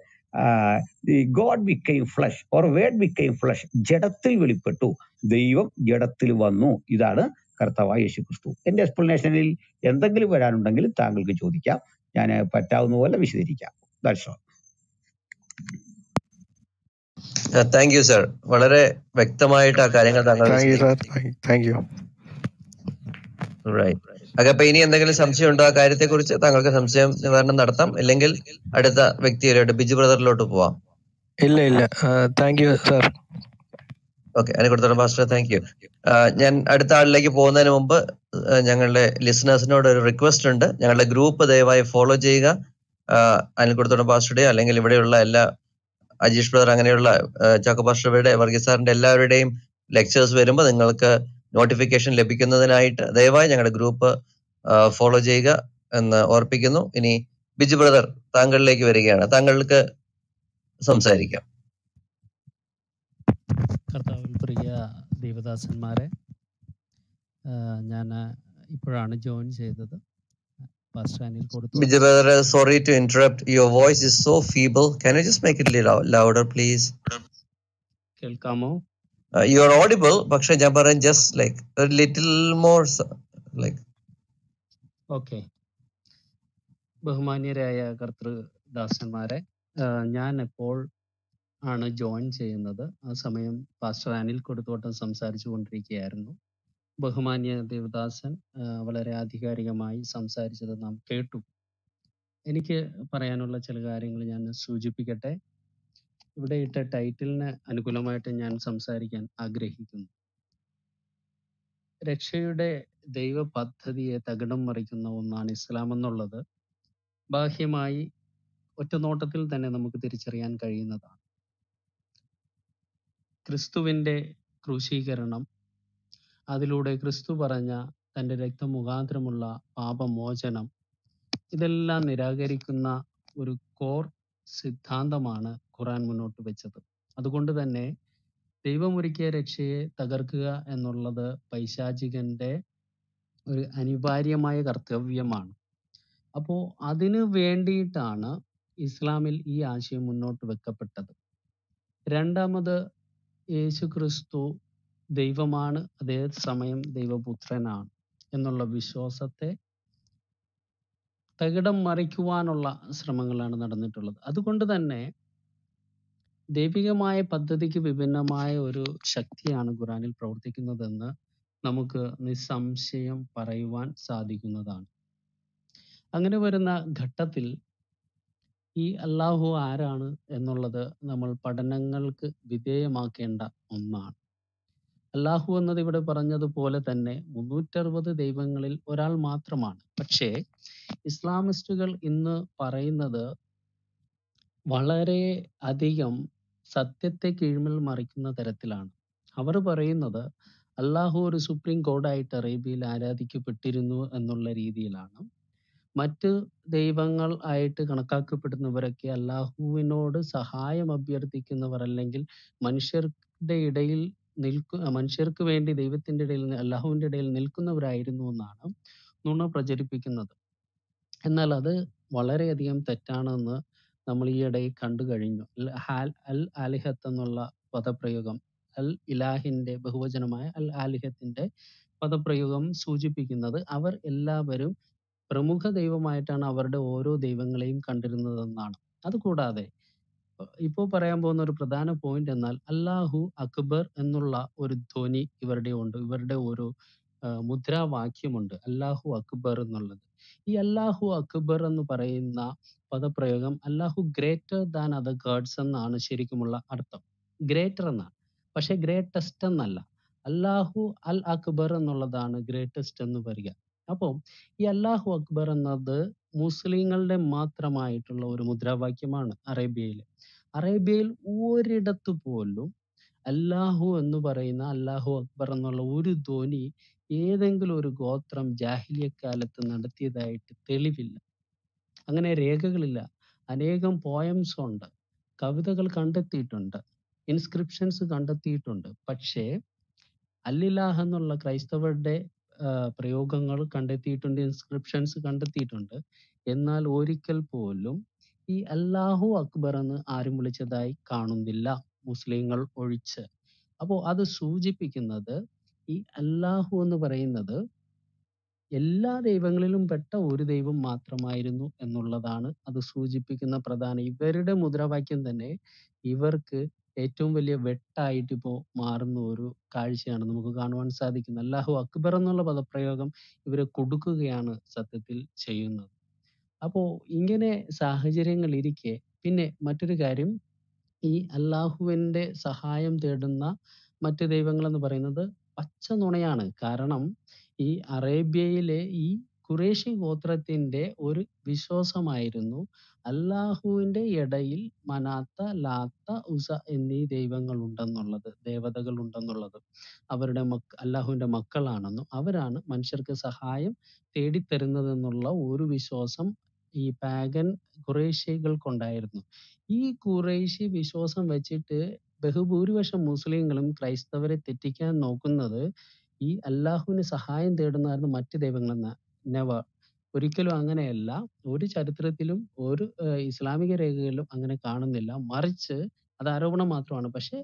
S13: God became flesh or word became flesh ജഡത്തിൽ വെളിപ്പെട്ടു. ദൈവം ജഡത്തിൽ വന്നു. ഇതാണ് കർത്താവായ യേശു ക്രിസ്തു എന്റെ എക്സ്പ്ലനേഷനിൽ എന്തെങ്കിലും വരാനുണ്ടെങ്കിൽ താങ്കൾക്ക് ചോദിക്കാം. ഞാൻ പറ്റാവുന്ന പോലെ വിശദീകരിക്കാം. ദർശനം ഓൾ.
S6: Thank you sir. വളരെ വ്യക്തമായിട്ട് ആ കാര്യങ്ങൾ താങ്കൾ അപ്പൊ ഇനി എന്തെങ്കിലും സംശയം ഉണ്ടോ ആ കാര്യത്തെ കുറിച്ച് താങ്കൾക്ക് സംശയം നിവാരണം നടത്താം. ഇല്ലെങ്കിൽ അടുത്ത വ്യക്തിയിലോട്ട് ബിജു ബ്രദറിലോട്ട് പോവാം.
S12: ഇല്ല ഇല്ല. താങ്ക് യു സാർ
S6: ഓക്കെ അതിനെ കൊടുത്തോളം മാസ്റ്റർ താങ്ക് യു ഞാൻ അടുത്ത ആളിലേക്ക് പോകുന്നതിന് മുമ്പ് ഞങ്ങളുടെ ലിസണേഴ്സിനോട് ഒരു റിക്വസ്റ്റ് ഉണ്ട്. ഞങ്ങളുടെ ഗ്രൂപ്പ് ദയവായി ഫോളോ ചെയ്യുക. അനിൽ കൊടുത്തോളം പാസ്റ്ററുടെയോ അല്ലെങ്കിൽ ഇവിടെയുള്ള എല്ലാ അജീഷ് ബ്രദർ അങ്ങനെയുള്ള ചാക്കോ പാസ്റ്ററുടെ വർഗീസ് സാറിന്റെ എല്ലാവരുടെയും ലെക്ചേഴ്സ് വരുമ്പോൾ നിങ്ങൾക്ക് നോട്ടിഫിക്കേഷൻ ലഭിക്കുന്നതിനായിട്ട് ദയവായി ഞങ്ങളുടെ ഗ്രൂപ്പ് ഫോളോ ചെയ്യുക എന്ന് ഓർപ്പിക്കുന്നു. ഇനി ബിജു ബ്രദർ താങ്കളിലേക്ക് വരികയാണ്. താങ്കൾക്ക് സംസാരിക്കാം.
S14: കർത്താവിൽ പ്രിയ ദേവദാസന്മാരെ ഞാൻ ഇപ്പോഴാണ് ജോയിൻ ചെയ്തത്.
S6: Sorry to interrupt your voice is so feeble can you just make it louder please
S14: കേൾക്കാമോ?
S6: യു ആർ ഓഡിബിൾ പക്ഷെ ഞാൻ പറയാൻ just like little more like
S14: okay ബഹുമാന്യരായ കർത്തൃദാസന്മാരെ ഞാൻ എപ്പോൾ ആണ് ജോയിൻ ചെയ്യുന്നത്. ആ സമയം പാസ്റ്റർ അനിൽ കൊടുത്തോട്ടം സംസാരിച്ചു കൊണ്ടിരിക്കുകയായിരുന്നു. ബഹുമാന്യ ദേവദാസൻ വളരെ ആധികാരികമായി സംസാരിച്ചത് നാം കേട്ടു. എനിക്ക് പറയാനുള്ള ചില കാര്യങ്ങൾ ഞാൻ സൂചിപ്പിക്കട്ടെ. ഇവിടെ ഇട്ട ടൈറ്റിലിന് അനുകൂലമായിട്ട് ഞാൻ സംസാരിക്കാൻ ആഗ്രഹിക്കുന്നു. രക്ഷയുടെ ദൈവ പദ്ധതിയെ തകിടം മറിക്കുന്ന ഒന്നാണ് ഇസ്ലാം എന്നുള്ളത്. ബാഹ്യമായി ഒറ്റനോട്ടത്തിൽ തന്നെ നമുക്ക് തിരിച്ചറിയാൻ കഴിയുന്നതാണ്. ക്രിസ്തുവിന്റെ ക്രൂശീകരണം അതിലൂടെ ക്രിസ്തു പറഞ്ഞ തന്റെ രക്തമുഖാന്തരമുള്ള പാപമോചനം ഇതെല്ലാം നിരാകരിക്കുന്ന ഒരു കോർ സിദ്ധാന്തമാണ് ഖുറാൻ മുന്നോട്ട് വെച്ചത്. അതുകൊണ്ട് തന്നെ ദൈവമൊരുക്കിയ രക്ഷയെ തകർക്കുക എന്നുള്ളത് പൈശാചികന്റെ ഒരു അനിവാര്യമായ കർത്തവ്യമാണ്. അപ്പോൾ അതിനു വേണ്ടിയിട്ടാണ് ഇസ്ലാമിൽ ഈ ആശയം മുന്നോട്ട് വെക്കപ്പെട്ടത്. രണ്ടാമത് യേശു ക്രിസ്തു ദൈവമാണ് അതേ സമയം ദൈവപുത്രനാണ് എന്നുള്ള വിശ്വാസത്തെ തകിടം മറിക്കുവാനുള്ള ശ്രമങ്ങളാണ് നടന്നിട്ടുള്ളത്. അതുകൊണ്ട് തന്നെ ദൈവികമായ പദ്ധതിക്ക് വിഭിന്നമായ ഒരു ശക്തിയാണ് ഖുറാനിൽ പ്രവർത്തിക്കുന്നതെന്ന് നമുക്ക് നിസ്സംശയം പറയുവാൻ സാധിക്കുന്നതാണ്. അങ്ങനെ വരുന്ന ഘട്ടത്തിൽ ഈ അള്ളാഹു ആരാണ് എന്നുള്ളത് നമ്മൾ പഠനങ്ങൾക്ക് വിധേയമാക്കേണ്ട ഒന്നാണ്. അള്ളാഹു എന്നത് ഇവിടെ പറഞ്ഞതുപോലെ തന്നെ മുന്നൂറ്ററുപത് ദൈവങ്ങളിൽ ഒരാൾ മാത്രമാണ്. പക്ഷേ ഇസ്ലാമിസ്റ്റുകൾ ഇന്ന് പറയുന്നത് വളരെ അധികം സത്യത്തെ കീഴ്മേൽ മറിക്കുന്ന തരത്തിലാണ്. അവർ പറയുന്നത് അള്ളാഹു ഒരു സുപ്രീം കോഡായിട്ട് അറേബ്യയിൽ ആരാധിക്കപ്പെട്ടിരുന്നു എന്നുള്ള രീതിയിലാണ്. മറ്റ് ദൈവങ്ങൾ ആയിട്ട് കണക്കാക്കപ്പെടുന്നവരൊക്കെ അള്ളാഹുവിനോട് സഹായം അഭ്യർത്ഥിക്കുന്നവർ അല്ലെങ്കിൽ മനുഷ്യരുടെ ഇടയിൽ നിൽക്കു മനുഷ്യർക്ക് വേണ്ടി ദൈവത്തിന്റെ ഇടയിൽ അള്ളാഹുവിന്റെ ഇടയിൽ നിൽക്കുന്നവരായിരുന്നു എന്നാണ് നുണ പ്രചരിപ്പിക്കുന്നത്. എന്നാൽ അത് വളരെയധികം തെറ്റാണെന്ന് നമ്മൾ ഈയിടെ കണ്ടു കഴിഞ്ഞു. അൽ ആലിഹത്ത് എന്നുള്ള പദപ്രയോഗം അൽ ഇലാഹിന്റെ ബഹുവചനമായ അൽ ആലിഹത്തിന്റെ പദപ്രയോഗം സൂചിപ്പിക്കുന്നത് അവർ എല്ലാവരും പ്രമുഖ ദൈവമായിട്ടാണ് അവരുടെ ഓരോ ദൈവങ്ങളെയും കണ്ടിരുന്നതെന്നാണ്. അതുകൂടാതെ ഇപ്പോൾ പറയാൻ പോകുന്ന ഒരു പ്രധാന പോയിന്റ് എന്നാൽ അല്ലാഹു അക്ബർ എന്നുള്ള ഒരു ധ്വനി ഇവരുടെ ഉണ്ട്. ഇവരുടെ ഒരു മുദ്രാവാക്യമുണ്ട്. അല്ലാഹു അക്ബർ എന്നുള്ളത്. ഈ അല്ലാഹു അക്ബർ എന്ന് പറയുന്ന പദപ്രയോഗം അല്ലാഹു ഗ്രേറ്റർ ദാൻ അതർ ഗാഡ്സ് എന്നാണ് ശരിക്കുമുള്ള അർത്ഥം. ഗ്രേറ്റർ എന്നാണ്. പക്ഷെ ഗ്രേറ്റസ്റ്റ് എന്നല്ല. അല്ലാഹു അൽ അക്ബർ എന്നുള്ളതാണ് ഗ്രേറ്റസ്റ്റ് എന്ന് പറയുക അപ്പോൾ ഈ അല്ലാഹു അക്ബർ എന്നത് മുസ്ലിങ്ങളുടെ മാത്രമായിട്ടുള്ള ഒരു മുദ്രാവാക്യമാണ് അറേബ്യയിൽ. അറേബ്യയിൽ ഒരിടത്തു പോലും അല്ലാഹു എന്ന് പറയുന്ന അല്ലാഹു അക്ബർ എന്നുള്ള ഒരു ധ്വനി ഏതെങ്കിലും ഒരു ഗോത്രം ജാഹിലിയ കാലത്ത് നടത്തിയതായിട്ട് തെളിവില്ല. അങ്ങനെ രേഖകളില്ല. അനേകം പോയംസ് ഉണ്ട്. കവിതകൾ കണ്ടെത്തിയിട്ടുണ്ട്. ഇൻസ്ക്രിപ്ഷൻസ് കണ്ടെത്തിയിട്ടുണ്ട്. പക്ഷേ അല്ലിലാഹ് എന്നുള്ള ക്രൈസ്തവരുടെ പ്രയോഗങ്ങൾ കണ്ടെത്തിയിട്ടുണ്ട് ഇൻസ്ക്രിപ്ഷൻസ് കണ്ടെത്തിയിട്ടുണ്ട്. എന്നാൽ ഒരിക്കൽ പോലും ഈ അല്ലാഹു അക്ബർ എന്ന് ആരും വിളിച്ചതായി കാണുന്നില്ല. മുസ്ലിങ്ങൾ ഒഴിച്ച്. അപ്പോൾ അത് സൂചിപ്പിക്കുന്നത് ഈ അല്ലാഹു എന്ന് പറയുന്നത് എല്ലാ ദൈവങ്ങളിലും പെട്ട ഒരു ദൈവം മാത്രമായിരുന്നു എന്നുള്ളതാണ് അത് സൂചിപ്പിക്കുന്ന പ്രധാന. ഇവരുടെ മുദ്രാവാക്യം തന്നെ ഇവർക്ക് ഏറ്റവും വലിയ വെട്ടായിട്ട് ഇപ്പോൾ മാറുന്ന ഒരു കാഴ്ചയാണ് നമുക്ക് കാണുവാൻ സാധിക്കുന്നത്. അല്ലാഹു അക്ബർ എന്നുള്ള പദപ്രയോഗം ഇവരെ കൊടുക്കുകയാണ് സത്യത്തിൽ ചെയ്യുന്നത്. അപ്പോൾ ഇങ്ങനെ സാഹചര്യങ്ങൾ ഇരിക്കെ പിന്നെ മറ്റൊരു കാര്യം ഈ അല്ലാഹുവിന്റെ സഹായം തേടുന്ന മറ്റു ദൈവങ്ങൾ എന്ന് പറയുന്നത് പച്ച നുണയാണ്. കാരണം ഈ അറേബ്യയിലെ ഈ ഖുറേഷി ഗോത്രത്തിന്റെ ഒരു വിശ്വാസമായിരുന്നു. അല്ലാഹുവിന്റെ ഇടയിൽ മനാത്ത ലാത്ത ഉസ എന്നീ ദൈവങ്ങൾ ഉണ്ടെന്നുള്ളത് ദേവതകൾ ഉണ്ടെന്നുള്ളത് അവരുടെ മക്ക അല്ലാഹുവിന്റെ മക്കളാണെന്നും അവരാണ് മനുഷ്യർക്ക് സഹായം തേടിത്തരുന്നതെന്നുള്ള ഒരു വിശ്വാസം ഈ പാഗൻ ഖുറേഷികൾക്കുണ്ടായിരുന്നു. ഈ ഖുറൈശി വിശ്വാസം വെച്ചിട്ട് ബഹുഭൂരിപക്ഷം മുസ്ലിങ്ങളും ക്രൈസ്തവരെ തെറ്റിക്കാൻ നോക്കുന്നത് ഈ അല്ലാഹുവിന് സഹായം തേടുന്നതായിരുന്നു മറ്റ് ദൈവങ്ങളെന്ന നെവർ ഒരിക്കലും അങ്ങനെയല്ല. ഒരു ചരിത്രത്തിലും ഒരു ഇസ്ലാമിക രേഖകളിലും അങ്ങനെ കാണുന്നില്ല. മറിച്ച് അത് ആരോപണം മാത്രമാണ്. പക്ഷെ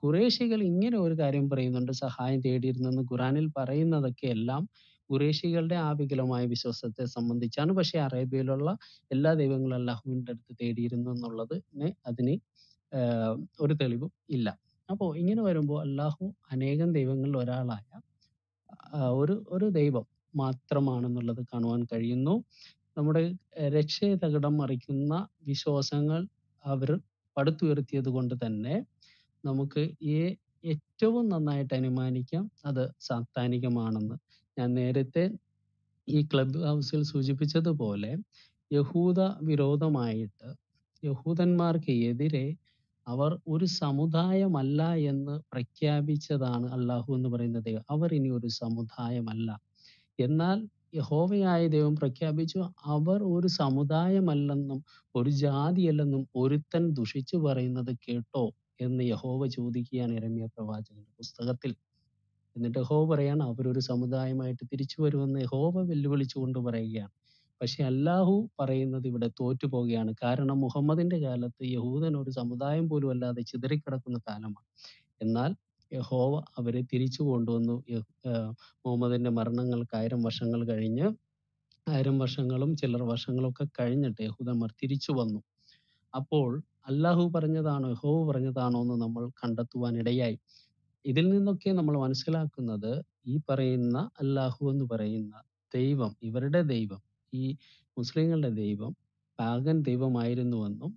S14: ഖുറേഷികൾ ഇങ്ങനെ ഒരു കാര്യം പറയുന്നുണ്ട് സഹായം തേടിയിരുന്നെന്ന് ഖുറാനിൽ പറയുന്നതൊക്കെ എല്ലാം ഖുറേഷികളുടെ ആ വികലമായ വിശ്വാസത്തെ സംബന്ധിച്ചാണ്. പക്ഷെ അറേബ്യയിലുള്ള എല്ലാ ദൈവങ്ങളും അല്ലാഹുവിന്റെ അടുത്ത് തേടിയിരുന്നു എന്നുള്ളത് അതിന് ഒരു തെളിവും ഇല്ല. അപ്പോൾ ഇങ്ങനെ വരുമ്പോൾ അല്ലാഹു അനേകം ദൈവങ്ങളിൽ ഒരാളായ ഒരു ഒരു ദൈവം മാത്രമാണെന്നുള്ളത് കാണുവാൻ കഴിയുന്നു. നമ്മുടെ രക്ഷയെ തകിടം മറിക്കുന്ന വിശ്വാസങ്ങൾ അവർ പടുത്തുയർത്തിയത് കൊണ്ട് തന്നെ നമുക്ക് ഈ ഏറ്റവും നന്നായിട്ട് അനുമാനിക്കാം അത് സാത്താനികമാണെന്ന്. ഞാൻ നേരത്തെ ഈ ക്ലബ് ഹൗസിൽ സൂചിപ്പിച്ചതുപോലെ യഹൂദ വിരോധമായിട്ട് യഹൂദന്മാർക്ക് എതിരെ അവർ ഒരു സമുദായമല്ല എന്ന് പ്രഖ്യാപിച്ചതാണ് അള്ളാഹു എന്ന് പറയുന്ന ദൈവം. അവർ ഇനി ഒരു സമുദായമല്ല. എന്നാൽ യഹോവയായ ദൈവം പ്രഖ്യാപിച്ചു അവർ ഒരു സമുദായമല്ലെന്നും ഒരു ജാതിയല്ലെന്നും ഒരുത്തൻ ദുഷിച്ചു പറയുന്നത് കേട്ടോ എന്ന് യഹോവ ചോദിക്കുകയാണ് ഇരമ്യ പ്രവാചകന്റെ പുസ്തകത്തിൽ. എന്നിട്ട് യഹോവ പറയാണ് അവരൊരു സമുദായമായിട്ട് തിരിച്ചു വരുമെന്ന് യഹോവ വെല്ലുവിളിച്ചുകൊണ്ട് പറയുകയാണ്. പക്ഷെ അല്ലാഹു പറയുന്നത് ഇവിടെ തോറ്റു പോവുകയാണ്. കാരണം മുഹമ്മദിന്റെ കാലത്ത് യഹൂദൻ ഒരു സമുദായം പോലും അല്ലാതെ ചിതറിക്കിടക്കുന്ന കാലമാണ്. എന്നാൽ യഹോവ അവരെ തിരിച്ചു കൊണ്ടുവന്നു. മുഹമ്മദിന്റെ മരണങ്ങൾക്ക് ആയിരം വർഷങ്ങൾ കഴിഞ്ഞ് ആയിരം വർഷങ്ങളും ചിലർ വർഷങ്ങളൊക്കെ കഴിഞ്ഞിട്ട് യഹൂദന്മാർ തിരിച്ചു വന്നു. അപ്പോൾ അല്ലാഹു പറഞ്ഞതാണോ യഹോവ പറഞ്ഞതാണോ എന്ന് നമ്മൾ കണ്ടെത്തുവാൻ ഇടയായി. ഇതിൽ നിന്നൊക്കെ നമ്മൾ മനസ്സിലാക്കുന്നത് ഈ പറയുന്ന അല്ലാഹു എന്ന് പറയുന്ന ദൈവം ഇവരുടെ ദൈവം ഈ മുസ്ലിങ്ങളുടെ ദൈവം പാഗൻ ദൈവമായിരുന്നുവെന്നും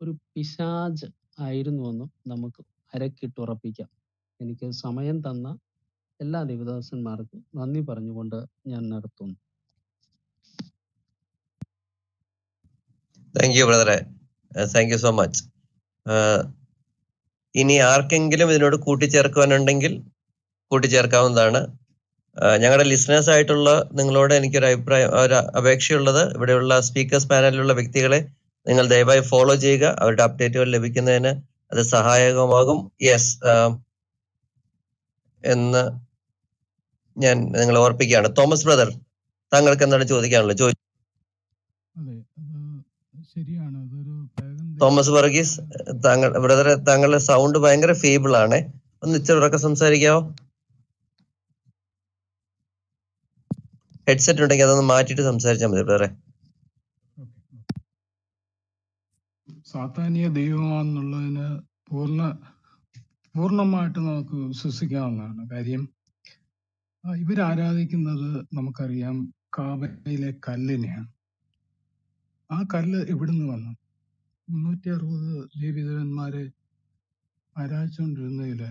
S14: ഒരു പിശാജ് ആയിരുന്നുവെന്നും നമുക്ക് അരക്കിട്ടുറപ്പിക്കാം എനിക്ക് സമയം തന്ന എല്ലാ ദേവദാസന്മാർക്കും നന്ദി പറഞ്ഞുകൊണ്ട് ഞാൻ നിർത്തുന്നു.
S6: താങ്ക് യു ബ്രദറെ താങ്ക് യു സോ മച്ച് ഇനി ആർക്കെങ്കിലും ഇതിനോട് കൂട്ടിച്ചേർക്കുവാനുണ്ടെങ്കിൽ കൂട്ടിച്ചേർക്കാവുന്നതാണ് ഞങ്ങളുടെ ലിസണേഴ്സ് ആയിട്ടുള്ള നിങ്ങളോട് എനിക്കൊരു അഭിപ്രായം ഒരു അപേക്ഷയുള്ളത് ഇവിടെയുള്ള സ്പീക്കേഴ്സ് പാനലിലുള്ള വ്യക്തികളെ നിങ്ങൾ ദയവായി ഫോളോ ചെയ്യുക. അവരുടെ അപ്ഡേറ്റുകൾ ലഭിക്കുന്നതിന് അത് സഹായകമാകും. യെസ് എന്ന് ഞാൻ നിങ്ങളെ ഓർപ്പിക്കുകയാണ്. തോമസ് ബ്രദർ താങ്കൾക്ക് എന്താണ് ചോദിക്കാനുള്ളത്? ചോദിച്ചു തോമസ് വർഗീസ് താങ്കൾ ബ്രദറെ താങ്കളുടെ സൗണ്ട് ഭയങ്കര ഫീബിൾ ആണ്. ഒന്ന് ഇച്ചിരി ഉറക്കെ സംസാരിക്കാവോ? ഹെഡ്സെറ്റ് ഉണ്ടെങ്കിൽ അതൊന്ന് മാറ്റിയിട്ട് സംസാരിച്ചാൽ മതി വേറെ
S15: സാധാന്യ ദൈവമാണെന്നുള്ളതിന് പൂർണ പൂർണമായിട്ട് നമുക്ക് വിശ്വസിക്കാവുന്നതാണ് കാര്യം. ഇവരാരാധിക്കുന്നത് നമുക്കറിയാം കാബയിലെ കല്ലിനെയാണ്. ആ കല്ല് എവിടുന്ന് വന്നു? മുന്നൂറ്റി അറുപത് ദേവീദേവന്മാരെ ആരാധിച്ചുകൊണ്ടിരുന്നതിൽ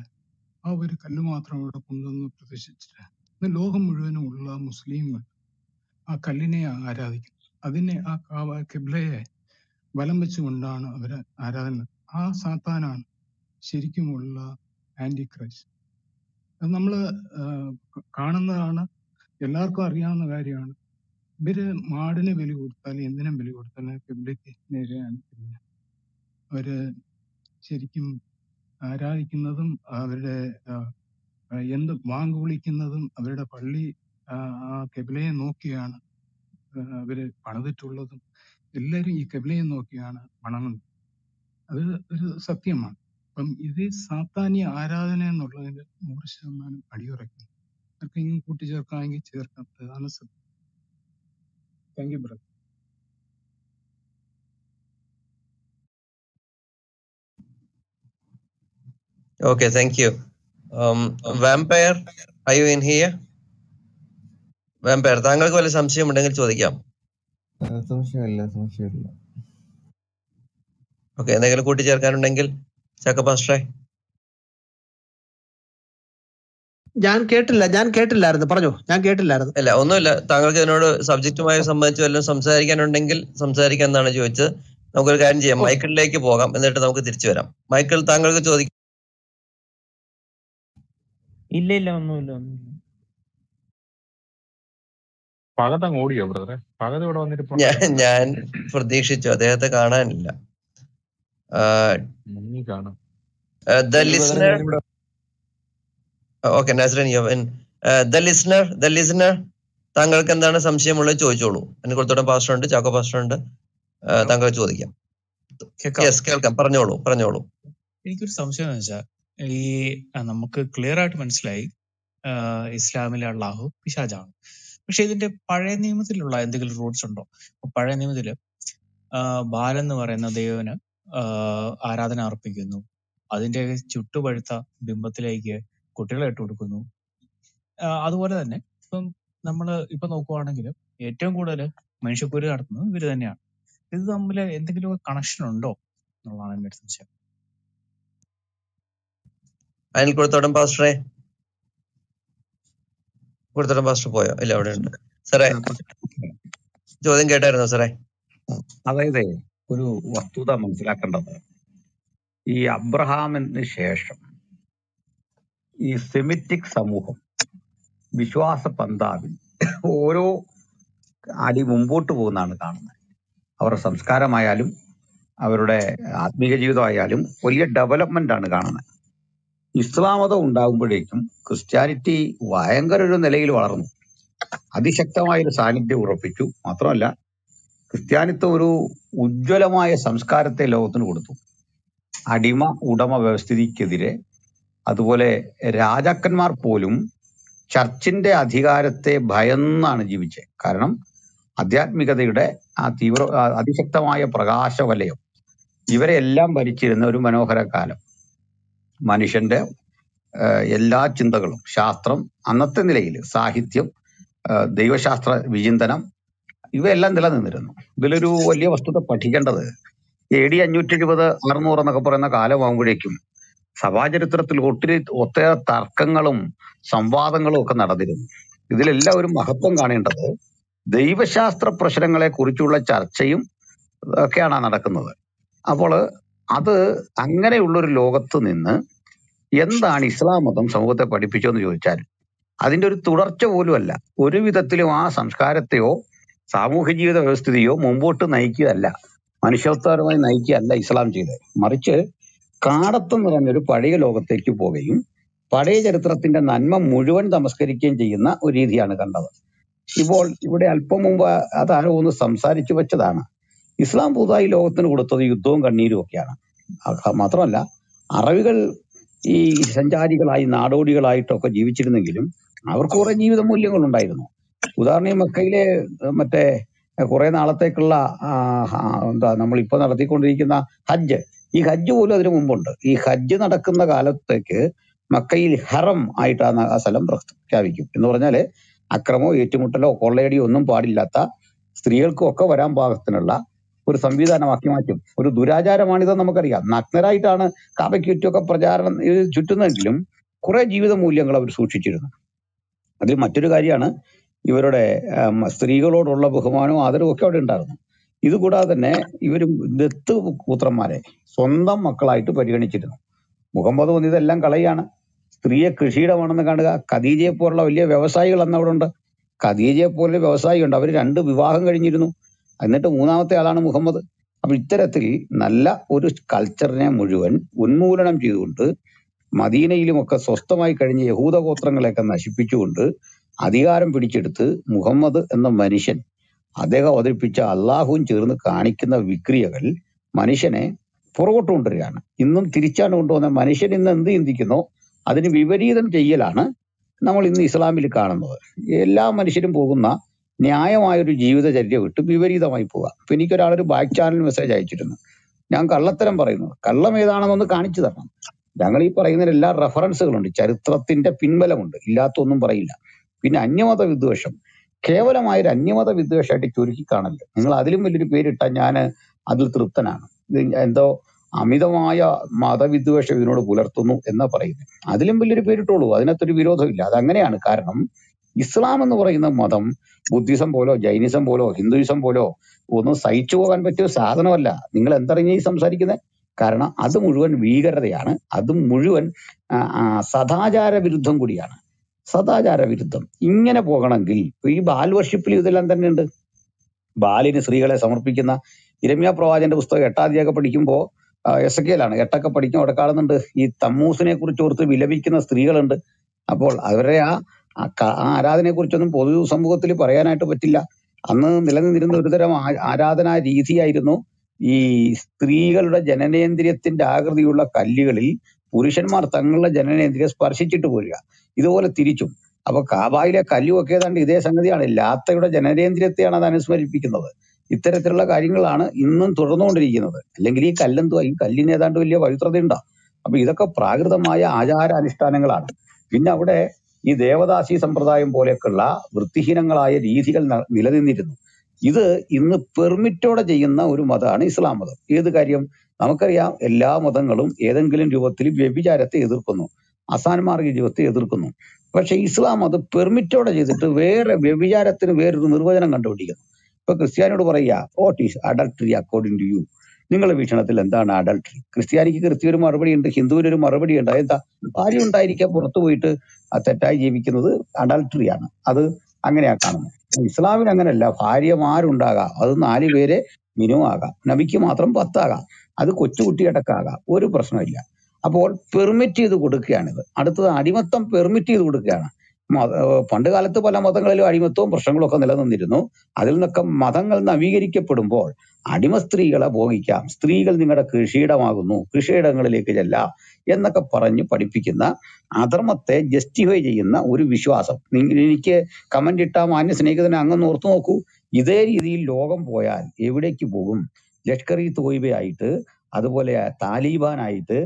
S15: ആ ഒരു കല്ല് മാത്രം ഇവിടെ കൊണ്ടുവന്ന് പ്രതിഷ്ഠിച്ചിട്ട് ഇന്ന് ലോകം മുഴുവനും ഉള്ള മുസ്ലിങ്ങൾ ആ കല്ലിനെ ആരാധിക്കുന്നു. അതിനെ ആ കാവ കിബ്ലയെ വലം വെച്ചുകൊണ്ടാണ് അവർ ആരാധന ആ സാത്താനാണ് ശരിക്കുമുള്ള ആന്റി ക്രൈസ്റ്റ് അത് നമ്മൾ കാണുന്നതാണ് എല്ലാവർക്കും അറിയാവുന്ന കാര്യമാണ്. ഇവർ മാടിന് ബലി കൊടുത്താൽ എന്തിനും ബലി കൊടുത്താൽ കിബ്ലയ്ക്ക് നേരെയാണ് തിരിഞ്ഞത് അവർ ശരിക്കും ആരാധിക്കുന്നതും അവരുടെ എന്ത് വാങ്ക് വിളിക്കുന്നതും അവരുടെ പള്ളി ആ കെബിലയെ നോക്കിയാണ് അവർ പണിതിട്ടുള്ളതും എല്ലാവരും ഈ കെബിലയെ നോക്കിയാണ് വണങ്ങുന്നത് അത് ഒരു സത്യമാണ്. അപ്പം ഇത് സാത്താന്യ ആരാധന എന്നുള്ളതിന്റെ നൂറ് ശതമാനം അടിയുറയ്ക്കുന്നു. ആർക്കെങ്കിലും കൂട്ടിച്ചേർക്കാമെങ്കിൽ ചേർക്കാം. പ്രധാന സത്യം. Thank you brother
S6: okay thank you vampire I you in here vampire താങ്കൾക്ക് വല്ല സംശയം ഉണ്ടെങ്കിൽ
S16: ചോദിക്കാം സംശയമില്ല സംശയമില്ല.
S6: ഓക്കെ എന്തെങ്കിലും കൂട്ടിച്ചേർക്കാനുണ്ടെങ്കിൽ ചക്ക പാസ്റ്ററെ.
S1: ഞാൻ കേട്ടില്ല ഞാൻ കേട്ടില്ലായിരുന്നു. പറഞ്ഞു ഞാൻ കേട്ടില്ലായിരുന്നു.
S6: അല്ല ഒന്നുമില്ല. താങ്കൾക്ക് ഇതിനോട് സബ്ജക്റ്റുമായി സംബന്ധിച്ച് വല്ലതും സംസാരിക്കാനുണ്ടെങ്കിൽ സംസാരിക്കാൻ എന്നാണ് ചോദിച്ചത്. നമുക്കൊരു കാര്യം ചെയ്യാം മൈക്കിളിലേക്ക് പോകാം. എന്നിട്ട് നമുക്ക് തിരിച്ചു വരാം. മൈക്കിൾ താങ്കൾക്ക് ചോദിക്കാം.
S17: ഇല്ല ഇല്ല ഒന്നുമില്ല ഒന്നുമില്ല. പകത് അങ്ങ് ഓടിയോ ബ്രദറെ? പകത് ഇവിടെ വന്നിട്ട്
S6: ഞാൻ ഞാൻ പ്രതീക്ഷിച്ചു. അദ്ദേഹത്തെ കാണാനില്ല.
S17: കാണാം.
S6: The listener okay Nasran Yovan the listener the listener താങ്കൾക്ക് എന്താണ് സംശയമുള്ളത്? ചോദിച്ചോളൂ. എനിക്കുളത്തോടെ പാസ്റ്റർ ഉണ്ട് ചാക്കോ പാസ്റ്റർ ഉണ്ട് താങ്കൾ ചോദിക്കാം.
S18: കേൾക്കാം.
S6: യെസ് കേൾക്കാം. പറഞ്ഞോളൂ പറഞ്ഞോളൂ.
S18: എനിക്കൊരു സംശയം എന്ന് വെച്ചാൽ ഈ നമുക്ക് ക്ലിയർ ആയിട്ട് മനസ്സിലായി ഇസ്ലാമിലെ അള്ളാഹു പിശാജാണ് പക്ഷെ ഇതിന്റെ പഴയ നിയമത്തിലുള്ള എന്തെങ്കിലും റൂട്ട്സ് ഉണ്ടോ? പഴയ നിയമത്തിൽ ബാലൻ എന്ന് പറയുന്ന ദൈവന് ആരാധന അർപ്പിക്കുന്നു. അതിന്റെ ചുട്ടുപഴുത്ത ബിംബത്തിലേക്ക് കുട്ടികളെ ഇട്ട് കൊടുക്കുന്നു. അതുപോലെ തന്നെ ഇപ്പം നമ്മൾ ഇപ്പൊ നോക്കുവാണെങ്കിൽ ഏറ്റവും കൂടുതൽ മനുഷ്യക്കുരു നടത്തുന്നത് ഇവർ തന്നെയാണ്. ഇത് തമ്മിൽ എന്തെങ്കിലും കണക്ഷൻ ഉണ്ടോ എന്നുള്ളതാണ് എന്റെ സംശയം
S6: അനിൽ കൊടുത്തോടം പാസ്റ്ററെ കൊടുത്തോടം മാസ്റ്റർ പോയോ? ഇല്ല അവിടെ ഉണ്ട്. സാറേ ചോദ്യം കേട്ടായിരുന്നോ സാറേ?
S13: അതായത് ഒരു വസ്തുത മനസ്സിലാക്കേണ്ടത്. ഈ അബ്രഹാമിന് ശേഷം ഈ സെമിറ്റിക് സമൂഹം വിശ്വാസ പന്താവിൽ ഓരോ അടി മുമ്പോട്ട് പോകുന്നതാണ് കാണുന്നത്. അവരുടെ സംസ്കാരമായാലും അവരുടെ ആത്മീയ ജീവിതമായാലും വലിയ ഡെവലപ്മെന്റ് ആണ് കാണുന്നത്. ഇസ്ലാം മതം ഉണ്ടാകുമ്പോഴേക്കും ക്രിസ്ത്യാനിറ്റി ഭയങ്കര ഒരു നിലയിൽ വളർന്നു. അതിശക്തമായ ഒരു സാന്നിധ്യം ഉറപ്പിച്ചു. മാത്രമല്ല ക്രിസ്ത്യാനിത്വം ഒരു ഉജ്ജ്വലമായ സംസ്കാരത്തെ ലോകത്തിന് കൊടുത്തു. അടിമ ഉടമ വ്യവസ്ഥിതിക്കെതിരെ അതുപോലെ രാജാക്കന്മാർ പോലും ചർച്ചിന്റെ അധികാരത്തെ ഭയന്നാണ് ജീവിച്ചത്. കാരണം ആധ്യാത്മികതയുടെ ആ തീവ്ര അതിശക്തമായ പ്രകാശവലയം ഇവരെ എല്ലാം ഭരിച്ചിരുന്ന ഒരു മനോഹര കാലം. മനുഷ്യന്റെ എല്ലാ ചിന്തകളും ശാസ്ത്രം അന്നത്തെ നിലയിൽ സാഹിത്യം ദൈവശാസ്ത്ര വിചിന്തനം ഇവയെല്ലാം നിലനിന്നിരുന്നു. ഇതിലൊരു വലിയ വസ്തുത പഠിക്കേണ്ടത് എ ഡി അഞ്ഞൂറ്റി എഴുപത് അറുന്നൂറ് എന്നൊക്കെ പറയുന്ന കാലമാകുമ്പോഴേക്കും സഭാചരിത്രത്തിൽ ഒത്തിരി ഒത്തേറെ തർക്കങ്ങളും സംവാദങ്ങളും ഒക്കെ നടന്നിരുന്നു. ഇതിലെല്ലാം ഒരു മഹത്വം കാണേണ്ടത് ദൈവശാസ്ത്ര പ്രശ്നങ്ങളെ കുറിച്ചുള്ള ചർച്ചയും ഒക്കെയാണ് നടക്കുന്നത്. അപ്പോൾ അത് അങ്ങനെയുള്ളൊരു ലോകത്ത് നിന്ന് എന്താണ് ഇസ്ലാം മതം സമൂഹത്തെ പഠിപ്പിച്ചതെന്ന് ചോദിച്ചാൽ അതിന്റെ ഒരു തുടർച്ച പോലുമല്ല ഒരു വിധത്തിലും ആ സംസ്കാരത്തെയോ സാമൂഹ്യ ജീവിത വ്യവസ്ഥിതിയോ മുമ്പോട്ട് നയിക്കുകയല്ല. മനുഷ്യത്വപരമായി നയിക്കുകയല്ല ഇസ്ലാം ചെയ്തത്. മറിച്ച് കാടത്തം നിറഞ്ഞൊരു പഴയ ലോകത്തേക്ക് പോവുകയും പഴയ ചരിത്രത്തിന്റെ നന്മ മുഴുവൻ തമസ്കരിക്കുകയും ചെയ്യുന്ന ഒരു രീതിയാണ് കണ്ടത്. ഇപ്പോൾ ഇവിടെ അല്പം മുമ്പ് അതാരോ ഒന്ന് സംസാരിച്ചു വെച്ചതാണ്. ഇസ്ലാം പുതുതായി ലോകത്തിന് കൊടുത്തത് യുദ്ധവും കണ്ണീരും ഒക്കെയാണ്. മാത്രമല്ല അറബികൾ ഈ സഞ്ചാരികളായി നാടോടികളായിട്ടൊക്കെ ജീവിച്ചിരുന്നെങ്കിലും അവർക്ക് കുറെ ജീവിത മൂല്യങ്ങൾ ഉണ്ടായിരുന്നു ഉദാഹരണം മക്കയിലെ മറ്റേ കുറെ നാളത്തേക്കുള്ള എന്താ നമ്മൾ ഇപ്പൊ നടത്തിക്കൊണ്ടിരിക്കുന്ന ഹജ്ജ്. ഈ ഹജ്ജ് പോലും അതിനു മുമ്പുണ്ട്. ഈ ഹജ്ജ് നടക്കുന്ന കാലത്തേക്ക് മക്കയിൽ ഹറം ആയിട്ടാണ് ആ സ്ഥലം പ്രഖ്യാപിക്കും. എന്ന് പറഞ്ഞാൽ അക്രമോ ഏറ്റുമുട്ടലോ കൊള്ളയടിയോ ഒന്നും പാടില്ലാത്ത സ്ത്രീകൾക്കും ഒക്കെ വരാൻ പാകത്തിനുള്ള ഒരു സംവിധാനമാക്കി മാറ്റും. ഒരു ദുരാചാരമാണിത് നമുക്കറിയാം. നഗ്നരായിട്ടാണ് കാബയ്ക്ക് ചുറ്റുമൊക്കെ പ്രചാരണം ഇത് ചുറ്റുന്നതെങ്കിലും കുറെ ജീവിത മൂല്യങ്ങൾ അവർ സൂക്ഷിച്ചിരുന്നു. അതിൽ മറ്റൊരു കാര്യമാണ് ഇവരുടെ സ്ത്രീകളോടുള്ള ബഹുമാനവും ആദരവും ഒക്കെ അവിടെ ഉണ്ടായിരുന്നു. ഇതുകൂടാതെ തന്നെ ഇവർ ദത്ത് പുത്രന്മാരെ സ്വന്തം മക്കളായിട്ട് പരിഗണിച്ചിരുന്നു. മുഹമ്മദ് വന്ന് ഇതെല്ലാം കളയാണ്. സ്ത്രീയെ കൃഷിയിടമാണെന്ന് കാണുക. ഖദീജയെ പോലുള്ള വലിയ വ്യവസായികൾ അന്ന് അവിടെ ഉണ്ട് ഖദീജയെ വ്യവസായി ഉണ്ട് അവർ രണ്ട് വിവാഹം കഴിഞ്ഞിരുന്നു. എന്നിട്ട് മൂന്നാമത്തെ ആളാണ് മുഹമ്മദ്. അപ്പൊ ഇത്തരത്തിൽ നല്ല ഒരു കൾച്ചറിനെ മുഴുവൻ ഉന്മൂലനം ചെയ്തുകൊണ്ട് മദീനയിലുമൊക്കെ സ്വസ്ഥമായി കഴിഞ്ഞ യഹൂദ ഗോത്രങ്ങളെയൊക്കെ നശിപ്പിച്ചുകൊണ്ട് അധികാരം പിടിച്ചെടുത്ത് മുഹമ്മദ് എന്ന മനുഷ്യൻ അദ്ദേഹം അവതരിപ്പിച്ച അള്ളാഹുവും ചേർന്ന് കാണിക്കുന്ന വിക്രിയകൾ മനുഷ്യനെ പുറകോട്ട് കൊണ്ടുവരികയാണ്. ഇന്നും തിരിച്ചാണ് കൊണ്ടുവന്ന മനുഷ്യൻ ഇന്ന് എന്ത് ചിന്തിക്കുന്നോ? അതിന് വിപരീതം ചെയ്യലാണ് നമ്മൾ ഇന്ന് ഇസ്ലാമിൽ കാണുന്നത്. എല്ലാ മനുഷ്യരും പോകുന്ന ന്യായമായൊരു ജീവിതചര്യ വിട്ട് വിപരീതമായി പോവുക ഇപ്പൊ എനിക്കൊരാളൊരു ബാക്ക് ചാനൽ മെസ്സേജ് അയച്ചിരുന്നു. ഞാൻ കള്ളത്തരം പറയുന്നു. കള്ളം ഏതാണെന്നൊന്ന് കാണിച്ചു തരണം. ഞങ്ങൾ ഈ പറയുന്നതിന് എല്ലാ റെഫറൻസുകളുണ്ട് ചരിത്രത്തിന്റെ പിൻബലമുണ്ട്. ഇല്ലാത്തൊന്നും പറയില്ല. പിന്നെ അന്യമത വിദ്വേഷം. കേവലമായൊരു അന്യമത വിദ്വേഷമായിട്ട് ചുരുക്കി കാണല്ലേ നിങ്ങൾ അതിലും വലിയൊരു പേരിട്ടാൽ ഞാൻ അതിൽ തൃപ്തനാണ്. ഇത് എന്തോ അമിതമായ മതവിദ്വേഷം ഇതിനോട് പുലർത്തുന്നു എന്നാ പറയുന്നത്. അതിലും വലിയൊരു പേരിട്ടോളൂ. അതിനകത്തൊരു വിരോധമില്ല. അതങ്ങനെയാണ്. കാരണം ഇസ്ലാം എന്ന് പറയുന്ന മതം ബുദ്ധിസം പോലോ ജൈനിസം പോലോ ഹിന്ദുയിസം പോലോ ഒന്നും സഹിച്ചു പോകാൻ പറ്റിയ സാധനമല്ല. നിങ്ങൾ എന്തറിഞ്ഞ ഈ സംസാരിക്കുന്നത് കാരണം അത് മുഴുവൻ ഭീകരതയാണ്. അത് മുഴുവൻ സദാചാര വിരുദ്ധം കൂടിയാണ്. സദാചാര വിരുദ്ധം. ഇങ്ങനെ പോകണമെങ്കിൽ ഈ ബാൽ വർഷിപ്പിൽ ഇതെല്ലാം തന്നെ ഉണ്ട് ബാലിന് സ്ത്രീകളെ സമർപ്പിക്കുന്ന ഇരമ്യ പ്രവാചന്റെ പുസ്തകം എട്ടാദ്യമൊക്കെ പഠിക്കുമ്പോൾ എസ് കെ ലാണ് എട്ടൊക്കെ പഠിക്കും അവിടെ കാണുന്നുണ്ട് ഈ തമ്മൂസിനെ കുറിച്ച് ഓർത്ത് വിലപിക്കുന്ന സ്ത്രീകളുണ്ട്. അപ്പോൾ അവരെ ആ ആ ആരാധനയെക്കുറിച്ചൊന്നും പൊതു സമൂഹത്തിൽ പറയാനായിട്ട് പറ്റില്ല. അന്ന് നിലനിന്നിരുന്ന ഒരുതരം ആരാധനാ രീതിയായിരുന്നു ഈ സ്ത്രീകളുടെ ജനനേന്ദ്രിയത്തിന്റെ ആകൃതിയുള്ള കല്ലുകളിൽ പുരുഷന്മാർ തങ്ങളുടെ ജനനേന്ദ്രിയം സ്പർശിച്ചിട്ട് പോരുക. ഇതുപോലെ തിരിച്ചും. അപ്പൊ കാബായിലെ കല്ലുമൊക്കെ ഏതാണ്ട് ഇതേ സംഗതിയാണ്. ലാത്തയുടെ ജനനേന്ദ്രിയത്തെയാണ് അത് അനുസ്മരിപ്പിക്കുന്നത്. ഇത്തരത്തിലുള്ള കാര്യങ്ങളാണ് ഇന്നും തുടർന്നുകൊണ്ടിരിക്കുന്നത്. അല്ലെങ്കിൽ ഈ കല്ലെന്തുവാ? ഈ കല്ലിന് ഏതാണ്ട് വലിയ പവിത്രതയുണ്ടോ? അപ്പൊ ഇതൊക്കെ പ്രാകൃതമായ ആചാര അനുഷ്ഠാനങ്ങളാണ് പിന്നെ അവിടെ ഈ ദേവദാസി സമ്പ്രദായം പോലെയൊക്കെയുള്ള വൃത്തിഹീനങ്ങളായ രീതികൾ നിലനിന്നിരുന്നു. ഇത് ഇന്ന് പെർമിറ്റോടെ ചെയ്യുന്ന ഒരു മതമാണ് ഇസ്ലാം മതം. ഏത് കാര്യം? നമുക്കറിയാം എല്ലാ മതങ്ങളും ഏതെങ്കിലും രൂപത്തിൽ വ്യഭിചാരത്തെ എതിർക്കുന്നു. അസാൻമാർഗ ജീവിതത്തെ എതിർക്കുന്നു. പക്ഷെ ഇസ്ലാം അത് പെർമിറ്റോടെ ചെയ്തിട്ട് വേറെ വ്യഭിചാരത്തിന് വേറൊരു നിർവചനം കണ്ടുപിടിക്കുന്നു. ഇപ്പൊ ക്രിസ്ത്യാനിയോട് പറയുക what is adultery according to you നിങ്ങളുടെ വീക്ഷണത്തിൽ എന്താണ് അഡൾട്ടറി ക്രിസ്ത്യാനിക്ക് കൃത്യ ഒരു മറുപടി ഉണ്ട് ഹിന്ദുവിന് ഒരു മറുപടി ഉണ്ട്. എന്താ ഭാര്യ ഉണ്ടായിരിക്കാൻ പുറത്തു പോയിട്ട് തെറ്റായി ജീവിക്കുന്നത് അഡൾട്ടറിയാണ് അത് അങ്ങനെയാ കാണുന്നത്. ഇസ്ലാമിന് അങ്ങനെയല്ല. ഭാര്യമാരുണ്ടാകാം. അത് നാല് പേരെ മിനിമം ആകാം. നബിക്ക് മാത്രം പത്താകാം. അത് കൊച്ചുകുട്ടിയടക്കാകാം ഒരു പ്രശ്നമില്ല അപ്പോൾ പെർമിറ്റ് ചെയ്ത് കൊടുക്കുകയാണിത്. അടുത്തത് അടിമത്തം പെർമിറ്റ് ചെയ്ത് കൊടുക്കുകയാണ്. പണ്ട് കാലത്ത് പല മതങ്ങളിലും അടിമത്വവും പ്രശ്നങ്ങളും ഒക്കെ നിലനിന്നിരുന്നു. അതിൽ നിന്നൊക്കെ മതങ്ങൾ നവീകരിക്കപ്പെടുമ്പോൾ അടിമ സ്ത്രീകളെ ഭോഗിക്കാം. സ്ത്രീകൾ നിങ്ങളുടെ കൃഷിയിടമാകുന്നു കൃഷിയിടങ്ങളിലേക്ക് ചെല്ലാം എന്നൊക്കെ പറഞ്ഞ് പഠിപ്പിക്കുന്ന അധർമ്മത്തെ ജസ്റ്റിഫൈ ചെയ്യുന്ന ഒരു വിശ്വാസം. എനിക്ക് കമന്റ് ഇട്ട മാന്യ സ്നേഹിതനെ അങ്ങ് ഓർത്തു നോക്കൂ. ഇതേ രീതിയിൽ ലോകം പോയാൽ എവിടേക്ക് പോകും? ലഷ്കർ ഇ തോയിബയായിട്ട് അതുപോലെ താലിബാനായിട്ട്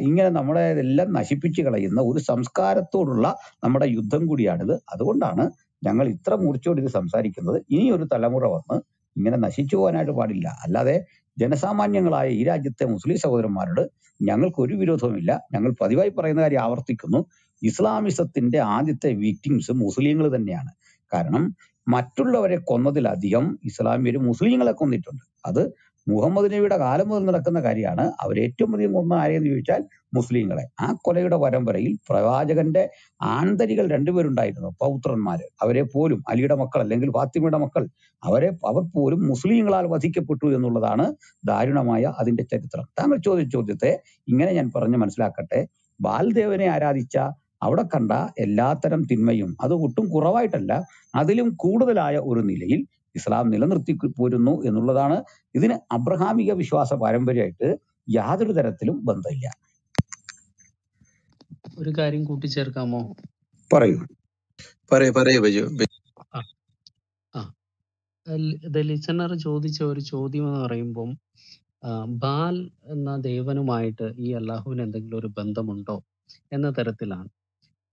S13: ഇങ്ങനെ നമ്മളെ എല്ലാം നശിപ്പിച്ചു കളയുന്ന ഒരു സംസ്കാരത്തോടുള്ള നമ്മുടെ യുദ്ധം കൂടിയാണിത്. അതുകൊണ്ടാണ് ഞങ്ങൾ ഇത്ര മൂർച്ചയോട് ഇത് സംസാരിക്കുന്നത്. ഇനി ഒരു തലമുറ വന്ന് ഇങ്ങനെ നശിച്ചു പോകാനായിട്ട് പാടില്ല. അല്ലാതെ ജനസാമാന്യങ്ങളായ ഈ രാജ്യത്തെ മുസ്ലിം സഹോദരന്മാരോട് ഞങ്ങൾക്ക് ഒരു വിരോധവുമില്ല. ഞങ്ങൾ പതിവായി പറയുന്ന കാര്യം ആവർത്തിക്കുന്നു. ഇസ്ലാമിസത്തിന്റെ ആദ്യത്തെ വിക്ടിംസ് മുസ്ലിങ്ങൾ തന്നെയാണ്. കാരണം മറ്റുള്ളവരെ കൊന്നതിലധികം ഇസ്ലാമിയർ മുസ്ലിങ്ങളെ കൊന്നിട്ടുണ്ട്. അത് മുഹമ്മദ് നബിയുടെ കാലം മുതൽ നടക്കുന്ന കാര്യമാണ്. അവർ ഏറ്റവും അധികം കൊന്ന ആരെയെന്ന് ചോദിച്ചാൽ മുസ്ലിങ്ങളെ. ആ കൊലയുടെ പരമ്പരയിൽ പ്രവാചകന്റെ ആന്തരികൾ രണ്ടുപേരുണ്ടായിരുന്നു പൗത്രന്മാര്. അവരെ പോലും അലിയുടെ മക്കൾ അല്ലെങ്കിൽ ഫാത്തിമയുടെ മക്കൾ അവരെ അവർ പോലും മുസ്ലിങ്ങളാൽ വധിക്കപ്പെട്ടു എന്നുള്ളതാണ് ദാരുണമായ അതിന്റെ ചരിത്രം. താങ്കൾ ചോദിച്ച ചോദ്യത്തെ ഇങ്ങനെ ഞാൻ പറഞ്ഞ് മനസ്സിലാക്കട്ടെ. ബാൽദേവനെ ആരാധിച്ച അവിടെ കണ്ട എല്ലാത്തരം തിന്മയും അത് ഒട്ടും കുറവായിട്ടല്ല അതിലും കൂടുതലായ ഒരു നിലയിൽ ഇസ്ലാം നിലനിർത്തി പോരുന്നു എന്നുള്ളതാണ് ഇതിന് അബ്രഹാമിക വിശ്വാസ പാരമ്പര്യമായിട്ട് യാതൊരു തരത്തിലും ബന്ധമില്ല.
S14: ഒരു കാര്യം കൂട്ടിച്ചേർക്കാമോ?
S13: പറയൂ.
S5: പറയൂ പറയൂ ബിജു
S14: ലിസണർ ചോദിച്ച ഒരു ചോദ്യം എന്ന് പറയുമ്പം ബാൽ എന്ന ദേവനുമായിട്ട് ഈ അള്ളാഹുവിന് എന്തെങ്കിലും ഒരു ബന്ധമുണ്ടോ എന്ന തരത്തിലാണ്.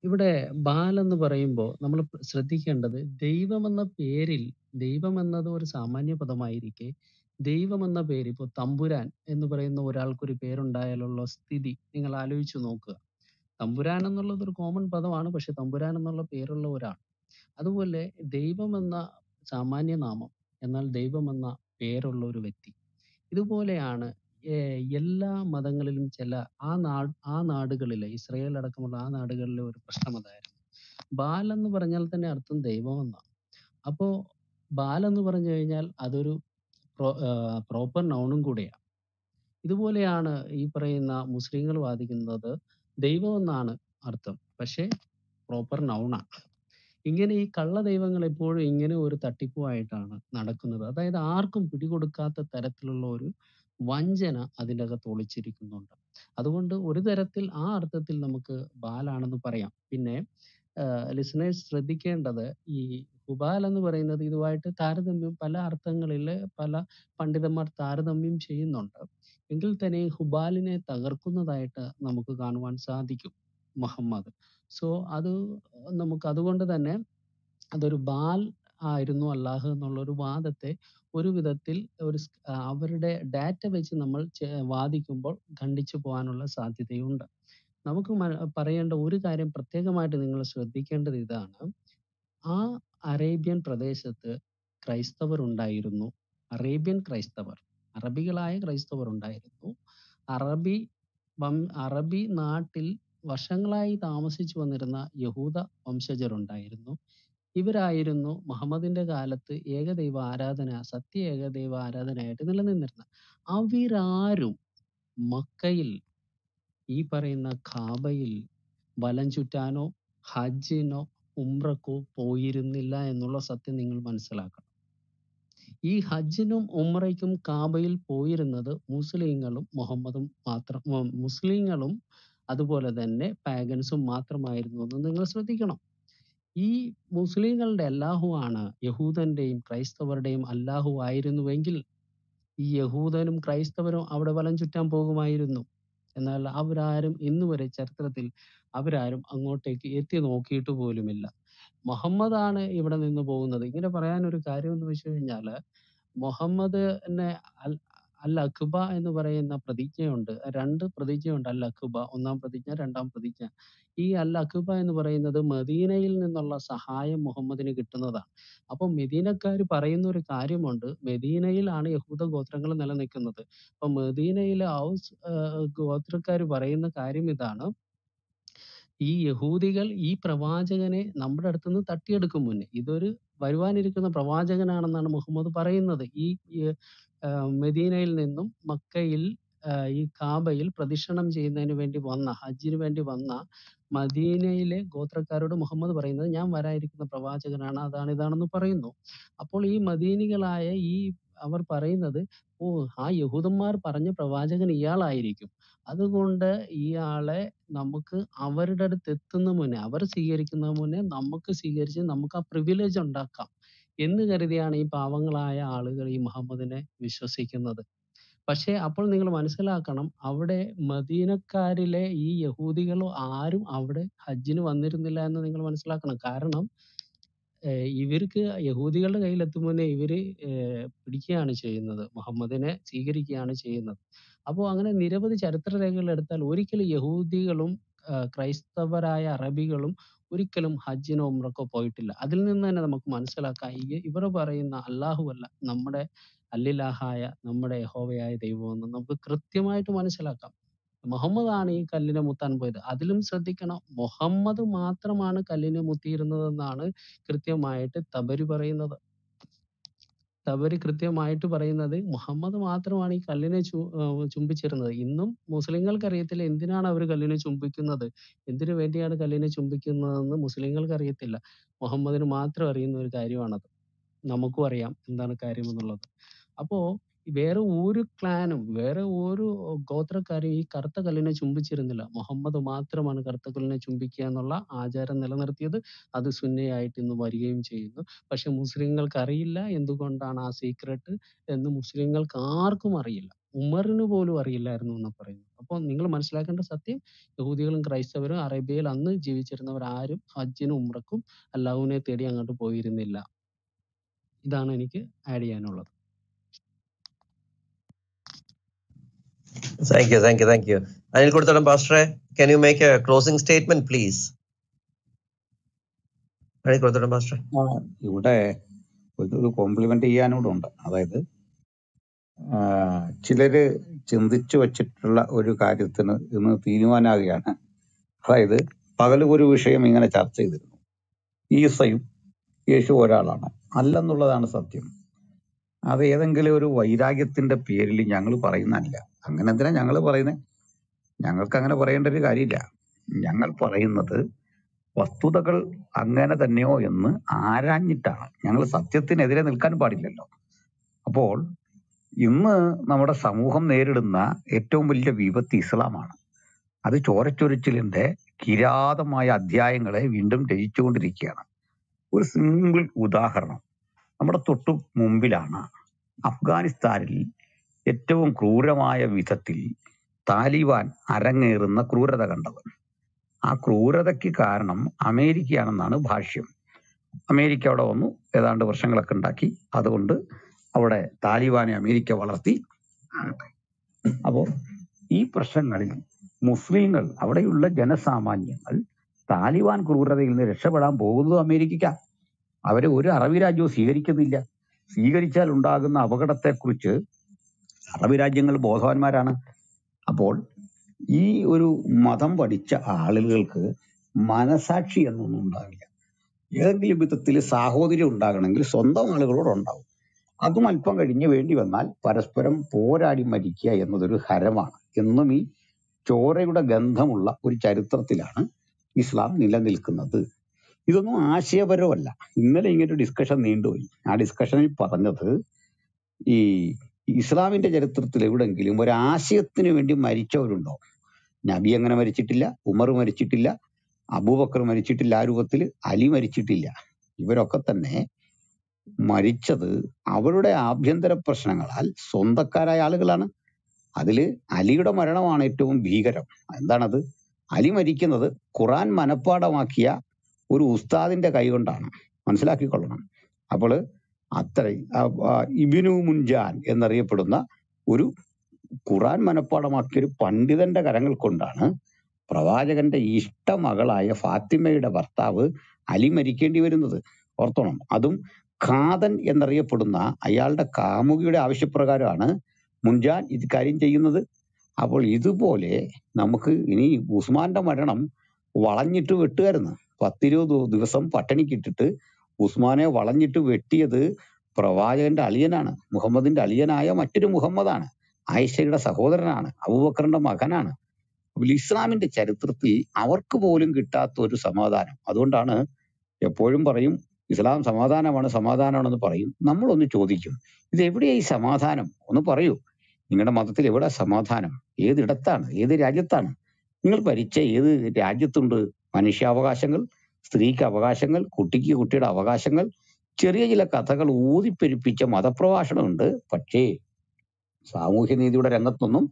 S14: ഇവിടെ ബാൽ എന്ന് പറയുമ്പോൾ നമ്മൾ ശ്രദ്ധിക്കേണ്ടത് ദൈവം എന്ന പേരിൽ ദൈവം എന്നത് ഒരു സാമാന്യ പദമായിരിക്കെ. ദൈവം എന്ന പേര് ഇപ്പോൾ തമ്പുരാൻ എന്ന് പറയുന്ന ഒരാൾക്കൊരു പേരുണ്ടായാലുള്ള സ്ഥിതി നിങ്ങൾ ആലോചിച്ചു നോക്കുക. തമ്പുരാൻ എന്നുള്ളത് ഒരു കോമൺ പദമാണ് പക്ഷെ തമ്പുരാൻ എന്നുള്ള പേരുള്ള ഒരാൾ. അതുപോലെ ദൈവം എന്ന സാമാന്യ നാമം എന്നാൽ ദൈവം എന്ന പേരുള്ള ഒരു വ്യക്തി. ഇതുപോലെയാണ് എല്ലാ മതങ്ങളിലും ചില ആ നാ ആ നാടുകളിലെ ഇസ്രയേൽ അടക്കമുള്ള ആ നാടുകളിലെ ഒരു പ്രശ്നം അതായിരുന്നു. ബാൽ എന്ന് പറഞ്ഞാൽ തന്നെ അർത്ഥം ദൈവം എന്നാണ്. അപ്പോ ബാൽ എന്ന് പറഞ്ഞു കഴിഞ്ഞാൽ അതൊരു പ്രോപ്പർ നൗണും കൂടെയാണ് ഇതുപോലെയാണ് ഈ പറയുന്ന മുസ്ലിങ്ങൾ വാദിക്കുന്നത് ദൈവം എന്നാണ് അർത്ഥം. പക്ഷേ പ്രോപ്പർ നൗണാണ് ഇങ്ങനെ ഈ കള്ള ദൈവങ്ങൾ എപ്പോഴും ഇങ്ങനെ ഒരു തട്ടിപ്പുമായിട്ടാണ് നടക്കുന്നത്. അതായത് ആർക്കും പിടികൊടുക്കാത്ത തരത്തിലുള്ള ഒരു വഞ്ചന അതിന്റെ അകത്ത് ഒളിച്ചിരിക്കുന്നുണ്ട്. അതുകൊണ്ട് ഒരു തരത്തിൽ ആ അർത്ഥത്തിൽ നമുക്ക് ബാലാണെന്ന് പറയാം. പിന്നെ ലിസണേഴ്സ് ശ്രദ്ധിക്കേണ്ടത് ഈ ഹുബാൽ എന്ന് പറയുന്നത് ഇതുമായിട്ട് താരതമ്യം പല അർത്ഥങ്ങളിൽ പല പണ്ഡിതന്മാർ താരതമ്യം ചെയ്യുന്നുണ്ട്. എങ്കിൽ തന്നെ ഹുബാലിനെ തകർക്കുന്നതായിട്ട് നമുക്ക് കാണുവാൻ സാധിക്കും മുഹമ്മദ്. സോ അത് നമുക്ക് അതുകൊണ്ട് തന്നെ അതൊരു ബാൽ ആയിരുന്നു അല്ലാഹ് എന്നുള്ള ഒരു വാദത്തെ ഒരു വിധത്തിൽ ഒരു അവരുടെ ഡാറ്റ വെച്ച് നമ്മൾ വാദിക്കുമ്പോൾ ഖണ്ഡിച്ചു പോകാനുള്ള സാധ്യതയുണ്ട്. നമുക്ക് പറയേണ്ട ഒരു കാര്യം പ്രത്യേകമായിട്ട് നിങ്ങൾ ശ്രദ്ധിക്കേണ്ടത് ഇതാണ്. ആ അറേബ്യൻ പ്രദേശത്ത് ക്രൈസ്തവർ ഉണ്ടായിരുന്നു. അറേബ്യൻ ക്രൈസ്തവർ അറബികളായ ക്രൈസ്തവർ ഉണ്ടായിരുന്നു. അറബി വം അറബി നാട്ടിൽ വർഷങ്ങളായി താമസിച്ചു വന്നിരുന്ന യഹൂദ വംശജരുണ്ടായിരുന്നു. ഇവരായിരുന്നു മുഹമ്മദിന്റെ കാലത്ത് ഏകദൈവ ആരാധന സത്യ ഏകദൈവ ആരാധനയായിട്ട് നിലനിന്നിരുന്നത്. അവരാരും മക്കയിൽ ഈ പറയുന്ന കാബയിൽ വലം ചുറ്റാനോ ഹജ്ജിനോ ഉംറക്കോ പോയിരുന്നില്ല എന്നുള്ള സത്യം നിങ്ങൾ മനസ്സിലാക്കണം. ഈ ഹജ്ജിനും ഉംറയ്ക്കും കാബയിൽ പോയിരുന്നത് മുസ്ലിങ്ങളും മുഹമ്മദും മാത്രം മുസ്ലിങ്ങളും അതുപോലെ തന്നെ പാഗൻസും മാത്രമായിരുന്നു എന്ന് നിങ്ങൾ ശ്രദ്ധിക്കണം. ഈ മുസ്ലിങ്ങളുടെ അല്ലാഹുവാണ് യഹൂദന്റെയും ക്രൈസ്തവരുടെയും അല്ലാഹു ആയിരുന്നുവെങ്കിൽ ഈ യഹൂദനും ക്രൈസ്തവരും അവിടെ വലം ചുറ്റാൻ പോകുമായിരുന്നു. എന്നാൽ അവരാരും ഇന്നുവരെ ചരിത്രത്തിൽ അവരാരും അങ്ങോട്ടേക്ക് എത്തി നോക്കിയിട്ട് പോലുമില്ല. മുഹമ്മദാണ് ഇവിടെ നിന്ന് പോകുന്നത്. ഇങ്ങനെ പറയാൻ ഒരു കാര്യം എന്ന് വെച്ച് കഴിഞ്ഞാൽ മുഹമ്മദിനെ അൽ അൽ അഖുബ എന്ന് പറയുന്ന പ്രതിജ്ഞയുണ്ട്. രണ്ട് പ്രതിജ്ഞയുണ്ട് അൽ അഖുബ ഒന്നാം പ്രതിജ്ഞ രണ്ടാം പ്രതിജ്ഞ. ഈ അൽ അഖുബ എന്ന് പറയുന്നത് മദീനയിൽ നിന്നുള്ള സഹായം മുഹമ്മദിന് കിട്ടുന്നതാണ്. അപ്പം മദീനക്കാർ പറയുന്ന ഒരു കാര്യമുണ്ട്. മദീനയിലാണ് യഹൂദ ഗോത്രങ്ങൾ നിലനിൽക്കുന്നത്. അപ്പൊ മദീനയിലെ ഔസ് ഗോത്രക്കാർ പറയുന്ന കാര്യം ഇതാണ്. ഈ യഹൂദികൾ ഈ പ്രവാചകനെ നമ്മുടെ അടുത്ത് നിന്ന് തട്ടിയെടുക്കും മുന്നേ. ഇതൊരു വരുവാനിരിക്കുന്ന പ്രവാചകനാണെന്നാണ് മുഹമ്മദ് പറയുന്നത്. ഈ മെദീനയിൽ നിന്നും മക്കയിൽ ഈ കാബയിൽ പ്രദക്ഷിണം ചെയ്യുന്നതിന് വേണ്ടി വന്ന ഹജ്ജിന് വേണ്ടി വന്ന മദീനയിലെ ഗോത്രക്കാരോട് മുഹമ്മദ് പറയുന്നത് ഞാൻ വരാനിരിക്കുന്ന പ്രവാചകനാണ് അതാണ് ഇതാണെന്ന് പറയുന്നു. അപ്പോൾ ഈ മദീനികളായ ഈ അവർ പറയുന്നത് ഓ ആ യഹൂദന്മാർ പറഞ്ഞ പ്രവാചകൻ ഇയാളായിരിക്കും. അതുകൊണ്ട് ഇയാളെ നമുക്ക് അവരുടെ അടുത്ത് എത്തുന്ന മുന്നേ അവർ സ്വീകരിക്കുന്ന മുന്നേ നമുക്ക് സ്വീകരിച്ച് നമുക്ക് ആ പ്രിവിലേജ് ഉണ്ടാക്കാം എന്ന് കരുതിയാണ് ഈ പാവങ്ങളായ ആളുകൾ ഈ മുഹമ്മദിനെ വിശ്വസിക്കുന്നത്. പക്ഷേ അപ്പോൾ നിങ്ങൾ മനസ്സിലാക്കണം അവിടെ മദീനക്കാരിലെ ഈ യഹൂദികൾ ആരും അവിടെ ഹജ്ജിന് വന്നിരുന്നില്ല എന്ന് നിങ്ങൾ മനസ്സിലാക്കണം. കാരണം ഇവർക്ക് യഹൂദികളുടെ കയ്യിൽ എത്തുമ്പോൾ ഇവർ പിടിക്കുകയാണ് ചെയ്യുന്നത് മുഹമ്മദിനെ സ്വീകരിക്കുകയാണ് ചെയ്യുന്നത്. അപ്പോൾ അങ്ങനെ നിരവധി ചരിത്ര രേഖകൾ എടുത്താൽ ഒരിക്കലും യഹൂദികളും ക്രൈസ്തവരായ അറബികളും ഒരിക്കലും ഹജ്ജിനോ ഉംറക്കോ പോയിട്ടില്ല. അതിൽ നിന്ന് തന്നെ നമുക്ക് മനസ്സിലാക്കാം ഇവർ പറയുന്ന അല്ലാഹു അല്ല നമ്മുടെ അല്ലിലാഹായ നമ്മുടെ യഹോവയായ ദൈവമെന്ന് നമുക്ക് കൃത്യമായിട്ട് മനസ്സിലാക്കാം. മുഹമ്മദ് ആണ് ഈ കല്ലിനെ മുത്താൻ പോയത്. അതിലും ശ്രദ്ധിക്കണം മുഹമ്മദ് മാത്രമാണ് കല്ലിനെ മുത്തിയിരുന്നതെന്നാണ് കൃത്യമായിട്ട് തബരി പറയുന്നത്. തബരി കൃത്യമായിട്ട് പറയുന്നത് മുഹമ്മദ് മാത്രമാണ് ഈ കല്ലിനെ ചു ചുംബിച്ചിരുന്നത്. ഇന്നും മുസ്ലിങ്ങൾക്ക് അറിയത്തില്ല എന്തിനാണ് അവർ കല്ലിനെ ചുംബിക്കുന്നത്? എന്തിനു വേണ്ടിയാണ് കല്ലിനെ ചുംബിക്കുന്നതെന്ന് മുസ്ലിങ്ങൾക്ക് അറിയത്തില്ല മുഹമ്മദിന് മാത്രം അറിയുന്ന ഒരു കാര്യമാണത്. നമുക്കും അറിയാം എന്താണ് കാര്യം എന്നുള്ളത്. അപ്പോ വേറെ ഒരു ക്ലാനും വേറെ ഒരു ഗോത്രക്കാരും ഈ കറുത്ത കല്ലിനെ ചുംബിച്ചിരുന്നില്ല. മുഹമ്മദ് മാത്രമാണ് കറുത്ത കല്ലിനെ ചുംബിക്കുക എന്നുള്ള ആചാരം നിലനിർത്തിയത്. അത് സുന്നയായിട്ട് ഇന്ന് വരികയും ചെയ്യുന്നു. പക്ഷെ മുസ്ലിങ്ങൾക്ക് അറിയില്ല എന്തുകൊണ്ടാണ് ആ സീക്രട്ട് എന്ന് മുസ്ലിങ്ങൾക്ക് ആർക്കും അറിയില്ല. ഉമറിന് പോലും അറിയില്ലായിരുന്നു എന്ന് പറയുന്നു അപ്പോൾ നിങ്ങൾ മനസ്സിലാക്കേണ്ട സത്യം യഹൂദികളും ക്രൈസ്തവരും അറേബ്യയിൽ അന്ന് ജീവിച്ചിരുന്നവർ ആരും ഹജ്ജിനും ഉമ്രക്കും അല്ലാഹുവിനെ തേടി അങ്ങോട്ട് പോയിരുന്നില്ല. ഇതാണ് എനിക്ക് ആഡ് ചെയ്യാനുള്ളത്.
S6: Thank you thank you thank you Anil കൊടുത്തോളം പാസ്റ്ററെ can you make a closing statement please Anil കൊടുത്തോളം പാസ്റ്ററെ
S19: ഇവിടെ ഒരു കോംപ്ലിമെന്റ് ചെയ്യാനൂടെ ഉണ്ട്. അതായത് ചിലര് ചിന്തിച്ചു വച്ചിട്ടുള്ള ഒരു കാര്യത്തിന് ഇന്ന് തീരുമാനമാകുകയാണ് അതായത് പകൽ ഒരു വിഷയം ഇങ്ങനെ ചർച്ച ചെയ്തിരുന്നു. ഈസയും യേശു ഒരാളാണ്. അല്ലെന്നുള്ളതാണ് സത്യം. അത് ഏതെങ്കിലും ഒരു വൈരാഗ്യത്തിന്റെ പേരിൽ ഞങ്ങൾ പറയുന്നതല്ല. അങ്ങനെ എന്തിനാ ഞങ്ങൾ പറയുന്നത് ഞങ്ങൾക്ക് അങ്ങനെ പറയേണ്ട ഒരു കാര്യമില്ല. ഞങ്ങൾ പറയുന്നത്
S13: വസ്തുതകൾ അങ്ങനെ തന്നെയോ എന്ന് ആരാഞ്ഞിട്ടാണ്. ഞങ്ങൾ സത്യത്തിനെതിരെ നിൽക്കാൻ പാടില്ലല്ലോ. അപ്പോൾ ഇന്ന് നമ്മുടെ സമൂഹം നേരിടുന്ന ഏറ്റവും വലിയ വിപത്ത് ഇസ്ലാമാണ്. അത് ചോരച്ചൊരിച്ചിലിന്റെ കിരാതമായ അധ്യായങ്ങളെ വീണ്ടും രചിച്ചുകൊണ്ടിരിക്കുകയാണ്. ഒരു സിംഗിൾ ഉദാഹരണം. നമ്മുടെ തൊട്ടു മുമ്പിലാണ്. അഫ്ഗാനിസ്ഥാനിൽ ഏറ്റവും ക്രൂരമായ വിധത്തിൽ താലിബാൻ അരങ്ങേറുന്ന ക്രൂരത കണ്ടത് ആ ക്രൂരതയ്ക്ക് കാരണം അമേരിക്കയാണെന്നാണ് ഭാഷ്യം. അമേരിക്ക അവിടെ വന്നു ഏതാണ്ട് വർഷങ്ങളൊക്കെ ഉണ്ടാക്കി. അതുകൊണ്ട് അവിടെ താലിബാനെ അമേരിക്ക വളർത്തി. അപ്പോൾ അപ്പോ ഈ പ്രശ്നങ്ങളിൽ മുസ്ലിങ്ങൾ അവിടെയുള്ള ജനസാമാന്യങ്ങൾ താലിബാൻ ക്രൂരതയിൽ നിന്ന് രക്ഷപ്പെടാൻ പോകുന്നത് അമേരിക്ക അവരെ ഒരു അറബി രാജ്യവും സ്വീകരിക്കുന്നില്ല. സ്വീകരിച്ചാൽ ഉണ്ടാകുന്ന അപകടത്തെക്കുറിച്ച് അറബി രാജ്യങ്ങൾ ബോധവാന്മാരാണ്. അപ്പോൾ ഈ ഒരു മതം പഠിച്ച ആളുകൾക്ക് മനസാക്ഷി എന്നൊന്നും ഉണ്ടാവില്ല. ഏതെങ്കിലും വിധത്തിൽ സാഹോദര്യം ഉണ്ടാകണമെങ്കിൽ സ്വന്തം ആളുകളോട് ഉണ്ടാവും. അതും അല്പം കഴിഞ്ഞ് വേണ്ടി വന്നാൽ പരസ്പരം പോരാടി മരിക്കുക എന്നതൊരു ഹരമാണ്. എന്നും ഈ ചോരയുടെ ഗന്ധമുള്ള ഒരു ചരിത്രത്തിലാണ് ഇസ്ലാം നിലനിൽക്കുന്നത്. ഇതൊന്നും ആശയപരമല്ല ഇന്നലെ ഇങ്ങനെ ഒരു ഡിസ്കഷൻ നീണ്ടുപോയി. ആ ഡിസ്കഷനിൽ പറഞ്ഞത് ഈ ഇസ്ലാമിന്റെ ചരിത്രത്തിൽ എവിടെങ്കിലും ഒരു ആശയത്തിന് വേണ്ടി മരിച്ചവരുണ്ടോ? നബി അങ്ങനെ മരിച്ചിട്ടില്ല ഉമർ മരിച്ചിട്ടില്ല അബൂബക്കർ മരിച്ചിട്ടില്ല ആ രൂപത്തിൽ അലി മരിച്ചിട്ടില്ല. ഇവരൊക്കെ തന്നെ മരിച്ചത് അവരുടെ ആഭ്യന്തര പ്രശ്നങ്ങളാൽ സ്വന്തക്കാരായ ആളുകളാണ്. അതിൽ അലിയുടെ മരണമാണ് ഏറ്റവും ഭീകരം. എന്താണത് അലി മരിക്കുന്നത് ഖുറാൻ മനഃപ്പാടമാക്കിയ ഒരു ഉസ്താദിന്റെ കൈകൊണ്ടാണ് മനസ്സിലാക്കിക്കൊള്ളണം. അപ്പോൾ അത്ര ഇബിനു മുൻജാൻ എന്നറിയപ്പെടുന്ന ഒരു ഖുറാൻ മനഃപ്പാടമാക്കിയ ഒരു പണ്ഡിതന്റെ കരങ്ങൾ കൊണ്ടാണ് പ്രവാചകന്റെ ഇഷ്ടമകളായ ഫാത്തിമയുടെ ഭർത്താവ് അലി മരിക്കേണ്ടി വരുന്നത്. ഓർത്തോണം. അതും ഖാദൻ എന്നറിയപ്പെടുന്ന അയാളുടെ കാമുകിയുടെ ആവശ്യപ്രകാരമാണ് മുൻജാൻ ഇത് കാര്യം ചെയ്യുന്നത്. അപ്പോൾ ഇതുപോലെ നമുക്ക് ഇനി ഉസ്മാന്റെ മരണം വളഞ്ഞിട്ട് വെട്ടുമായിരുന്നു പത്തിരുപത് ദിവസം പട്ടിണിക്കിട്ടിട്ട് ഉസ്മാനെ വളഞ്ഞിട്ട് വെട്ടിയത് പ്രവാചകന്റെ അളിയനാണ്. മുഹമ്മദിന്റെ അളിയനായ മറ്റൊരു മുഹമ്മദാണ്. ആയിഷയുടെ സഹോദരനാണ്. അബൂബക്കറിന്റെ മകനാണ്. ഇസ്ലാമിന്റെ ചരിത്രത്തിൽ അവർക്ക് പോലും കിട്ടാത്ത ഒരു സമാധാനം. അതുകൊണ്ടാണ് എപ്പോഴും പറയും ഇസ്ലാം സമാധാനമാണ് സമാധാനമാണെന്ന് പറയും. നമ്മളൊന്ന് ചോദിക്കും ഇത് എവിടെയാ ഈ സമാധാനം? ഒന്ന് പറയൂ. നിങ്ങളുടെ മതത്തിൽ എവിടെ സമാധാനം? ഏതിടത്താണ്? ഏത് രാജ്യത്താണ്? നിങ്ങൾ ഭരിച്ച ഏത് രാജ്യത്തുണ്ട്? മനുഷ്യാവകാശങ്ങൾ സ്ത്രീക്ക് അവകാശങ്ങൾ കുട്ടിക്ക് കുട്ടിയുടെ അവകാശങ്ങൾ ചെറിയ ചില കഥകൾ ഊതിപ്പെരുപ്പിച്ച മതപ്രഭാഷണമുണ്ട്. പക്ഷേ സാമൂഹ്യനീതിയുടെ രംഗത്തൊന്നും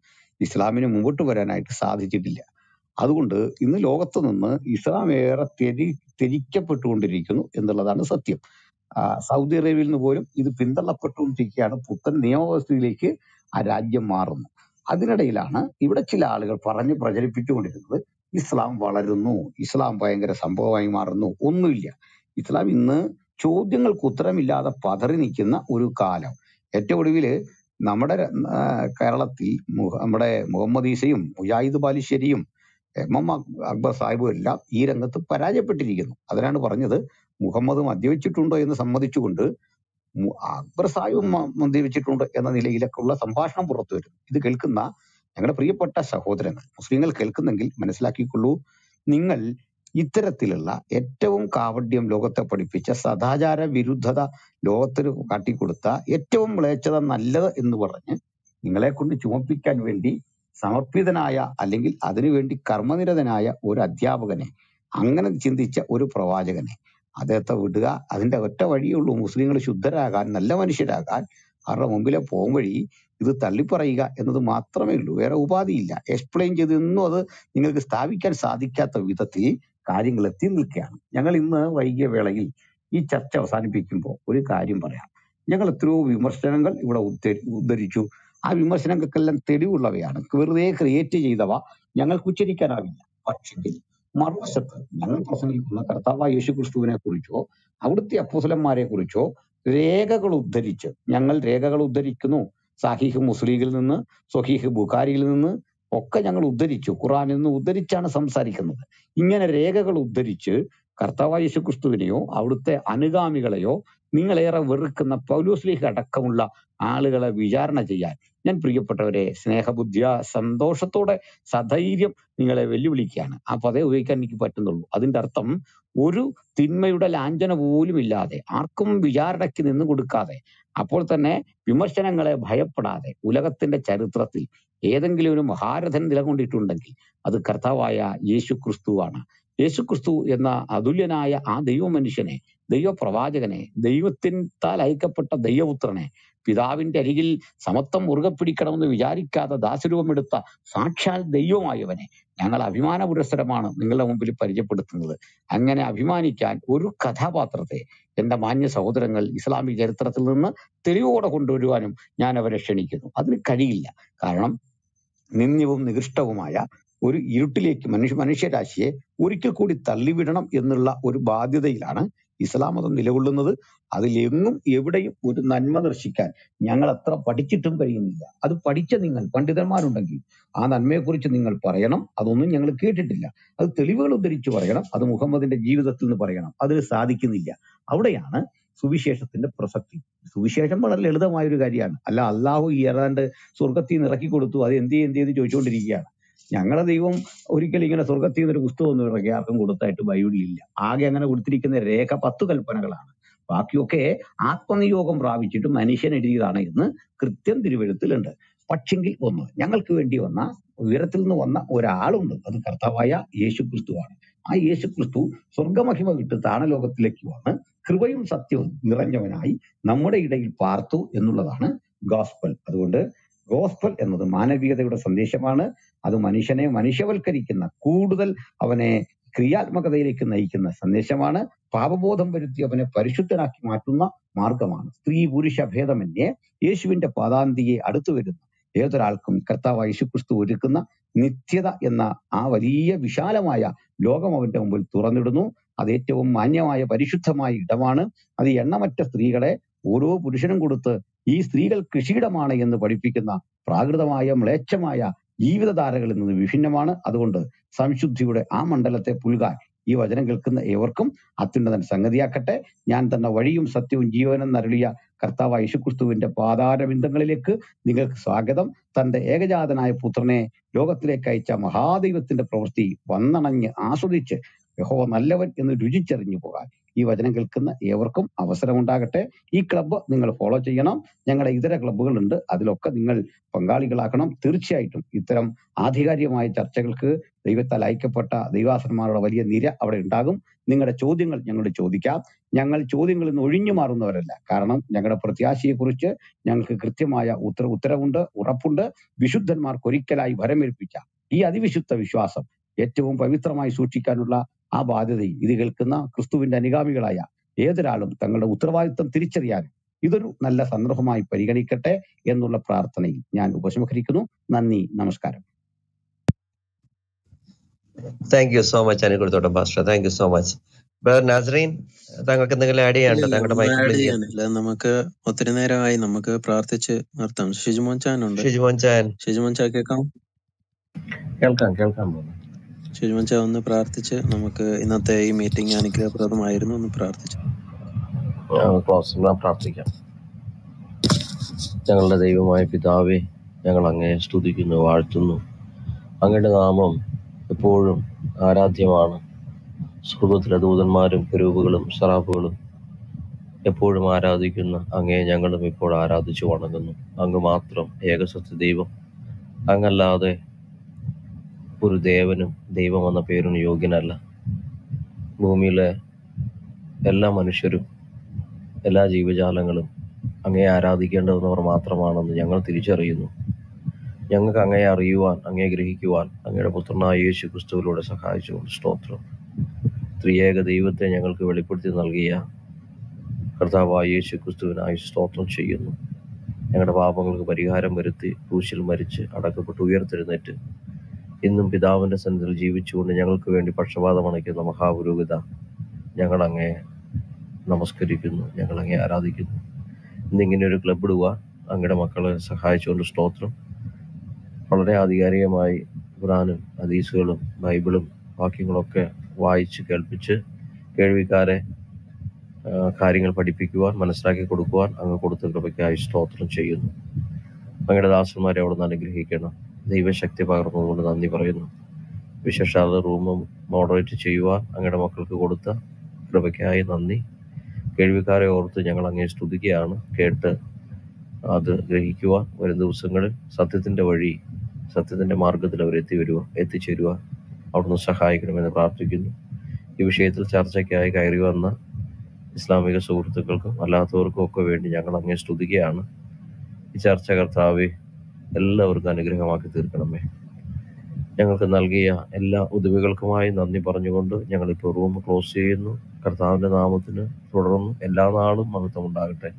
S13: ഇസ്ലാമിന് മുമ്പോട്ട് വരാനായിട്ട് സാധിച്ചിട്ടില്ല. അതുകൊണ്ട് ഇന്ന് ലോകത്ത് നിന്ന് ഇസ്ലാം ഏറെ തെരി തിരിക്കപ്പെട്ടുകൊണ്ടിരിക്കുന്നു എന്നുള്ളതാണ് സത്യം. സൗദി അറേബ്യയിൽ നിന്ന് പോലും ഇത് പിന്തള്ളപ്പെട്ടുകൊണ്ടിരിക്കുകയാണ്. പുത്തൻ നിയമവ്യവസ്ഥയിലേക്ക് ആ രാജ്യം മാറുന്നു. അതിനിടയിലാണ് ഇവിടെ ചില ആളുകൾ പറഞ്ഞ് പ്രചരിപ്പിച്ചുകൊണ്ടിരുന്നത് ഇസ്ലാം വളരുന്നു. ഇസ്ലാം ഭയങ്കര സംഭവമായി മാറുന്നു. ഒന്നുമില്ല. ഇസ്ലാം ഇന്ന് ചോദ്യങ്ങൾക്ക് ഉത്തരമില്ലാതെ പതറി നിൽക്കുന്ന ഒരു കാലം. ഏറ്റവും ഒടുവിൽ നമ്മുടെ കേരളത്തിൽ നമ്മുടെ മുഹമ്മദ് ഈസയും മുജാഹിദ് ബാലിശ്ശേരിയും എം എം അക്ബർ സാഹിബും എല്ലാം ഈ രംഗത്ത് പരാജയപ്പെട്ടിരിക്കുന്നു. അതിനാണ് പറഞ്ഞത് മുഹമ്മദ് മദ്യപിച്ചിട്ടുണ്ടോ എന്ന് സമ്മതിച്ചുകൊണ്ട് അക്ബർ സാഹിബും മ- മദ്യപിച്ചിട്ടുണ്ട് എന്ന നിലയിലൊക്കെ ഉള്ള സംഭാഷണം പുറത്തു വരുന്നു. ഇത് കേൾക്കുന്ന ഞങ്ങളുടെ പ്രിയപ്പെട്ട സഹോദരങ്ങൾ മുസ്ലിങ്ങൾ കേൾക്കുന്നെങ്കിൽ മനസ്സിലാക്കിക്കൊള്ളൂ. നിങ്ങൾ ഇത്തരത്തിലുള്ള ഏറ്റവും കാവഡ്യം ലോകത്തെ പഠിപ്പിച്ച സദാചാര വിരുദ്ധത ലോകത്തിന് കാട്ടിക്കൊടുത്ത ഏറ്റവും മ്ലേച്ഛത നല്ലത് എന്ന് പറഞ്ഞ് നിങ്ങളെ കൊണ്ട് ചുമപ്പിക്കാൻ വേണ്ടി സമർപ്പിതനായ അല്ലെങ്കിൽ അതിനുവേണ്ടി കർമ്മനിരതനായ ഒരു അധ്യാപകനെ അങ്ങനെ ചിന്തിച്ച ഒരു പ്രവാചകനെ അദ്ദേഹത്തെ വിടുക. അതിന്റെ ഒറ്റ വഴിയേ ഉള്ളൂ. മുസ്ലിങ്ങൾ ശുദ്ധരാകാൻ നല്ല മനുഷ്യരാകാൻ അവരുടെ മുമ്പിലെ വഴി ഇത് തള്ളിപ്പറയുക എന്നത് മാത്രമേ ഉള്ളൂ. വേറെ ഉപാധിയില്ല. എക്സ്പ്ലെയിൻ ചെയ്ത് ഇന്നും അത് നിങ്ങൾക്ക് സ്ഥാപിക്കാൻ സാധിക്കാത്ത വിധത്തിൽ കാര്യങ്ങൾ എത്തി നിൽക്കുകയാണ്. ഞങ്ങൾ ഇന്ന് വൈകിയ വേളയിൽ ഈ ചർച്ച അവസാനിപ്പിക്കുമ്പോൾ ഒരു കാര്യം പറയാം. ഞങ്ങൾ എത്രയോ വിമർശനങ്ങൾ ഇവിടെ ഉദ്ധരിച്ചു. ആ വിമർശനങ്ങൾക്കെല്ലാം തെളിവുള്ളവയാണ്. വെറുതെ ക്രിയേറ്റ് ചെയ്തവ ഞങ്ങൾക്ക് ഉച്ചരിക്കാനാവില്ല. പക്ഷെങ്കിൽ മറുവശത്ത് ഞങ്ങൾ പ്രസംഗിക്കുന്ന കർത്താവ് യേശു ക്രിസ്തുവിനെ കുറിച്ചോ അവിടുത്തെ അപ്പോസലന്മാരെ കുറിച്ചോ രേഖകൾ ഉദ്ധരിച്ച് ഞങ്ങൾ രേഖകൾ ഉദ്ധരിക്കുന്നു. സാഹിഹ് മുസ്ലിഖിൽ നിന്ന് സൊഹീഹ് ബുഖാരിയിൽ നിന്ന് ഒക്കെ ഞങ്ങൾ ഉദ്ധരിച്ചു. ഖുറാനിൽ നിന്ന് ഉദ്ധരിച്ചാണ് സംസാരിക്കുന്നത്. ഇങ്ങനെ രേഖകൾ ഉദ്ധരിച്ച് കർത്താവ് യേശു ക്രിസ്തുവിനെയോ അവിടുത്തെ അനുഗാമികളെയോ നിങ്ങളേറെ വെറുക്കുന്ന പൗലോസ്ലീഹ് അടക്കമുള്ള ആളുകളെ വിചാരണ ചെയ്യാൻ ഞാൻ പ്രിയപ്പെട്ടവരെ സ്നേഹബുദ്ധിയ സന്തോഷത്തോടെ സധൈര്യം നിങ്ങളെ വെല്ലുവിളിക്കുകയാണ്. ആ പദം ഉപയോഗിക്കാൻ എനിക്ക് പറ്റുന്നുള്ളൂ. അതിന്റെ അർത്ഥം ഒരു തിന്മയുടെ ലാഞ്ചന പോലും ഇല്ലാതെ ആർക്കും വിചാരണയ്ക്ക് നിന്ന് കൊടുക്കാതെ അപ്പോൾ തന്നെ വിമർശനങ്ങളെ ഭയപ്പെടാതെ ഉലകത്തിന്റെ ചരിത്രത്തിൽ ഏതെങ്കിലും ഒരു മഹാരഥൻ നിലകൊണ്ടിട്ടുണ്ടെങ്കിൽ അത് കർത്താവായ യേശു ക്രിസ്തുവാണ് യേശു ക്രിസ്തു എന്ന അതുല്യനായ ആ ദൈവ മനുഷ്യനെ ദൈവപ്രവാചകനെ ദൈവത്തിൻതാൽ അയക്കപ്പെട്ട ദൈവപുത്രനെ പിതാവിന്റെ അരികിൽ സമത്വം മുറുകെ പിടിക്കണമെന്ന് വിചാരിക്കാതെ ദാസരൂപമെടുത്ത സാക്ഷാൽ ദൈവമായവനെ ഞങ്ങൾ അഭിമാന പുരസ്സരമാണ് നിങ്ങളുടെ മുമ്പിൽ പരിചയപ്പെടുത്തുന്നത്. അങ്ങനെ അഭിമാനിക്കാൻ ഒരു കഥാപാത്രത്തെ എന്റെ മാന്യ സഹോദരങ്ങൾ ഇസ്ലാമിക ചരിത്രത്തിൽ നിന്ന് തെളിവോടെ കൊണ്ടുവരുവാനും ഞാൻ അവരെ ക്ഷണിക്കുന്നു. അതിന് കഴിയില്ല. കാരണം നിന്ദ്യവും നികൃഷ്ടവുമായ ഒരു ഇരുട്ടിലേക്ക് മനുഷ്യ മനുഷ്യരാശിയെ ഒരിക്കൽ കൂടി തള്ളിവിടണം എന്നുള്ള ഒരു ബാധ്യതയിലാണ് ഇസ്ലാം മതം നിലകൊള്ളുന്നത് അതിലെങ്ങും എവിടെയും ഒരു നന്മ ദർശിക്കാൻ ഞങ്ങൾ അത്ര പഠിച്ചിട്ടും കഴിയുന്നില്ല. അത് പഠിച്ച നിങ്ങൾ പണ്ഡിതന്മാരുണ്ടെങ്കിൽ ആ നന്മയെക്കുറിച്ച് നിങ്ങൾ പറയണം. അതൊന്നും ഞങ്ങൾ കേട്ടിട്ടില്ല. അത് തെളിവുകൾ ഉദ്ധരിച്ച് പറയണം. അത് മുഹമ്മദിന്റെ ജീവിതത്തിൽ നിന്ന് പറയണം. അതിന് സാധിക്കുന്നില്ല. അവിടെയാണ് സുവിശേഷത്തിന്റെ പ്രസക്തി. സുവിശേഷം വളരെ ലളിതമായ ഒരു കാര്യമാണ്. അല്ല അള്ളാഹു ഏതാണ്ട് സ്വർഗത്തിൽ നിന്ന് ഇറക്കി കൊടുത്തു. അത് എന്ത് എന്ത് ചെയ്ത് ചോദിച്ചുകൊണ്ടിരിക്കുകയാണ്. ഞങ്ങളുടെ ദൈവം ഒരിക്കലും ഇങ്ങനെ സ്വർഗത്തിൽ നിന്ന് ഒരു പുസ്തകം ഒന്നും ഇറക്കി ആർക്കും കൊടുത്തായിട്ട് ബൈബിളിലില്ല. ആകെ അങ്ങനെ കൊടുത്തിരിക്കുന്ന രേഖ പത്ത് കൽപ്പനകളാണ്. ബാക്കിയൊക്കെ ആത്മനിയോഗം പ്രാപിച്ചിട്ട് മനുഷ്യൻ എഴുതിയതാണ് എന്ന് കൃത്യം തിരുവെഴുത്തിലുണ്ട്. പക്ഷെങ്കിൽ ഒന്ന് ഞങ്ങൾക്ക് വേണ്ടി വന്ന ഉയരത്തിൽ നിന്ന് വന്ന ഒരാളുണ്ട്. അത് കർത്താവായ യേശു ക്രിസ്തുവാണ് ആ യേശു ക്രിസ്തു സ്വർഗമഹിമ വിട്ട് താണലോകത്തിലേക്ക് വന്ന് കൃപയും സത്യവും നിറഞ്ഞവനായി നമ്മുടെ ഇടയിൽ പാർത്തു എന്നുള്ളതാണ് ഗോസ്പൽ. അതുകൊണ്ട് ഗോസ്പൽ എന്നത് മാനവികതയുടെ സന്ദേശമാണ്. അത് മനുഷ്യനെ മനുഷ്യവൽക്കരിക്കുന്ന കൂടുതൽ അവനെ ക്രിയാത്മകതയിലേക്ക് നയിക്കുന്ന സന്ദേശമാണ്. പാപബോധം വരുത്തി അവനെ പരിശുദ്ധനാക്കി മാറ്റുന്ന മാർഗമാണ്. സ്ത്രീ പുരുഷ ഭേദമന്യേ യേശുവിന്റെ പാതാന്തിയെ അടുത്തു വരുന്ന ഏതൊരാൾക്കും കർത്താവ് യേശുക്രിസ്തു ഒരുക്കുന്ന നിത്യത എന്ന ആ വലിയ വിശാലമായ ലോകം അവന്റെ മുമ്പിൽ തുറന്നിടുന്നു. അത് ഏറ്റവും മാന്യമായ പരിശുദ്ധമായ ഇടമാണ്. അത് എണ്ണമറ്റ സ്ത്രീകളെ ഓരോ പുരുഷനും കൊടുത്ത് ഈ സ്ത്രീകൾ കൃഷിയിടമാണ് എന്ന് പഠിപ്പിക്കുന്ന പ്രാകൃതമായ മ്ലേച്ഛമായ ജീവിതധാരകളിൽ നിന്ന് വിഭിന്നമാണ്. അതുകൊണ്ട് സംശുദ്ധിയുടെ ആ മണ്ഡലത്തെ പുൽകാൻ ഈ വചനം കേൾക്കുന്ന ഏവർക്കും അത്യുന്നതൻ സംഗതിയാക്കട്ടെ. ഞാൻ തന്നെ വഴിയും സത്യവും ജീവനും നരളിയ കർത്താവ് യേശുക്രിസ്തുവിന്റെ പാതാരബിന്ദങ്ങളിലേക്ക് നിങ്ങൾക്ക് സ്വാഗതം. തന്റെ ഏകജാതനായ പുത്രനെ ലോകത്തിലേക്ക് അയച്ച മഹാദൈവത്തിന്റെ പ്രവൃത്തി വന്നണഞ്ഞ് ആസ്വദിച്ച് യഹോവ നല്ലവൻ എന്ന് രുചിച്ചറിഞ്ഞു പോകാൻ ഈ വചനം കേൾക്കുന്ന ഏവർക്കും അവസരമുണ്ടാകട്ടെ. ഈ ക്ലബ്ബ് നിങ്ങൾ ഫോളോ ചെയ്യണം. ഞങ്ങളുടെ ഇതര ക്ലബ്ബുകളുണ്ട് അതിലൊക്കെ നിങ്ങൾ പങ്കാളികളാക്കണം. തീർച്ചയായിട്ടും ഇത്തരം ആധികാരികമായ ചർച്ചകൾക്ക് ദൈവത്താൽ അയക്കപ്പെട്ട ദൈവാസന്മാരുടെ വലിയ നിര അവിടെ ഉണ്ടാകും. നിങ്ങളുടെ ചോദ്യങ്ങൾ ഞങ്ങളോട് ചോദിക്കാം. ഞങ്ങൾ ചോദ്യങ്ങളിൽ നിന്ന് ഒഴിഞ്ഞു മാറുന്നവരല്ല. കാരണം ഞങ്ങളുടെ പ്രത്യാശയെക്കുറിച്ച് ഞങ്ങൾക്ക് കൃത്യമായ ഉത്തര ഉത്തരവുണ്ട് ഉറപ്പുണ്ട്. വിശുദ്ധന്മാർക്ക് ഒരിക്കലായി വരമേൽപ്പിച്ച ഈ അതിവിശുദ്ധ വിശ്വാസം ഏറ്റവും പവിത്രമായി സൂക്ഷിക്കാനുള്ള ആ ബാധ്യതയും ഇത് കേൾക്കുന്ന ക്രിസ്തുവിന്റെ അനുഗാമികളായ ഏതൊരാളും തങ്ങളുടെ ഉത്തരവാദിത്വം തിരിച്ചറിയാൻ ഇതൊരു നല്ല സന്ദർഭമായി പരിഗണിക്കട്ടെ എന്നുള്ള പ്രാർത്ഥനയിൽ ഞാൻ ഉപസംഹരിക്കുന്നു നന്ദി നമസ്കാരം.
S4: Thank you so much അനുകൂലത്തോട്ടം pastor thank you so much brother Nasreen താങ്കൾക്ക് എന്തെങ്കിലും ആഡ് ചെയ്യാനുണ്ടോ? താങ്കളുടെ മൈക്ക്
S5: ആഡ് ചെയ്യാനില്ല. നമുക്ക് ഒത്തിരി നേരമായി നമുക്ക് പ്രാർത്ഥിച്ച് നിർത്താം. ഷിജുമോൻ ചാൻ ഉണ്ട്.
S4: ഷിജുമോൻ ചാൻ.
S5: ഷിജുമോൻ ചാൻ കേൾക്കാം?
S4: കേൾക്കാം കേൾക്കാം
S5: ഷിജുമോൻ ഒന്ന് പ്രാർത്ഥിച്ച് നമുക്ക് ഇന്നത്തെ ഈ മീറ്റിംഗ് അനുഗ്രഹപ്രദമായിരുന്നു ഒന്ന് പ്രാർത്ഥിച്ചു.
S4: പ്രാർത്ഥിക്കാം. ഞങ്ങളുടെ ദൈവമായ പിതാവെ ഞങ്ങൾ അങ്ങയെ സ്തുതിക്കുന്നു വാഴ്ത്തുന്നു. അങ്ങയുടെ നാമം എപ്പോഴും ആരാധ്യമാണ്. സ്വർഗത്തിലെ ദൂതന്മാരും കുരൂപുകളും സറാബുകളും എപ്പോഴും ആരാധിക്കുന്ന അങ്ങയെ ഞങ്ങളും ഇപ്പോൾ ആരാധിച്ചു വണങ്ങുന്നു. അങ്ങ് മാത്രം ഏകസത്യ ദൈവം. അങ്ങല്ലാതെ ഒരു ദേവനും ദൈവം എന്ന പേരിന് യോഗ്യനല്ല. ഭൂമിയിലെ എല്ലാ മനുഷ്യരും എല്ലാ ജീവജാലങ്ങളും അങ്ങയെ ആരാധിക്കേണ്ടതെന്നവർ മാത്രമാണെന്ന് ഞങ്ങൾ തിരിച്ചറിയുന്നു. ഞങ്ങൾക്ക് അങ്ങയെ അറിയുവാൻ അങ്ങയെ ഗ്രഹിക്കുവാൻ അങ്ങയുടെ പുത്രനായ യേശു ക്രിസ്തുവിലൂടെ സഹായിച്ചുകൊണ്ട് സ്തോത്രം. ത്രിയേക ദൈവത്തെ ഞങ്ങൾക്ക് വെളിപ്പെടുത്തി നൽകിയ കർത്താവായ യേശു ക്രിസ്തുവിനായി സ്തോത്രം ചെയ്യുന്നു. ഞങ്ങളുടെ പാപങ്ങൾക്ക് പരിഹാരം വരുത്തി ക്രൂശിൽ മരിച്ച് അടക്കപ്പെട്ട് ഉയർത്തെഴുന്നേറ്റ് ഇന്നും പിതാവിന്റെ സന്നിധിയിൽ ജീവിച്ചുകൊണ്ട് ഞങ്ങൾക്ക് വേണ്ടി പക്ഷപാതം അണയ്ക്കുന്ന മഹാപുരോഹിത ഞങ്ങൾ അങ്ങയെ നമസ്കരിക്കുന്നു ഞങ്ങൾ അങ്ങേ ആരാധിക്കുന്നു. ഇന്നിങ്ങനെ ഒരു ക്ലബ് ഇടുക അങ്ങയുടെ മക്കളെ സഹായിച്ചുകൊണ്ട് സ്തോത്രം. വളരെ ആധികാരികമായി ഖുറാനും ഹദീസുകളും ബൈബിളും വാക്യങ്ങളൊക്കെ വായിച്ച് കേൾപ്പിച്ച് കേൾവിക്കാരെ കാര്യങ്ങൾ പഠിപ്പിക്കുവാൻ മനസ്സിലാക്കി കൊടുക്കുവാൻ അങ്ങ് കൊടുത്ത കൃപയ്ക്കായി സ്തോത്രം ചെയ്യുന്നു. അങ്ങയുടെ ദാസന്മാരെ അവിടെ നിന്ന് അനുഗ്രഹിക്കണം. ദൈവശക്തി പകർന്നതുകൊണ്ട് നന്ദി പറയുന്നു. വിശേഷാല റൂം മോഡറേറ്റ് ചെയ്യുവാൻ അങ്ങയുടെ മക്കൾക്ക് കൊടുത്ത കൃപയ്ക്കായി നന്ദി. കേൾവിക്കാരെ ഓർത്ത് ഞങ്ങൾ അങ്ങേ സ്തുതിക്കുകയാണ്. കേട്ട് അത് ഗ്രഹിക്കുവാൻ വരും ദിവസങ്ങളിൽ സത്യത്തിന്റെ വഴി സത്യത്തിന്റെ മാർഗത്തിൽ അവർ എത്തി വരുവാൻ എത്തിച്ചേരുക അവിടുന്ന് സഹായിക്കണമെന്ന് പ്രാർത്ഥിക്കുന്നു. ഈ വിഷയത്തിൽ ചർച്ചയ്ക്കായി കയറി വന്ന ഇസ്ലാമിക സുഹൃത്തുക്കൾക്കും അല്ലാത്തവർക്കും ഒക്കെ വേണ്ടി ഞങ്ങൾ അങ്ങേ സ്തുതിക്കുകയാണ്. ഈ ചർച്ച കർത്താവെ എല്ലാവർക്കും അനുഗ്രഹമാക്കി തീർക്കണമേ. ഞങ്ങൾക്ക് നൽകിയ എല്ലാ ഉദവികൾക്കുമായി നന്ദി പറഞ്ഞുകൊണ്ട് ഞങ്ങളിപ്പോൾ റൂം ക്ലോസ് ചെയ്യുന്നു. കർത്താവിന്റെ നാമത്തിന് തുടർന്ന് എല്ലാ നാളും മഹത്വം ഉണ്ടാകട്ടെ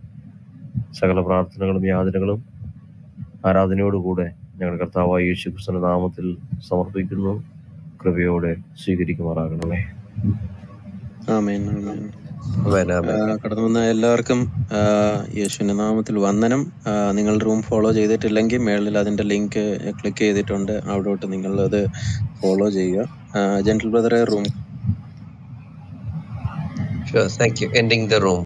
S4: സകല പ്രാർത്ഥനകളും യാതനകളും ആരാധനയോടുകൂടെ ഞങ്ങൾ കർത്താവായ യേശു ക്രിസ്തുവിന്റെ നാമത്തിൽ സമർപ്പിക്കുന്നു. കൃപയോടെ സ്വീകരിക്കുമാറാകണമേ.
S5: ആമേൻ ആമേൻ. കടന്നു വന്ന എല്ലാവർക്കും യേശുവിന്റെ യേശുവിന്റെ നാമത്തിൽ വന്ദനം. നിങ്ങൾ റൂം ഫോളോ ചെയ്തിട്ടില്ലെങ്കിൽ മേളിൽ അതിന്റെ ലിങ്ക് ക്ലിക്ക് ചെയ്തിട്ടുണ്ട്. അവിടോട്ട് നിങ്ങൾ അത് ഫോളോ ചെയ്യുക. ജെന്റിൽ ബ്രദറെ room.
S6: Thank you ending the room.